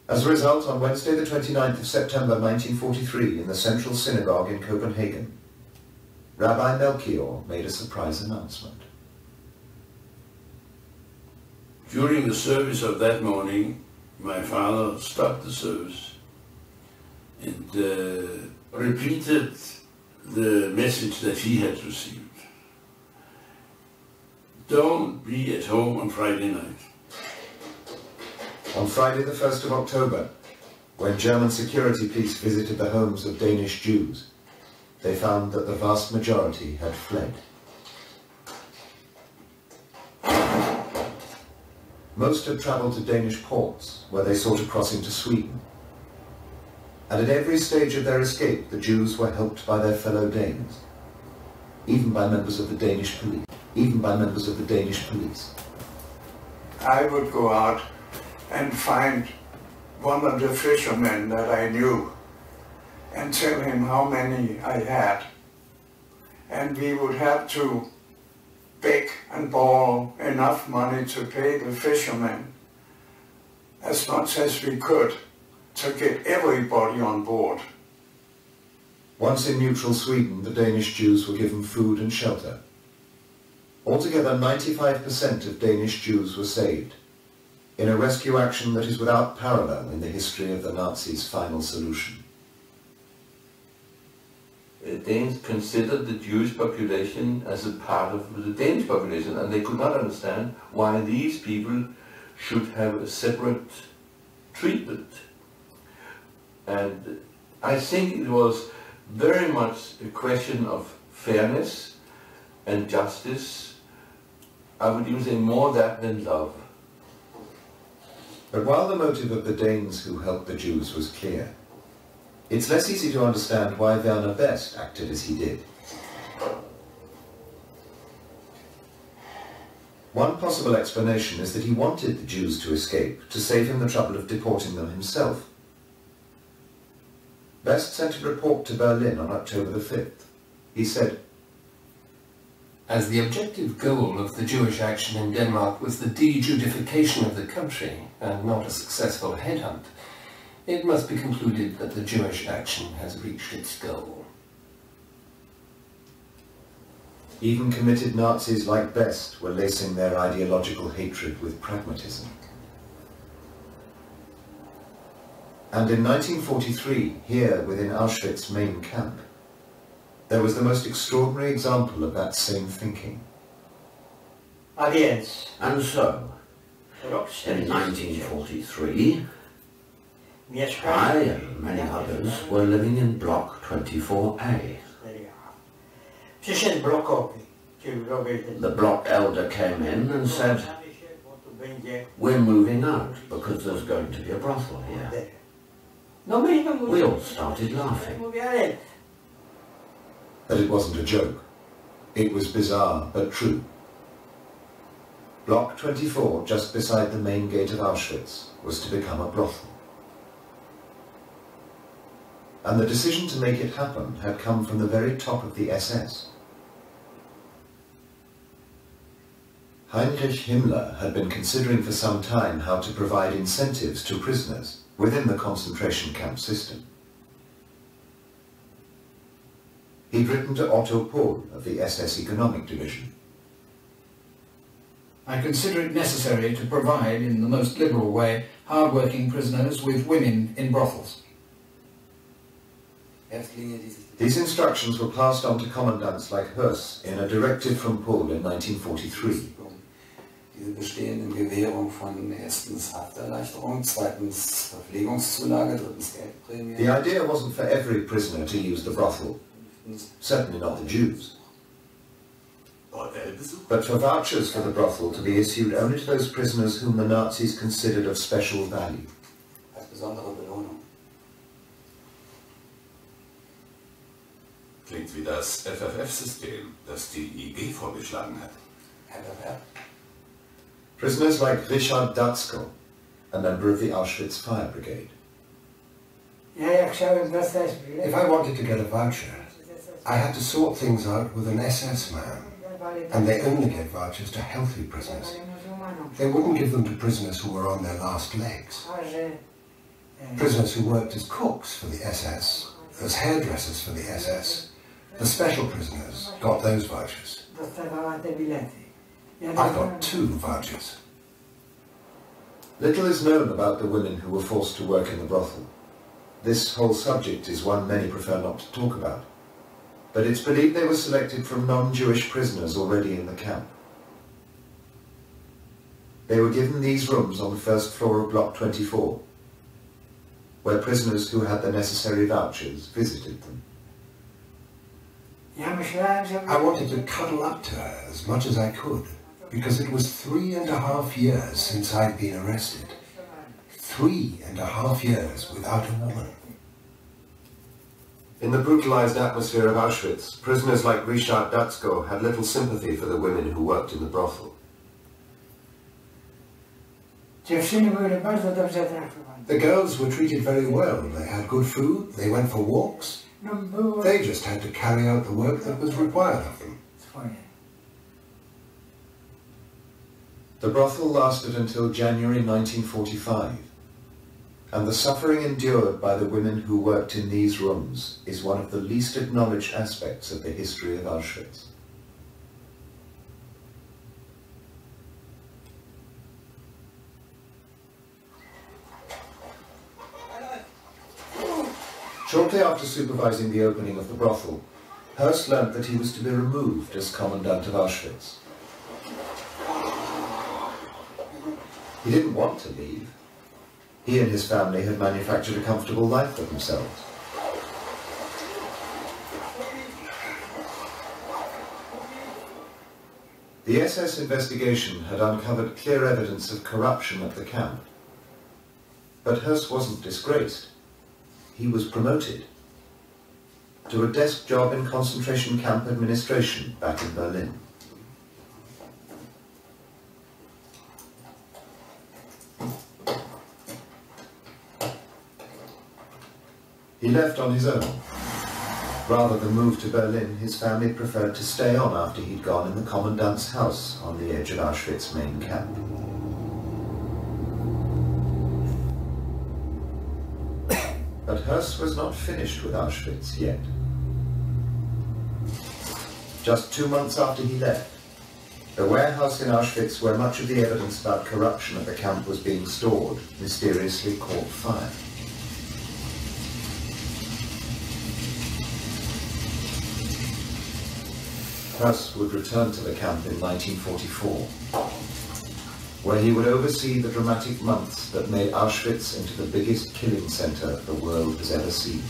As a result, on Wednesday the 29th of September 1943 in the Central Synagogue in Copenhagen, Rabbi Melchior made a surprise announcement. During the service of that morning, my father stopped the service and uh, repeated the message that he had received. Don't be at home on Friday night. On Friday the 1st of October, when German security police visited the homes of Danish Jews, they found that the vast majority had fled. Most had travelled to Danish ports, where they sought a crossing to Sweden. And at every stage of their escape, the Jews were helped by their fellow Danes, even by members of the Danish police, even by members of the Danish police. I would go out and find one of the fishermen that I knew and tell him how many I had. And we would have to beg and borrow enough money to pay the fishermen as much as we could to get everybody on board. Once in neutral Sweden, the Danish Jews were given food and shelter. Altogether, 95% of Danish Jews were saved, in a rescue action that is without parallel in the history of the Nazis' final solution. Danes considered the Jewish population as a part of the Danish population and they could not understand why these people should have a separate treatment. And I think it was very much a question of fairness and justice. I would even say more that than love. But while the motive of the Danes who helped the Jews was clear, it's less easy to understand why Werner Best acted as he did. One possible explanation is that he wanted the Jews to escape to save him the trouble of deporting them himself. Best sent a report to Berlin on October the 5th. He said, as the objective goal of the Jewish action in Denmark was the de-Judification of the country, and not a successful headhunt, it must be concluded that the Jewish action has reached its goal. Even committed Nazis like Best were lacing their ideological hatred with pragmatism. And in 1943, here within Auschwitz main camp, there was the most extraordinary example of that same thinking. Audience. And so, in 1943, I and many others were living in Block 24A. The block elder came in and said, we're moving out because there's going to be a brothel here. We all started laughing But it wasn't a joke. It was bizarre, but true. Block 24, just beside the main gate of Auschwitz, was to become a brothel. And the decision to make it happen had come from the very top of the SS. Heinrich Himmler had been considering for some time how to provide incentives to prisoners within the concentration camp system. He'd written to Otto Pohl of the SS Economic Division. I consider it necessary to provide, in the most liberal way, hard-working prisoners with women in brothels. These instructions were passed on to commandants like Höss in a directive from Pohl in 1943. Diese bestehenden Gewährung von erstens Hafterleichterung, zweitens Verpflegungszulage, drittens Geldprämie. The idea wasn't for every prisoner to use the brothel. Certainly not the Jews. But for vouchers for the brothel to be issued only to those prisoners whom the Nazis considered of special value. Klingt wie das FFF-System, das die IG vorgeschlagen hat. Prisoners like Richard Datsko, a member of the Auschwitz Fire Brigade. If I wanted to get a voucher, I had to sort things out with an SS man, and they only gave vouchers to healthy prisoners. They wouldn't give them to prisoners who were on their last legs. Prisoners who worked as cooks for the SS, as hairdressers for the SS, the special prisoners got those vouchers. I got two vouchers. Little is known about the women who were forced to work in the brothel. This whole subject is one many prefer not to talk about. But it's believed they were selected from non-Jewish prisoners already in the camp. They were given these rooms on the first floor of Block 24, where prisoners who had the necessary vouchers visited them. I wanted to cuddle up to her as much as I could, because it was three and a half years since I'd been arrested. Three and a half years without a woman. In the brutalized atmosphere of Auschwitz, prisoners like Richard Datzko had little sympathy for the women who worked in the brothel. The girls were treated very well. They had good food, they went for walks. They just had to carry out the work that was required of them. The brothel lasted until January 1945, and the suffering endured by the women who worked in these rooms is one of the least acknowledged aspects of the history of Auschwitz. Shortly after supervising the opening of the brothel, Höss learnt that he was to be removed as commandant of Auschwitz. He didn't want to leave. He and his family had manufactured a comfortable life for themselves. The SS investigation had uncovered clear evidence of corruption at the camp. But Höss wasn't disgraced he was promoted to a desk job in concentration camp administration back in Berlin. He left on his own. Rather than move to Berlin, his family preferred to stay on after he'd gone in the commandant's house on the edge of Auschwitz main camp. But Höss was not finished with Auschwitz yet. Just two months after he left, the warehouse in Auschwitz where much of the evidence about corruption at the camp was being stored mysteriously caught fire. Höss would return to the camp in 1944 where he would oversee the dramatic months that made Auschwitz into the biggest killing center the world has ever seen.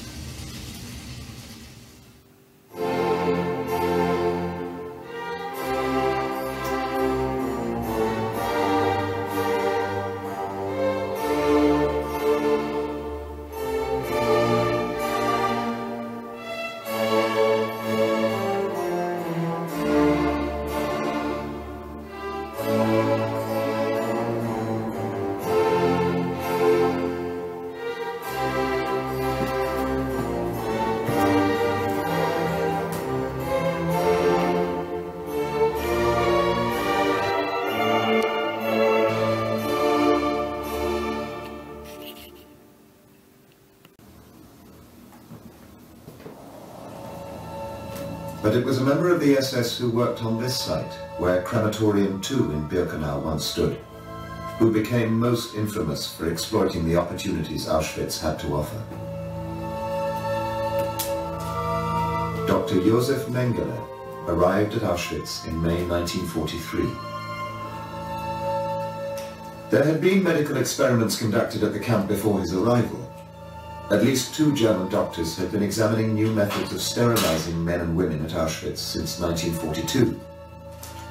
It was a member of the SS who worked on this site, where Crematorium 2 in Birkenau once stood, who became most infamous for exploiting the opportunities Auschwitz had to offer. Dr. Josef Mengele arrived at Auschwitz in May 1943. There had been medical experiments conducted at the camp before his arrival, at least two German doctors had been examining new methods of sterilizing men and women at Auschwitz since 1942,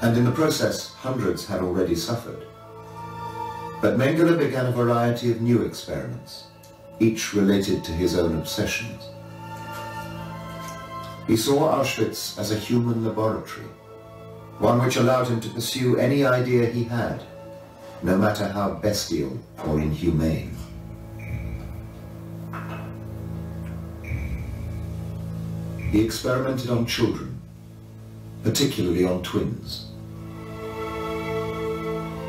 and in the process hundreds had already suffered. But Mengele began a variety of new experiments, each related to his own obsessions. He saw Auschwitz as a human laboratory, one which allowed him to pursue any idea he had, no matter how bestial or inhumane. He experimented on children, particularly on twins.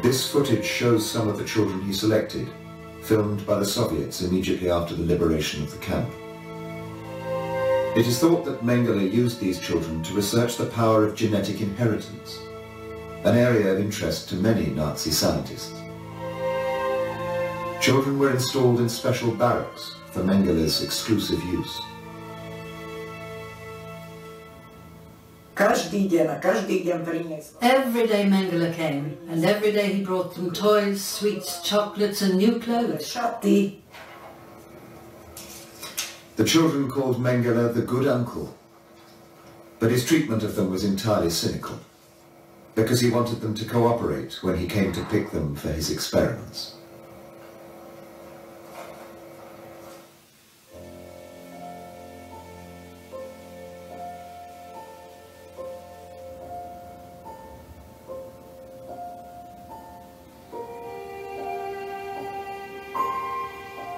This footage shows some of the children he selected, filmed by the Soviets immediately after the liberation of the camp. It is thought that Mengele used these children to research the power of genetic inheritance, an area of interest to many Nazi scientists. Children were installed in special barracks for Mengele's exclusive use. Every day Mengele came, and every day he brought them toys, sweets, chocolates, and new clothes. The children called Mengele the good uncle, but his treatment of them was entirely cynical, because he wanted them to cooperate when he came to pick them for his experiments.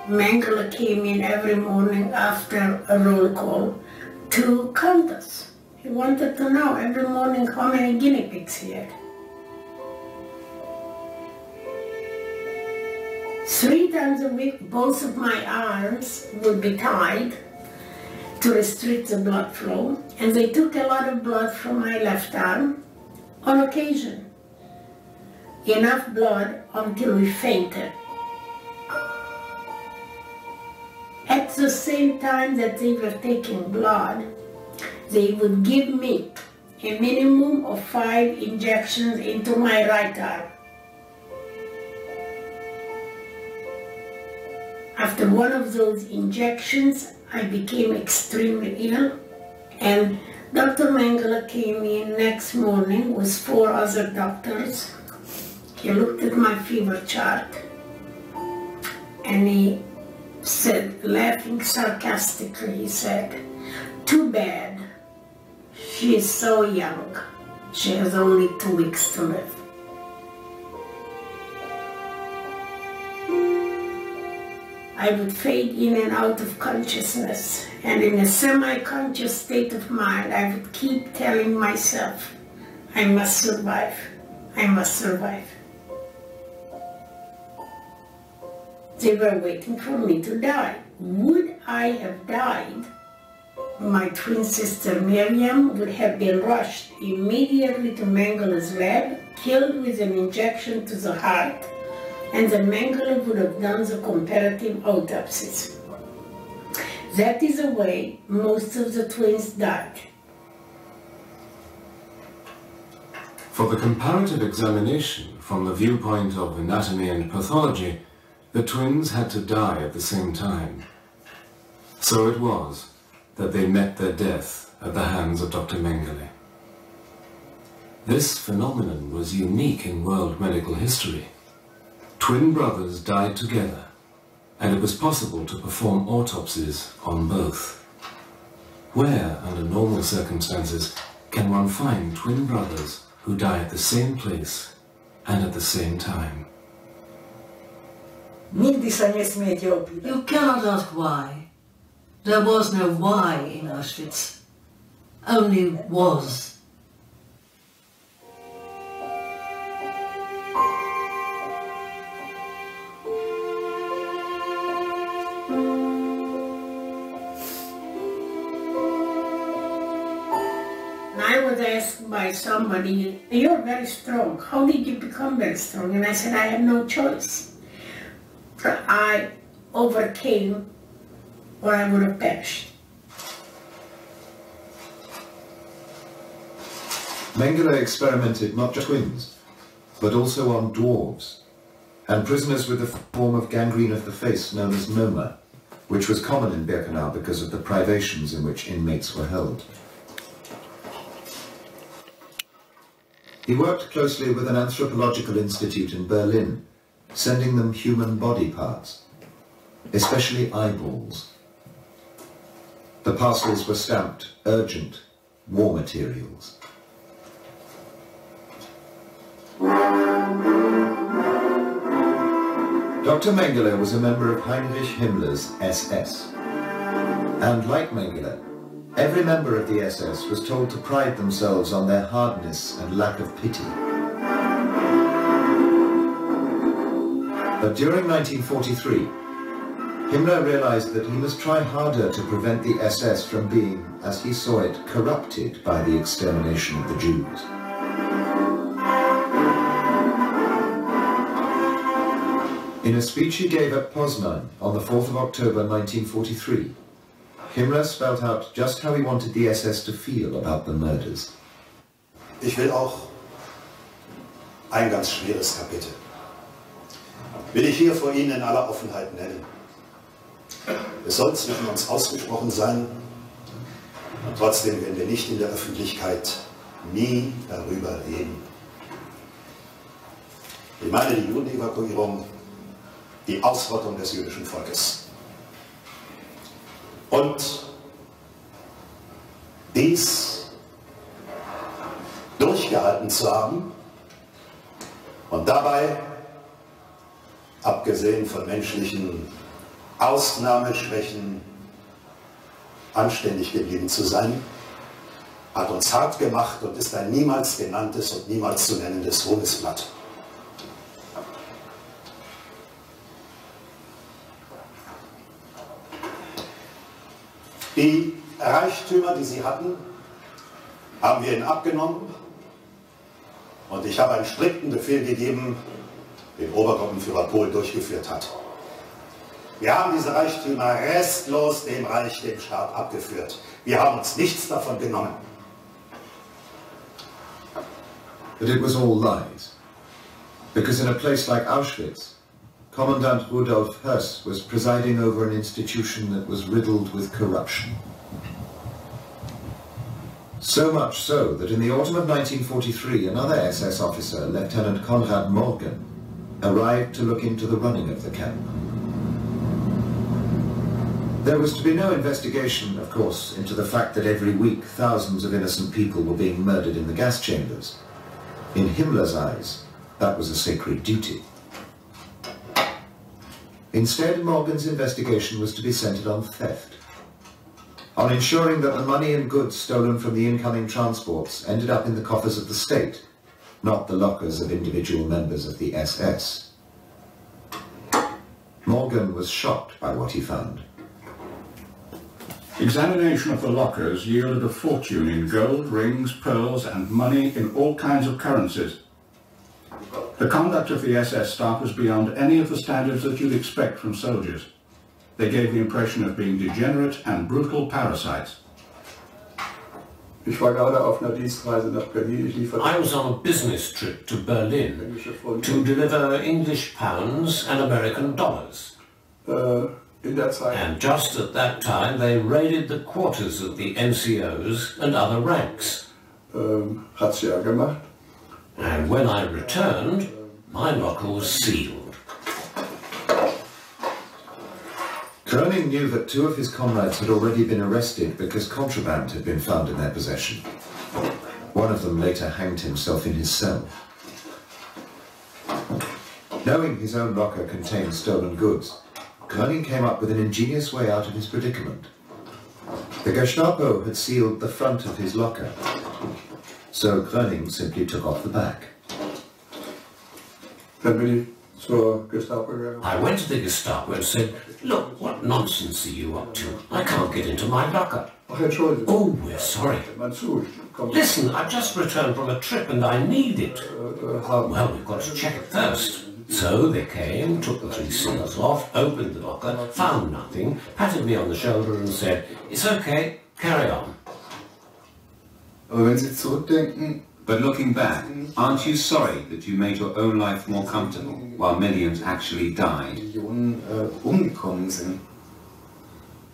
Mengele came in every morning after a roll call to count us. He wanted to know every morning how many guinea pigs he had. Three times a week, both of my arms would be tied to restrict the blood flow, and they took a lot of blood from my left arm on occasion. Enough blood until we fainted. At the same time that they were taking blood, they would give me a minimum of five injections into my right arm. After one of those injections, I became extremely ill and Dr. Mengele came in next morning with four other doctors. He looked at my fever chart and he said, laughing sarcastically, he said, too bad. She is so young. She has only two weeks to live. I would fade in and out of consciousness, and in a semi-conscious state of mind, I would keep telling myself, I must survive, I must survive. They were waiting for me to die. Would I have died? My twin sister Miriam would have been rushed immediately to Mengele's lab, killed with an injection to the heart, and the Mengele would have done the comparative autopsies. That is the way most of the twins died. For the comparative examination from the viewpoint of anatomy and pathology, the twins had to die at the same time. So it was that they met their death at the hands of Dr. Mengele. This phenomenon was unique in world medical history. Twin brothers died together, and it was possible to perform autopsies on both. Where, under normal circumstances, can one find twin brothers who die at the same place and at the same time? You cannot ask why. There was no why in Auschwitz. Only was. I was asked by somebody, you're very strong. How did you become very strong? And I said, I had no choice. I overcame or I would have perished. Mengele experimented not just twins, but also on dwarves, and prisoners with a form of gangrene of the face known as noma, which was common in Birkenau because of the privations in which inmates were held. He worked closely with an anthropological institute in Berlin, sending them human body parts, especially eyeballs. The parcels were stamped urgent, war materials. Dr. Mengele was a member of Heinrich Himmler's SS. And like Mengele, every member of the SS was told to pride themselves on their hardness and lack of pity. But during 1943, Himmler realized that he must try harder to prevent the SS from being, as he saw it, corrupted by the extermination of the Jews. In a speech he gave at Poznan on the 4th of October 1943, Himmler spelt out just how he wanted the SS to feel about the murders. Ich will auch ein ganz schweres Kapitel. Will ich hier vor Ihnen in aller Offenheit nennen. Es soll zwischen uns ausgesprochen sein und trotzdem werden wir nicht in der Öffentlichkeit nie darüber reden. Ich meine die Judenevakuierung, die Ausrottung des jüdischen Volkes. Und dies durchgehalten zu haben und dabei, abgesehen von menschlichen Ausnahmeschwächen, anständig geblieben zu sein, hat uns hart gemacht und ist ein niemals genanntes und niemals zu nennendes Ruhmesblatt. Die Reichtümer, die sie hatten, haben wir ihnen abgenommen und ich habe einen strikten Befehl gegeben, den Obergruppenführer Pohl durchgeführt hat. Wir haben diese Reichtümer restlos dem Reich, dem Staat abgeführt. Wir haben uns nichts davon genommen. But it was all lies. Because in a place like Auschwitz, Commandant Rudolf Höss was presiding over an institution that was riddled with corruption. So much so that in the autumn of 1943 another SS officer, Lieutenant Konrad Morgen, arrived to look into the running of the camp. There was to be no investigation, of course, into the fact that every week thousands of innocent people were being murdered in the gas chambers. In Himmler's eyes, that was a sacred duty. Instead, Morgen's investigation was to be centered on theft. On ensuring that the money and goods stolen from the incoming transports ended up in the coffers of the state, not the lockers of individual members of the SS. Morgen was shocked by what he found. Examination of the lockers yielded a fortune in gold, rings, pearls and money in all kinds of currencies. The conduct of the SS staff was beyond any of the standards that you'd expect from soldiers. They gave the impression of being degenerate and brutal parasites. Ich war gerade auf einer Dienstreise nach Berlin. Ich lieferte I was on a business trip to Berlin to deliver English pounds and American dollars. Äh, in der Zeit. And just at that time they raided the quarters of the NCOs and other ranks. Ähm, Razzia gemacht. And when I returned, my locker was sealed. Gröning knew that two of his comrades had already been arrested because contraband had been found in their possession. One of them later hanged himself in his cell. Knowing his own locker contained stolen goods, Gröning came up with an ingenious way out of his predicament. The Gestapo had sealed the front of his locker, so Gröning simply took off the back. Zur Gestapo. I went to the Gestapo and said, look, what nonsense are you up to? I can't get into my locker. Oh, oh we're sorry. Man zu, komm. Listen, I've just returned from a trip and I need it. Uh, uh, well, we've got to check it first. So they came, took the three seals off, opened the locker, found nothing, patted me on the shoulder and said, it's okay, carry on. Aber wenn Sie zurückdenken, But looking back, aren't you sorry that you made your own life more comfortable while millions actually died? Millionen umgekommen sind.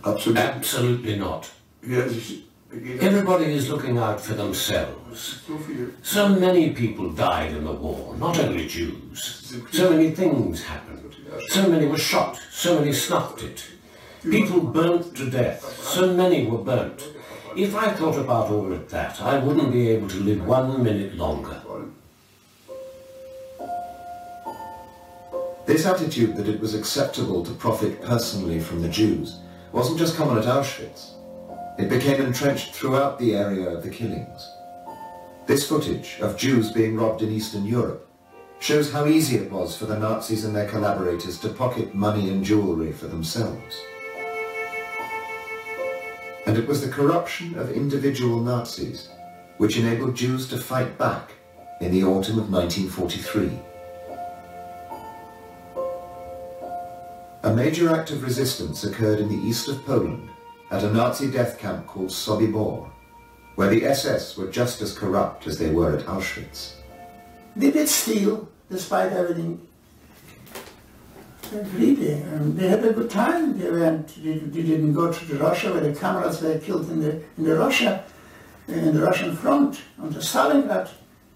Absolut. Absolutely not. Everybody is looking out for themselves. So many people died in the war, not only Jews. So many things happened. So many were shot, so many snuffed it. People burnt to death, so many were burnt. If I thought about all of that, I wouldn't be able to live one minute longer. This attitude that it was acceptable to profit personally from the Jews wasn't just common at Auschwitz. It became entrenched throughout the area of the killings. This footage of Jews being robbed in Eastern Europe shows how easy it was for the Nazis and their collaborators to pocket money and jewellery for themselves. And it was the corruption of individual Nazis which enabled Jews to fight back in the autumn of 1943. A major act of resistance occurred in the east of Poland at a Nazi death camp called Sobibor, where the SS were just as corrupt as they were at Auschwitz. They did steal, despite everything. Really, they had a good time. They went. They, they didn't go to Russia where the comrades were killed in the in the Russia, in the Russian front on the Stalingrad.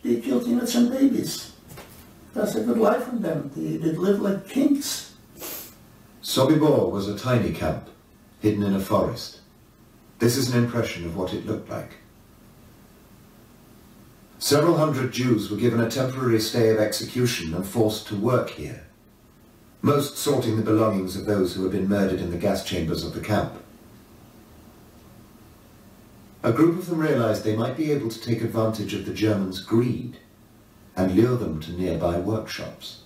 They killed innocent babies. That's a good life for them. They, they lived like kings. Sobibor was a tiny camp, hidden in a forest. This is an impression of what it looked like. Several hundred Jews were given a temporary stay of execution and forced to work here, most sorting the belongings of those who had been murdered in the gas chambers of the camp. A group of them realized they might be able to take advantage of the Germans' greed and lure them to nearby workshops.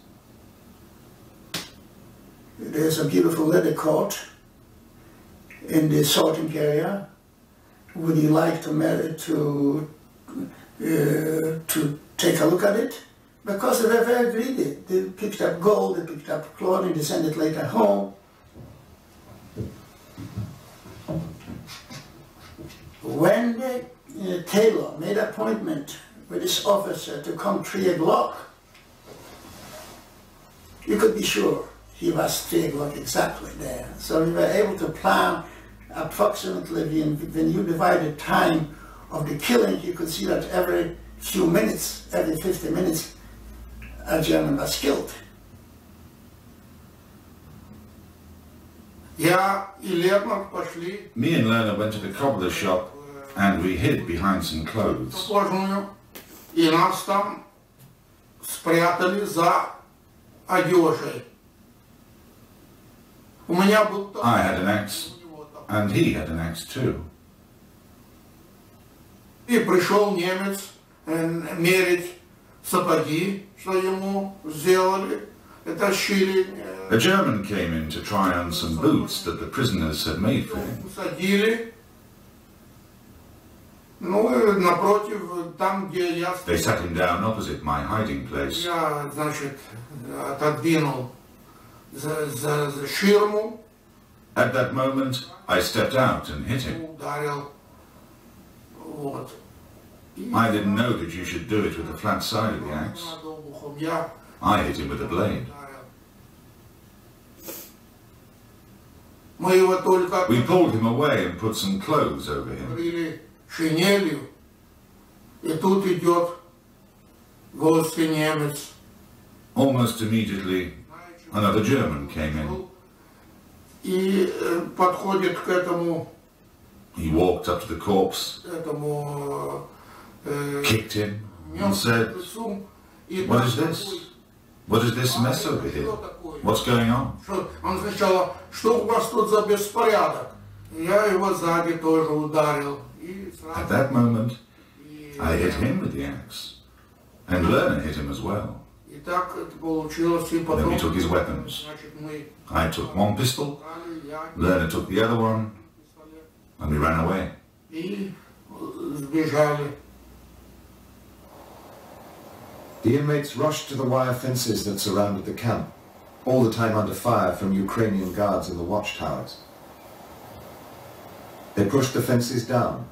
There's a beautiful leather coat in the sorting area. Would you like to, to uh, to take a look at it because they were very greedy. They picked up gold, they picked up clothing, they sent it later home. When the uh, tailor made appointment with his officer to come 3 o'clock, you could be sure he was 3 o'clock exactly there. So we were able to plan approximately when, when you divided time of the killing, you could see that every few minutes, every 50 minutes, a German was killed. Me and Lerner went to the cobbler shop and we hid behind some clothes. I had an axe and he had an axe too. Пришел немец мерить сапоги, что ему сделали, тащили. A German came in to try on some boots that the prisoners had made for him. Садили. Ну, напротив, там, где я... They sat him down opposite my hiding place. Я, значит, отодвинул за, за, за ширму. At that moment, I stepped out and hit him. Ударил what? I didn't know that you should do it with the flat side of the axe. I hit him with the blade. We pulled him away and put some clothes over him. Almost immediately, another German came in. He walked up to the corpse kicked him, and said, What is this? What is this mess over here? What's going on? At that moment, I hit him with the axe, and Lerner hit him as well. Then we took his weapons. I took one pistol, Lerner took the other one, and we ran away. The inmates rushed to the wire fences that surrounded the camp, all the time under fire from Ukrainian guards in the watchtowers. They pushed the fences down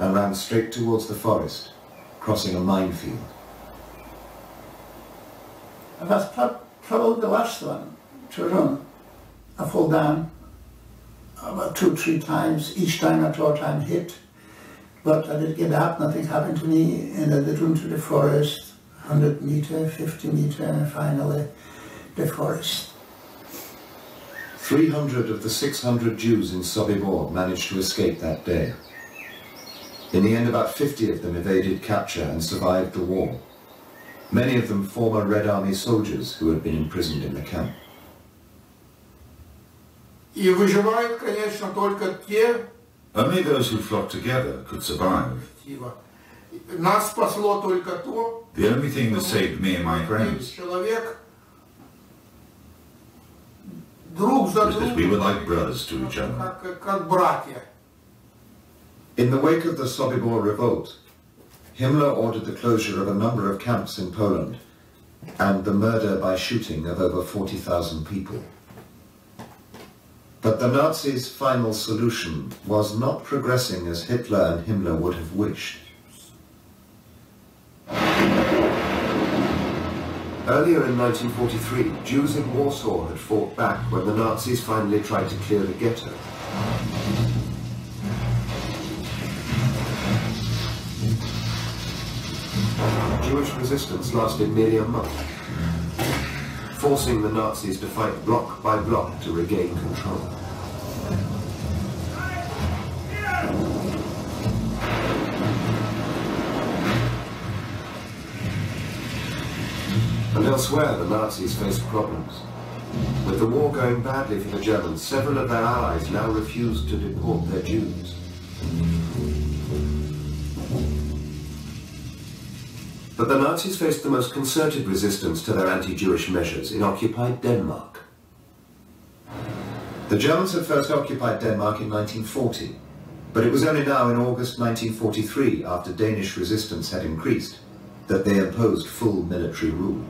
and ran straight towards the forest, crossing a minefield. Was probably the last one to run. I fall down about two, three times. Each time I thought I'm hit. But I did get up, nothing happened to me, and I did run to the forest, 100 metre, 50 metre and finally the forest. 300 of the 600 Jews in Sobibor managed to escape that day. In the end about 50 of them evaded capture and survived the war. Many of them former Red Army soldiers who had been imprisoned in the camp. Only those who flocked together could survive. The only thing that saved me and my friends was that we were like brothers to each other. In the wake of the Sobibor revolt, Himmler ordered the closure of a number of camps in Poland and the murder by shooting of over 40,000 people. But the Nazis' final solution was not progressing as Hitler and Himmler would have wished. Earlier in 1943, Jews in Warsaw had fought back when the Nazis finally tried to clear the ghetto. Jewish resistance lasted nearly a month, forcing the Nazis to fight block by block to regain control. And elsewhere, the Nazis faced problems. With the war going badly for the Germans, several of their allies now refused to deport their Jews. But the Nazis faced the most concerted resistance to their anti-Jewish measures in occupied Denmark. The Germans had first occupied Denmark in 1940, but it was only now in August 1943, after Danish resistance had increased, that they imposed full military rule.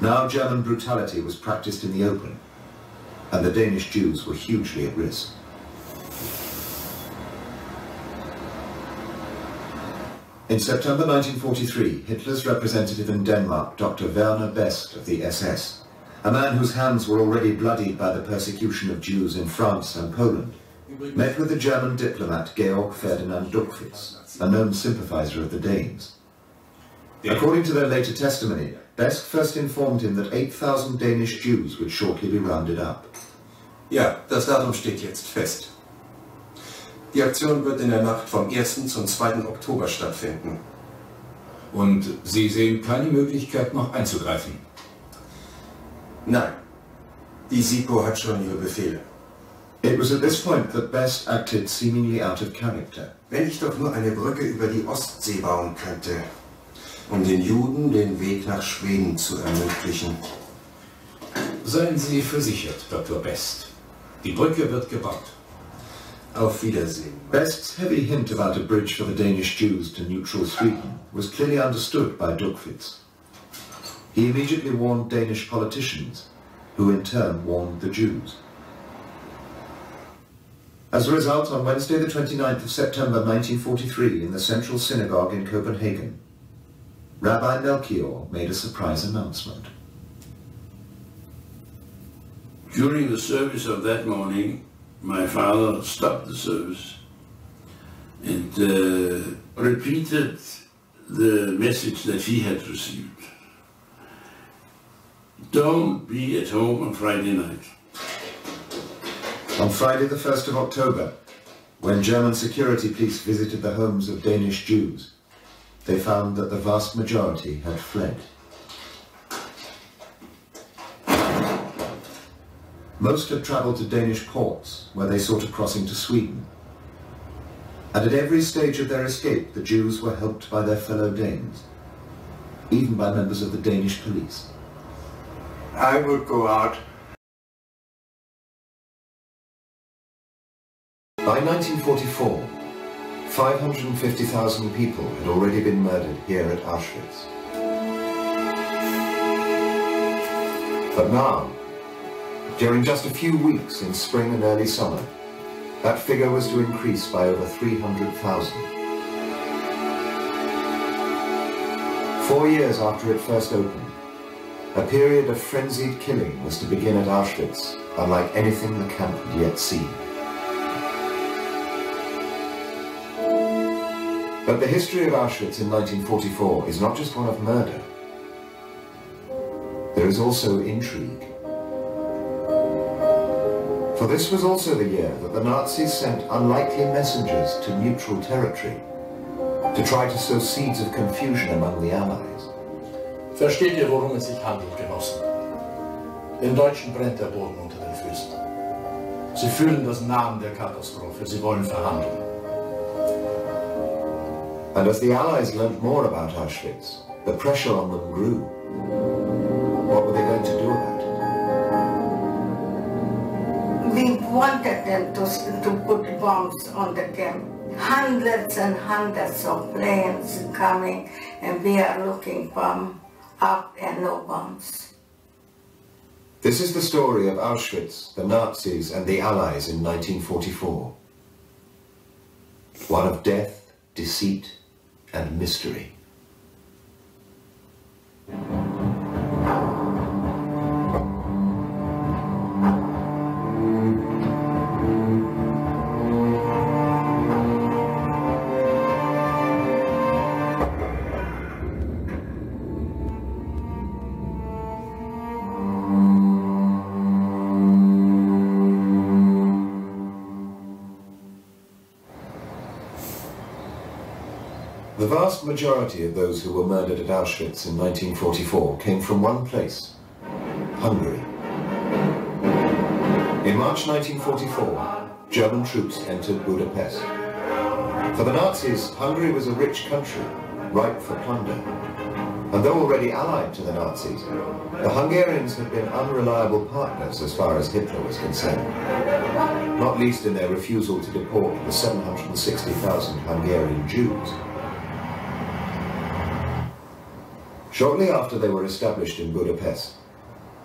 Now German brutality was practiced in the open, and the Danish Jews were hugely at risk. In September 1943, Hitler's representative in Denmark, Dr. Werner Best of the SS, a man whose hands were already bloodied by the persecution of Jews in France and Poland, met with the German diplomat Georg Ferdinand Duckwitz, a known sympathizer of the Danes. According to their later testimony, Best first informed him that 8,000 Danish Jews would shortly be rounded up. Ja, das Datum steht jetzt fest. Die Aktion wird in der Nacht vom 1. zum 2. Oktober stattfinden. Und Sie sehen keine Möglichkeit, noch einzugreifen? Nein. Die SIPO hat schon ihre Befehle. It was at this point that Best acted seemingly out of character. Wenn ich doch nur eine Brücke über die Ostsee bauen könnte, um den Juden den Weg nach Schweden zu ermöglichen. Seien Sie versichert, Dr. Best. Die Brücke wird gebaut. Auf Wiedersehen. Best's heavy hint about a bridge for the Danish Jews to neutral Sweden was clearly understood by Duckwitz. He immediately warned Danish politicians, who in turn warned the Jews. As a result, on Wednesday the 29th of September 1943 in the Central Synagogue in Copenhagen, Rabbi Melchior made a surprise announcement. During the service of that morning, my father stopped the service and uh, repeated the message that he had received. Don't be at home on Friday night. On Friday the 1st of October, when German security police visited the homes of Danish Jews, they found that the vast majority had fled. Most had travelled to Danish ports, where they sought a crossing to Sweden. And at every stage of their escape, the Jews were helped by their fellow Danes, even by members of the Danish police. I would go out. By 1944, 550,000 people had already been murdered here at Auschwitz. But now, during just a few weeks in spring and early summer, that figure was to increase by over 300,000. Four years after it first opened, a period of frenzied killing was to begin at Auschwitz, unlike anything the camp had yet seen. But the history of Auschwitz in 1944 is not just one of murder. There is also intrigue. For this was also the year that the Nazis sent unlikely messengers to neutral territory to try to sow seeds of confusion among the Allies. Versteht ihr, worum es sich handelt, Genossen? Den Deutschen brennt der Boden unter den Füßen. Sie fühlen das Namen der Katastrophe. Sie wollen verhandeln. And as the Allies learnt more about Auschwitz, the pressure on them grew. What were they going to do about it? We wanted them to, to put bombs on the camp. Hundreds and hundreds of planes coming and we are looking from up and no bombs. This is the story of Auschwitz, the Nazis and the Allies in 1944. One of death, deceit and mystery. Vast majority of those who were murdered at Auschwitz in 1944 came from one place, Hungary. In March 1944, German troops entered Budapest. For the Nazis, Hungary was a rich country, ripe for plunder. And though already allied to the Nazis, the Hungarians had been unreliable partners as far as Hitler was concerned, not least in their refusal to deport the 760,000 Hungarian Jews. Shortly after they were established in Budapest,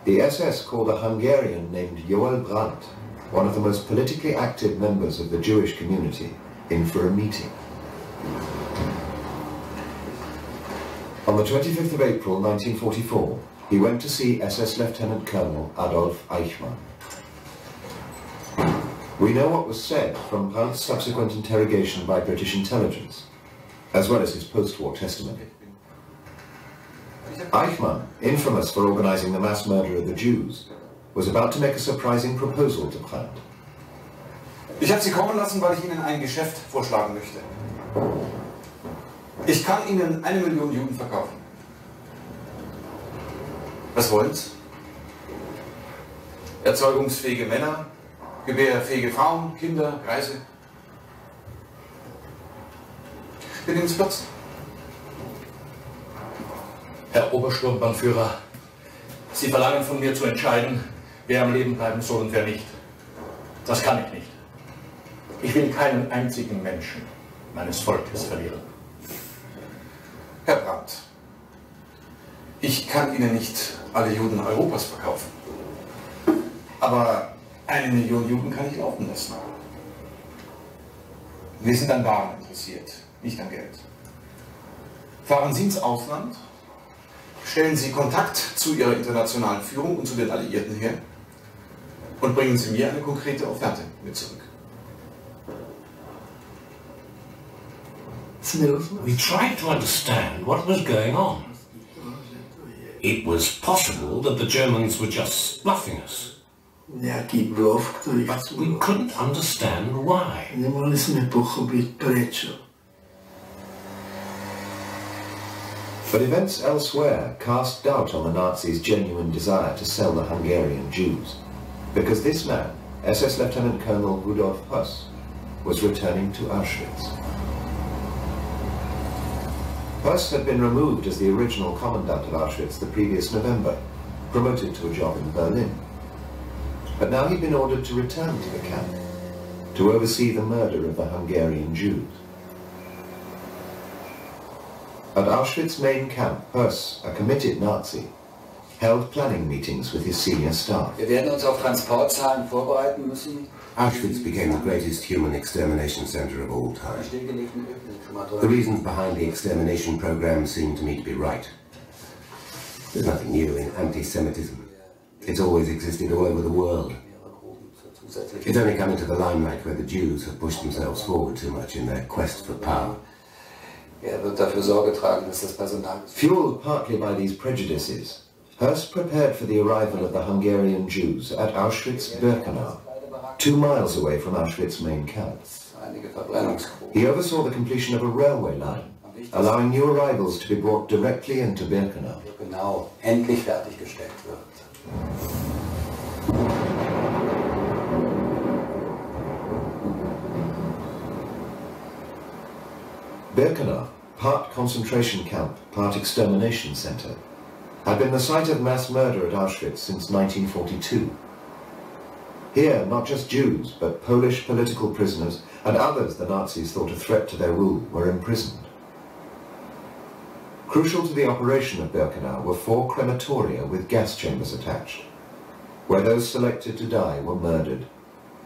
the SS called a Hungarian named Joel Brand, one of the most politically active members of the Jewish community, in for a meeting. On the 25th of April 1944, he went to see SS Lieutenant Colonel Adolf Eichmann. We know what was said from Brand's subsequent interrogation by British intelligence, as well as his post-war testimony. Eichmann, infamous for organizing the mass murder of the Jews, was about to make a surprising proposal to Brandt. Ich habe Sie kommen lassen, weil ich Ihnen ein Geschäft vorschlagen möchte. Ich kann Ihnen eine Million Juden verkaufen. Was wollen's? Erzeugungsfähige Männer, gebärfähige Frauen, Kinder, Greise. Bin ins Platz. Herr Obersturmbannführer, Sie verlangen von mir zu entscheiden, wer am Leben bleiben soll und wer nicht. Das kann ich nicht. Ich will keinen einzigen Menschen meines Volkes verlieren. Herr Brandt, ich kann Ihnen nicht alle Juden Europas verkaufen. Aber eine Million Juden kann ich laufen lassen. Wir sind an Waren interessiert, nicht an Geld. Fahren Sie ins Ausland stellen Sie Kontakt zu Ihrer internationalen Führung und zu den Alliierten her und bringen Sie mir eine konkrete Offerte mit zurück. We tried to understand what was going on. It was possible that the Germans were just bluffing us. But we couldn't understand why. But events elsewhere cast doubt on the Nazis' genuine desire to sell the Hungarian Jews, because this man, SS Lieutenant Colonel Rudolf Höss, was returning to Auschwitz. Höss had been removed as the original commandant of Auschwitz the previous November, promoted to a job in Berlin. But now he'd been ordered to return to the camp, to oversee the murder of the Hungarian Jews. At Auschwitz main camp, Höss, a committed Nazi, held planning meetings with his senior staff. Wir werden uns auf Transportzahlen vorbereiten müssen. Auschwitz became the greatest human extermination center of all time. The reasons behind the extermination program seem to me to be right. There's nothing new in anti-Semitism. It's always existed all over the world. It's only come into the limelight where the Jews have pushed themselves forward too much in their quest for power. Er wird dafür Sorge tragen, dass das Personal... Fueled partly by these prejudices, Höss prepared for the arrival of the Hungarian Jews at Auschwitz-Birkenau, two miles away from Auschwitz main camp. He oversaw the completion of a railway line, allowing new arrivals to be brought directly into Birkenau. Endlich fertiggestellt wird. Birkenau part concentration camp, part extermination center, had been the site of mass murder at Auschwitz since 1942. Here, not just Jews, but Polish political prisoners and others the Nazis thought a threat to their rule were imprisoned. Crucial to the operation of Birkenau were four crematoria with gas chambers attached, where those selected to die were murdered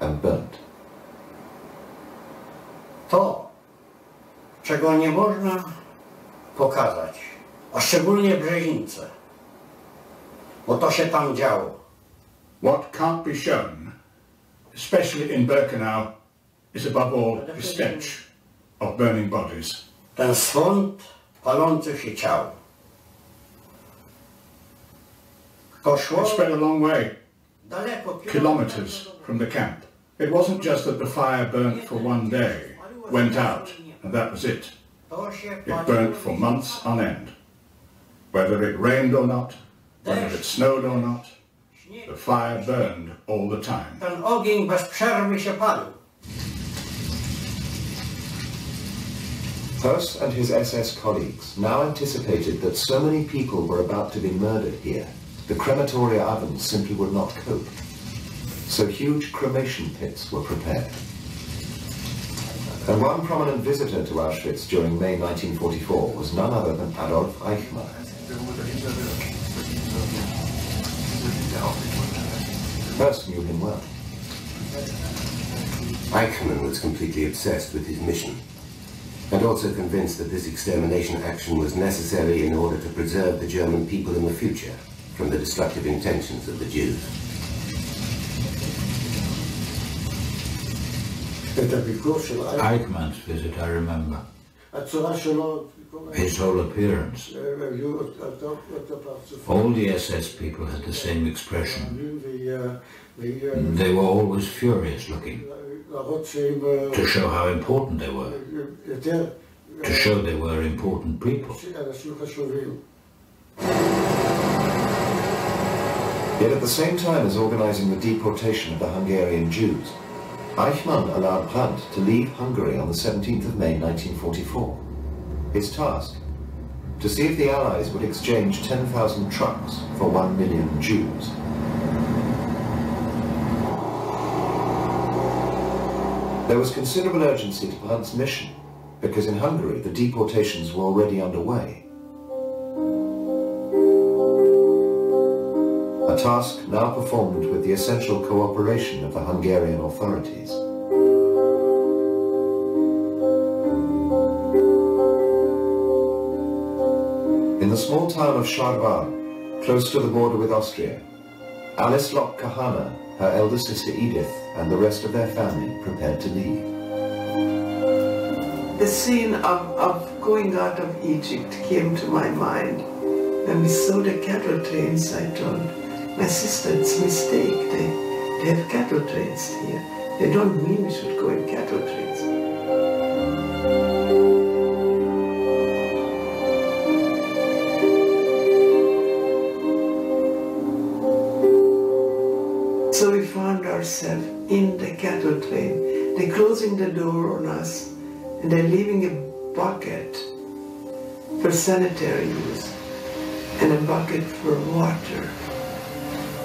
and burnt. To, czego nie można pokazać, a szczególnie Brzezince, bo to się tam działo. What can't be shown, especially in Birkenau, is above all the stench of burning bodies. Ten swąd palących się ciał. To szło It spread a long way, daleko, kilometers from the camp. It wasn't just that the fire burnt for one day, went out, and that was it. to It burnt for months on end. Whether it rained or not, whether it snowed or not, the fire burned all the time. Ten ogień bez przerwy się palił. Höss and his SS colleagues now anticipated that so many people were about to be murdered here, the crematoria ovens simply would not cope. So huge cremation pits were prepared. And one prominent visitor to Auschwitz during May 1944 was none other than Adolf Eichmann. Höss knew him well. Eichmann was completely obsessed with his mission, and also convinced that this extermination action was necessary in order to preserve the German people in the future from the destructive intentions of the Jews. Eichmann's visit, I remember. His whole appearance. All the SS people had the same expression. They were always furious looking, to show how important they were, to show they were important people. Yet at the same time as organizing the deportation of the Hungarian Jews, Eichmann allowed Brand to leave Hungary on the 17th of May 1944. His task? To see if the Allies would exchange 10,000 trucks for 1 million Jews. There was considerable urgency to Brand's mission, because in Hungary the deportations were already underway. Task now performed with the essential cooperation of the Hungarian authorities. In the small town of Sárvár, close to the border with Austria, Alice Lok Cahana, her elder sister Edith, and the rest of their family prepared to leave. The scene of, of going out of Egypt came to my mind. When we saw the cattle trains, I told my sister, it's a mistake. They, they have cattle trains here. They don't mean we should go in cattle trains. So we found ourselves in the cattle train. They're closing the door on us and they're leaving a bucket for sanitary use and a bucket for water.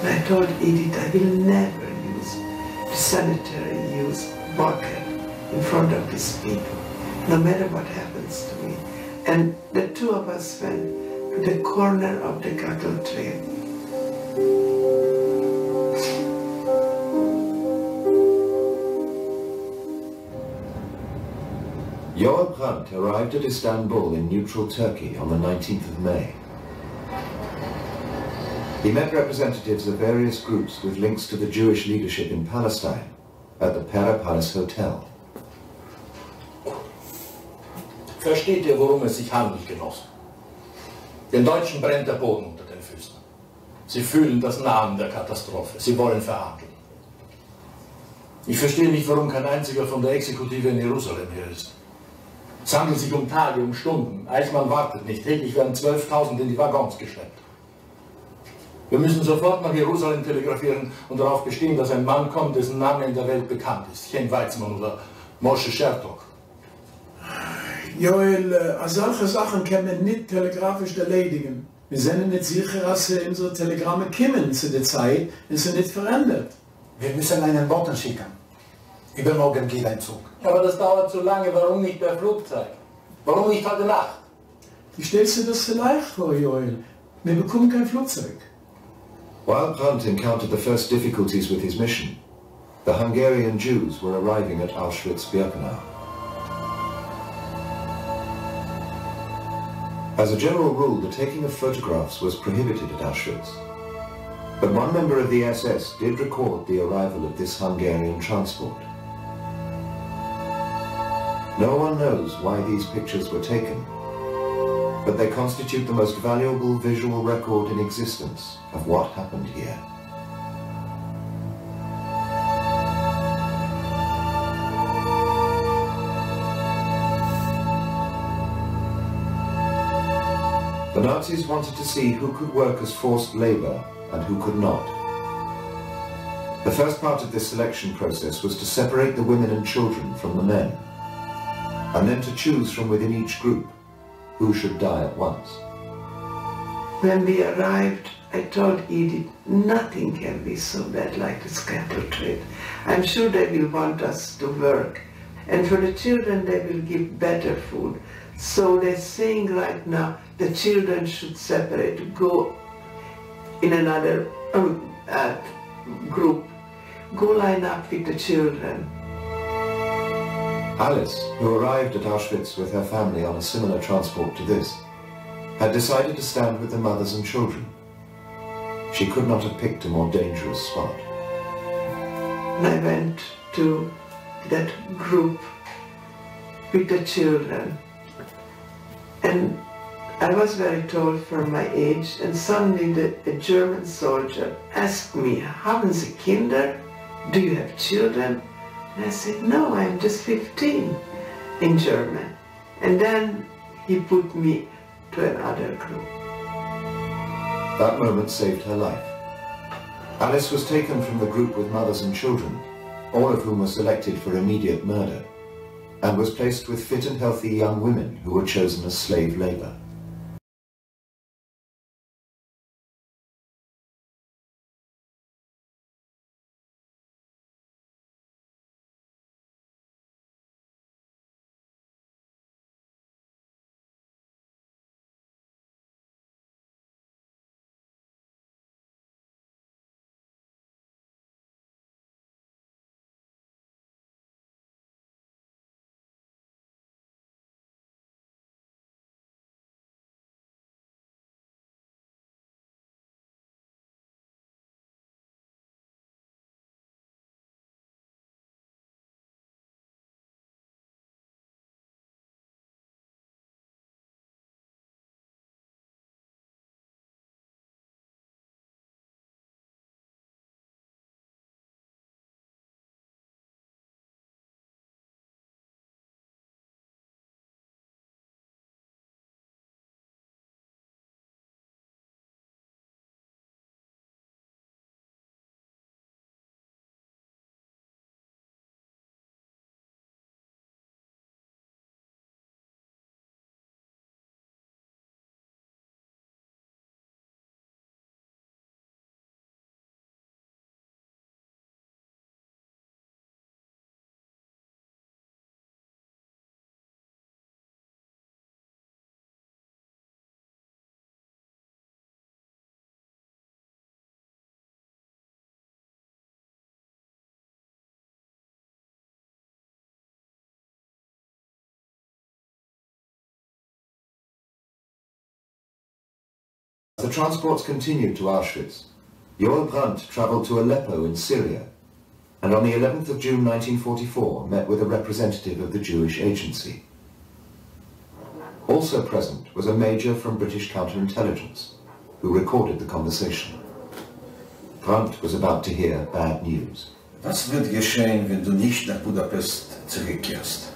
And I told Edith I will never use the sanitary use bucket in front of these people, no matter what happens to me. And the two of us went to the corner of the cattle train. Joel Brand arrived at Istanbul in neutral Turkey on the 19th of May. He met representatives of various groups with links to the Jewish leadership in Palestine at the Pera Palace Hotel. Versteht ihr, worum es sich handelt, Genossen? Den Deutschen brennt der Boden unter den Füßen. Sie fühlen das Nahen der Katastrophe. Sie wollen verhandeln. Ich verstehe nicht, warum kein einziger von der Exekutive in Jerusalem hier ist. Es handelt sich um Tage, um Stunden. Eichmann wartet nicht. Täglich werden 12.000 in die Waggons geschleppt. Wir müssen sofort nach Jerusalem telegrafieren und darauf bestehen, dass ein Mann kommt, dessen Name in der Welt bekannt ist. Chen Weizmann oder Moshe Schertok. Joel, äh, solche Sachen kann man nicht telegrafisch erledigen. Wir sind nicht sicher, dass unsere Telegramme kommen zu der Zeit und sie nicht verändert. Wir müssen einen Boten schicken. Übermorgen geht ein Zug. Aber das dauert zu lange. Warum nicht per Flugzeug? Warum nicht heute Nacht? Wie stellst du das so leicht vor, Joel? Wir bekommen kein Flugzeug. While Brand encountered the first difficulties with his mission, the Hungarian Jews were arriving at Auschwitz-Birkenau. As a general rule, the taking of photographs was prohibited at Auschwitz. But one member of the SS did record the arrival of this Hungarian transport. No one knows why these pictures were taken, but they constitute the most valuable visual record in existence of what happened here. The Nazis wanted to see who could work as forced labor and who could not. The first part of this selection process was to separate the women and children from the men, and then to choose from within each group who should die at once. When we arrived, I told Edith, nothing can be so bad like the cattle trade. I'm sure they will want us to work. And for the children, they will give better food. So they're saying right now, the children should separate, go in another um, uh, group. Go line up with the children. Alice, who arrived at Auschwitz with her family on a similar transport to this, had decided to stand with the mothers and children. She could not have picked a more dangerous spot. I went to that group with the children. And I was very tall for my age, and suddenly the, a German soldier asked me, Haben Sie Kinder? Do you have children? And I said, no, I'm just 15 in German. And then he put me to another group. That moment saved her life. Alice was taken from the group with mothers and children, all of whom were selected for immediate murder, and was placed with fit and healthy young women who were chosen as slave labor. The transports continued to Auschwitz. Joel Brand travelled to Aleppo in Syria, and on the 11th of June 1944 met with a representative of the Jewish Agency. Also present was a major from British counterintelligence, who recorded the conversation. Brand was about to hear bad news. Was wird geschehen, wenn du nicht nach Budapest zurückkehrst?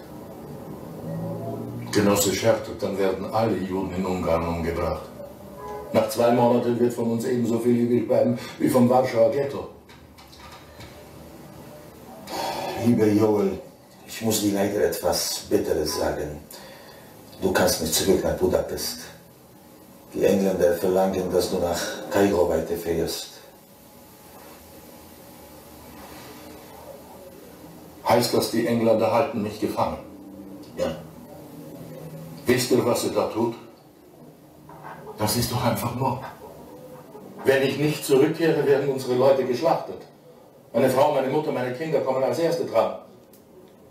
Genosse Schertok, dann werden alle Juden in Ungarn umgebracht. Nach zwei Monaten wird von uns ebenso viel übrig bleiben wie vom Warschauer Ghetto. Lieber Joel, ich muss dir leider etwas Bitteres sagen. Du kannst nicht zurück nach Budapest. Die Engländer verlangen, dass du nach Kairo weiterfährst. Heißt das, die Engländer halten mich gefangen? Ja. Wisst ihr, was ihr da tut? Das ist doch einfach Mord. Wenn ich nicht zurückkehre, werden unsere Leute geschlachtet. Meine Frau, meine Mutter, meine Kinder kommen als Erste dran.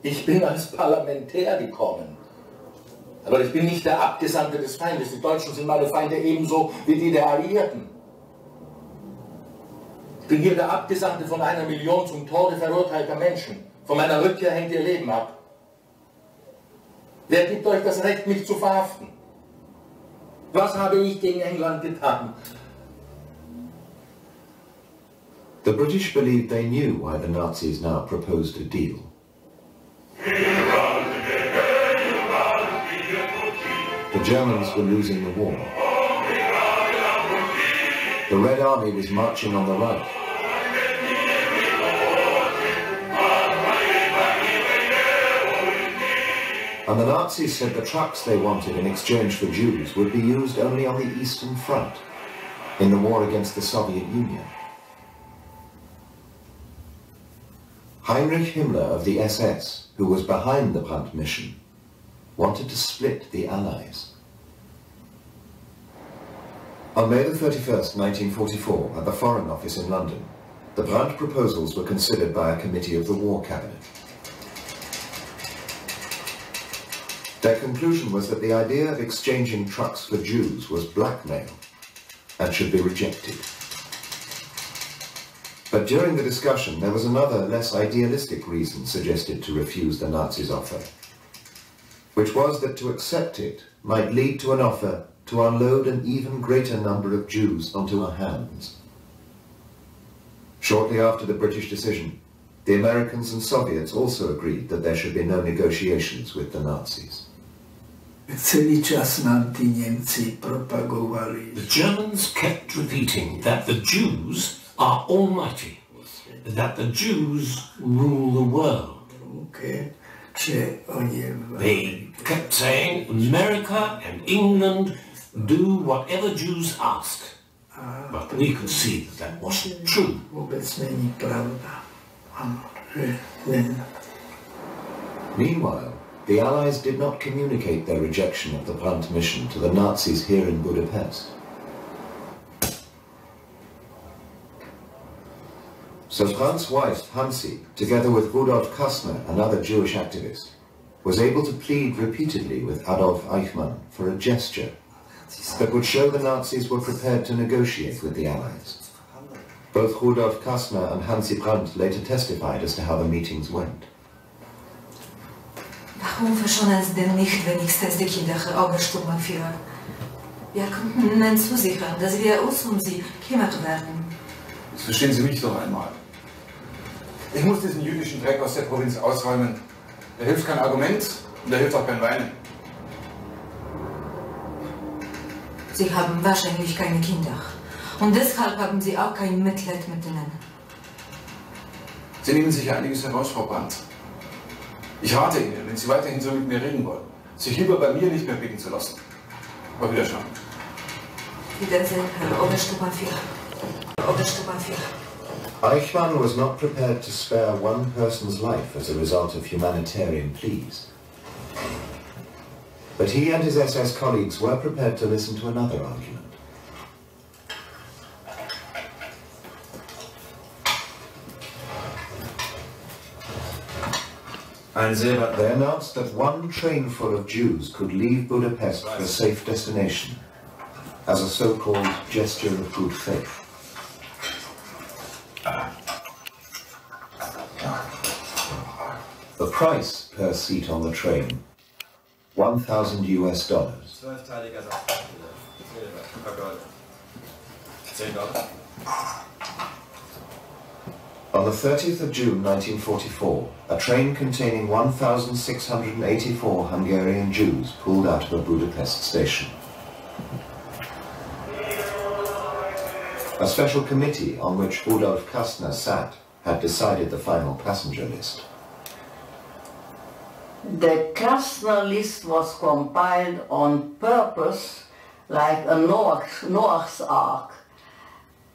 Ich bin als Parlamentär gekommen. Aber ich bin nicht der Abgesandte des Feindes. Die Deutschen sind meine Feinde ebenso wie die der Alliierten. Ich bin hier der Abgesandte von einer Million zum Tode verurteilter Menschen. Von meiner Rückkehr hängt ihr Leben ab. Wer gibt euch das Recht, mich zu verhaften? Was habe ich gegen England getan? The British believed they knew why the Nazis now proposed a deal. The Germans were losing the war. The Red Army was marching on the right. And the Nazis said the trucks they wanted in exchange for Jews would be used only on the Eastern Front in the war against the Soviet Union. Heinrich Himmler of the SS, who was behind the Brand mission, wanted to split the Allies. On May 31, 1944, at the Foreign Office in London, the Brand proposals were considered by a committee of the War Cabinet. Their conclusion was that the idea of exchanging trucks for Jews was blackmail and should be rejected. But during the discussion, there was another, less idealistic reason suggested to refuse the Nazis' offer, which was that to accept it might lead to an offer to unload an even greater number of Jews onto our hands. Shortly after the British decision, the Americans and Soviets also agreed that there should be no negotiations with the Nazis. Celý čas nám ty Němci propagovali. The Germans kept repeating that the Jews are almighty, that the Jews rule the world. Okay. They kept saying America and England do whatever Jews ask. But we could see that that wasn't true. Vůbec není pravda. Ano, že ne. Meanwhile, the Allies did not communicate their rejection of the Brand mission to the Nazis here in Budapest. So Brand's wife Hansi, together with Rudolf Kastner and other Jewish activists, was able to plead repeatedly with Adolf Eichmann for a gesture that would show the Nazis were prepared to negotiate with the Allies. Both Rudolf Kastner and Hansi Brand later testified as to how the meetings went. Warum verschonen Sie denn nicht wenigstens die Kinder, Herr Obersturmbannführer? Wir konnten Ihnen zusichern, dass wir uns um sie kümmern werden. Das verstehen Sie mich doch einmal. Ich muss diesen jüdischen Dreck aus der Provinz ausräumen. Da hilft kein Argument und da hilft auch kein Weinen. Sie haben wahrscheinlich keine Kinder. Und deshalb haben Sie auch kein Mitleid mit ihnen. Sie nehmen sich ja einiges heraus, Frau Brandt. Ich rate Ihnen, wenn Sie weiterhin so mit mir reden wollen, sich lieber bei mir nicht mehr blicken zu lassen. Auf Wiederschauen. Wiedersehen, Herr Obersturmbannführer. Obersturmbannführer. Eichmann was not prepared to spare one person's life as a result of humanitarian pleas. But he and his SS colleagues were prepared to listen to another argument. They announced that one train full of Jews could leave Budapest for a safe destination as a so-called gesture of good faith. The price per seat on the train, 1,000 US dollars. On the 30th of June 1944, a train containing 1,684 Hungarian Jews pulled out of a Budapest station. A special committee on which Rudolf Kastner sat had decided the final passenger list. The Kastner list was compiled on purpose like a Noah's, Ark.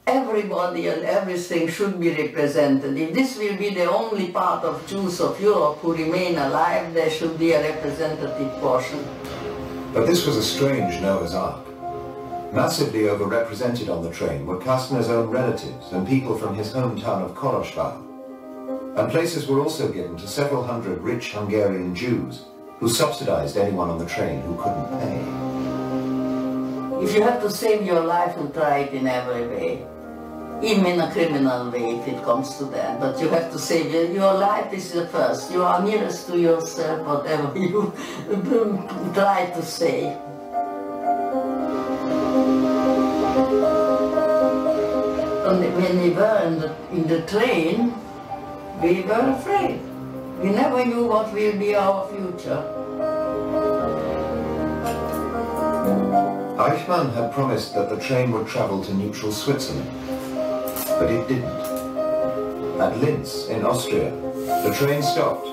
Everybody and everything should be represented. If this will be the only part of Jews of Europe who remain alive, there should be a representative portion. But this was a strange Noah's Ark. Massively overrepresented on the train were Kastner's own relatives and people from his hometown of Kolozsvár. And places were also given to several hundred rich Hungarian Jews who subsidized anyone on the train who couldn't pay. If you have to save your life, you try it in every way. Even in a criminal way, if it comes to that. But you have to save your, life is the first. You are nearest to yourself, whatever you try to say. When we were in the, in the train, we were afraid. We never knew what will be our future. Eichmann had promised that the train would travel to neutral Switzerland, but it didn't. At Linz, in Austria, the train stopped,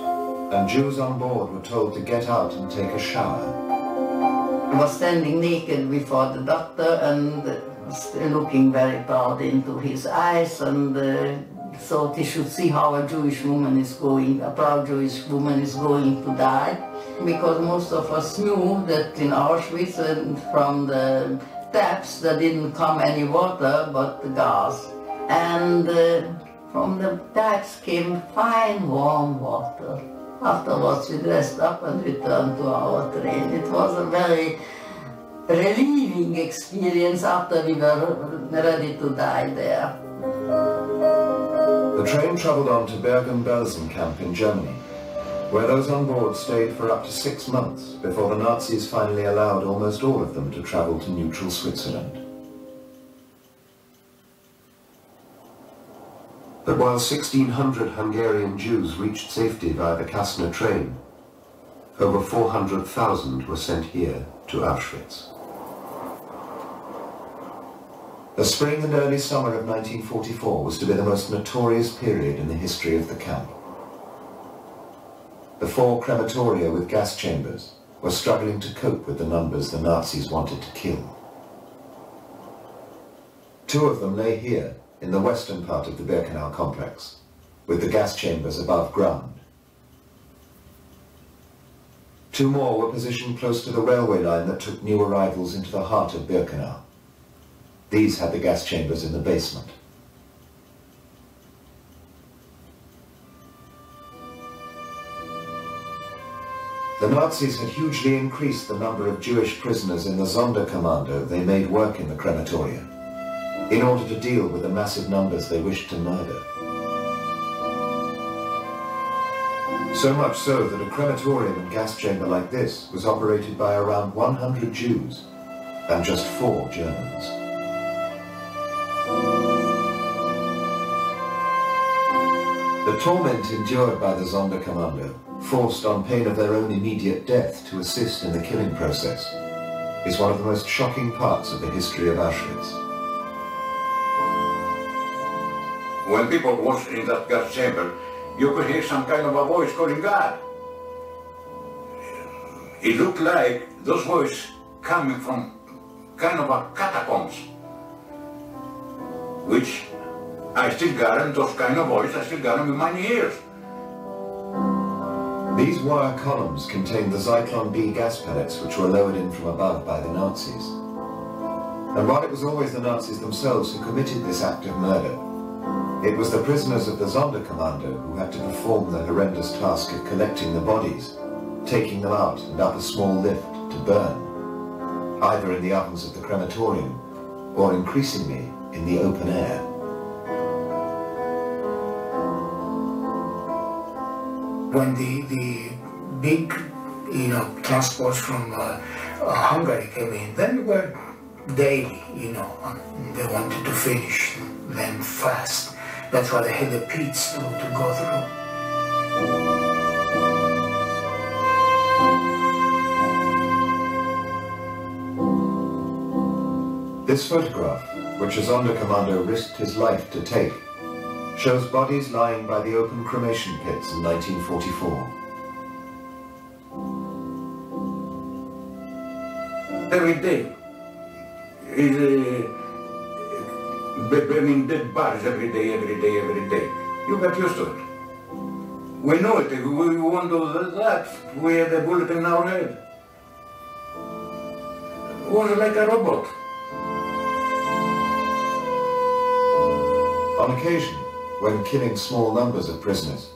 and Jews on board were told to get out and take a shower. I was standing naked before the doctor and looking very proud into his eyes and uh, thought he should see how a Jewish woman is going, a proud Jewish woman is going to die. Because most of us knew that in Auschwitz and from the taps there didn't come any water but the gas. And uh, from the taps came fine warm water. Afterwards we dressed up and returned to our train. It was a very relieving experience after we were ready to die there. The train travelled on to Bergen-Belsen camp in Germany, where those on board stayed for up to six months before the Nazis finally allowed almost all of them to travel to neutral Switzerland. But while 1,600 Hungarian Jews reached safety via the Kastner train, over 400,000 were sent here to Auschwitz. The spring and early summer of 1944 was to be the most notorious period in the history of the camp. The four crematoria with gas chambers were struggling to cope with the numbers the Nazis wanted to kill. Two of them lay here, in the western part of the Birkenau complex, with the gas chambers above ground. Two more were positioned close to the railway line that took new arrivals into the heart of Birkenau. These had the gas chambers in the basement. The Nazis had hugely increased the number of Jewish prisoners in the Sonderkommando they made work in the crematoria, in order to deal with the massive numbers they wished to murder. So much so that a crematorium and gas chamber like this was operated by around 100 Jews and just four Germans. The torment endured by the Sonderkommando, forced on pain of their own immediate death to assist in the killing process, is one of the most shocking parts of the history of Auschwitz. When people was in that gas chamber, you could hear some kind of a voice calling God. It looked like those voices coming from kind of a catacombs, which I still got them, those kind of voices, I still got them in my ears. These wire columns contained the Zyklon B gas pellets which were lowered in from above by the Nazis. And while it was always the Nazis themselves who committed this act of murder, it was the prisoners of the Sonderkommando who had to perform the horrendous task of collecting the bodies, taking them out and up a small lift to burn, either in the ovens of the crematorium or increasingly in the open air. when the, the big you know, transports from uh, uh, Hungary came in, then we were daily, you know, um, they wanted to finish them fast. That's why they had the pits to, to go through. This photograph, which a commando risked his life to take, shows bodies lying by the open cremation pits in 1944. Every day is uh, burning dead bodies every day, every day, every day. You get used to it. We know it. We want to do that, we had a bullet in our head. It was like a robot. On occasion, when killing small numbers of prisoners,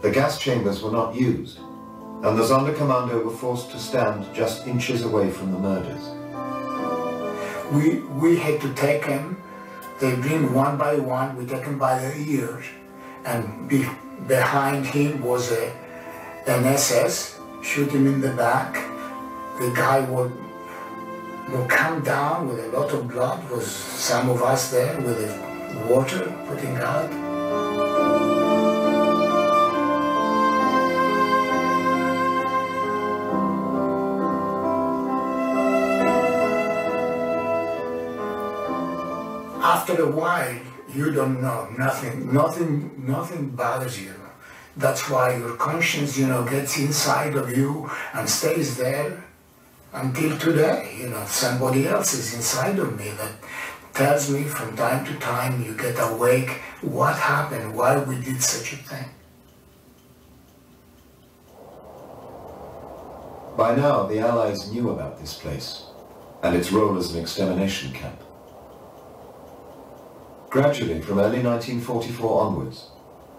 the gas chambers were not used, and the Sonderkommando were forced to stand just inches away from the murders. We, we had to take him, they bring one by one, we take him by the ears, and be, behind him was a, an SS, shoot him in the back. The guy would, would come down with a lot of blood, was some of us there with the water putting out. After a while, you don't know, nothing, nothing, nothing bothers you. That's why your conscience, you know, gets inside of you and stays there until today. You know, somebody else is inside of me that tells me from time to time you get awake, what happened, why we did such a thing. By now, the Allies knew about this place and its role as an extermination camp. Gradually, from early 1944 onwards,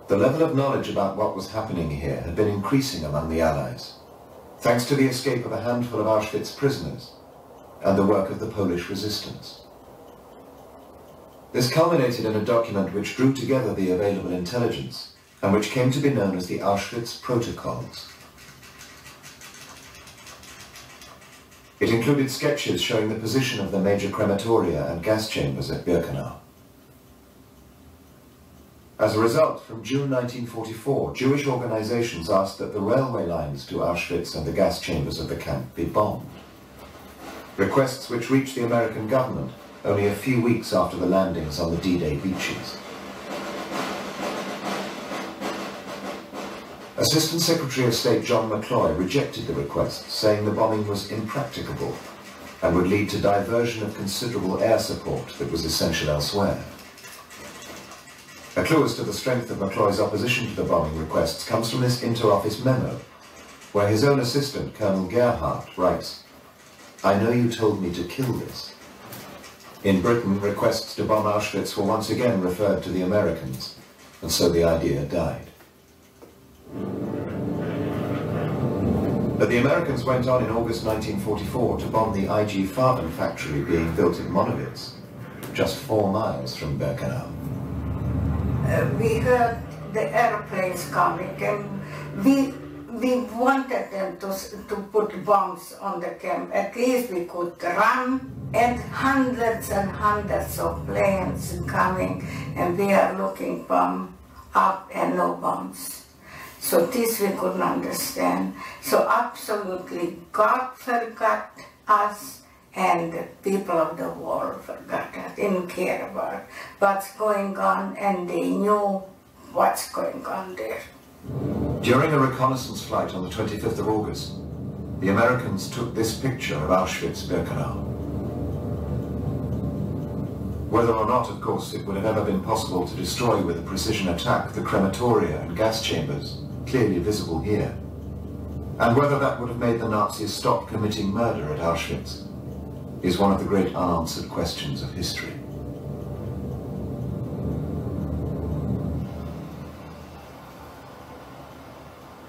the level of knowledge about what was happening here had been increasing among the Allies, thanks to the escape of a handful of Auschwitz prisoners and the work of the Polish resistance. This culminated in a document which drew together the available intelligence and which came to be known as the Auschwitz Protocols. It included sketches showing the position of the major crematoria and gas chambers at Birkenau. As a result, from June 1944, Jewish organizations asked that the railway lines to Auschwitz and the gas chambers of the camp be bombed. Requests which reached the American government only a few weeks after the landings on the D-Day beaches. Assistant Secretary of State John McCloy rejected the request, saying the bombing was impracticable and would lead to diversion of considerable air support that was essential elsewhere. A clue as to the strength of McCloy's opposition to the bombing requests comes from this inter-office memo, where his own assistant, Colonel Gerhardt, writes, I know you told me to kill this. In Britain, requests to bomb Auschwitz were once again referred to the Americans, and so the idea died. But the Americans went on in August 1944 to bomb the IG Farben factory being built in Monowitz, just four miles from Birkenau. We heard the airplanes coming and we we wanted them to, to put bombs on the camp. At least we could run and hundreds and hundreds of planes coming and we are looking bomb up and no bombs. So this we couldn't understand. So absolutely God forgot us and the people of the world forgot us, didn't care about what's going on and they knew what's going on there. During a reconnaissance flight on the 25th of August, the Americans took this picture of Auschwitz-Birkenau. Whether or not, of course, it would have ever been possible to destroy with a precision attack the crematoria and gas chambers, clearly visible here, and whether that would have made the Nazis stop committing murder at Auschwitz, is one of the great unanswered questions of history.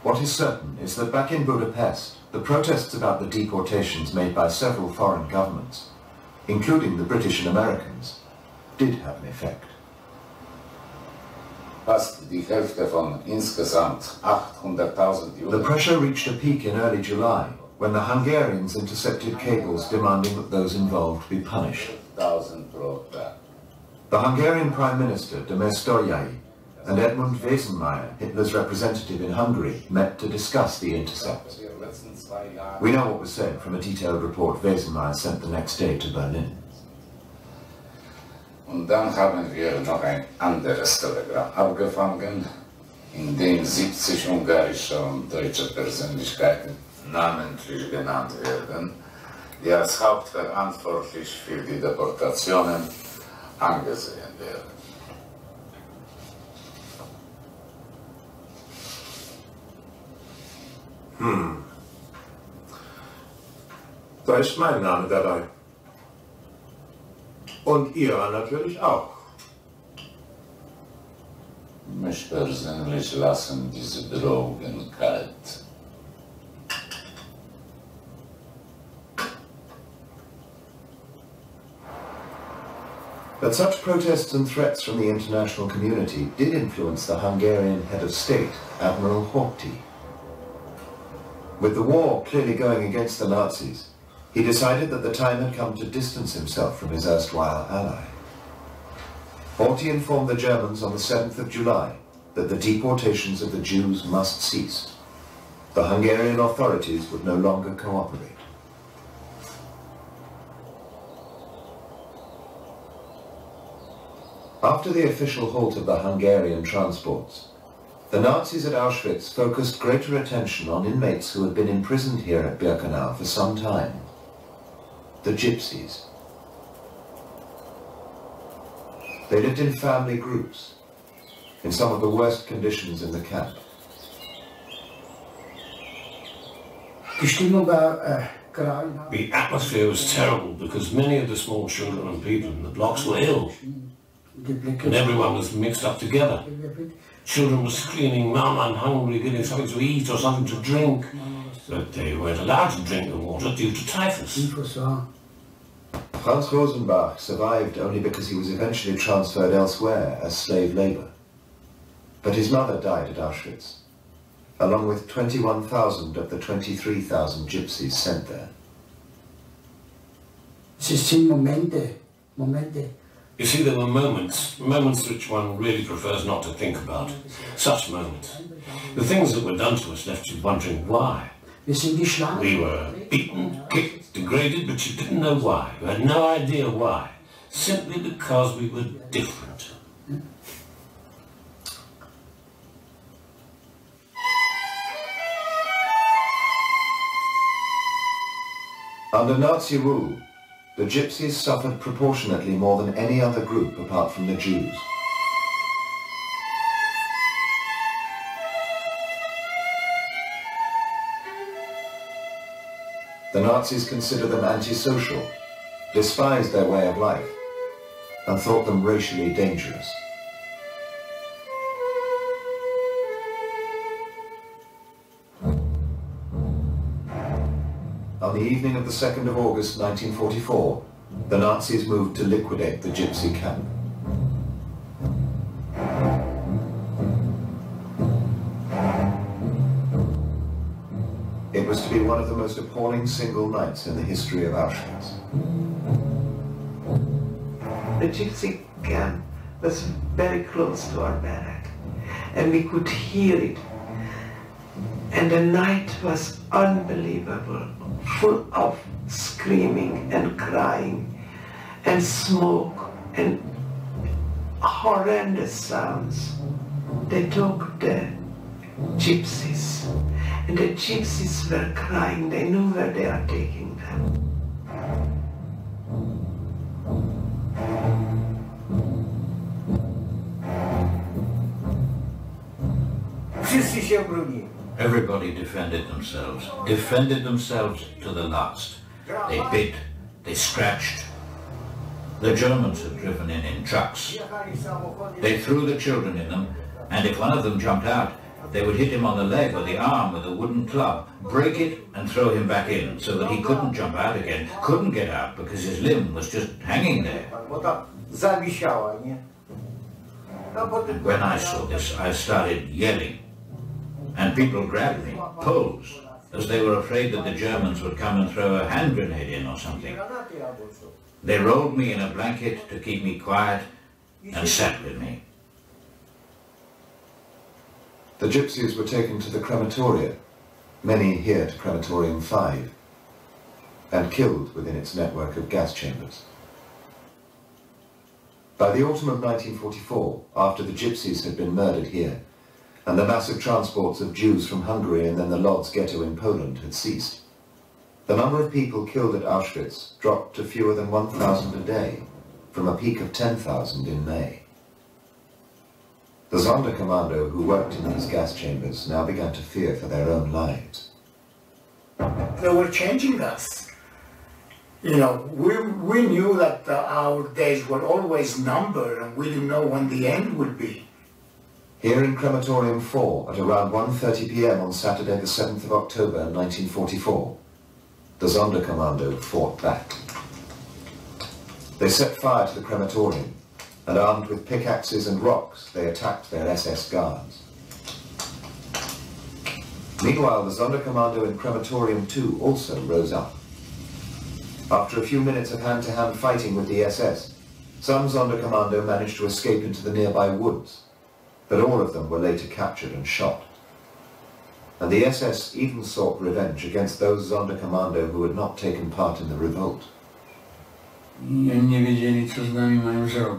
What is certain is that back in Budapest, the protests about the deportations made by several foreign governments, including the British and Americans, did have an effect. Fast die Hälfte von insgesamt 800.000 The pressure reached a peak in early July when the Hungarians intercepted cables demanding that those involved be punished. 1000 pro dag. The Hungarian Prime Minister, Döme Sztójay, and Edmund Veesenmayer, Hitler's representative in Hungary, met to discuss the intercept. We know what was said from a detailed report Wesenmeyer sent the next day to Berlin. Und dann haben wir noch ein anderes Telegramm abgefangen, in dem 70 ungarische und deutsche Persönlichkeiten namentlich genannt werden. die als hauptverantwortlich für die Deportationen angesehen werden. Hm. Da ist mein Name dabei. Und Ihrer natürlich auch. Mich persönlich lassen diese Drogen kalt. But such protests and threats from the international community did influence the Hungarian head of state, Admiral Horthy. With the war clearly going against the Nazis, he decided that the time had come to distance himself from his erstwhile ally. Horthy informed the Germans on the 7th of July that the deportations of the Jews must cease. The Hungarian authorities would no longer cooperate. After the official halt of the Hungarian transports, the Nazis at Auschwitz focused greater attention on inmates who had been imprisoned here at Birkenau for some time. The Gypsies. They lived in family groups, in some of the worst conditions in the camp. The atmosphere was terrible because many of the small children and people in the blocks were ill and everyone was mixed up together. Children were screaming, Mum, I'm hungry, give me something to eat or something to drink. But they weren't allowed to drink the water due to typhus. Franz Rosenbach survived only because he was eventually transferred elsewhere as slave labor. But his mother died at Auschwitz, along with 21,000 of the 23,000 gypsies sent there. momente, momente you see, there were moments, moments which one really prefers not to think about. Such moments. The things that were done to us left you wondering why. We were beaten, kicked, degraded, but you didn't know why. You had no idea why. Simply because we were different. Under Nazi rule, the Gypsies suffered proportionately more than any other group apart from the Jews. The Nazis considered them antisocial, despised their way of life, and thought them racially dangerous. On the evening of the 2nd of August 1944, the Nazis moved to liquidate the gypsy camp. It was to be one of the most appalling single nights in the history of Auschwitz. The gypsy camp was very close to our barrack, and we could hear it. And the night was unbelievable full of screaming and crying and smoke and horrendous sounds. They took the gypsies and the gypsies were crying. They knew where they are taking them. Wszyscy się bronili. Everybody defended themselves, defended themselves to the last. They bit, they scratched. The Germans had driven in in trucks. They threw the children in them, and if one of them jumped out, they would hit him on the leg or the arm with a wooden club, break it and throw him back in so that he couldn't jump out again, couldn't get out because his limb was just hanging there. When I saw this, I started yelling and people grabbed me, posed, as they were afraid that the Germans would come and throw a hand grenade in or something. They rolled me in a blanket to keep me quiet and sat with me. The gypsies were taken to the crematoria, many here to Crematorium 5, and killed within its network of gas chambers. By the autumn of 1944, after the gypsies had been murdered here, and the massive transports of Jews from Hungary and then the Lodz ghetto in Poland had ceased. The number of people killed at Auschwitz dropped to fewer than 1,000 a day, from a peak of 10,000 in May. The Sonderkommando who worked in these gas chambers now began to fear for their own lives. They were changing us. You know, we, we knew that uh, our days were always numbered and we didn't know when the end would be. Here in Crematorium 4 at around 1.30 p.m. on Saturday the 7th of October 1944, the Sonderkommando fought back. They set fire to the crematorium and armed with pickaxes and rocks, they attacked their SS guards. Meanwhile, the Sonderkommando in Crematorium 2 also rose up. After a few minutes of hand-to-hand -hand fighting with the SS, some Sonderkommando managed to escape into the nearby woods, but all of them were later captured and shot. And the SS even sought revenge against those Sonderkommando who had not taken part in the revolt.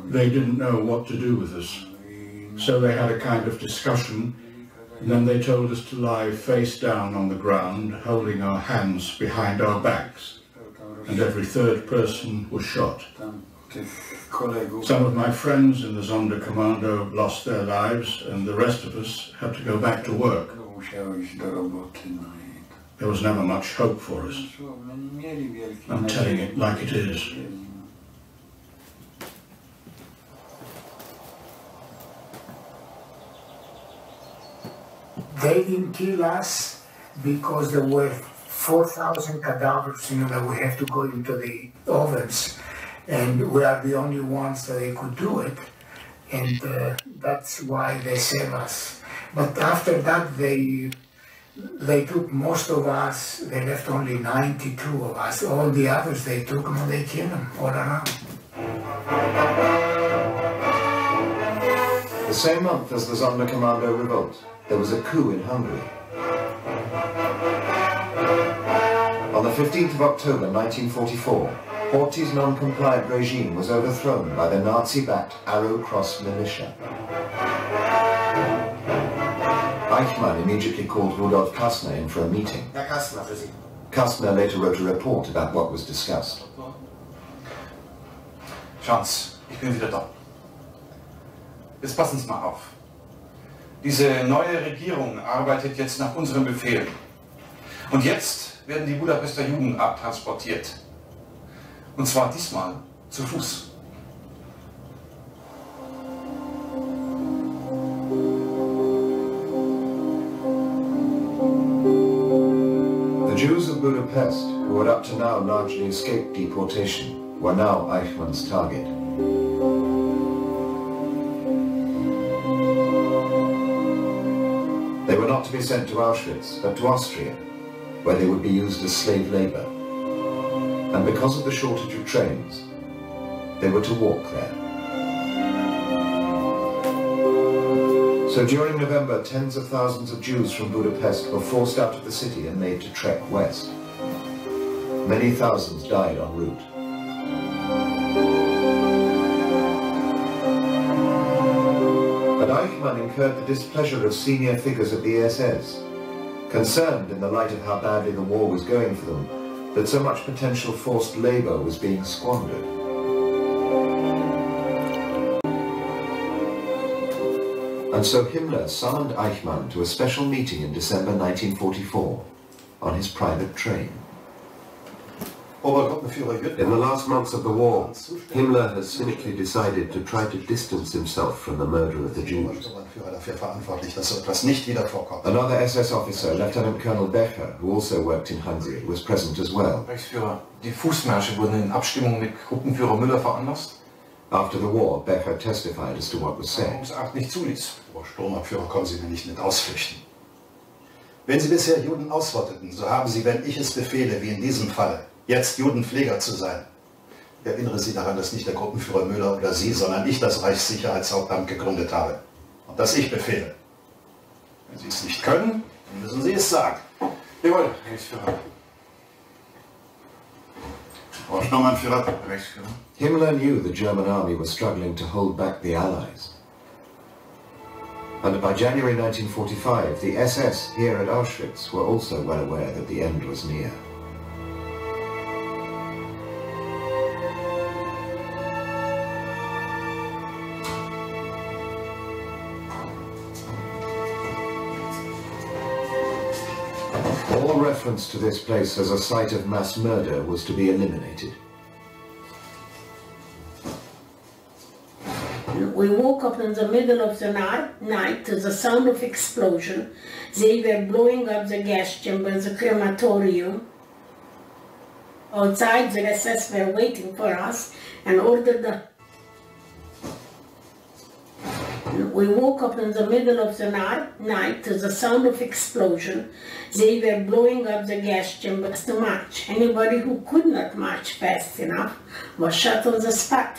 They didn't know what to do with us. So they had a kind of discussion, and then they told us to lie face down on the ground, holding our hands behind our backs. And every third person was shot. Some of my friends in the Sonderkommando lost their lives, and the rest of us had to go back to work. There was never much hope for us. I'm telling it like it is. They didn't kill us because there were 4,000 cadavers, you know, that we have to go into the ovens. And we are the only ones that they could do it. And uh, that's why they save us. But after that, they they took most of us. They left only 92 of us. All the others they took them and they killed them all around. The same month as the Sonderkommando revolt, there was a coup in Hungary. On the 15th of October 1944, Horthy's non-compliant regime was overthrown by the Nazi-backed Arrow Cross militia. Eichmann immediately called Rudolf Kastner in for a meeting. Kastner later wrote a report about what was discussed. Chance, ich bin wieder da. Jetzt passen Sie mal auf. Diese neue Regierung arbeitet jetzt nach unseren Befehlen. Und jetzt werden die Budapester Juden abtransportiert. Und zwar diesmal zu Fuß. The Jews of Budapest, who had up to now largely escaped deportation, were now Eichmann's target. They were not to be sent to Auschwitz, but to Austria, where they would be used as slave labor. And because of the shortage of trains, they were to walk there. So during November, tens of thousands of Jews from Budapest were forced out of the city and made to trek west. Many thousands died en route. But Eichmann incurred the displeasure of senior figures of the SS, concerned in the light of how badly the war was going for them, that so much potential forced labour was being squandered. And so Himmler summoned Eichmann to a special meeting in December 1944 on his private train. In the last months of the war, Himmler has cynically decided to try to distance himself from the murder of the Jews. Another SS officer, Lieutenant Colonel Becher, who also worked in Hungary, was present as well. Die Fußmärsche wurden in Abstimmung mit Gruppenführer Müller veranlasst. After the war, Becher testified as to what was said. nicht zuließ. Sturmabführer kommen Sie mir nicht mit ausflüchten. Wenn Sie bisher Juden ausrotteten, so haben Sie, wenn ich es befehle, wie in diesem Falle, jetzt Judenpfleger zu sein. Ich erinnere Sie daran, dass nicht der Gruppenführer Müller oder Sie, sondern ich das Reichssicherheitshauptamt gegründet habe. Und dass ich befehle. Wenn Sie es nicht können, dann müssen Sie es sagen. Jawohl, Reichsführer. Himmler knew the German army was struggling to hold back the Allies. And by January 1945, the SS here at Auschwitz were also well aware that the end was near. To this place as a site of mass murder was to be eliminated. We woke up in the middle of the night, night to the sound of explosion. They were blowing up the gas chamber, the crematorium. Outside, the SS were waiting for us and ordered the we woke up in the middle of the night, to the sound of explosion. They were blowing up the gas chambers to march. Anybody who could not march fast enough was shot on the spot.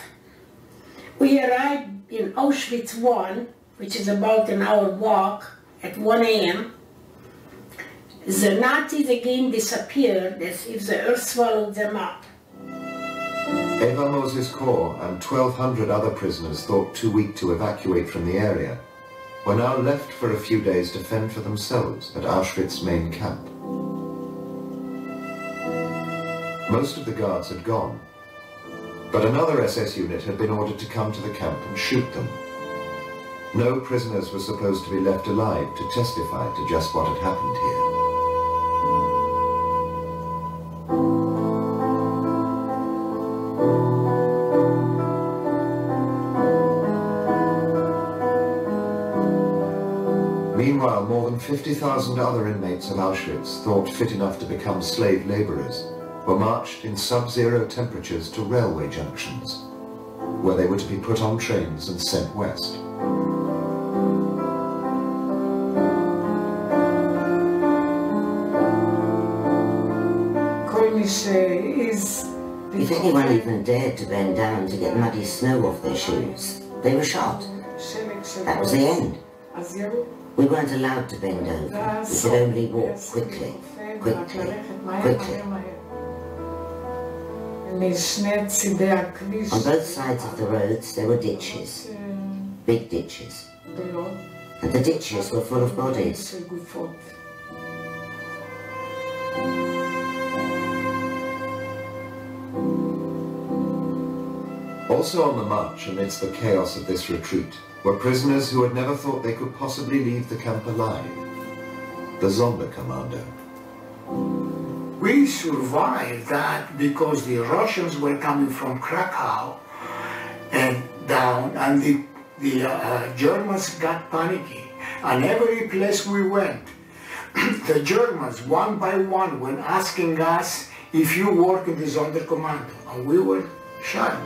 We arrived in Auschwitz I, which is about an hour walk, at 1 a.m. The Nazis again disappeared as if the earth swallowed them up. Eva Moses Kor and 1,200 other prisoners thought too weak to evacuate from the area were now left for a few days to fend for themselves at Auschwitz main camp. Most of the guards had gone, but another SS unit had been ordered to come to the camp and shoot them. No prisoners were supposed to be left alive to testify to just what had happened here. Than 50,000 other inmates of Auschwitz, thought fit enough to become slave labourers, were marched in sub-zero temperatures to railway junctions, where they were to be put on trains and sent west. If anyone even dared to bend down to get muddy snow off their shoes, they were shot. That was the end. We weren't allowed to bend over. We could only walk quickly, quickly, quickly. On both sides of the roads there were ditches, big ditches. And the ditches were full of bodies. Also on the march amidst the chaos of this retreat were prisoners who had never thought they could possibly leave the camp alive. The Sonderkommando. We survived that because the Russians were coming from Krakow and down, and the, the uh, Germans got panicky. And every place we went, the Germans, one by one, were asking us if you work in the Sonderkommando, and we were shot.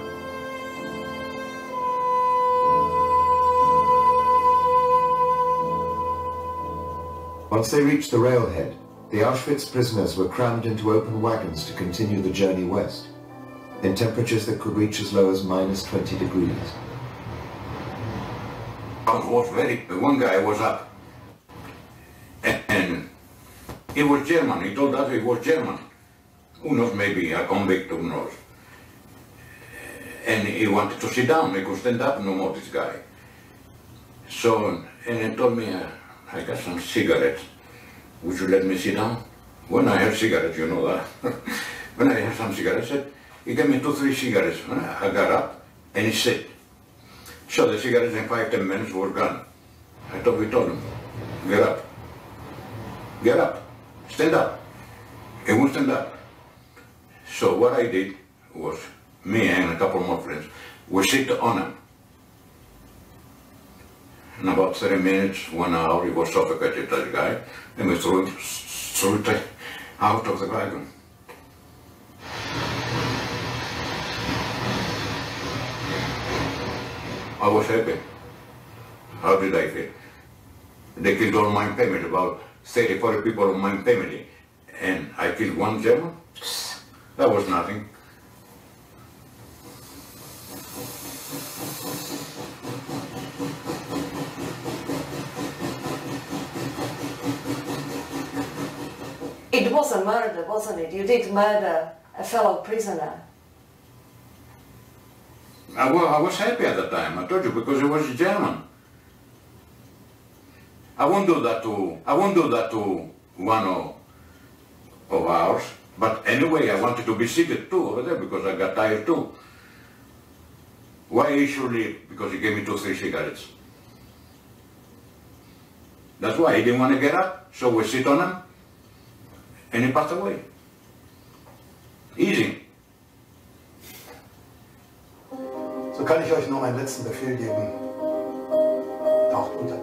Once they reached the railhead, the Auschwitz prisoners were crammed into open wagons to continue the journey west, in temperatures that could reach as low as minus 20 degrees. was very, one guy was up, and, and he was German, he told us he was German. Who knows, maybe a convict, who knows. And he wanted to sit down, he could stand up no more, this guy. So, and he told me, uh, I got some cigarettes. Would you let me sit down? When I have cigarettes, you know that. when I have some cigarettes, he gave me two, three cigarettes. I got up and he said, so the cigarettes in five, ten minutes were gone. I thought we told him, get up. Get up. Stand up. He won't stand up. So what I did was, me and a couple more friends, we sit on him. In about 30 minutes, one hour, he was suffocated, that guy, and we threw him, threw it out of the wagon. I was happy. How did I feel? They killed all my family, about 30, 40 people of my family, and I killed one German? That was nothing. It was a murder, wasn't it? You did murder a fellow prisoner. I was, I was happy at the time, I told you, because he was German. I won't do that to, I won't do that to one of, of ours. But anyway, I wanted to be seated too over there because I got tired too. Why he should leave? Because he gave me two, three cigarettes. That's why he didn't want to get up, so we sit on him and he passed away. Easy. So kann ich euch nur meinen letzten Befehl geben.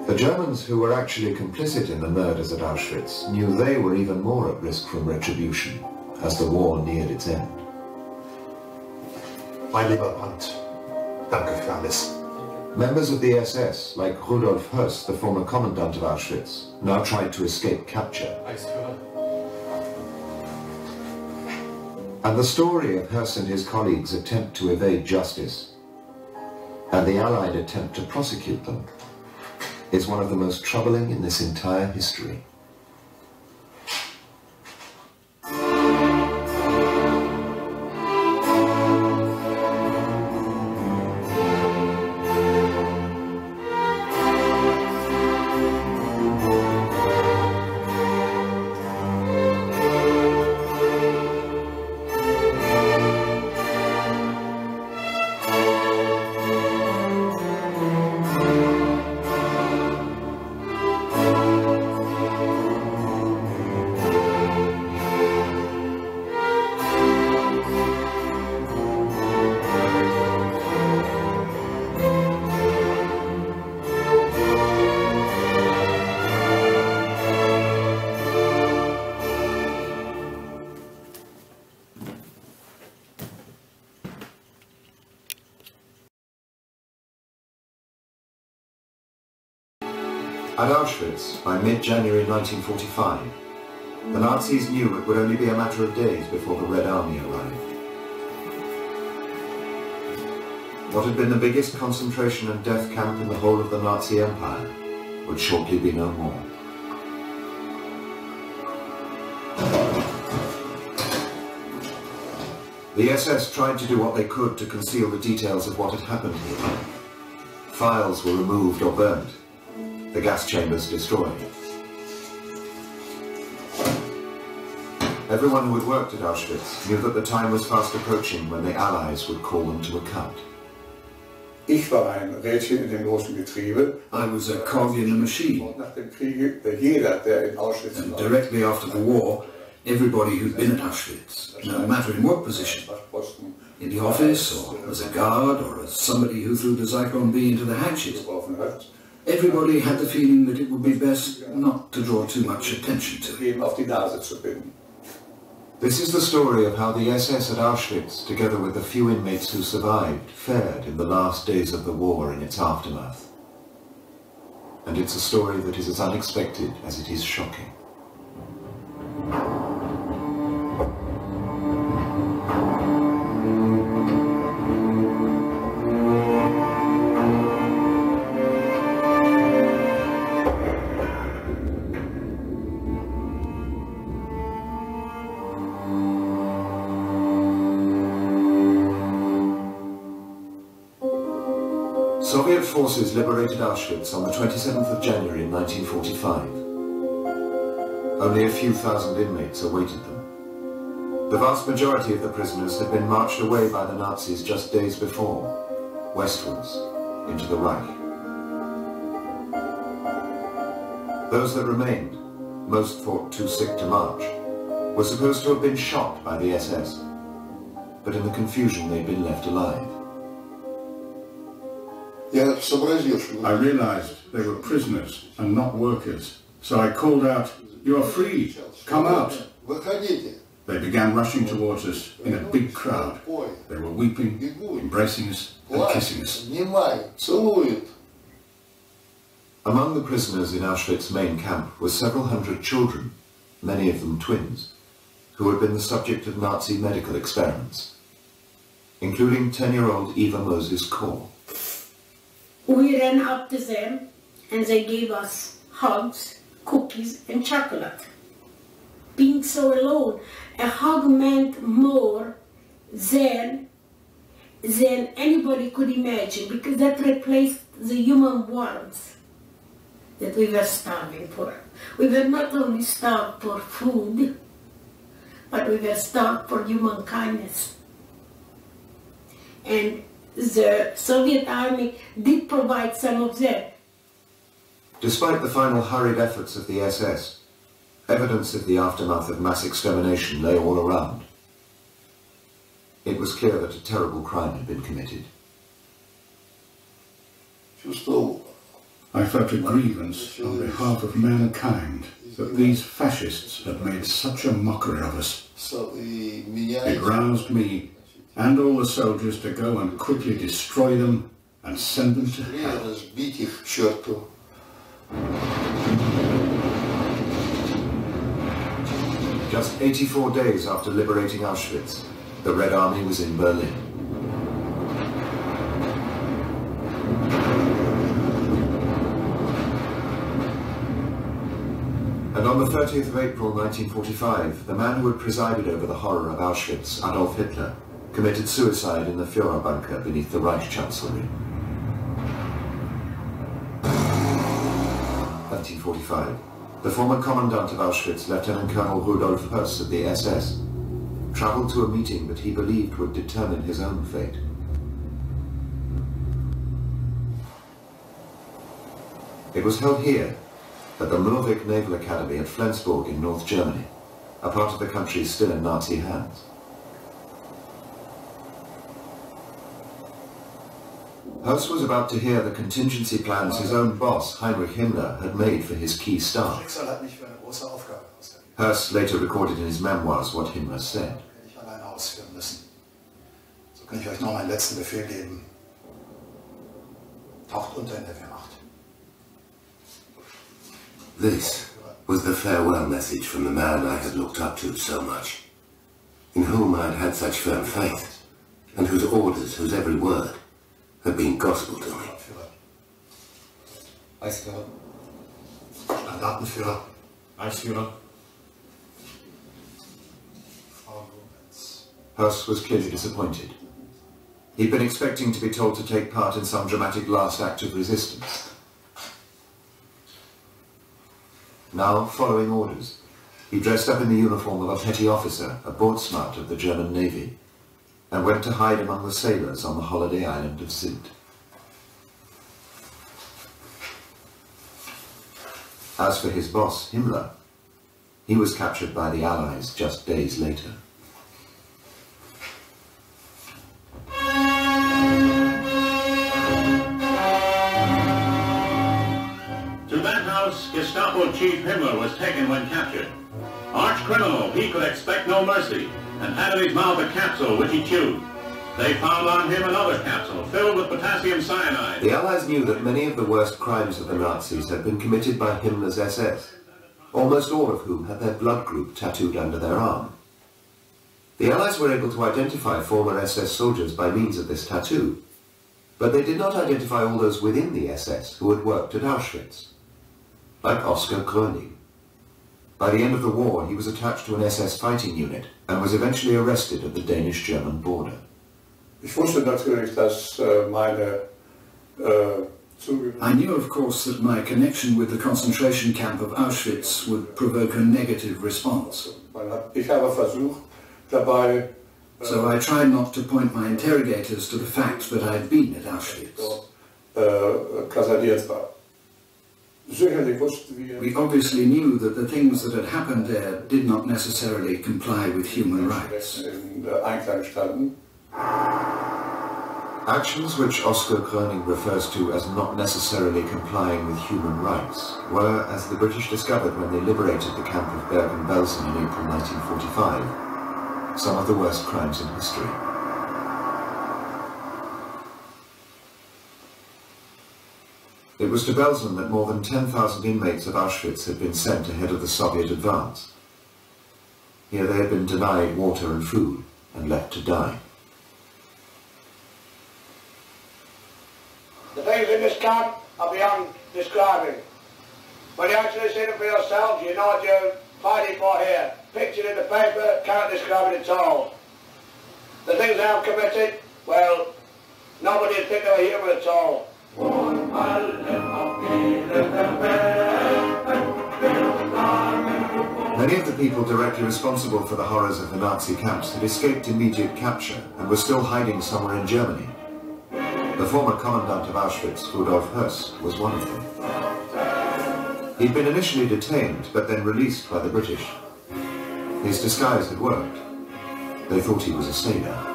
The Germans who were actually complicit in the murders at Auschwitz knew they were even more at risk from retribution as the war neared its end. Mein lieber Brandt, danke für alles. Members of the SS, like Rudolf Höss, the former commandant of Auschwitz, now tried to escape capture. And the story of Höss and his colleagues' attempt to evade justice and the Allied attempt to prosecute them is one of the most troubling in this entire history. Auschwitz, by mid-January 1945, the Nazis knew it would only be a matter of days before the Red Army arrived. What had been the biggest concentration and death camp in the whole of the Nazi Empire would shortly be no more. The SS tried to do what they could to conceal the details of what had happened here. Files were removed or burnt, the gas chambers destroyed. Everyone who had worked at Auschwitz knew that the time was fast approaching when the Allies would call them to account. Ich war ein Rädchen in dem großen Getriebe. I was a cog in the machine. Nach dem Kriege, jeder, der in Auschwitz And directly after the war, everybody who'd been at Auschwitz, no matter in what position, in the office, or as a guard, or as somebody who threw the Zyklon B into the hatches, everybody had the feeling that it would be best not to draw too much attention to it. This is the story of how the SS at Auschwitz, together with the few inmates who survived, fared in the last days of the war and its aftermath. And it's a story that is as unexpected as it is shocking. Liberated Auschwitz on the 27th of January 1945. Only a few thousand inmates awaited them. The vast majority of the prisoners had been marched away by the Nazis just days before, westwards, into the Reich. Those that remained, most thought too sick to march, were supposed to have been shot by the SS, but in the confusion they'd been left alive. I realized they were prisoners and not workers, so I called out, You are free, come out. They began rushing towards us in a big crowd. They were weeping, embracing us, and kissing us. Among the prisoners in Auschwitz main camp were several hundred children, many of them twins, who had been the subject of Nazi medical experiments, including 10-year-old Eva Moses Kor. We ran up to them and they gave us hugs, cookies and chocolate. Being so alone, a hug meant more than, than anybody could imagine because that replaced the human warmth that we were starving for. We were not only starved for food, but we were starved for human kindness. And the Soviet army did provide some of that. Despite the final hurried efforts of the SS, Evidence of the aftermath of mass extermination lay all around. It was clear that a terrible crime had been committed. I felt a grievance on behalf of mankind that these fascists had made such a mockery of us. It roused me and all the soldiers to go and quickly destroy them and send them to hell. Just 84 days after liberating Auschwitz, the Red Army was in Berlin. And on the 30th of April 1945, the man who had presided over the horror of Auschwitz, Adolf Hitler, committed suicide in the Führer bunker beneath the Reich Chancellery. 1945. The former commandant of Auschwitz, Lieutenant Colonel Rudolf Höss of the SS, travelled to a meeting that he believed would determine his own fate. It was held here, at the Mürwik Naval Academy at Flensburg in North Germany, a part of the country still in Nazi hands. Höss was about to hear the contingency plans his own boss, Heinrich Himmler, had made for his key staff. Höss later recorded in his memoirs what Himmler said. This was the farewell message from the man I had looked up to so much, in whom I had had such firm faith, and whose orders, whose every word, had been gospel to me. Reichsführer. Standartenführer. Reichsführer. Höss was clearly disappointed. He'd been expecting to be told to take part in some dramatic last act of resistance. Now, following orders, he dressed up in the uniform of a petty officer, a Bootsmaat of the German Navy, and went to hide among the sailors on the holiday island of Sylt. As for his boss, Himmler, he was captured by the Allies just days later. To that house, Gestapo Chief Himmler was taken when captured. Arch criminal, he could expect no mercy, and had in his mouth a capsule which he chewed. They found on him another capsule filled with potassium cyanide. The Allies knew that many of the worst crimes of the Nazis had been committed by Himmler's SS, almost all of whom had their blood group tattooed under their arm. The Allies were able to identify former SS soldiers by means of this tattoo, but they did not identify all those within the SS who had worked at Auschwitz, like Oskar Gröning. By the end of the war, he was attached to an SS fighting unit and was eventually arrested at the Danish-German border. Ich wusste natürlich, dass äh, meine äh, I knew, of course, that my connection with the concentration camp of Auschwitz would provoke a negative response. Ich habe versucht, dabei äh, So I tried not to point my interrogators to the fact that I had been at Auschwitz. äh, kaserniert war. Sicherlich wussten wir, We obviously knew that the things that had happened there did not necessarily comply with human rights. Actions which Oskar Gröning refers to as not necessarily complying with human rights were, as the British discovered when they liberated the camp of Bergen-Belsen in April 1945, some of the worst crimes in history. It was to Belsen that more than 10,000 inmates of Auschwitz had been sent ahead of the Soviet advance. Here they had been denied water and food and left to die. The things in this camp are beyond describing. When you actually see them for yourselves, you know what you're fighting for here. Pictured in the paper, can't describe it at all. The things they have committed, well, nobody would think they were human at all. Many of the people directly responsible for the horrors of the Nazi camps had escaped immediate capture and were still hiding somewhere in Germany. The former commandant of Auschwitz, Rudolf Höss, was one of them. He'd been initially detained, but then released by the British. His disguise had worked. They thought he was a sailor.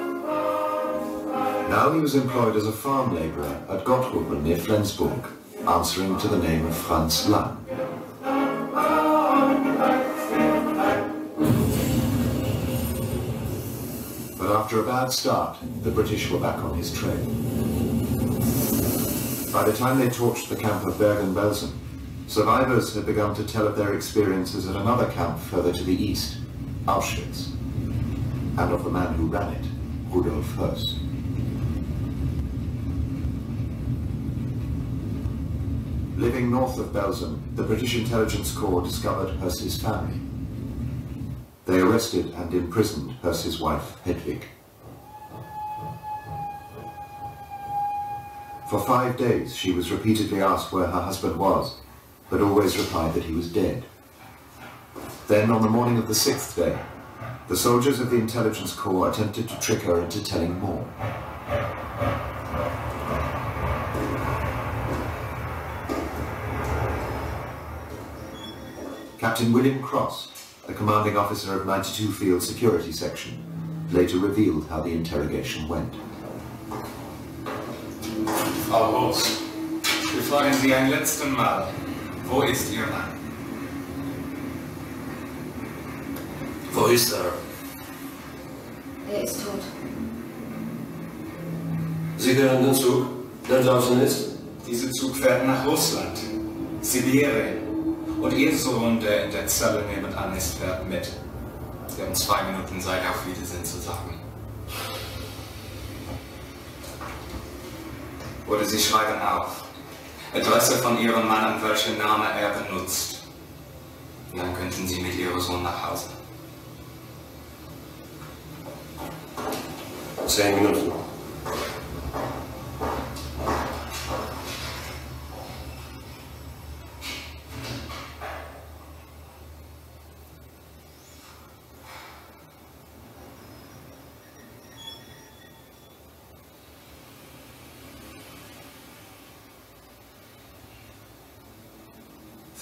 Now he was employed as a farm labourer at Gottrupel near Flensburg, answering to the name of Franz Lang. But after a bad start, the British were back on his trail. By the time they torched the camp of Bergen-Belsen, survivors had begun to tell of their experiences at another camp further to the east, Auschwitz, and of the man who ran it, Rudolf Höss. Living north of Belsen, the British Intelligence Corps discovered Höss's family. They arrested and imprisoned Höss's wife, Hedwig. For five days, she was repeatedly asked where her husband was, but always replied that he was dead. Then, on the morning of the sixth day, the soldiers of the Intelligence Corps attempted to trick her into telling more. Captain William Cross, the commanding officer of 92 Field Security Section, later revealed how the interrogation went. Frau Roos, wir fragen Sie ein letztes Mal, wo ist Ihr Mann? Wo ist er? Er ist tot. Sie hören den Zug, der draußen ist? Dieser Zug fährt nach Russland, Sibirien. Und Ihr Sohn, der in der Zelle nebenan ist, fährt mit. Sie haben zwei Minuten Zeit, auf Wiedersehen zu sagen. Oder Sie schreiben auf. Adresse von Ihrem Mann und welchen Namen er benutzt. Und dann könnten Sie mit Ihrem Sohn nach Hause. Zehn Minuten.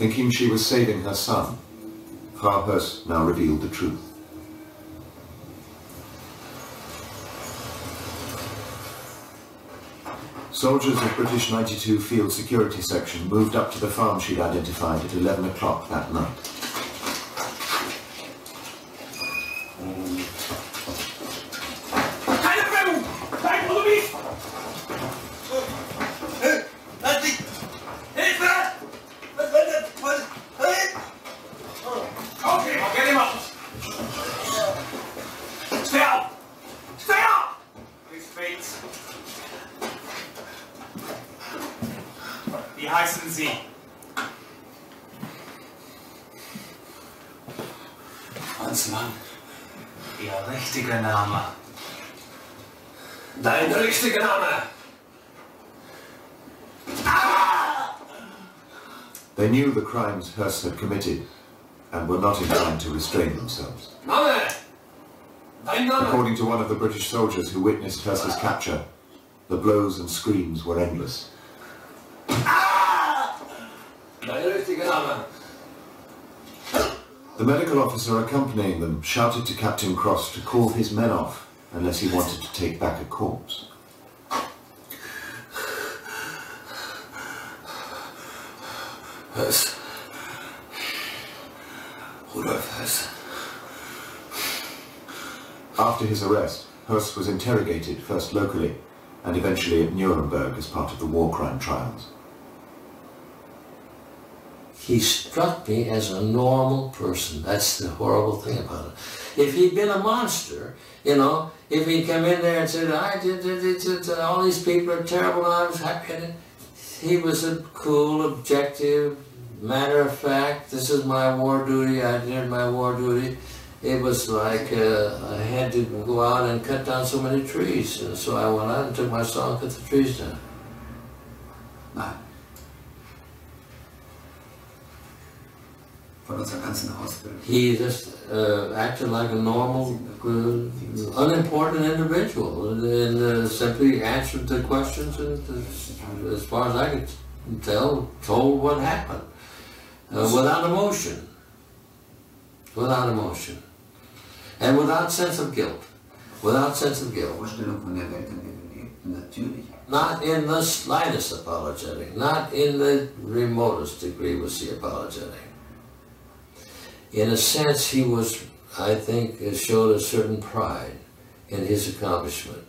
Thinking she was saving her son, Frau Höss now revealed the truth. Soldiers of British 92 Field Security Section moved up to the farm she'd identified at 11 o'clock that night. Keine Bewegung! Kein Louis! Lass dich! Hilfe! Was soll das? Was? Hey! Okay, get him out! Stay out! Stay out! His feet. Wie heißen Sie? Hans Lang. Ihr richtiger Name. Dein richtiger Name! They knew the crimes Höss had committed and were not inclined to restrain themselves. Name! According to one of the British soldiers who witnessed Höss's capture, the blows and screams were endless. Dein richtiger Name! The medical officer accompanying them shouted to Captain Cross to call his men off unless he wanted to take back a corpse. Höss. Rudolf Höss. After his arrest, Höss was interrogated first locally and eventually at Nuremberg as part of the war crime trials. He struck me as a normal person. That's the horrible thing about it. If he'd been a monster, you know, if he'd come in there and said, I did, did, did, did, did, all these people are terrible I was happy, he was a cool, objective, matter of fact, this is my war duty, I did my war duty. It was like uh, I had to go out and cut down so many trees. And so I went out and took my saw and cut the trees down. Von unserer ganzen Ausbildung. He just uh, acted like a normal, uh, unimportant individual and uh, simply answered the questions and, uh, as far as I could tell, told what happened. Uh, without emotion. Without emotion. And without sense of guilt. Without sense of guilt. Not in the slightest apologetic. Not in the remotest degree was he apologetic. In a sense, he was, I think, showed a certain pride in his accomplishment.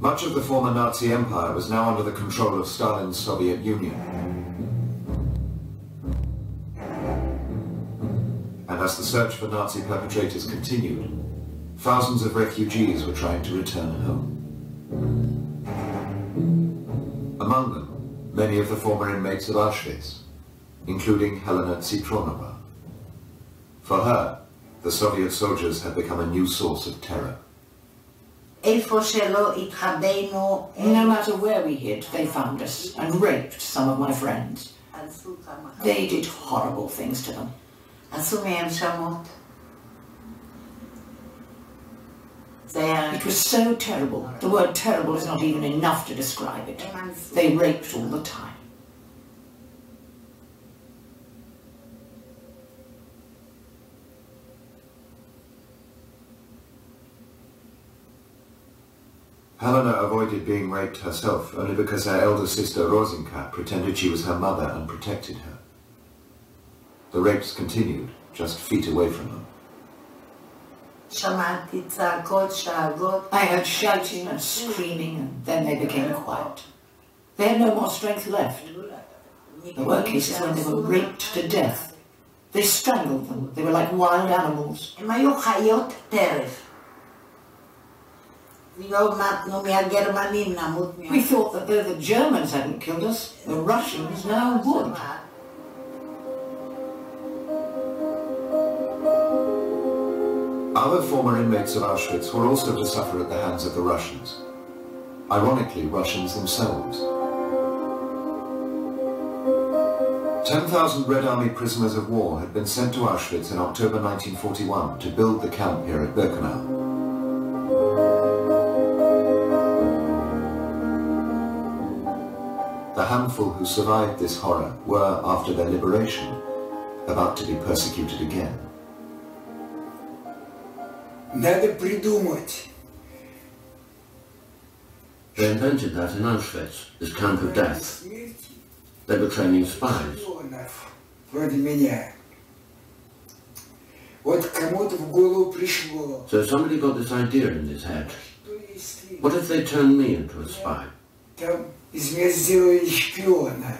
Much of the former Nazi Empire was now under the control of Stalin's Soviet Union. And as the search for Nazi perpetrators continued, thousands of refugees were trying to return home. Among them, many of the former inmates of Auschwitz, including Helena Citronova. For her, the Soviet soldiers had become a new source of terror. No matter where we hid, they found us and raped some of my friends. They did horrible things to them. It was so terrible. The word terrible is not even enough to describe it. They raped all the time. Helena avoided being raped herself only because her elder sister Rosinka pretended she was her mother and protected her. The rapes continued, just feet away from them. I heard shouting and screaming, and then they became quiet. They had no more strength left. There were cases when they were raped to death. They strangled them. They were like wild animals. We thought that though the Germans hadn't killed us, the Russians now would. Other former inmates of Auschwitz were also to suffer at the hands of the Russians. Ironically, Russians themselves. 10,000 Red Army prisoners of war had been sent to Auschwitz in October 1941 to build the camp here at Birkenau. handful who survived this horror were, after their liberation, about to be persecuted again. Надо придумать. They invented that in Auschwitz, this camp of death. They were training spies. Вроде меня. Вот кому-то в голову пришло. So somebody got this idea in his head. What if they turned me into a spy? Там Из шпиона.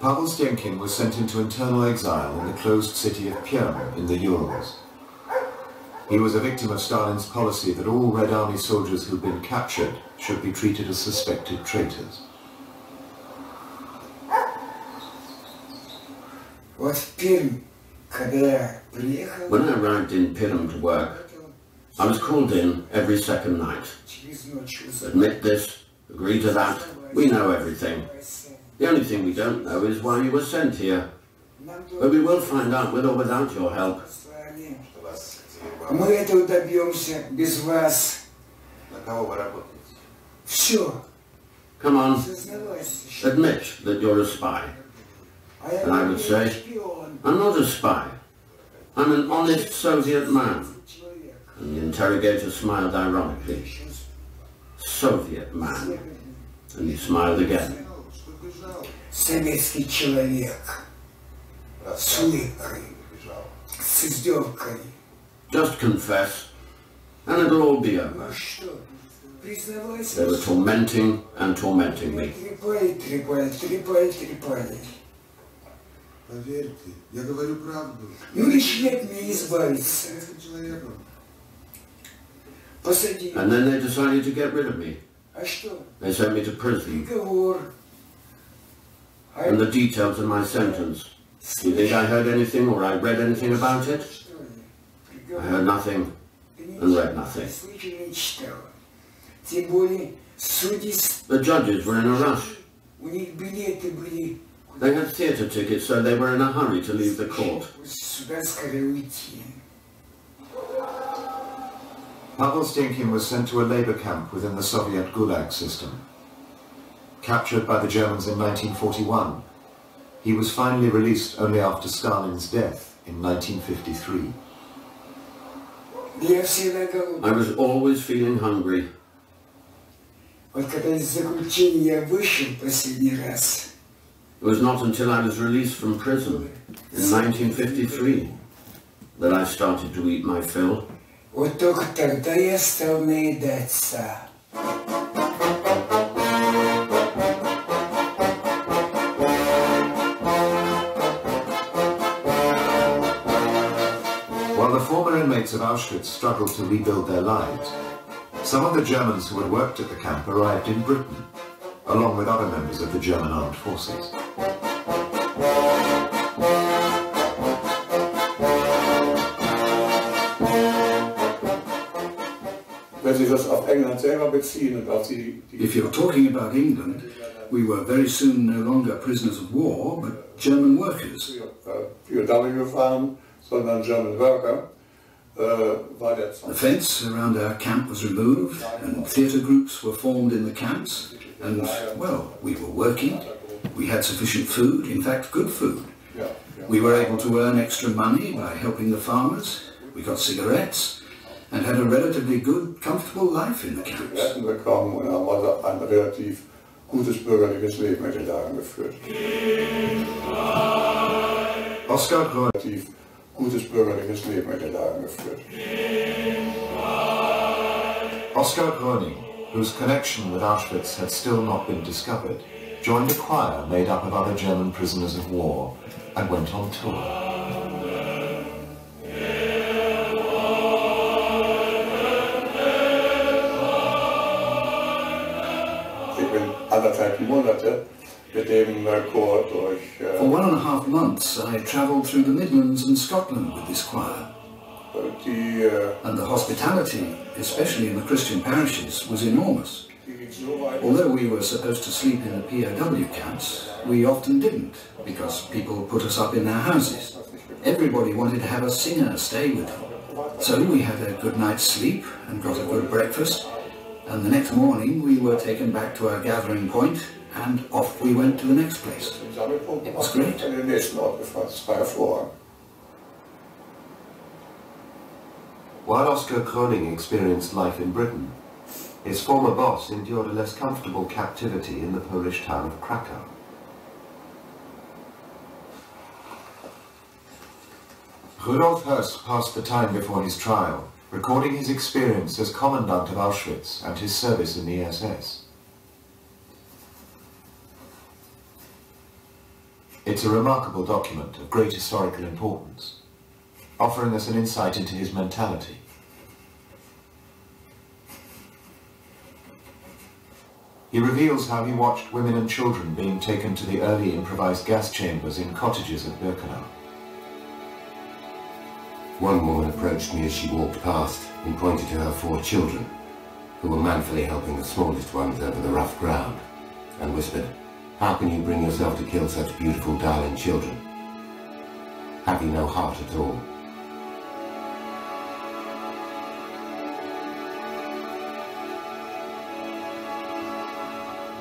Pavel Stenkin was sent into internal exile in the closed city of Perm in the Urals. He was a victim of Stalin's policy that all Red Army soldiers who'd been captured should be treated as suspected traitors. When I arrived in Perm to work, I was called in every second night. Admit this, agree to that, we know everything. The only thing we don't know is why you were sent here. But we will find out with or without your help. Мы этого добьемся без вас. Все. Come on, Сознавайся. admit that you're a spy. А я And I would say, I'm not a spy. I'm an honest Soviet man. And the interrogator smiled ironically. Soviet man. And he smiled again. советский человек. С улыбкой. С издевкой. Just confess, and it'll all be over. Что? Признавайся. They were tormenting and tormenting me. Трепали, трепали, трепали, трепали. Поверьте, я говорю правду. Ну лишь от меня избавиться. And then they decided to get rid of me. They sent me to prison. And the details of my sentence. Do you think I heard anything or I read anything about it? I heard nothing and read nothing. The judges were in a rush. They had theatre tickets, so they were in a hurry to leave the court. Pavel Stenkin was sent to a labor camp within the Soviet Gulag system. Captured by the Germans in 1941, he was finally released only after Stalin's death in 1953. I was always feeling hungry. It was not until I was released from prison in 1953 that I started to eat my fill. вот только тогда я стал наедаться. While the former inmates of Auschwitz struggled to rebuild their lives, some of the Germans who had worked at the camp arrived in Britain, along with other members of the German armed forces. Wenn Sie das auf England selber beziehen und auf die, die If you're talking about England, we were very soon no longer prisoners of war, but German workers. POW waren, sondern German Worker, der The fence around our camp was removed, and theatre groups were formed in the camps, and, well, we were working. We had sufficient food, in fact, good food. We were able to earn extra money by helping the farmers. We got cigarettes, and had a relatively good, comfortable life in the camps. Retten bekommen und haben also ein relativ gutes bürgerliches Leben mit den Lagen geführt. Oskar Grön Relativ gutes bürgerliches Leben mit den Lagen geführt. Oskar Gröning, whose connection with Auschwitz had still not been discovered, joined a choir made up of other German prisoners of war and went on tour. Anderthalb Monate mit dem Chor durch äh, For one and a half months, I travelled through the Midlands and Scotland with this choir. die äh, And the hospitality, especially in the Christian parishes, was enormous. Although we were supposed to sleep in the POW camps, we often didn't, because people put us up in their houses. Everybody wanted to have a singer stay with them. So we had a good night's sleep and got a good breakfast, and the next morning we were taken back to our gathering point, and off we went to the next place. It was great. While Oskar Gröning experienced life in Britain, his former boss endured a less comfortable captivity in the Polish town of Krakow. Rudolf Höss passed the time before his trial, recording his experience as commandant of Auschwitz and his service in the SS. It's a remarkable document of great historical importance, offering us an insight into his mentality. He reveals how he watched women and children being taken to the early improvised gas chambers in cottages at Birkenau. One woman approached me as she walked past and pointed to her four children, who were manfully helping the smallest ones over the rough ground, and whispered, How can you bring yourself to kill such beautiful, darling children? Have you no heart at all?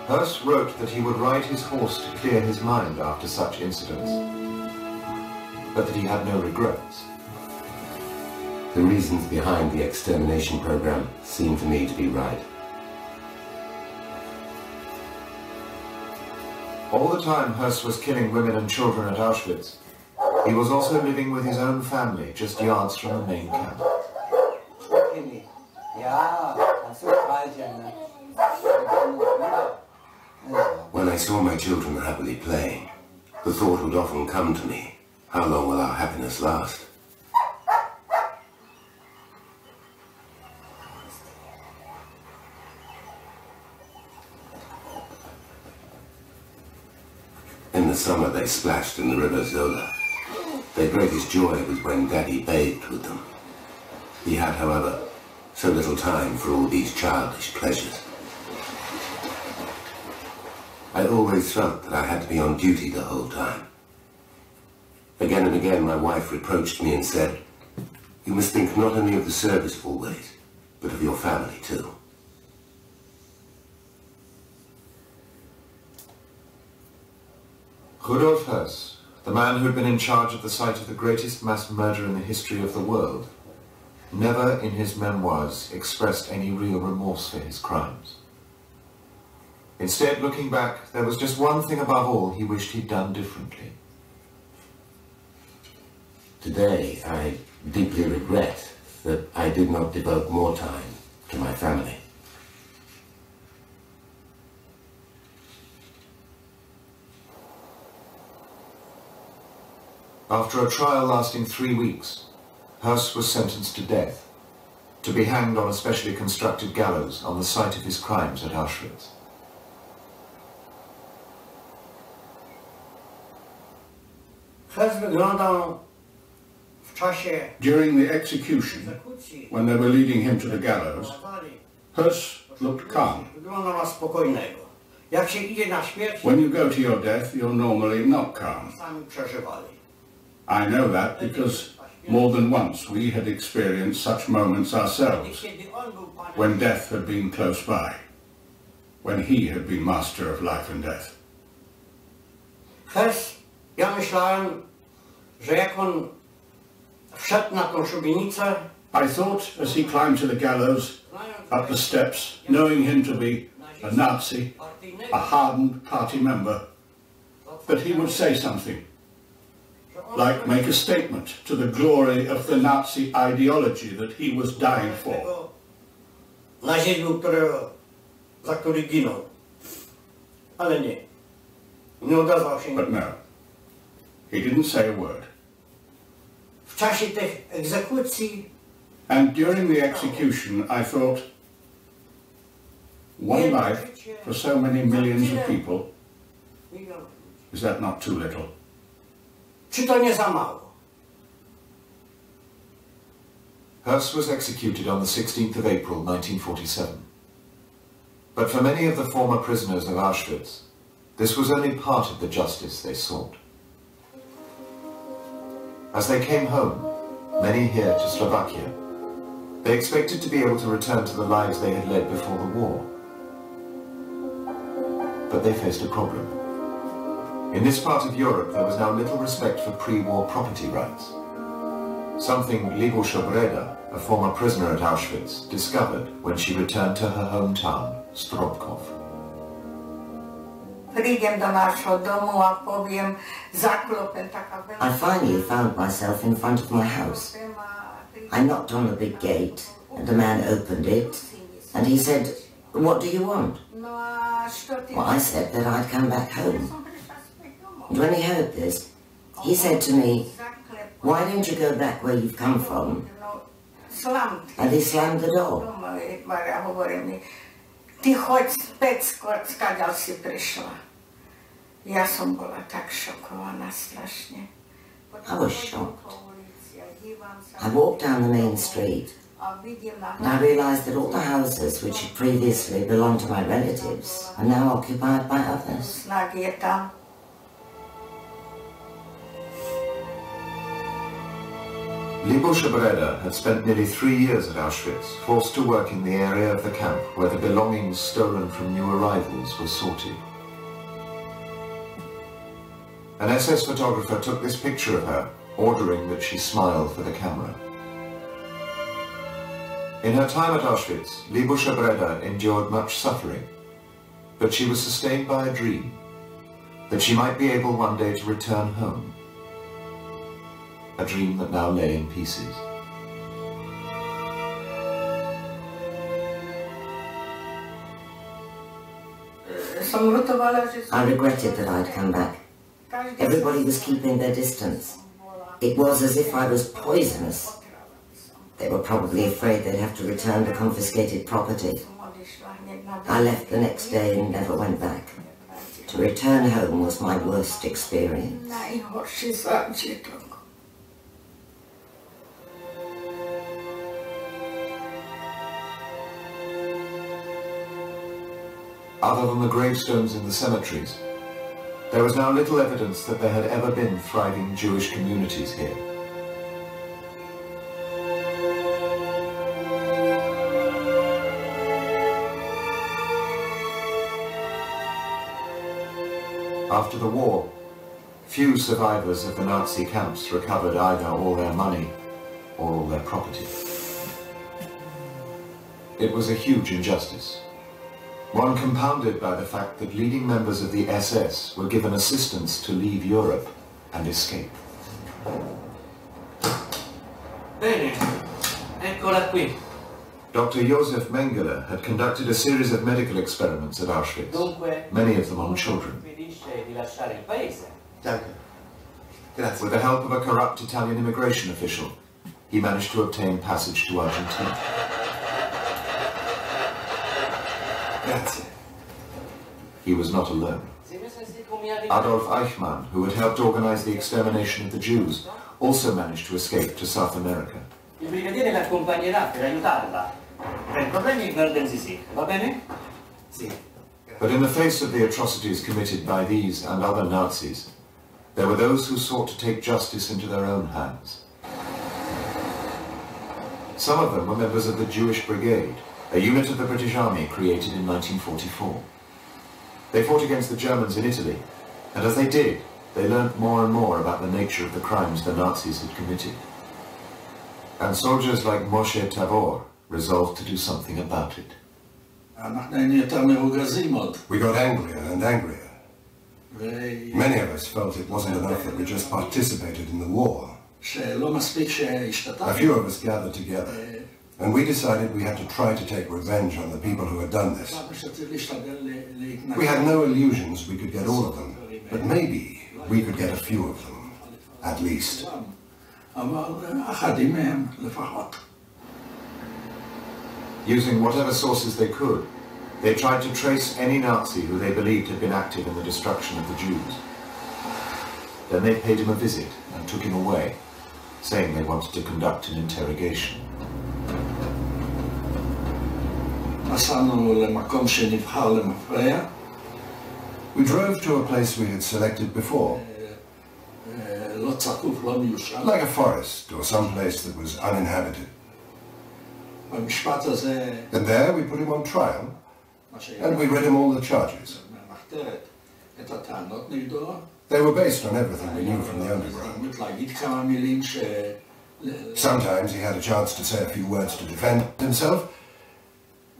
Höss wrote that he would ride his horse to clear his mind after such incidents, but that he had no regrets. The reasons behind the extermination program seem to me to be right. All the time Höss was killing women and children at Auschwitz, he was also living with his own family just yards from the main camp. When I saw my children happily playing, the thought would often come to me, how long will our happiness last? In the summer they splashed in the river Sola. Their greatest joy was when Daddy bathed with them. He had, however, so little time for all these childish pleasures. I always felt that I had to be on duty the whole time. Again and again my wife reproached me and said, You must think not only of the service always, but of your family too. Rudolf Höss, the man who had been in charge of the site of the greatest mass murder in the history of the world, never in his memoirs expressed any real remorse for his crimes. Instead, looking back, there was just one thing above all he wished he'd done differently. Today, I deeply regret that I did not devote more time to my family. After a trial lasting three weeks, Höss was sentenced to death, to be hanged on a specially constructed gallows on the site of his crimes at Auschwitz. Hes wyglądał w czasie During the execution, when they were leading him to the gallows, Höss looked calm. wyglądał na spokojnego. Jak się idzie na śmierć, When you go to your death, you're normally not calm. I know that because more than once we had experienced such moments ourselves, Kiedy on był panem, when death had been close by, when he had been master of life and death. Hes, ja myślałem, że jak on wszedł na tą szubienicę, I thought as he climbed to the gallows, up the steps, knowing him to be a Nazi, a hardened party member, that he would say something, like make a statement to the glory of the Nazi ideology that he was dying for. naziemił, którego, za który ginął. Ale nie. Nie odezwał się. But no, he didn't say a word. W czasie tych egzekucji And during the execution, I thought, one life for so many millions of people, is that not too little? Czy to nie za mało? Höss was executed on the 16th of April 1947. But for many of the former prisoners of Auschwitz, this was only part of the justice they sought. As they came home, many here to Slovakia, they expected to be able to return to the lives they had led before the war. But they faced a problem. In this part of Europe, there was now little respect for pre-war property rights. Something Libusza Breda, a former prisoner at Auschwitz, discovered when she returned to her hometown, Stropkov. Przyjdę do naszego domu, a powiem, zaklopę taka I finally found myself in front of my house. I knocked on the big gate, and a man opened it, and he said, What do you want? No a što ty... Well, I said that I'd come back home. And when he heard this, he said to me, Why don't you go back where you've come from? And he slammed the door. I was shocked. I walked down the main street, and I realized that all the houses which had previously belonged to my relatives are now occupied by others. Je Breda had spent nearly three years at Auschwitz, forced to work in the area of the camp where the belongings stolen from new arrivals were sorted. An SS photographer took this picture of her, ordering that she smile for the camera. In her time at Auschwitz, Libusza Breda endured much suffering, but she was sustained by a dream, that she might be able one day to return home a dream that now lay in pieces. I regretted that I'd come back. Everybody was keeping their distance. It was as if I was poisonous. They were probably afraid they'd have to return the confiscated property. I left the next day and never went back. To return home was my worst experience. Other than the gravestones in the cemeteries, there was now little evidence that there had ever been thriving Jewish communities here. After the war, Few survivors of the Nazi camps recovered either all their money or all their property. It was a huge injustice, one compounded by the fact that leading members of the SS were given assistance to leave Europe and escape. Bene, eccola qui. Dr. Josef Mengele had conducted a series of medical experiments at Auschwitz, Dunque, many of them on children. mi dice di lasciare il paese. With the help of a corrupt Italian immigration official, he managed to obtain passage to Argentina. Grazie. He was not alone. Adolf Eichmann, who had helped organize the extermination of the Jews, also managed to escape to South America. Il brigadiere la accompagnerà per aiutarla. Per problemi Verdensi sì, va bene? Sì. But in the face of the atrocities committed by these and other Nazis, there were those who sought to take justice into their own hands. Some of them were members of the Jewish Brigade, a unit of the British Army created in 1944. They fought against the Germans in Italy, and as they did, they learnt more and more about the nature of the crimes the Nazis had committed. And soldiers like Moshe Tavor resolved to do something about it. We got angrier and angrier. Many of us felt it wasn't enough that we just participated in the war. A few of us gathered together and we decided we had to try to take revenge on the people who had done this. We had no illusions we could get all of them, but maybe we could get a few of them, at least. Using whatever sources they could, they tried to trace any Nazi who they believed had been active in the destruction of the Jews. Then they paid him a visit and took him away, saying they wanted to conduct an interrogation. נסענו למקום שנבחר למפרע. We drove to a place we had selected before, אה, לא צפוף, לא מיושב. like a forest or some place that was uninhabited. במשפט הזה, And there we put him on trial, מה and we read him all the charges. מהמחתרת, את הטענות נגדו. They were based on everything we knew from the underground. Sometimes he had a chance to say a few words to defend himself,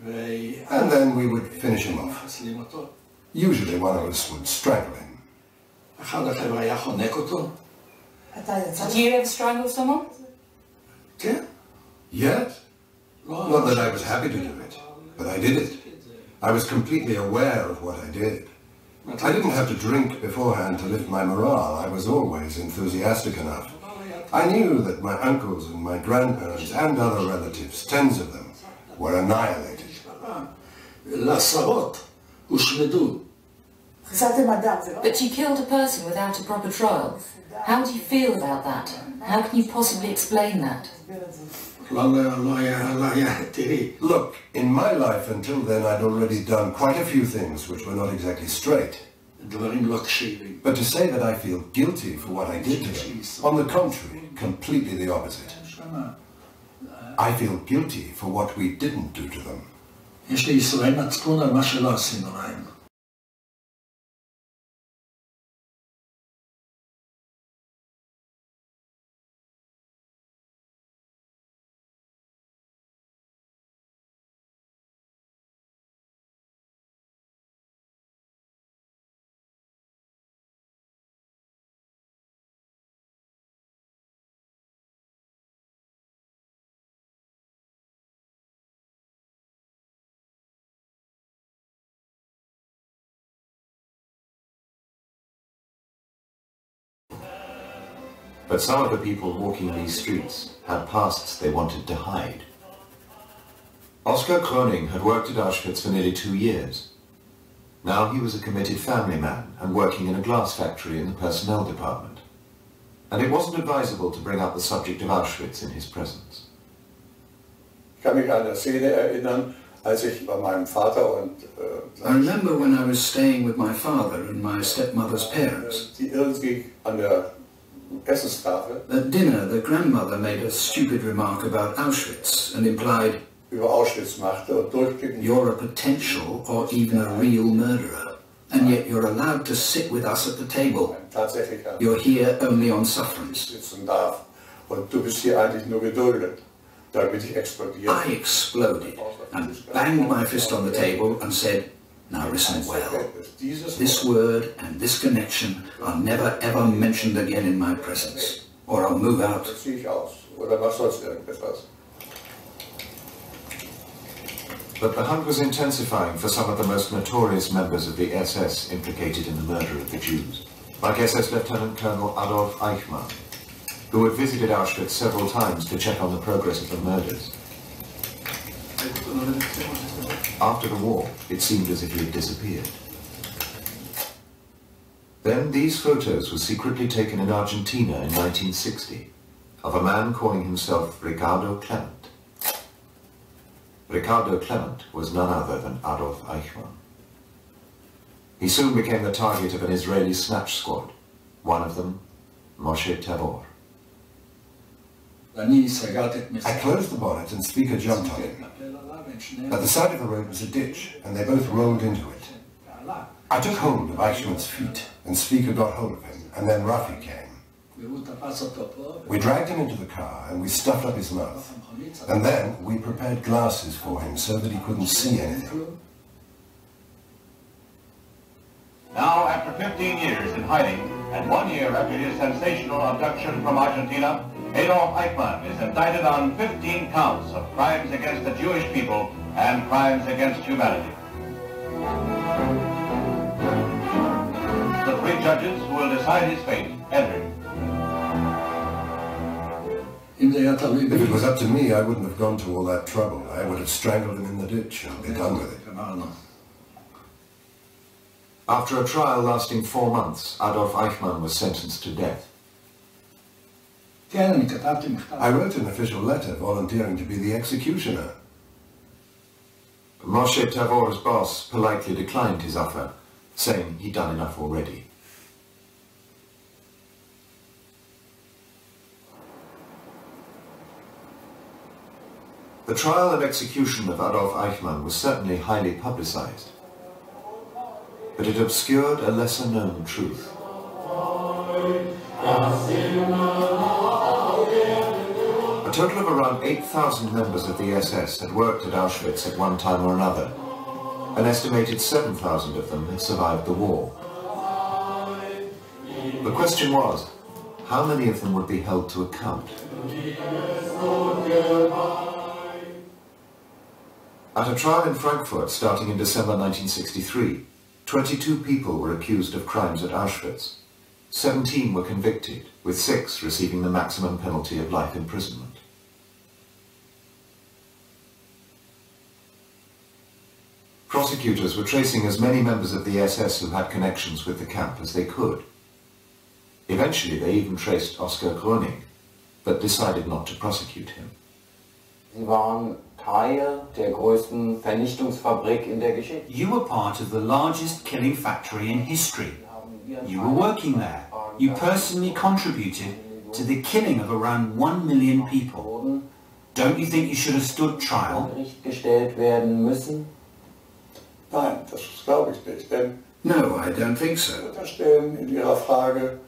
and then we would finish him off. Usually one of us would strangle him. Did you ever strangle someone? Yeah. Yes. Not that I was happy to do it, but I did it. I was completely aware of what I did. I didn't have to drink beforehand to lift my morale. I was always enthusiastic enough. I knew that my uncles and my grandparents and other relatives, tens of them, were annihilated. La But you killed a person without a proper trial. How do you feel about that? How can you possibly explain that? Look, in my life until then I'd already done quite a few things which were not exactly straight. But to say that I feel guilty for what I did to them, on the contrary, completely the opposite. I feel guilty for what we didn't do to them. Jeśli But some of the people walking these streets had pasts they wanted to hide. Oskar Gröning had worked at Auschwitz for nearly two years. Now he was a committed family man and working in a glass factory in the personnel department. And it wasn't advisable to bring up the subject of Auschwitz in his presence. Ich kann mich an eine Szene erinnern, als ich bei meinem Vater und äh, I remember when I was staying with my father and my stepmother's parents. At dinner, the grandmother made a stupid remark about Auschwitz and implied, über Auschwitz machte und durchblicken You're a potential or even a real murderer. And yet you're allowed to sit with us at the table. You're here only on sufferance. Und du bist hier eigentlich nur geduldet, damit ich explodiere. I exploded and banged my fist on the table and said, Now listen well. This word and this connection are never ever mentioned again in my presence, or I'll move out. Das ziehe ich aus. Oder was sonst irgendetwas. But the hunt was intensifying for some of the most notorious members of the SS implicated in the murder of the Jews, like SS Lieutenant Colonel Adolf Eichmann, who had visited Auschwitz several times to check on the progress of the murders. After the war, it seemed as if he had disappeared. Then these photos were secretly taken in Argentina in 1960 of a man calling himself Ricardo Clement. Ricardo Clement was none other than Adolf Eichmann. He soon became the target of an Israeli snatch squad, one of them, Moshe Tavor. I closed the bonnet and Speaker jumped on him. At the side of the road was a ditch, and they both rolled into it. I took hold of Eichmann's feet, and Speaker got hold of him, and then Rafi came. We dragged him into the car, and we stuffed up his mouth. And then we prepared glasses for him so that he couldn't see anything. Now, after 15 years in hiding, and one year after his sensational abduction from Argentina, Adolf Eichmann is indicted on 15 counts of crimes against the Jewish people and crimes against humanity. The three judges who will decide his fate entered. If it was up to me, I wouldn't have gone to all that trouble. I would have strangled him in the ditch and be done with it. After a trial lasting four months, Adolf Eichmann was sentenced to death. I wrote an official letter volunteering to be the executioner. Moshe Tavor's boss politely declined his offer, saying he'd done enough already. The trial and execution of Adolf Eichmann was certainly highly publicized, but it obscured a lesser-known truth. A total of around 8,000 members of the SS had worked at Auschwitz at one time or another. An estimated 7,000 of them had survived the war. The question was, how many of them would be held to account? At a trial in Frankfurt starting in December 1963, 22 people were accused of crimes at Auschwitz. 17 were convicted, with six receiving the maximum penalty of life imprisonment. Prosecutors were tracing as many members of the SS who had connections with the camp as they could. Eventually they even traced Oskar Gröning, but decided not to prosecute him. Sie waren Teil der größten Vernichtungsfabrik in der Geschichte. You were part of the largest killing factory in history. You were working there. You personally contributed to the killing of around one million people. Don't you think you should have stood trial? gestellt werden müssen. Nein, das glaube ich nicht. Denn No, I don't think so. unterstellen in Ihrer Frage, dass alleine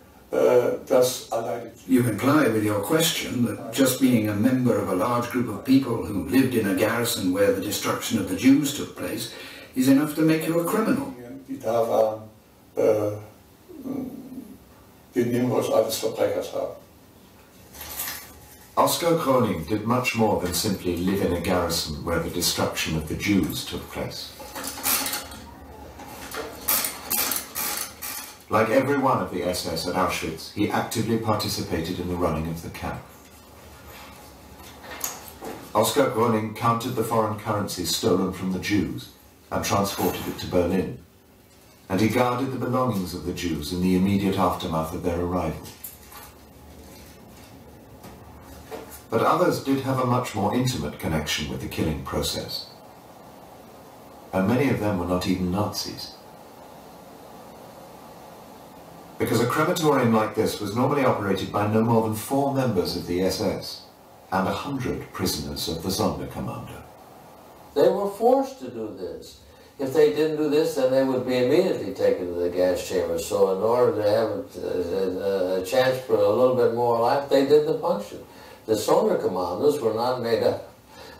You imply with your question that just being a member of a large group of people who lived in a garrison where the destruction of the Jews took place is enough to make you a criminal. die da waren, den Nimbus eines Verbrechers haben. Oskar Gröning did much more than simply live in a garrison where the destruction of the Jews took place. Like every one of the SS at Auschwitz, he actively participated in the running of the camp. Oskar Gröning counted the foreign currency stolen from the Jews and transported it to Berlin, and he guarded the belongings of the Jews in the immediate aftermath of their arrival. But others did have a much more intimate connection with the killing process, and many of them were not even Nazis. Because a crematorium like this was normally operated by no more than four members of the SS and a hundred prisoners of the Sonderkommando. They were forced to do this. if they didn't do this, then they would be immediately taken to the gas chamber. So in order to have a, a, chance for a little bit more life, they did the function. The Sonderkommandos were not made up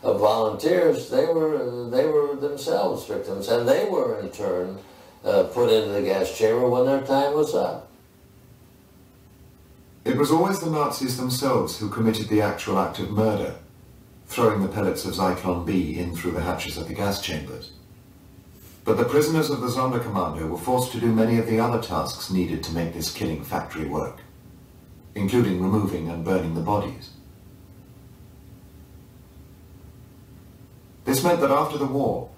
of volunteers. They were, they were themselves victims, and they were in turn uh, put into the gas chamber when their time was up. It was always the Nazis themselves who committed the actual act of murder, throwing the pellets of Zyklon B in through the hatches of the gas chambers. But the prisoners of the Sonderkommando were forced to do many of the other tasks needed to make this killing factory work, including removing and burning the bodies. This meant that after the war,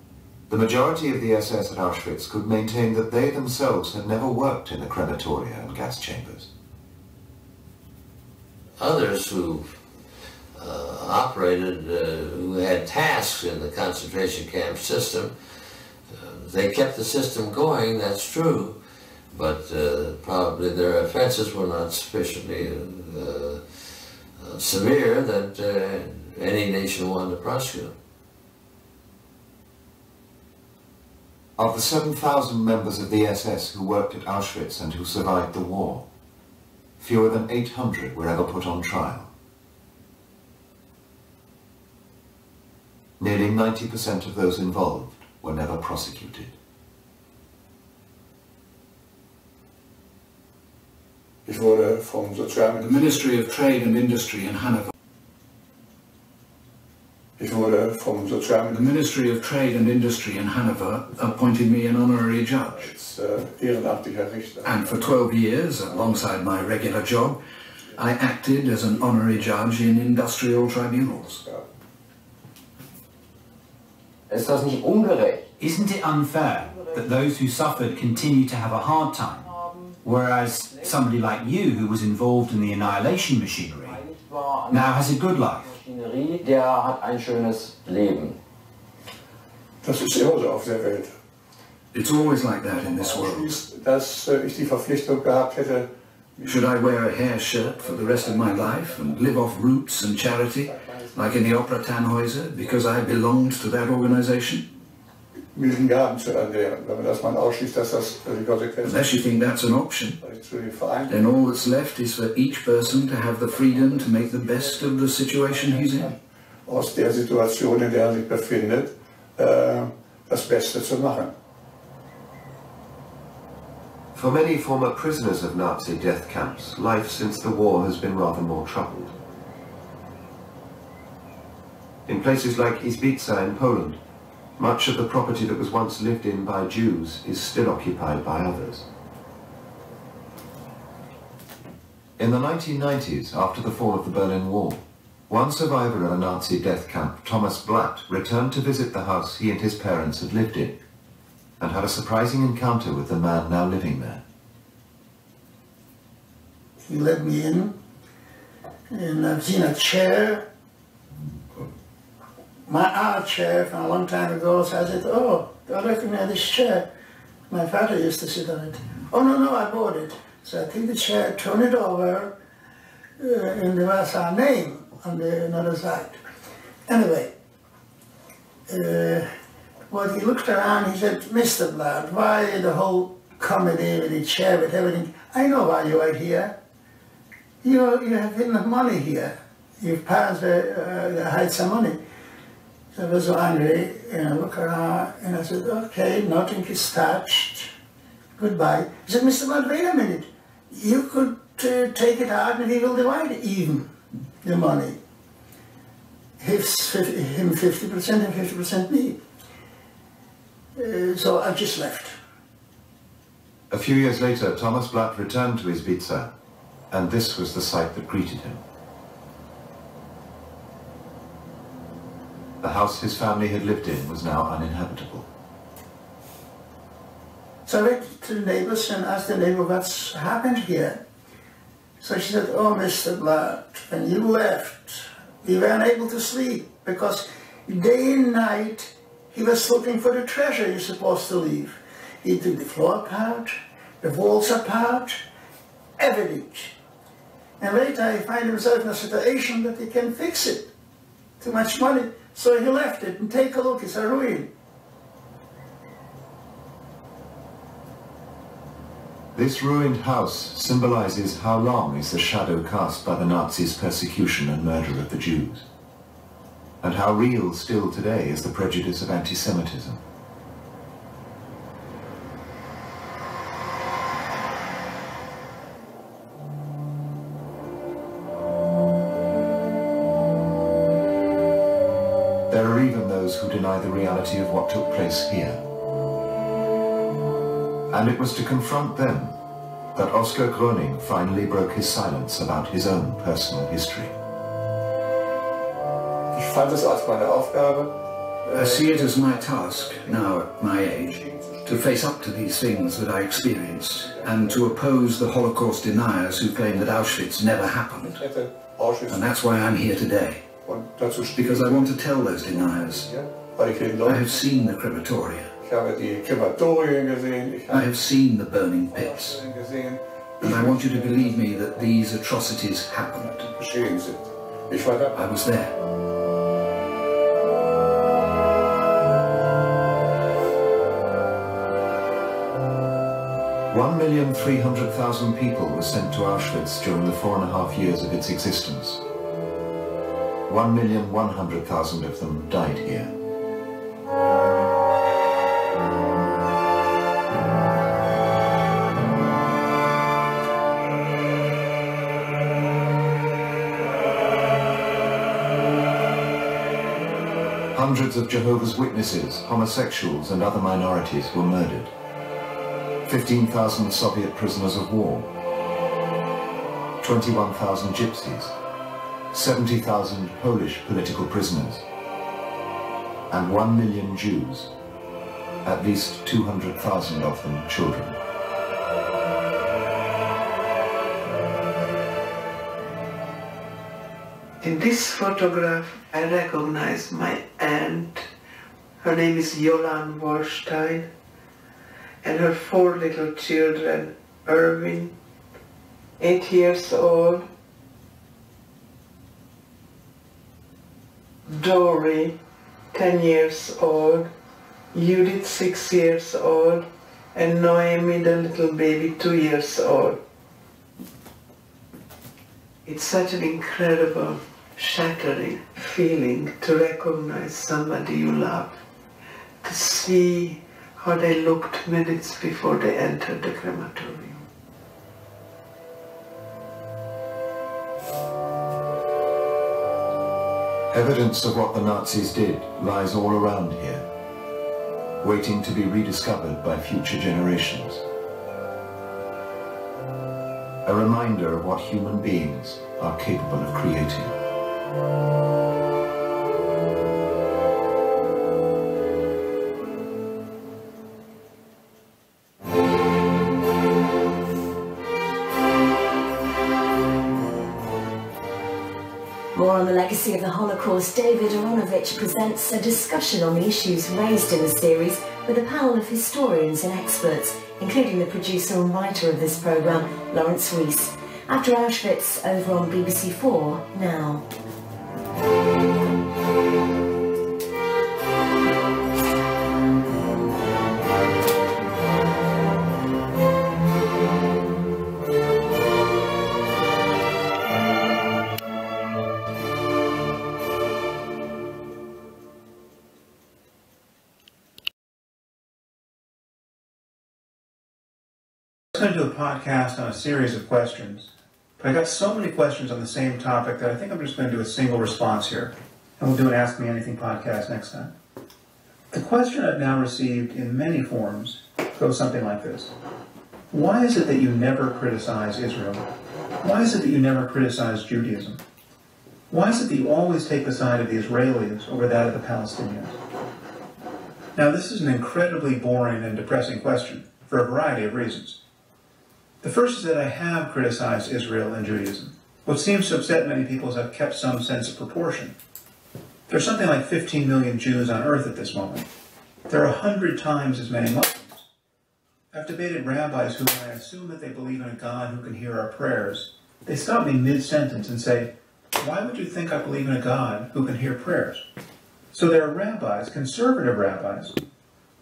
the majority of the SS at Auschwitz could maintain that they themselves had never worked in the crematoria and gas chambers. Others who uh, operated, uh, who had tasks in the concentration camp system, uh, they kept the system going, that's true, but uh, probably their offenses were not sufficiently uh, uh, severe that any nation wanted to prosecute. Of the 7,000 members of the SS who worked at Auschwitz and who survived the war, fewer than 800 were ever put on trial. Nearly 90% of those involved were never prosecuted. The Ministry of Trade and Industry in Hanover Ich wurde vom Sozial The Ministry of Trade and Industry in Hanover appointed me an honorary judge. äh, And for 12 years, alongside my regular job, I acted as an honorary judge in industrial tribunals. Ist das nicht ungerecht? Isn't it unfair that those who suffered continue to have a hard time, whereas somebody like you who was involved in the annihilation machinery now has a good life? Maschinerie, der hat ein schönes Leben. Das ist immer so auf der Welt. It's always like that in this world. Dass äh, ich die Verpflichtung gehabt hätte, Should I wear a hair shirt for the rest of my life and live off roots and charity, like in the Opera Tannhäuser, because I belonged to that organization? Milden Gaben zu ernähren. Wenn man das mal ausschließt, dass das die Konsequenz Unless you think that's an option, zu den Vereinen then all that's left is for each person to have the freedom to make the best of the situation he's in. aus der Situation, in der er sich befindet, äh, das Beste zu machen. For many former prisoners of Nazi death camps, life since the war has been rather more troubled. In places like Izbica in Poland, much of the property that was once lived in by Jews is still occupied by others. In the 1990s, after the fall of the Berlin Wall, one survivor of a Nazi death camp, Thomas Blatt, returned to visit the house he and his parents had lived in and had a surprising encounter with the man now living there. He let me in, and I've seen a chair, my art chair from a long time ago, so I said, oh, I recognize this chair. My father used to sit on it. Oh, no, no, I bought it. So I take the chair, turn it over, uh, and there was our name on the another side. Anyway, uh, when he looked around, he said, Mr. Blatt, why the whole comedy with the chair, with everything? I know why you are here. You, you have enough money here. Your parents uh, hide some money. I was angry, and I look around, and I said, okay, nothing is touched. Goodbye. He said, Mr. Blatt, wait a minute. You could uh, take it out and we will divide even, the money. His, him 50% and 50% me. Uh, so I just left. A few years later, Thomas Blatt returned to Izbica, and this was the sight that greeted him. The house his family had lived in was now uninhabitable. So I went to the neighbors and asked the neighbor what's happened here. So she said, oh, Mr. Blatt, when you left, we were unable to sleep because day and night he was looking for the treasure you're supposed to leave. He took the floor apart, the walls apart, everything. And later he find himself in a situation that he can fix it. Too much money. So he left it and take a look, it's a ruin. This ruined house symbolizes how long is the shadow cast by the Nazis' persecution and murder of the Jews, and how real still today is the prejudice of anti-Semitism. Those who deny the reality of what took place here. And it was to confront them that Oskar Gröning finally broke his silence about his own personal history. Ich fand es als meine Aufgabe, äh, I see it as my task, now at my age, to face up to these things that I experienced and to oppose the Holocaust deniers who claim that Auschwitz never happened. And that's why I'm here today. Because I want to tell those deniers. I have seen the crematoria. Ich habe die Krematorien gesehen, ich I have seen the burning pits. And I want you to believe me that these atrocities happened. geschehen sind. Ich war da. I was there. One million three hundred thousand people were sent to Auschwitz during the four and a half years of its existence. One million one hundred thousand of them died here. Hundreds of Jehovah's Witnesses, homosexuals and other minorities were murdered. 15,000 Soviet prisoners of war, 21,000 gypsies, 70,000 Polish political prisoners, and 1 million Jews, at least 200,000 of them children. In this photograph, I recognize my aunt. Her name is Jolan Warstein, and her four little children, Erwin, eight years old, Dory, ten years old, Judith, six years old, and Noemi, the little baby, two years old. It's such an incredible, shattering feeling to recognize somebody you love, to see how they looked minutes before they entered the crematorium. Evidence of what the Nazis did lies all around here, waiting to be rediscovered by future generations. A reminder of what human beings are capable of creating. More on the legacy of the Holocaust, David Aaronovitch presents a discussion on the issues raised in the series with a panel of historians and experts, including the producer and writer of this programme, Laurence Rees. After Auschwitz, over on BBC 4 now. To a podcast on a series of questions, but I got so many questions on the same topic that I think I'm just going to do a single response here, and we'll do an Ask Me Anything podcast next time. The question I've now received in many forms goes something like this. Why is it that you never criticize Israel? Why is it that you never criticize Judaism? Why is it that you always take the side of the Israelis over that of the Palestinians? Now, this is an incredibly boring and depressing question for a variety of reasons. The first is that I have criticized Israel and Judaism. What seems to upset many people is I've kept some sense of proportion. There's something like 15 million Jews on earth at this moment. There are 100 times as many Muslims. I've debated rabbis who, when I assume that they believe in a God who can hear our prayers, they stop me mid-sentence and say, why would you think I believe in a God who can hear prayers? So there are rabbis, conservative rabbis,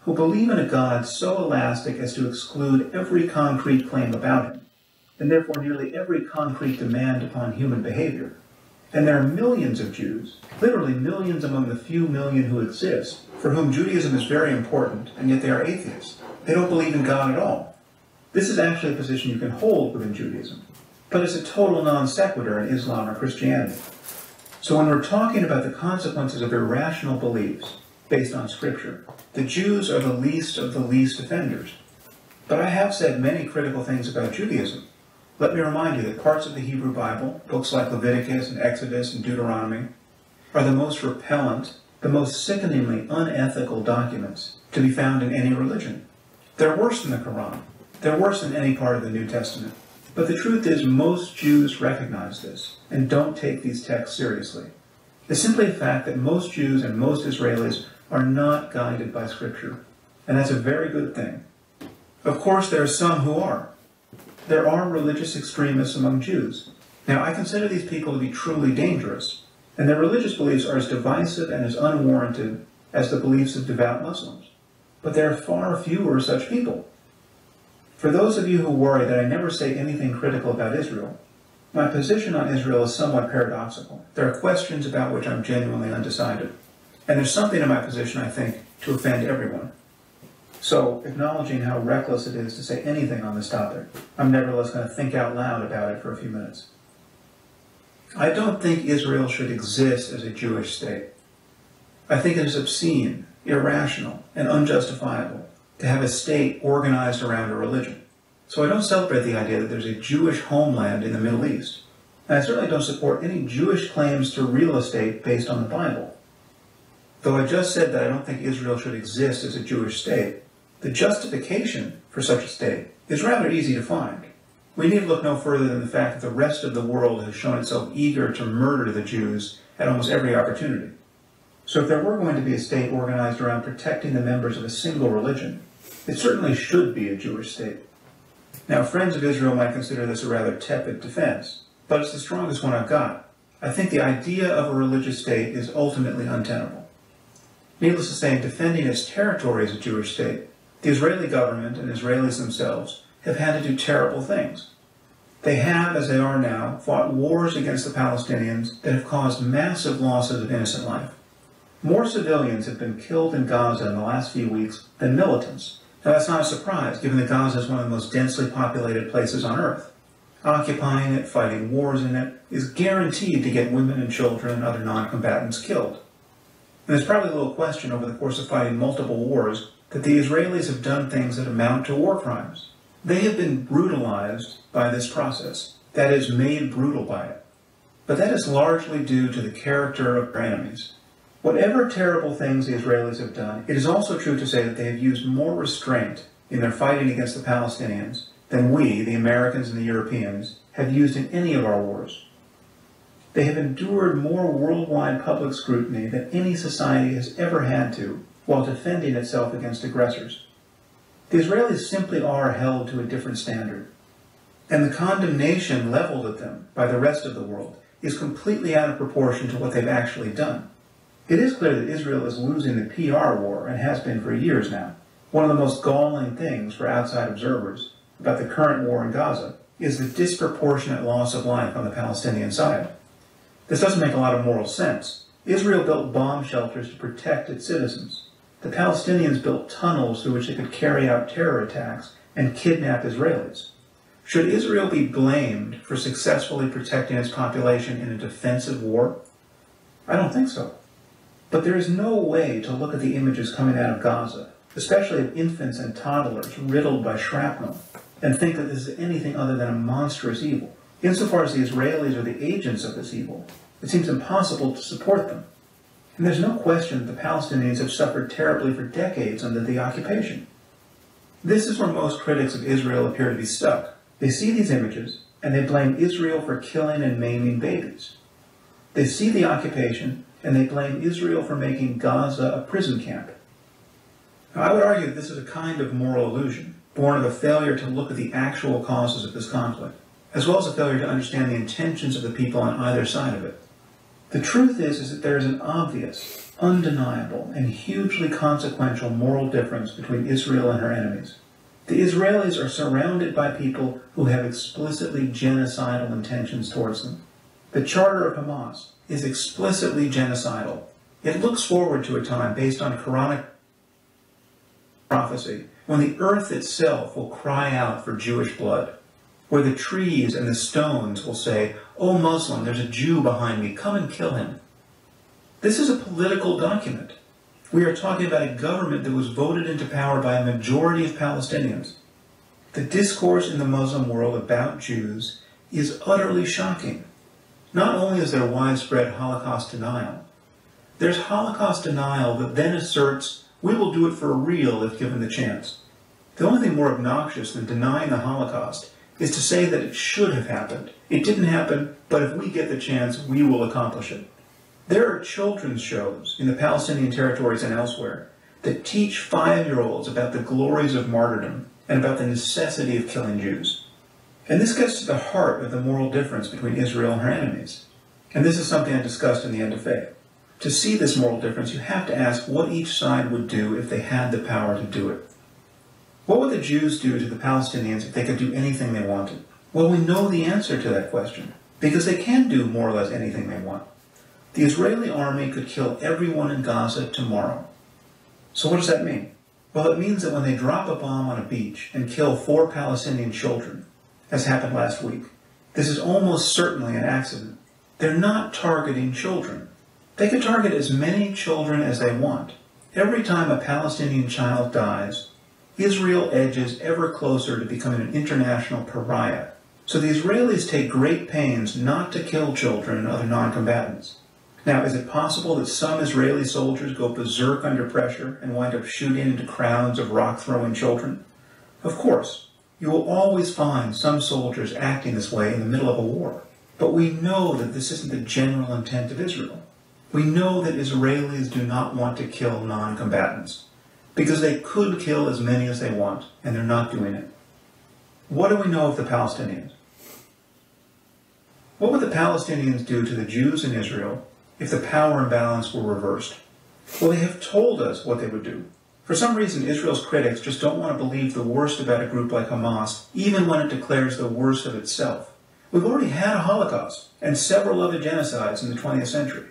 who believe in a God so elastic as to exclude every concrete claim about him, and therefore nearly every concrete demand upon human behavior. And there are millions of Jews, literally millions among the few million who exist, for whom Judaism is very important, and yet they are atheists. They don't believe in God at all. This is actually a position you can hold within Judaism, but it's a total non sequitur in Islam or Christianity. So when we're talking about the consequences of irrational beliefs based on Scripture, the Jews are the least of the least offenders. But I have said many critical things about Judaism. Let me remind you that parts of the Hebrew Bible, books like Leviticus and Exodus and Deuteronomy, are the most repellent, the most sickeningly unethical documents to be found in any religion. They're worse than the Quran. They're worse than any part of the New Testament. But the truth is, most Jews recognize this and don't take these texts seriously. It's simply a fact that most Jews and most Israelis are not guided by Scripture, and that's a very good thing. Of course, there are some who are. There are religious extremists among Jews. Now, I consider these people to be truly dangerous, and their religious beliefs are as divisive and as unwarranted as the beliefs of devout Muslims. But there are far fewer such people. For those of you who worry that I never say anything critical about Israel, my position on Israel is somewhat paradoxical. There are questions about which I'm genuinely undecided. And there's something in my position, I think, to offend everyone. So, acknowledging how reckless it is to say anything on this topic, I'm nevertheless going to think out loud about it for a few minutes. I don't think Israel should exist as a Jewish state. I think it is obscene, irrational, and unjustifiable to have a state organized around a religion. So I don't celebrate the idea that there's a Jewish homeland in the Middle East. And I certainly don't support any Jewish claims to real estate based on the Bible. Though I just said that I don't think Israel should exist as a Jewish state, the justification for such a state is rather easy to find. We need to look no further than the fact that the rest of the world has shown itself eager to murder the Jews at almost every opportunity. So if there were going to be a state organized around protecting the members of a single religion, it certainly should be a Jewish state. Now, friends of Israel might consider this a rather tepid defense, but it's the strongest one I've got. I think the idea of a religious state is ultimately untenable. Needless to say, in defending its territory as a Jewish state, the Israeli government and Israelis themselves have had to do terrible things. They have, as they are now, fought wars against the Palestinians that have caused massive losses of innocent life. More civilians have been killed in Gaza in the last few weeks than militants. Now that's not a surprise, given that Gaza is one of the most densely populated places on earth. Occupying it, fighting wars in it, is guaranteed to get women and children and other non-combatants killed. And there's probably little question over the course of fighting multiple wars that the Israelis have done things that amount to war crimes. They have been brutalized by this process, that is, made brutal by it. But that is largely due to the character of their enemies. Whatever terrible things the Israelis have done, it is also true to say that they have used more restraint in their fighting against the Palestinians than we, the Americans and the Europeans, have used in any of our wars. They have endured more worldwide public scrutiny than any society has ever had to while defending itself against aggressors. The Israelis simply are held to a different standard. And the condemnation leveled at them by the rest of the world is completely out of proportion to what they've actually done. It is clear that Israel is losing the PR war and has been for years now. One of the most galling things for outside observers about the current war in Gaza is the disproportionate loss of life on the Palestinian side. This doesn't make a lot of moral sense. Israel built bomb shelters to protect its citizens. The Palestinians built tunnels through which they could carry out terror attacks and kidnap Israelis. Should Israel be blamed for successfully protecting its population in a defensive war? I don't think so. But there is no way to look at the images coming out of Gaza, especially of infants and toddlers riddled by shrapnel, and think that this is anything other than a monstrous evil. Insofar as the Israelis are the agents of this evil, it seems impossible to support them. And there's no question that the Palestinians have suffered terribly for decades under the occupation. This is where most critics of Israel appear to be stuck. They see these images, and they blame Israel for killing and maiming babies. They see the occupation, and they blame Israel for making Gaza a prison camp. Now, I would argue that this is a kind of moral illusion, born of a failure to look at the actual causes of this conflict, as well as a failure to understand the intentions of the people on either side of it. The truth is, is that there is an obvious, undeniable, and hugely consequential moral difference between Israel and her enemies. The Israelis are surrounded by people who have explicitly genocidal intentions towards them. The charter of Hamas is explicitly genocidal. It looks forward to a time based on Quranic prophecy when the earth itself will cry out for Jewish blood, where the trees and the stones will say, O Muslim, there's a Jew behind me, come and kill him. This is a political document. We are talking about a government that was voted into power by a majority of Palestinians. The discourse in the Muslim world about Jews is utterly shocking. Not only is there widespread Holocaust denial, there's Holocaust denial that then asserts we will do it for real if given the chance. The only thing more obnoxious than denying the Holocaust is to say that it should have happened. It didn't happen, but if we get the chance, we will accomplish it. There are children's shows in the Palestinian territories and elsewhere that teach five-year-olds about the glories of martyrdom and about the necessity of killing Jews. And this gets to the heart of the moral difference between Israel and her enemies. And this is something I discussed in the End of Faith. To see this moral difference, you have to ask what each side would do if they had the power to do it. What would the Jews do to the Palestinians if they could do anything they wanted? Well, we know the answer to that question, because they can do more or less anything they want. The Israeli army could kill everyone in Gaza tomorrow. So what does that mean? Well, it means that when they drop a bomb on a beach and kill four Palestinian children, as happened last week, this is almost certainly an accident. They're not targeting children. They could target as many children as they want. Every time a Palestinian child dies, Israel edges ever closer to becoming an international pariah. So the Israelis take great pains not to kill children and other non-combatants. Now, is it possible that some Israeli soldiers go berserk under pressure and wind up shooting into crowds of rock-throwing children? Of course, you will always find some soldiers acting this way in the middle of a war. But we know that this isn't the general intent of Israel. We know that Israelis do not want to kill non-combatants because they could kill as many as they want, and they're not doing it. What do we know of the Palestinians? What would the Palestinians do to the Jews in Israel if the power imbalance were reversed? Well, they have told us what they would do. For some reason, Israel's critics just don't want to believe the worst about a group like Hamas, even when it declares the worst of itself. We've already had a Holocaust and several other genocides in the 20th century.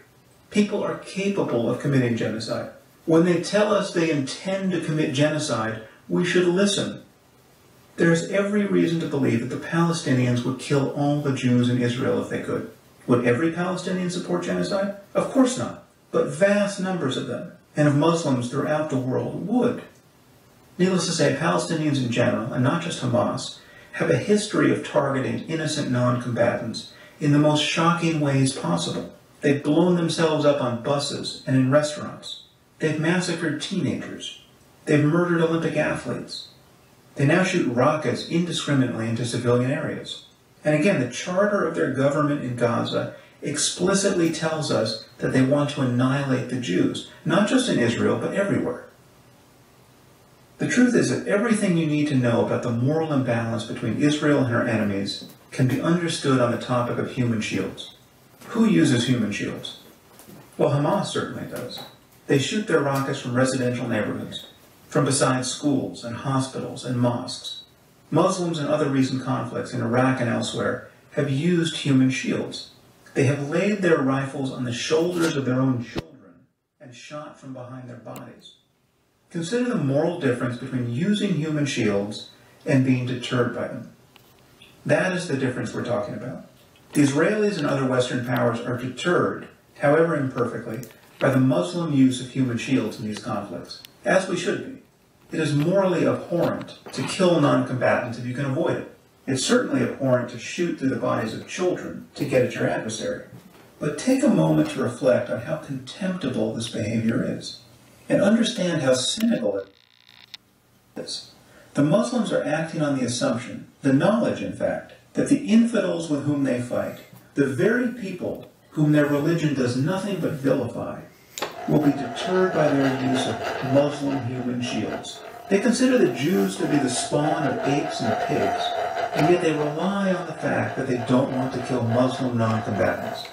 People are capable of committing genocide. When they tell us they intend to commit genocide, we should listen. There is every reason to believe that the Palestinians would kill all the Jews in Israel if they could. Would every Palestinian support genocide? Of course not. But vast numbers of them, and of Muslims throughout the world, would. Needless to say, Palestinians in general, and not just Hamas, have a history of targeting innocent non-combatants in the most shocking ways possible. They've blown themselves up on buses and in restaurants. They've massacred teenagers. They've murdered Olympic athletes. They now shoot rockets indiscriminately into civilian areas. And again, the charter of their government in Gaza explicitly tells us that they want to annihilate the Jews, not just in Israel, but everywhere. The truth is that everything you need to know about the moral imbalance between Israel and her enemies can be understood on the topic of human shields. Who uses human shields? Well, Hamas certainly does. They shoot their rockets from residential neighborhoods, from beside schools and hospitals and mosques. Muslims in other recent conflicts in Iraq and elsewhere have used human shields. They have laid their rifles on the shoulders of their own children and shot from behind their bodies. Consider the moral difference between using human shields and being deterred by them. That is the difference we're talking about. The Israelis and other Western powers are deterred, however imperfectly, by the Muslim use of human shields in these conflicts, as we should be. It is morally abhorrent to kill non-combatants if you can avoid it. It's certainly abhorrent to shoot through the bodies of children to get at your adversary. But take a moment to reflect on how contemptible this behavior is, and understand how cynical it is. The Muslims are acting on the assumption, the knowledge in fact, that the infidels with whom they fight, the very people whom their religion does nothing but vilify, will be deterred by their use of Muslim human shields. They consider the Jews to be the spawn of apes and pigs, and yet they rely on the fact that they don't want to kill Muslim non-combatants.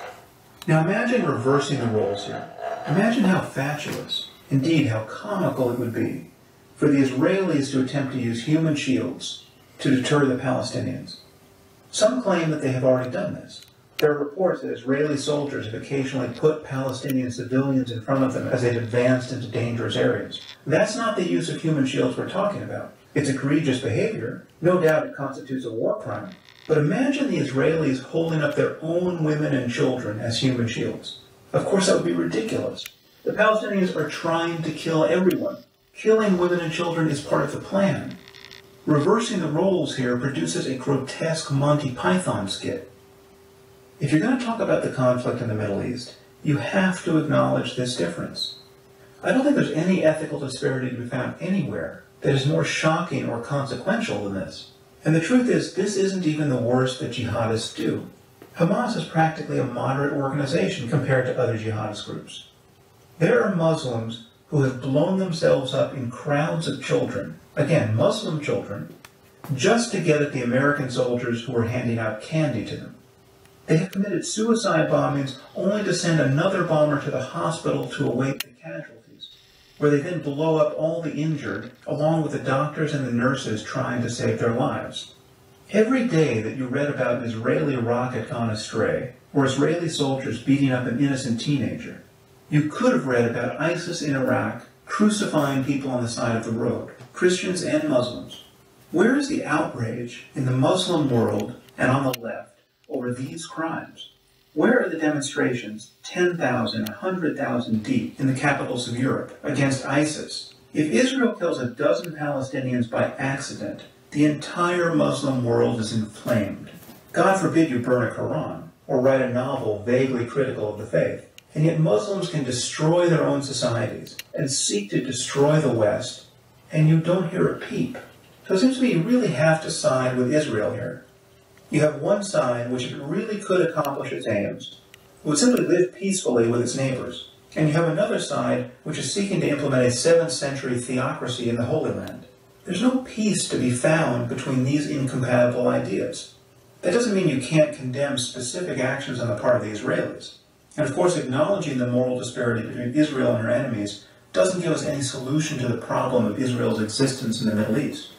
Now imagine reversing the roles here. Imagine how fatuous, indeed how comical it would be, for the Israelis to attempt to use human shields to deter the Palestinians. Some claim that they have already done this. There are reports that Israeli soldiers have occasionally put Palestinian civilians in front of them as they've advanced into dangerous areas. That's not the use of human shields we're talking about. It's egregious behavior. No doubt it constitutes a war crime. But imagine the Israelis holding up their own women and children as human shields. Of course, that would be ridiculous. The Palestinians are trying to kill everyone. Killing women and children is part of the plan. Reversing the roles here produces a grotesque Monty Python skit. If you're going to talk about the conflict in the Middle East, you have to acknowledge this difference. I don't think there's any ethical disparity to be found anywhere that is more shocking or consequential than this. And the truth is, this isn't even the worst that jihadists do. Hamas is practically a moderate organization compared to other jihadist groups. There are Muslims who have blown themselves up in crowds of children, again, Muslim children, just to get at the American soldiers who were handing out candy to them. They have committed suicide bombings only to send another bomber to the hospital to await the casualties, where they then blow up all the injured, along with the doctors and the nurses trying to save their lives. Every day that you read about an Israeli rocket gone astray, or Israeli soldiers beating up an innocent teenager, you could have read about ISIS in Iraq crucifying people on the side of the road, Christians and Muslims. Where is the outrage in the Muslim world and on the left over these crimes? Where are the demonstrations, 10,000, 100,000 deep, in the capitals of Europe against ISIS? If Israel kills a dozen Palestinians by accident, the entire Muslim world is inflamed. God forbid you burn a Quran or write a novel vaguely critical of the faith. And yet Muslims can destroy their own societies and seek to destroy the West, and you don't hear a peep. So it seems to me you really have to side with Israel here. You have one side which, if it really could accomplish its aims, would simply live peacefully with its neighbors. And you have another side which is seeking to implement a 7th century theocracy in the Holy Land. There's no peace to be found between these incompatible ideas. That doesn't mean you can't condemn specific actions on the part of the Israelis. And of course, acknowledging the moral disparity between Israel and her enemies doesn't give us any solution to the problem of Israel's existence in the Middle East.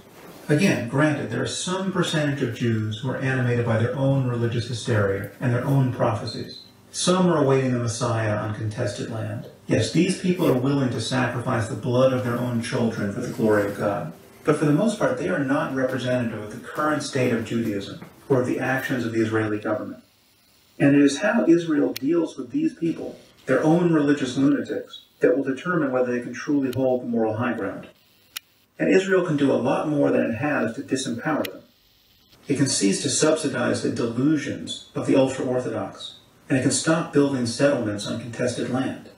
Again, granted, there is some percentage of Jews who are animated by their own religious hysteria and their own prophecies. Some are awaiting the Messiah on contested land. Yes, these people are willing to sacrifice the blood of their own children for the glory of God. But for the most part, they are not representative of the current state of Judaism or of the actions of the Israeli government. And it is how Israel deals with these people, their own religious lunatics, that will determine whether they can truly hold the moral high ground. And Israel can do a lot more than it has to disempower them. It can cease to subsidize the delusions of the ultra-Orthodox, and it can stop building settlements on contested land.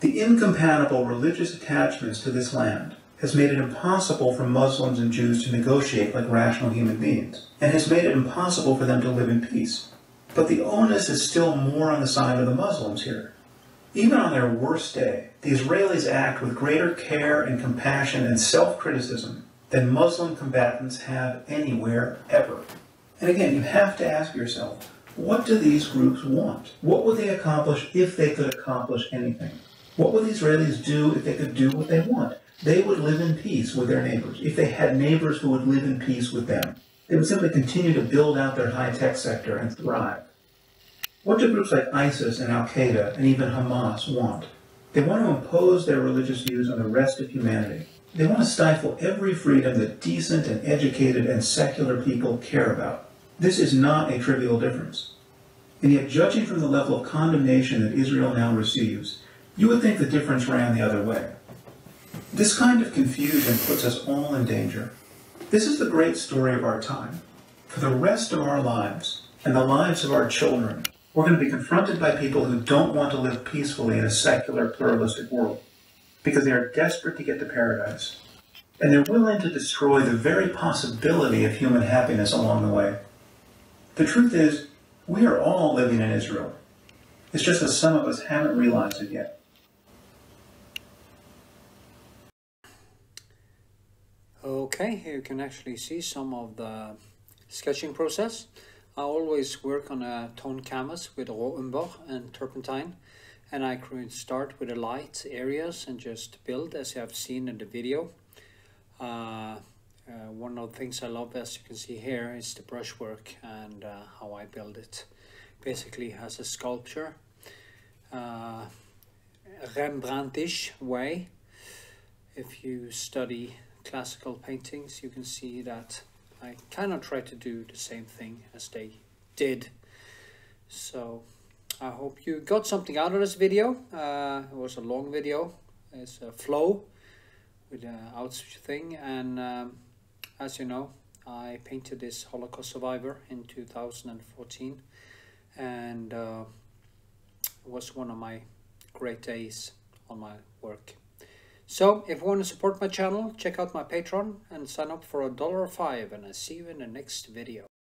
The incompatible religious attachments to this land has made it impossible for Muslims and Jews to negotiate like rational human beings, and has made it impossible for them to live in peace. But the onus is still more on the side of the Muslims here. Even on their worst day, the Israelis act with greater care and compassion and self-criticism than Muslim combatants have anywhere ever. And again, you have to ask yourself, what do these groups want? What would they accomplish if they could accomplish anything? What would the Israelis do if they could do what they want? They would live in peace with their neighbors. If they had neighbors who would live in peace with them, they would simply continue to build out their high-tech sector and thrive. What do groups like ISIS and Al Qaeda and even Hamas want? They want to impose their religious views on the rest of humanity. They want to stifle every freedom that decent and educated and secular people care about. This is not a trivial difference. And yet, judging from the level of condemnation that Israel now receives, you would think the difference ran the other way. This kind of confusion puts us all in danger. This is the great story of our time. For the rest of our lives, and the lives of our children, we're going to be confronted by people who don't want to live peacefully in a secular, pluralistic world because they are desperate to get to paradise. And they're willing to destroy the very possibility of human happiness along the way. The truth is, we are all living in Israel. It's just that some of us haven't realized it yet. Okay, here you can actually see some of the sketching process. I always work on a tone canvas with raw umber and turpentine and I can start with the light areas and just build as you have seen in the video. Uh, uh, one of the things I love as you can see here is the brushwork and uh, how I build it. Basically as a sculpture, uh, Rembrandtish way. If you study classical paintings you can see that I kind of try to do the same thing as they did. So I hope you got something out of this video. Uh, it was a long video. It's a flow with the out thing and um, as you know I painted this Holocaust survivor in 2014 and uh, it was one of my great days on my work. So if you want to support my channel check out my Patreon and sign up for a dollar five and I'll see you in the next video.